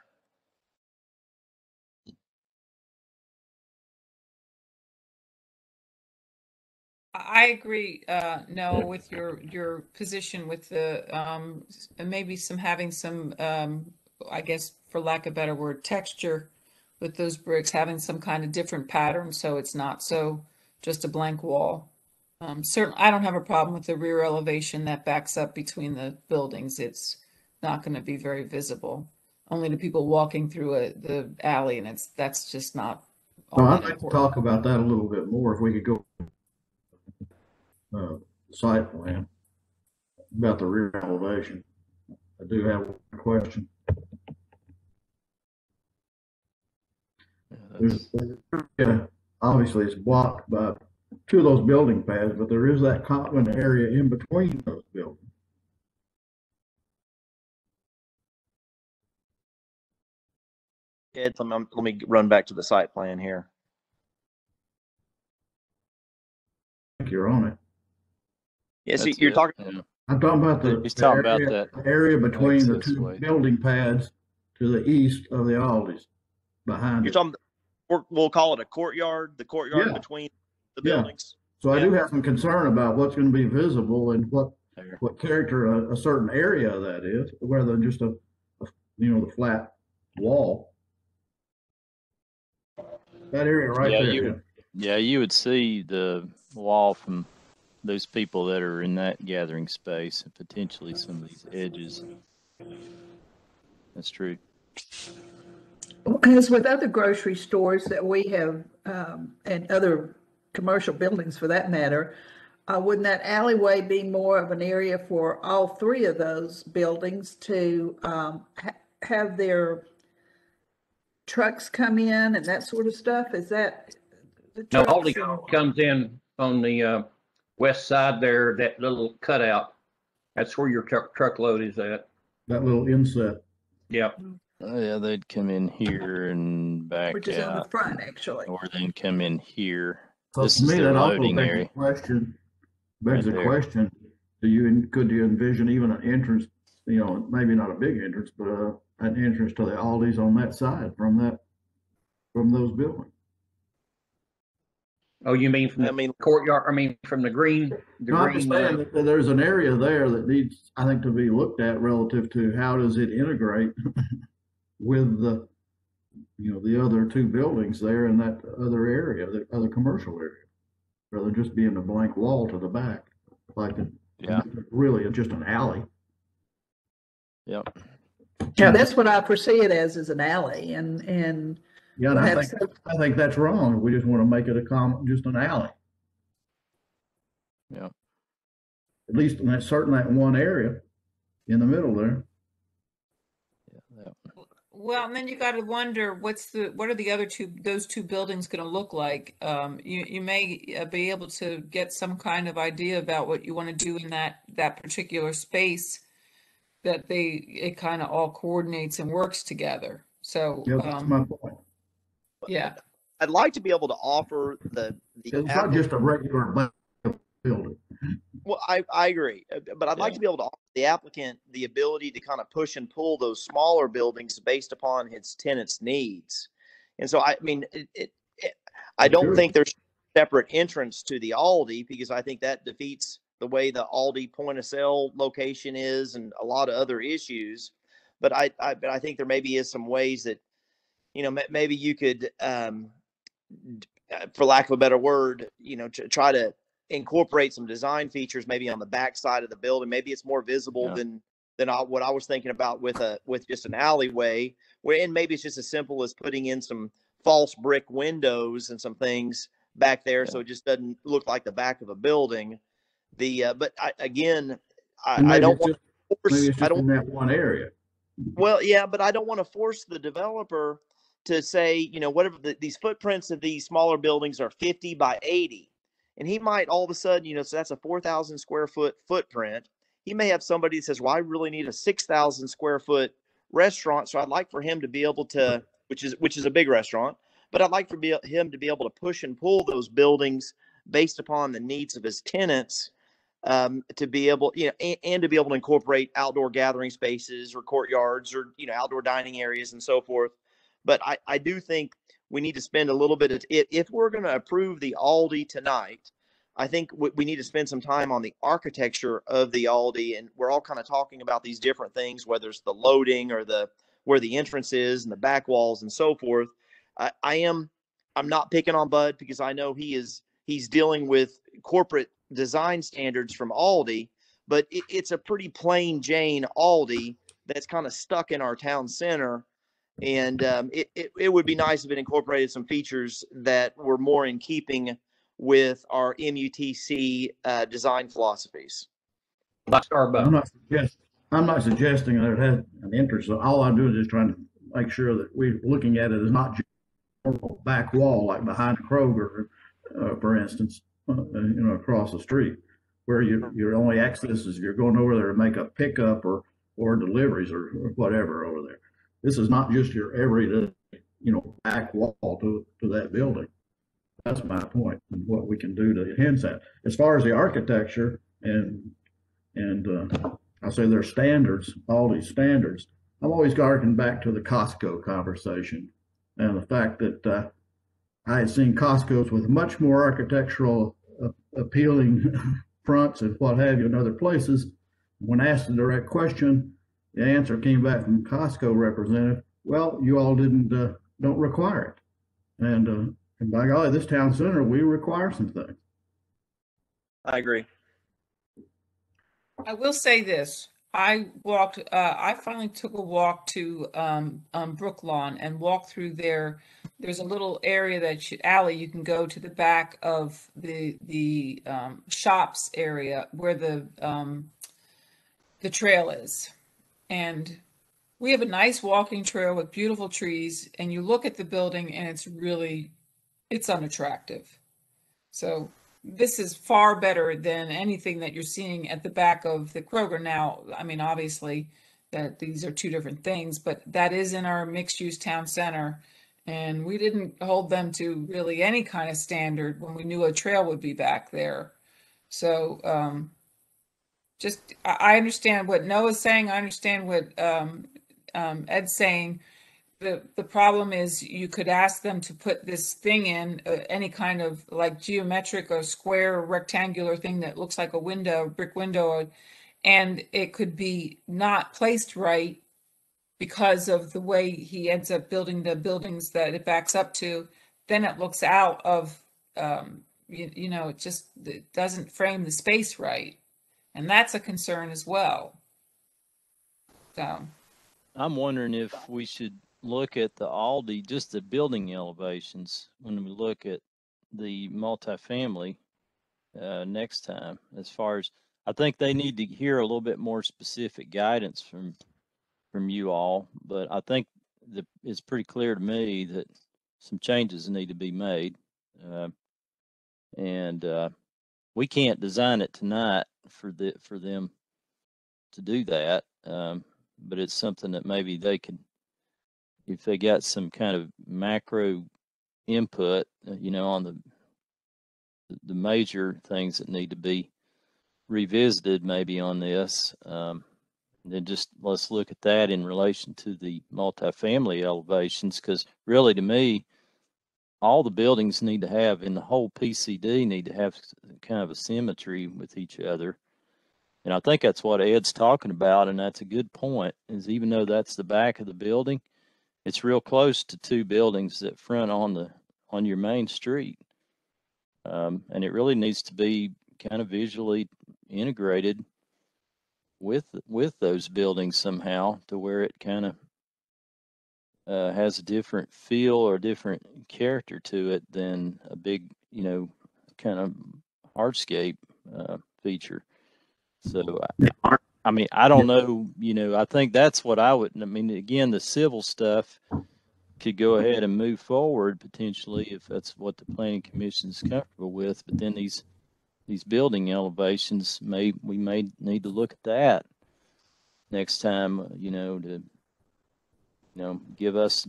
I agree, uh, no, with your, your position with the, um, maybe some, having some, um, I guess, for lack of a better word, texture with those bricks, having some kind of different pattern, so it's not so just a blank wall. Um, certainly, I don't have a problem with the rear elevation that backs up between the buildings. It's not gonna be very visible. Only to people walking through a, the alley, and it's, that's just not all Well, I'd like to talk about that a little bit more if we could go uh, site plan about the rear elevation. I do have one question. There's, yeah, obviously it's blocked by two of those building pads, but there is that common area in between those buildings. Ed, let me, let me run back to the site plan here. I think you're on it. Yeah, so you're it, talking, yeah. I'm talking about the He's the talking about area, that the area between the two way. building pads to the east of the Aldi's behind you're it. talking, or we'll call it a courtyard, the courtyard Yeah. between the Yeah. buildings. So I do have some concern about what's going to be visible and what, what character a, a certain area of that is, rather than just a, a, you know, the flat wall. That area right Yeah, there. you would, yeah, you would see the wall from those people that are in that gathering space and potentially some of these edges. That's true. As with other grocery stores that we have, um, and other commercial buildings for that matter, uh, wouldn't that alleyway be more of an area for all three of those buildings to, um, ha- have their trucks come in and that sort of stuff? Is that? the No, trucks Aldi and- comes in on the, uh, west side there, that little cutout. That's where your truck, truckload is at. That little inset. Yeah. Oh, yeah, they'd come in here and back Which is on the out, front, actually. or then come in here. So This to is me, their that also loading begs area. the question, begs Right the there. question, do you, could you envision even an entrance, you know, maybe not a big entrance, but, uh, an entrance to the Aldi's on that side from that, from those buildings? Oh, you mean from I the mean, courtyard, I mean, from the green, the No, I'm green, saying uh, that there's an area there that needs, I think, to be looked at relative to how does it integrate with the, you know, the other two buildings there in that other area, the other commercial area. Rather than just being a blank wall to the back, like it- Yeah. really just an alley. Yep. Yeah, that's what I foresee it as, is an alley and, and Yeah, and I perhaps think, I think that's wrong. We just want to make it a common, just an alley. Yeah. At least in that, certain that one area in the middle there. Well, and then you got to wonder what's the what are the other two those two buildings going to look like? Um, you you may uh, be able to get some kind of idea about what you want to do in that that particular space that they it kind of all coordinates and works together. So Yeah, that's um, my point. yeah, I'd like to be able to offer the, the It's not just a regular building. Well, I, I agree, uh, but I'd like to be able to offer the applicant the ability to kind of push and pull those smaller buildings based upon its tenants' needs. And so, I mean, it, it, it I don't Sure. think there's separate entrance to the Aldi because I think that defeats the way the Aldi point of sale location is and a lot of other issues. But I, I, but I think there maybe is some ways that, you know, ma- maybe you could, um, uh, for lack of a better word, you know, tr- try to incorporate some design features maybe on the back side of the building. Maybe it's more visible Yeah. than than I, what I was thinking about with a with just an alleyway. Where and maybe it's just as simple as putting in some false brick windows and some things back there, so it just doesn't look like the back of a building. The, uh, but I, again, I, I don't want just- to Maybe it's force, I just in don't, that one area. well, yeah, but I don't want to force the developer to say, you know, whatever the, these footprints of these smaller buildings are 50 by 80. And he might all of a sudden, you know, so that's a 4,000 square foot footprint. He may have somebody that says, well, I really need a 6,000 square foot restaurant. So I'd like for him to be able to, which is, which is a big restaurant, but I'd like for be, him to be able to push and pull those buildings based upon the needs of his tenants um, to be able, you know, and, and to be able to incorporate outdoor gathering spaces or courtyards or, you know, outdoor dining areas and so forth. But I, I do think we need to spend a little bit of, if, if we're going to approve the Aldi tonight, I think we, we need to spend some time on the architecture of the Aldi. And we're all kind of talking about these different things, whether it's the loading or the, where the entrance is and the back walls and so forth. I, I am, I'm not picking on Bud because I know he is, he's dealing with corporate design standards from Aldi, but it, it's a pretty plain Jane Aldi that's kind of stuck in our town center. And um, it, it, it would be nice if it incorporated some features that were more in keeping with our MUTC uh, design philosophies. I'm not suggest, I'm not suggesting that it has an interest. All I do is just trying to make sure that we're looking at it as not just a back wall like behind Kroger, uh, for instance, uh, you know, across the street, where your, your only access is if you're going over there to make a pickup or, or deliveries or or whatever over there. This is not just your everyday, you know, back wall to, to that building. That's my point, and what we can do to enhance that. As far as the architecture and, and, uh, I say their standards, all these standards, I'm always harking back to the Costco conversation and the fact that, uh, I had seen Costco's with much more architectural uh, appealing fronts and what have you in other places. When asked the direct question, the answer came back from Costco representative, well, you all didn't, uh, don't require it. And, uh, and by golly, this town center, we require some things. I agree. I will say this. I walked, uh, I finally took a walk to, um, um, Brooklawn and walked through there. There's a little area that you, alley you can go to the back of the, the, um, shops area where the, um, the trail is. And we have a nice walking trail with beautiful trees and you look at the building and it's really, it's unattractive. So this is far better than anything that you're seeing at the back of the Kroger now. I mean, obviously that these are two different things, but that is in our mixed use town center. And we didn't hold them to really any kind of standard when we knew a trail would be back there. So, um, just, I, understand what Noah's saying. I understand what, um, um, Ed's saying. The, the problem is you could ask them to put this thing in, uh, any kind of like geometric or square or rectangular thing that looks like a window, brick window, and it could be not placed right because of the way he ends up building the buildings that it backs up to. Then it looks out of, um, you, you know, it just it doesn't frame the space right, and that's a concern as well. So. I'm wondering if we should look at the Aldi, just the building elevations, when we look at the multifamily uh, next time, as far as, I think they need to hear a little bit more specific guidance from, from you all, but I think that it's pretty clear to me that some changes need to be made. Uh, And uh, we can't design it tonight for the, for them to do that. Um, but it's something that maybe they could, if they got some kind of macro input, uh, you know, on the the major things that need to be revisited, maybe on this. Um, then just let's look at that in relation to the multifamily elevations, because really, to me, all the buildings need to have in the whole PCD need to have kind of a symmetry with each other. And I think that's what Ed's talking about, and that's a good point, is even though that's the back of the building, it's real close to two buildings that front on the, on your main street. Um, and it really needs to be kind of visually integrated with, with those buildings somehow to where it kind of uh, has a different feel or a different character to it than a big, you know, kind of hardscape uh, feature. So, I, I mean, I don't know, you know, I think that's what I would, I mean, again, the civil stuff could go ahead and move forward potentially if that's what the planning commission is comfortable with. But then these, these building elevations may, we may need to look at that next time, uh, you know, to, you know, give us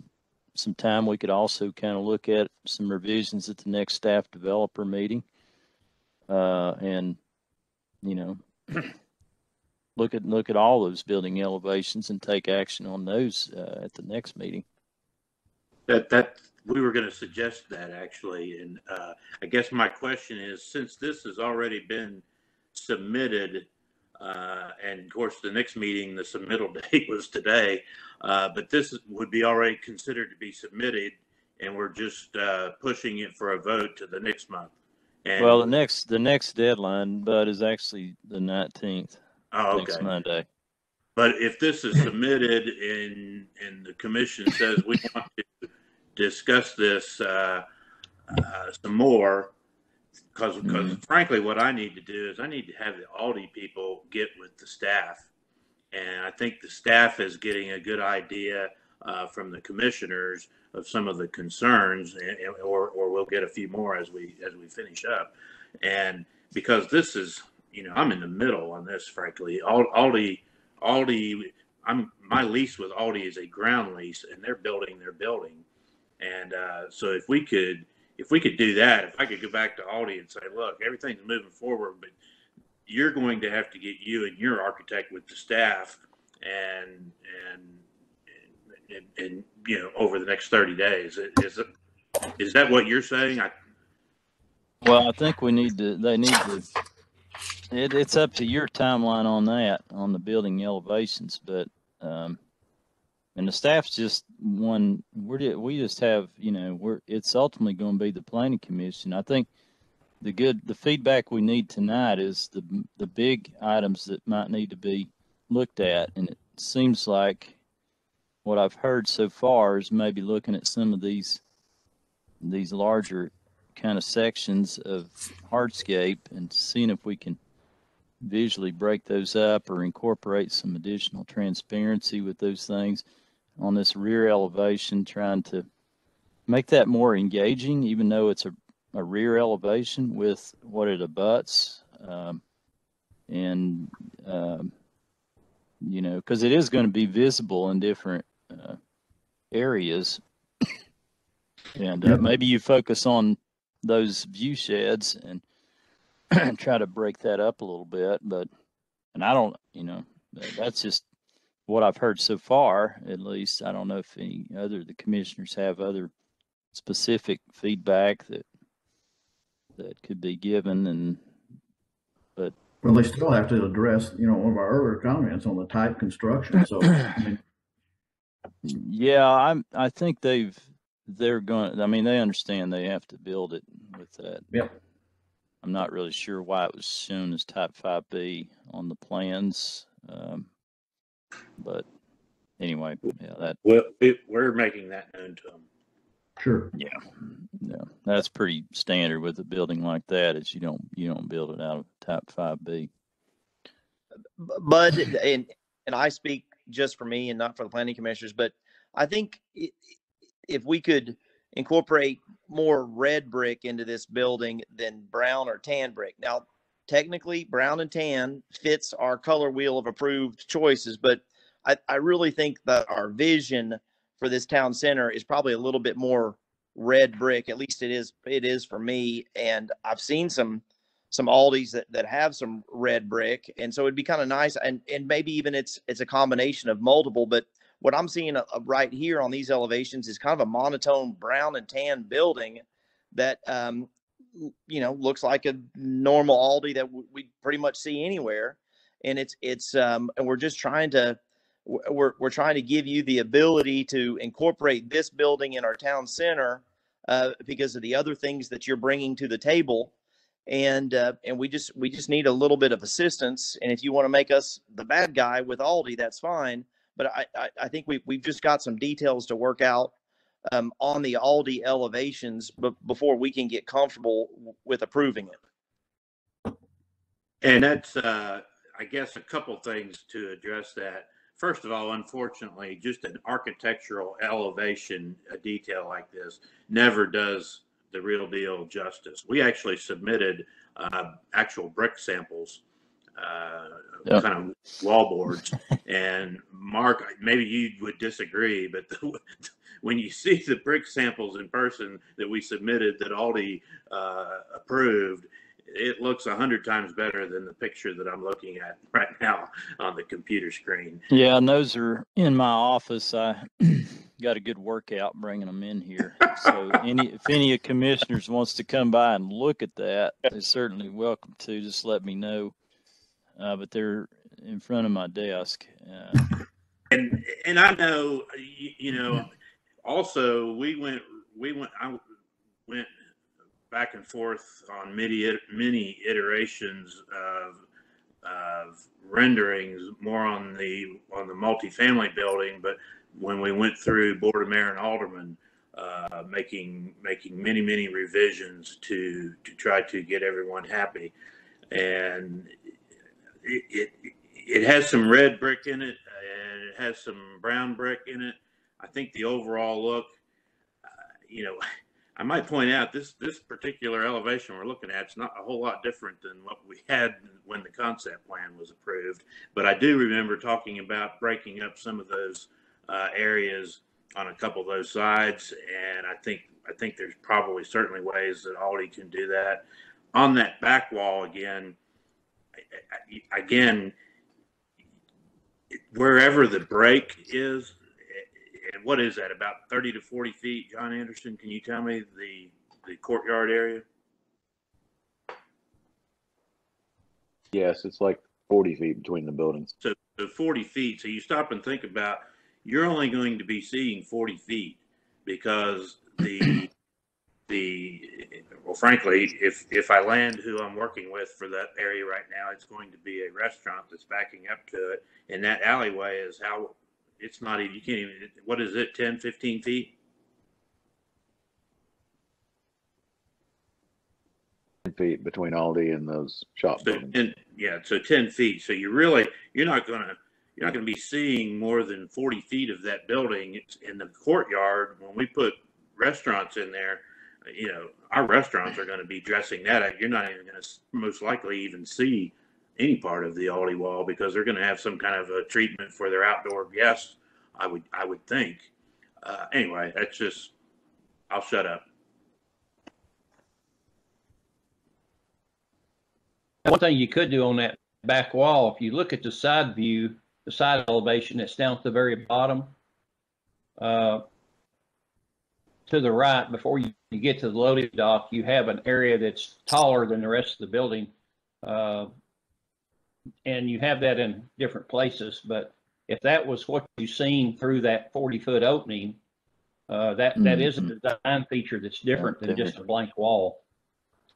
some time. We could also kind of look at some revisions at the next staff developer meeting. Uh, and, you know, look at, look at all those building elevations and take action on those, uh, at the next meeting. That, that, we were gonna suggest that actually, and, uh, I guess my question is, since this has already been submitted, uh, and of course, the next meeting, the submittal date was today, uh, but this would be already considered to be submitted, and we're just, uh, pushing it for a vote to the next month. And- Well, the next, the next deadline, Bud, is actually the nineteenth, Oh, next. Monday. But if this is submitted and, and the commission says we want to discuss this, uh, uh, some more, because, because frankly, what I need to do is I need to have the Aldi people get with the staff. And I think the staff is getting a good idea, uh, from the commissioners of some of the concerns and, and- or, or we'll get a few more as we, as we finish up. And because this is, you know, I'm in the middle on this, frankly. Aldi, Aldi, I'm my lease with Aldi is a ground lease, and they're building their building. And uh, so, if we could, if we could do that, if I could go back to Aldi and say, look, everything's moving forward, but you're going to have to get you and your architect with the staff, and and and, and you know, over the next 30 days. Is it, is that what you're saying? I, Well, I think we need to, they need to, it, it's up to your timeline on that, on the building elevations, but, um, and the staff's just one, we're, we just have, you know, we're, it's ultimately going to be the planning commission. I think the good, the feedback we need tonight is the, the big items that might need to be looked at. And it seems like what I've heard so far is maybe looking at some of these, these larger kind of sections of hardscape and seeing if we can visually break those up or incorporate some additional transparency with those things on this rear elevation, trying to make that more engaging, even though it's a, a rear elevation with what it abuts. Um, and, um, you know, because it is going to be visible in different uh, areas. and uh, maybe you focus on those view sheds and try to break that up a little bit. But, and I don't, you know, that's just what I've heard so far, at least. I don't know if any other, the commissioners have other specific feedback that, that could be given and, but Well, they still have to address, you know, one of our earlier comments on the type construction. So, I mean, Yeah, I'm, I think they've, they're going, I mean, they understand they have to build it with that. Yeah. I'm not really sure why it was shown as type five B on the plans. Um, but anyway, yeah, that, well, it, we're making that known to them. sure. yeah, yeah, that's pretty standard with a building like that is you don't, you don't build it out of type five B. Bud, and and I speak just for me and not for the planning commissioners, but I think if we could incorporate more red brick into this building than brown or tan brick. Now, technically, brown and tan fits our color wheel of approved choices, but I, I really think that our vision for this town center is probably a little bit more red brick. At least it is it is for me. And I've seen some some Aldis that, that have some red brick. And so it'd be kind of nice. And, and maybe even it's, it's a combination of multiple, but what I'm seeing uh, uh, right here on these elevations is kind of a monotone brown and tan building that, um, you know, looks like a normal Aldi that we pretty much see anywhere. And it's, it's, um, and we're just trying to, we're, we're trying to give you the ability to incorporate this building in our town center uh, because of the other things that you're bringing to the table. And uh, and we just we just need a little bit of assistance. And if you want to make us the bad guy with aldi that's fine. But I, I, I think we, we've just got some details to work out um, on the Aldi elevations, but before we can get comfortable w- with approving it. And that's, uh, I guess, a couple things to address that. First of all, unfortunately, just an architectural elevation, a detail like this never does the real deal justice. We actually submitted uh, actual brick samples, uh, kind of wall boards. and Mark, maybe you would disagree, but the, when you see the brick samples in person that we submitted that Aldi uh, approved, it looks a hundred times better than the picture that I'm looking at right now on the computer screen. Yeah, and those are in my office. I got a good workout bringing them in here. So any, if any of commissioners wants to come by and look at that, they're certainly welcome to. Just let me know. Uh, but they're in front of my desk. Uh, And and I know you, you know also we went we went I went back and forth on many many iterations of of renderings more on the on the multifamily building, but when we went through board of mayor and alderman, uh, making making many many revisions to to try to get everyone happy, and it, it has some red brick in it and it has some brown brick in it. I think the overall look, uh, you know, I might point out this this particular elevation we're looking at is not a whole lot different than what we had when the concept plan was approved. But I do remember talking about breaking up some of those uh, areas on a couple of those sides, and I think I think there's probably certainly ways that Aldi can do that. On that back wall again, again, wherever the break is, and what is that, about 30 to 40 feet, John Anderson? Can you tell me the, the courtyard area? Yes, it's like forty feet between the buildings. So, so 40 feet. So you stop and think about, you're only going to be seeing 40 feet because the, the, well, frankly, if, if I land who I'm working with for that area right now, it's going to be a restaurant that's backing up to it. And that alleyway is how, it's not even, you can't even, what is it, 10, 15 feet? Feet between Aldi and those shop So, and, yeah, so ten feet. So you really, you're not gonna, you're not gonna be seeing more than forty feet of that building. It's in the courtyard. When we put restaurants in there, you know, our restaurants are gonna be dressing that up. You're not even gonna most likely even see any part of the Aldi wall because they're gonna have some kind of a treatment for their outdoor guests. I would, I would think. Uh, anyway, that's just, I'll shut up. One thing you could do on that back wall, if you look at the side view, the side elevation that's down at the very bottom, uh, to the right, before you, you get to the loading dock, you have an area that's taller than the rest of the building. Uh, and you have that in different places, but if that was what you seen through that forty foot opening, uh, that, that is a design feature that's different than just a blank wall.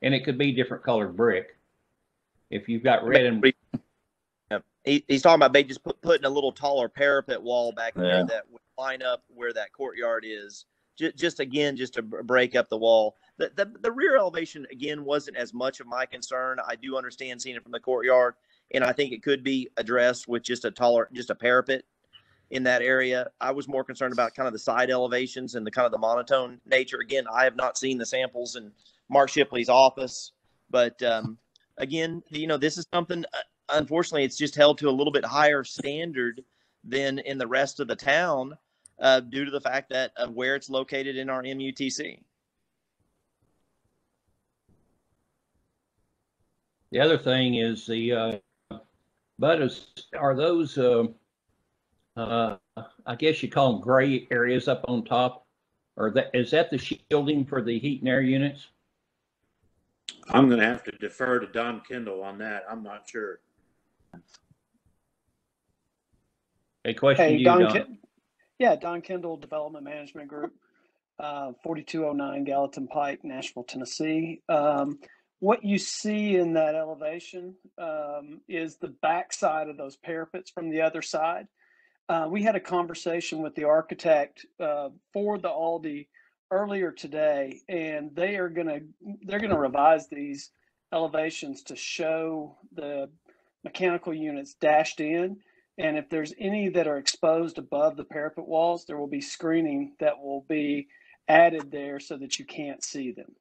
And it could be different colored brick. If you've got red and Yep. He, he's talking about they just put, putting a little taller parapet wall back Yeah. there that would line up where that courtyard is. Just, just again, just to break up the wall. The, the, the rear elevation, again, wasn't as much of my concern. I do understand seeing it from the courtyard, and I think it could be addressed with just a taller, just a parapet in that area. I was more concerned about kind of the side elevations and the kind of the monotone nature. Again, I have not seen the samples in Mark Shipley's office, but um, again, you know, this is something. Uh, unfortunately, it's just held to a little bit higher standard than in the rest of the town uh, due to the fact that of where it's located in our MUTC. The other thing is the, uh, butters, are those, uh, uh, I guess you call them gray areas up on top? Or that, is that the shielding for the heat and air units? I'm gonna have to defer to Don Kendall on that. I'm not sure. A question to Hey, you, Don, Don. Ken- yeah, Don Kendall, Development Management Group, uh, 4209 Gallatin Pike, Nashville, Tennessee. Um, what you see in that elevation um, is the backside of those parapets from the other side. uh, we had a conversation with the architect uh, for the Aldi earlier today, and they are gonna they're gonna revise these elevations to show the mechanical units dashed in. And if there's any that are exposed above the parapet walls, there will be screening that will be added there so that you can't see them.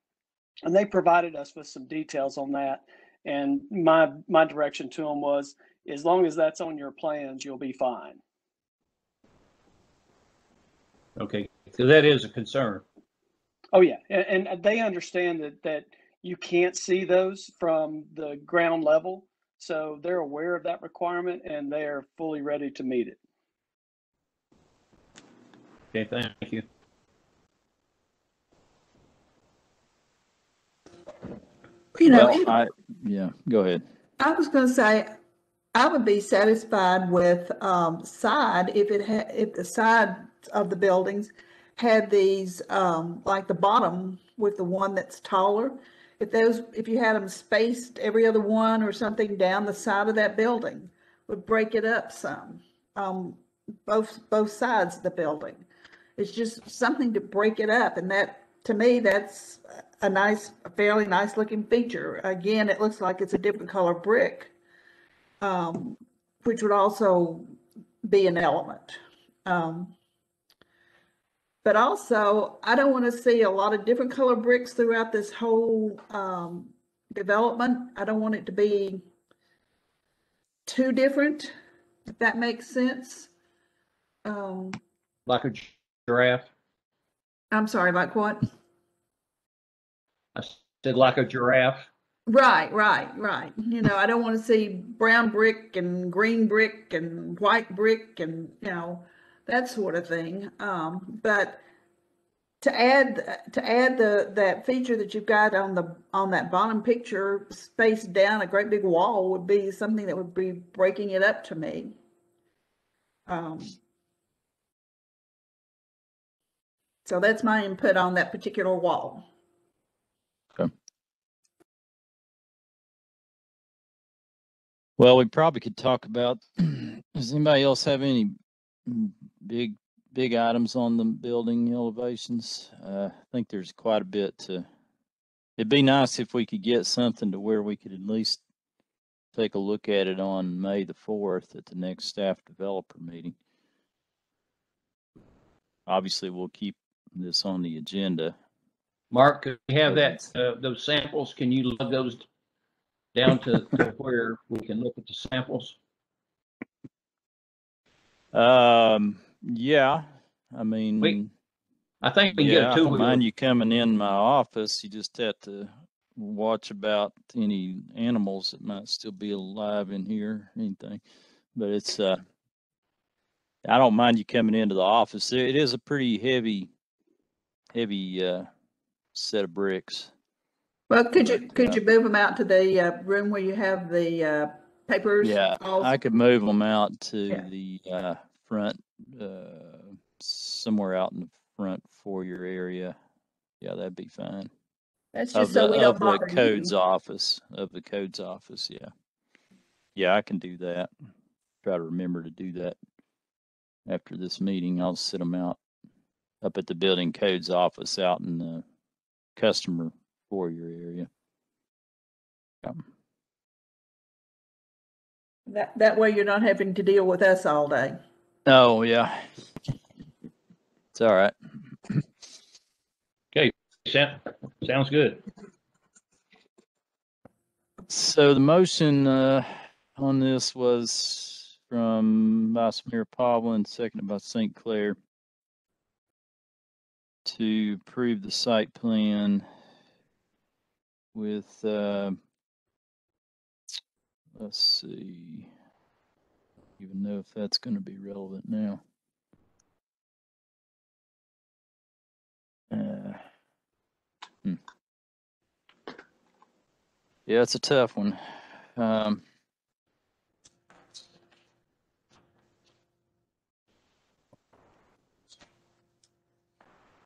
And they provided us with some details on that. And my my direction to them was, as long as that's on your plans, you'll be fine. Okay, so that is a concern. Oh yeah, and, and they understand that that you can't see those from the ground level, so they're aware of that requirement and they are fully ready to meet it. Okay, thank you. You know, Well, I, yeah, go ahead. I was gonna say, I would be satisfied with, um, side if it had, if the sides of the buildings had these, um, like the bottom with the one that's taller. If those, if you had them spaced every other one or something down the side of that building, would break it up some. Um, both, both sides of the building. It's just something to break it up and that, to me, that's a nice, a fairly nice looking feature. Again, it looks like it's a different color brick um, which would also be an element. Um, but also, I don't want to see a lot of different color bricks throughout this whole um, development. I don't want it to be too different, if that makes sense. Um, Like a giraffe. I'm sorry, like what? I said like a giraffe. Right, right, right. You know, I don't want to see brown brick and green brick and white brick and, you know, that sort of thing. Um, but to add, to add the, that feature that you've got on the, on that bottom picture, spaced down a great big wall would be something that would be breaking it up to me. Um, so that's my input on that particular wall. Well, we probably could talk about, does anybody else have any big, big items on the building elevations? Uh, I think there's quite a bit to, it'd be nice if we could get something to where we could at least take a look at it on May the fourth at the next staff developer meeting. Obviously, we'll keep this on the agenda. Mark, could we have that, uh, those samples? Can you lug those down to, to where we can look at the samples? Um, yeah, I mean. I think we can get a Yeah, I two don't mind you coming in my office. You just have to watch about any animals that might still be alive in here, anything. But it's, uh, I don't mind you coming into the office. It is a pretty heavy, heavy, uh, set of bricks. Well, could you, could uh, you move them out to the uh, room where you have the uh, papers? Yeah, all- I could move them out to Yeah. the, uh, front, uh, somewhere out in the front foyer area. Yeah, that'd be fine. That's Of just so the, we don't of the bother you. codes office, of the codes office, yeah. Yeah, I can do that. Try to remember to do that. After this meeting, I'll sit them out up at the building codes office out in the customer foyer area. Yeah. That, that way you're not having to deal with us all day. Oh, yeah. It's all right. Okay, sounds good. So the motion uh, on this was from Vice Mayor Povlin, seconded by St. Clair to approve the site plan with, uh, let's see, even know if that's going to be relevant now. Uh, hmm. Yeah, it's a tough one. Um,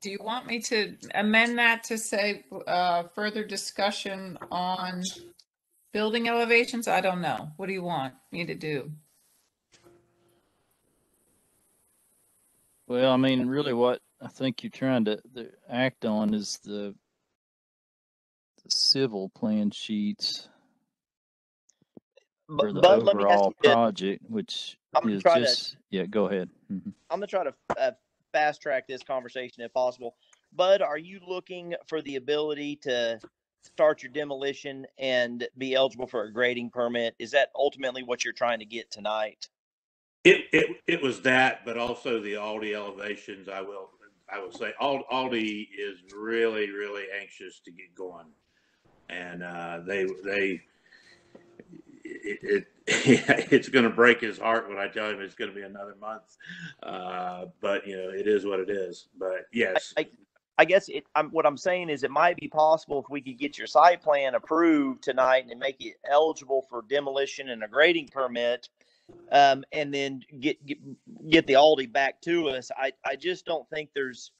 Do you want me to amend that to say, uh, further discussion on building elevations? I don't know. What do you want me to do? Well, I mean, really what I think you're trying to, act on is the, the civil plan sheets for the but let me ask overall project, which I'm gonna is try to just, yeah, go ahead. Mhm. I'm gonna try to uh, fast track this conversation if possible. Bud, are you looking for the ability to start your demolition and be eligible for a grading permit? Is that ultimately what you're trying to get tonight? It, it, it was that, but also the Aldi elevations, I will, I will say, Al- Aldi is really, really anxious to get going. And, uh, they, they, it, it, it's gonna break his heart when I tell him it's gonna be another month. Uh, but, you know, it is what it is. But yes, I, I guess it, I'm, what I'm saying is it might be possible if we could get your site plan approved tonight and make it eligible for demolition and a grading permit, um, and then get, get get the Aldi back to us. I I just don't think there's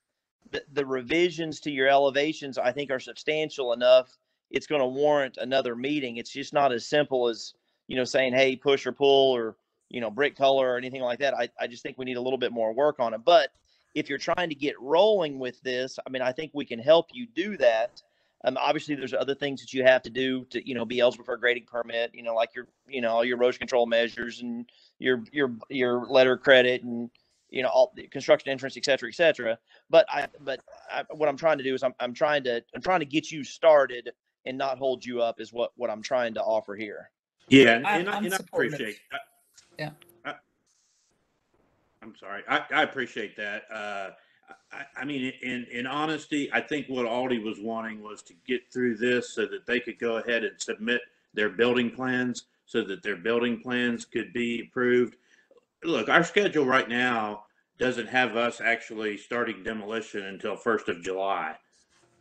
the, the revisions to your elevations. I think are substantial enough. It's going to warrant another meeting. It's just not as simple as you know saying, "Hey, push or pull," or you know, brick color or anything like that. I I just think we need a little bit more work on it, but if you're trying to get rolling with this, I mean, I think we can help you do that. Um, obviously, there's other things that you have to do to, you know, be eligible for a grading permit. You know, like your, you know, all your erosion control measures and your your your letter of credit and you know all the construction entrance, et cetera, et cetera. But I, but I, what I'm trying to do is I'm I'm trying to I'm trying to get you started and not hold you up is what what I'm trying to offer here. yeah, and, I- and I, I'm and I appreciate, I- Yeah. I, I'm sorry. I, I appreciate that. Uh, I, mean, in, in honesty, I think what Aldi was wanting was to get through this so that they could go ahead and submit their building plans so that their building plans could be approved. Look, our schedule right now doesn't have us actually starting demolition until first of July.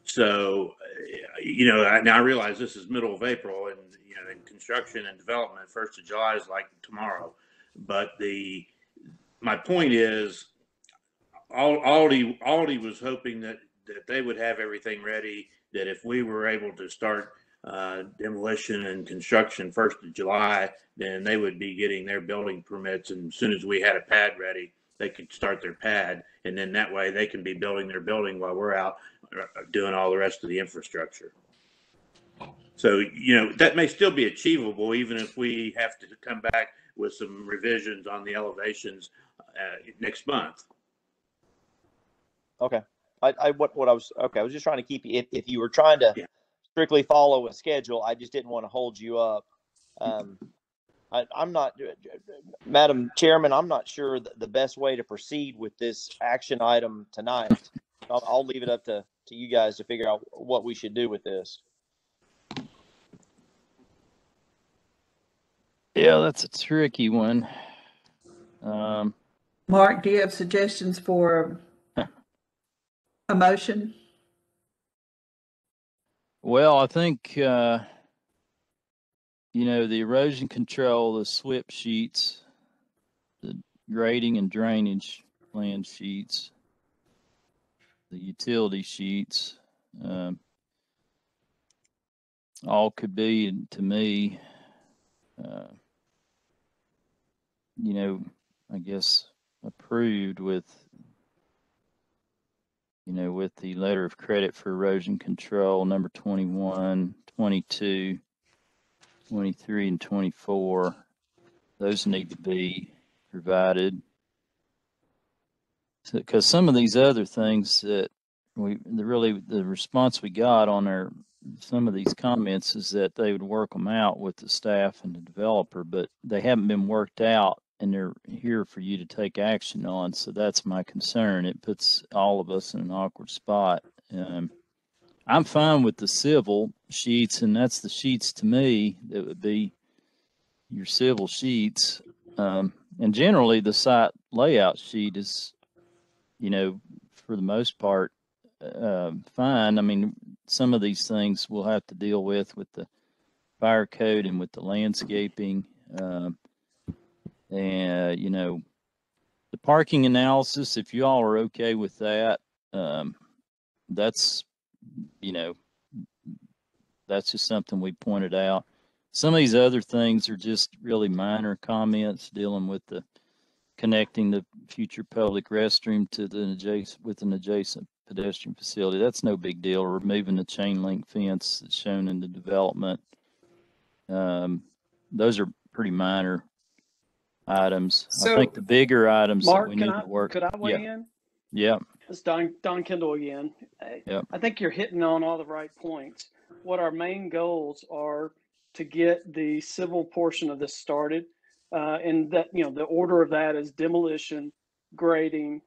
So, uh, you know, I, now I realize this is middle of April and, you know, in construction and development, first of July is like tomorrow. But the, my point is, Aldi, Aldi was hoping that, that they would have everything ready, that if we were able to start uh, demolition and construction first of July, then they would be getting their building permits. And as soon as we had a pad ready, they could start their pad. And then that way they can be building their building while we're out uh, doing all the rest of the infrastructure. So, you know, that may still be achievable, even if we have to come back with some revisions on the elevations uh, next month. Okay. I, I what what I was okay. I was just trying to keep you if, if you were trying to strictly follow a schedule, I just didn't want to hold you up. Um, I, I'm not, Madam Chairman, I'm not sure the, the best way to proceed with this action item tonight. I'll, I'll leave it up to, to you guys to figure out what we should do with this. Yeah, that's a tricky one. Um, Mark, do you have suggestions for a motion? Well, I think, uh, you know, the erosion control, the SWPPP sheets, the grading and drainage plan sheets, the utility sheets, um, all could be, to me, uh, you know, I guess approved with, you know, with the letter of credit for erosion control, number 21, 22, 23, and 24. Those need to be provided. Because some of these other things that we, the really, the response we got on our, some of these comments is that they would work them out with the staff and the developer, but they haven't been worked out and they're here for you to take action on. So that's my concern. It puts all of us in an awkward spot. Um, I'm fine with the civil sheets, and that's the sheets to me that would be your civil sheets. Um, and generally, the site layout sheet is, you know, for the most part, uh, fine. I mean, some of these things we'll have to deal with with the fire code and with the landscaping. Um, and you know, the parking analysis. If you all are okay with that, um, that's you know, that's just something we pointed out. Some of these other things are just really minor comments dealing with the connecting the future public restroom to the adjacent, with an adjacent pedestrian facility. That's no big deal. Removing the chain link fence that's shown in the development. Um, those are pretty minor items. I think the bigger items that we need I, to work. could I weigh yeah, in? Yeah, It's Don, Don Kendall again. I- Yep. I think you're hitting on all the right points. What our main goals are to get the civil portion of this started. Uh, and that, you know, the order of that is demolition, grading,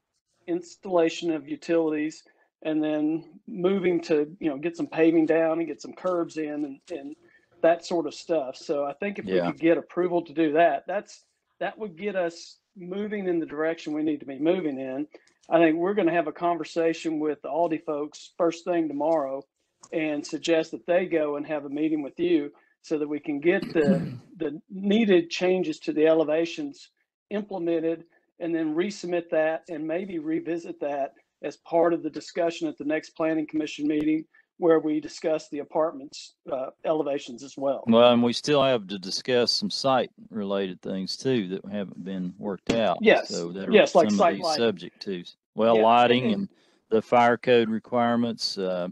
installation of utilities, and then moving to, you know, get some paving down and get some curbs in and, and that sort of stuff. So I think if we could get approval to do that, that's, that would get us moving in the direction we need to be moving in. I think we're going to have a conversation with the Aldi folks first thing tomorrow and suggest that they go and have a meeting with you so that we can get the, the needed changes to the elevations implemented and then resubmit that and maybe revisit that as part of the discussion at the next planning commission meeting where we discuss the apartments uh, elevations as well. well, and we still have to discuss some site related things too that haven't been worked out. Yes, So that are yes, like some of site these lighting. subject to, well, Yeah, lighting and- and the fire code requirements, uh,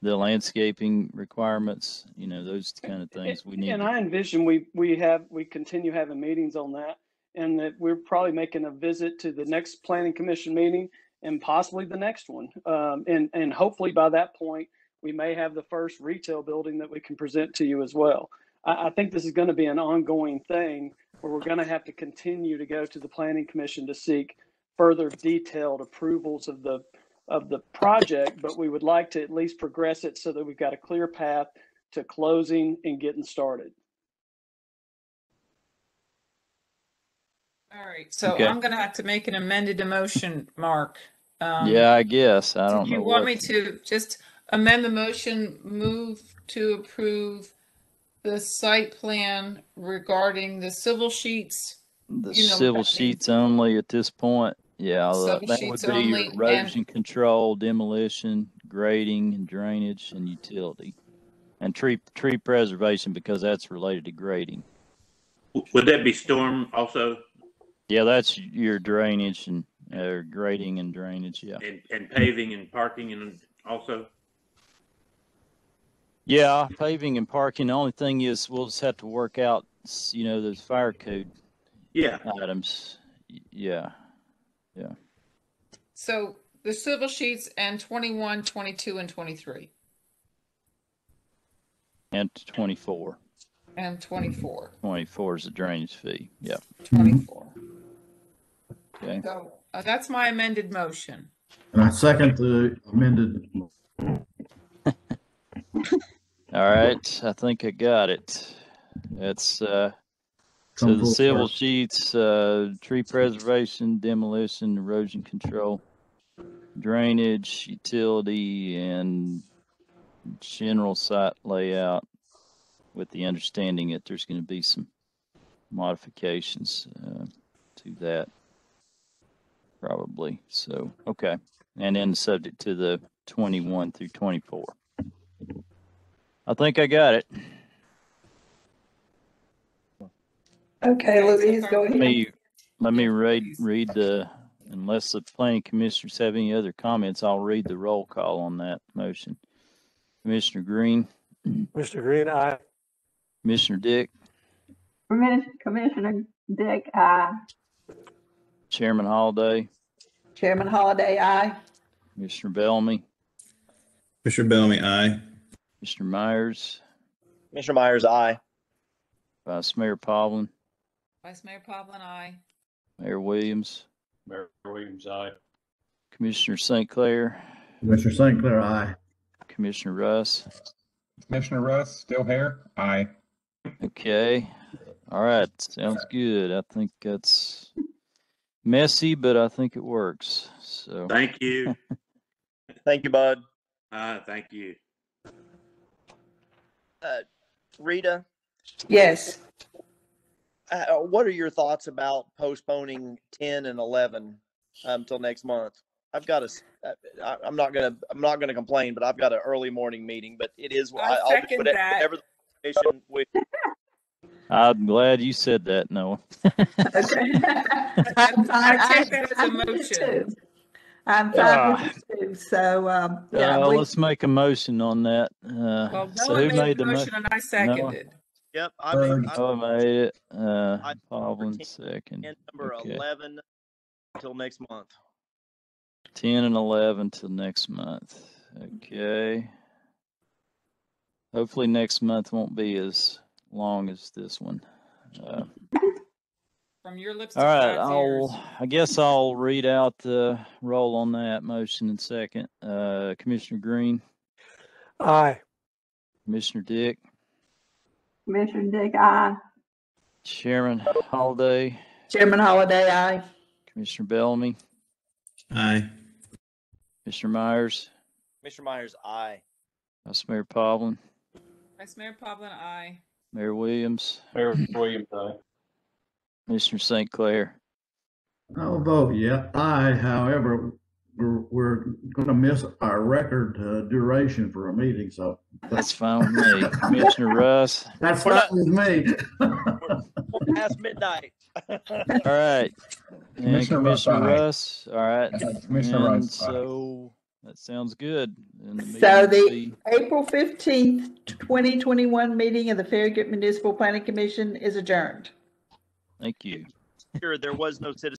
the landscaping requirements, you know, those kind of things we need. And to- I envision we, we have, we continue having meetings on that. And that we're probably making a visit to the next planning commission meeting and possibly the next one. Um, and, and hopefully by that point, we may have the first retail building that we can present to you as well. I, I think this is going to be an ongoing thing where we're going to have to continue to go to the planning commission to seek further detailed approvals of the, of the project, but we would like to at least progress it so that we've got a clear path to closing and getting started. All right, so Okay. I'm gonna have to make an amended emotion, Mark. Um, Yeah, I guess. I don't Do you know want what. me to just amend the motion, move to approve the site plan regarding the civil sheets? The you know what civil that means. sheets only at this point. Yeah, Civil that sheets would be your only and- erosion control, demolition, grading and drainage and utility. And tree, tree preservation because that's related to grading. Would that be storm also Yeah, that's your drainage and, uh, grading and drainage, yeah. and, and paving and parking and also? Yeah, paving and parking, the only thing is we'll just have to work out, you know, those fire code Yeah. items. Y- Yeah, yeah. So the civil sheets and 21, 22, and 23, And twenty-four. and 24. 24 is the drainage fee, yeah. 24. Okay. So uh, that's my amended motion. And I second the amended. All right, I think I got it. It's, uh, Come the civil sheets, uh, tree preservation, demolition, erosion control, drainage, utility, and general site layout with the understanding that there's going to be some modifications, uh, to that probably. So, okay. And then subject to the 21 through 24. I think I got it. Okay, Louise, go Let ahead. me, let me read, read the, unless the planning commissioners have any other comments, I'll read the roll call on that motion. Commissioner Green, Mr. Green, aye. Commissioner Dick, Commis- Commissioner Dick, aye. Chairman Holladay, Chairman Holladay, aye. Commissioner Bellamy, Mr. Bellamy, aye. Commissioner Myers, Mr. Myers, aye. Vice Mayor Povlin, Vice Mayor Povlin, aye. Mayor Williams, Mayor Williams, aye. Commissioner St. Clair, Commissioner St. Clair, aye. Commissioner Russ. Commissioner Russ, still here? Aye. Okay. All right. Sounds good. I think that's messy, but I think it works. So Thank you. Thank you, Bud. Uh, thank you. Uh, Rita, Yes. uh, what are your thoughts about postponing 10 and 11 um, next month? I've got a, s- uh, I, am not gonna, I'm not gonna complain, but I've got an early morning meeting, but it is, I I- I'll do second whatever, that. whatever the information we, I'm glad you said that, Noah. Okay. I'm fine. I take that as a fine with it motion. Too. I'm fine with it too. So, um, yeah, Uh, we, let's make a motion on that. Uh, Well, so Noah who made made the the mo- motion and I seconded. Yep, I made, I Noah made it. Uh, I- Povlin second. and number Okay. eleven until next month. Ten and eleven till next month. Okay. Hopefully next month won't be as long as this one. Uh, From your lips to all right, I'll, I guess I'll read out the roll on that motion in second. Uh, Commissioner Green, Aye. Commissioner Dick, Commissioner Dick, aye. Chairman Holladay, Chairman Holladay, aye. Commissioner Bellamy, Aye. Commissioner Myers, Commissioner Myers, aye. Vice Mayor Povlin, Vice Mayor Povlin, aye. Mayor Williams, Mayor Williams, aye. Commissioner St. Clair. I'll vote yeah, I, However, we're, we're going to miss our record uh, duration for a meeting, so That's fine with me. Commissioner Russ. that's We're not with me. We're past midnight. All right. And Commissioner Russ, Commissioner aye. Russ. All right. Commissioner And Rice, so that sounds good. And the So meeting will the be- April fifteenth, twenty twenty-one meeting of the Farragut Municipal Planning Commission is adjourned. Thank you. Sure, there was no citizen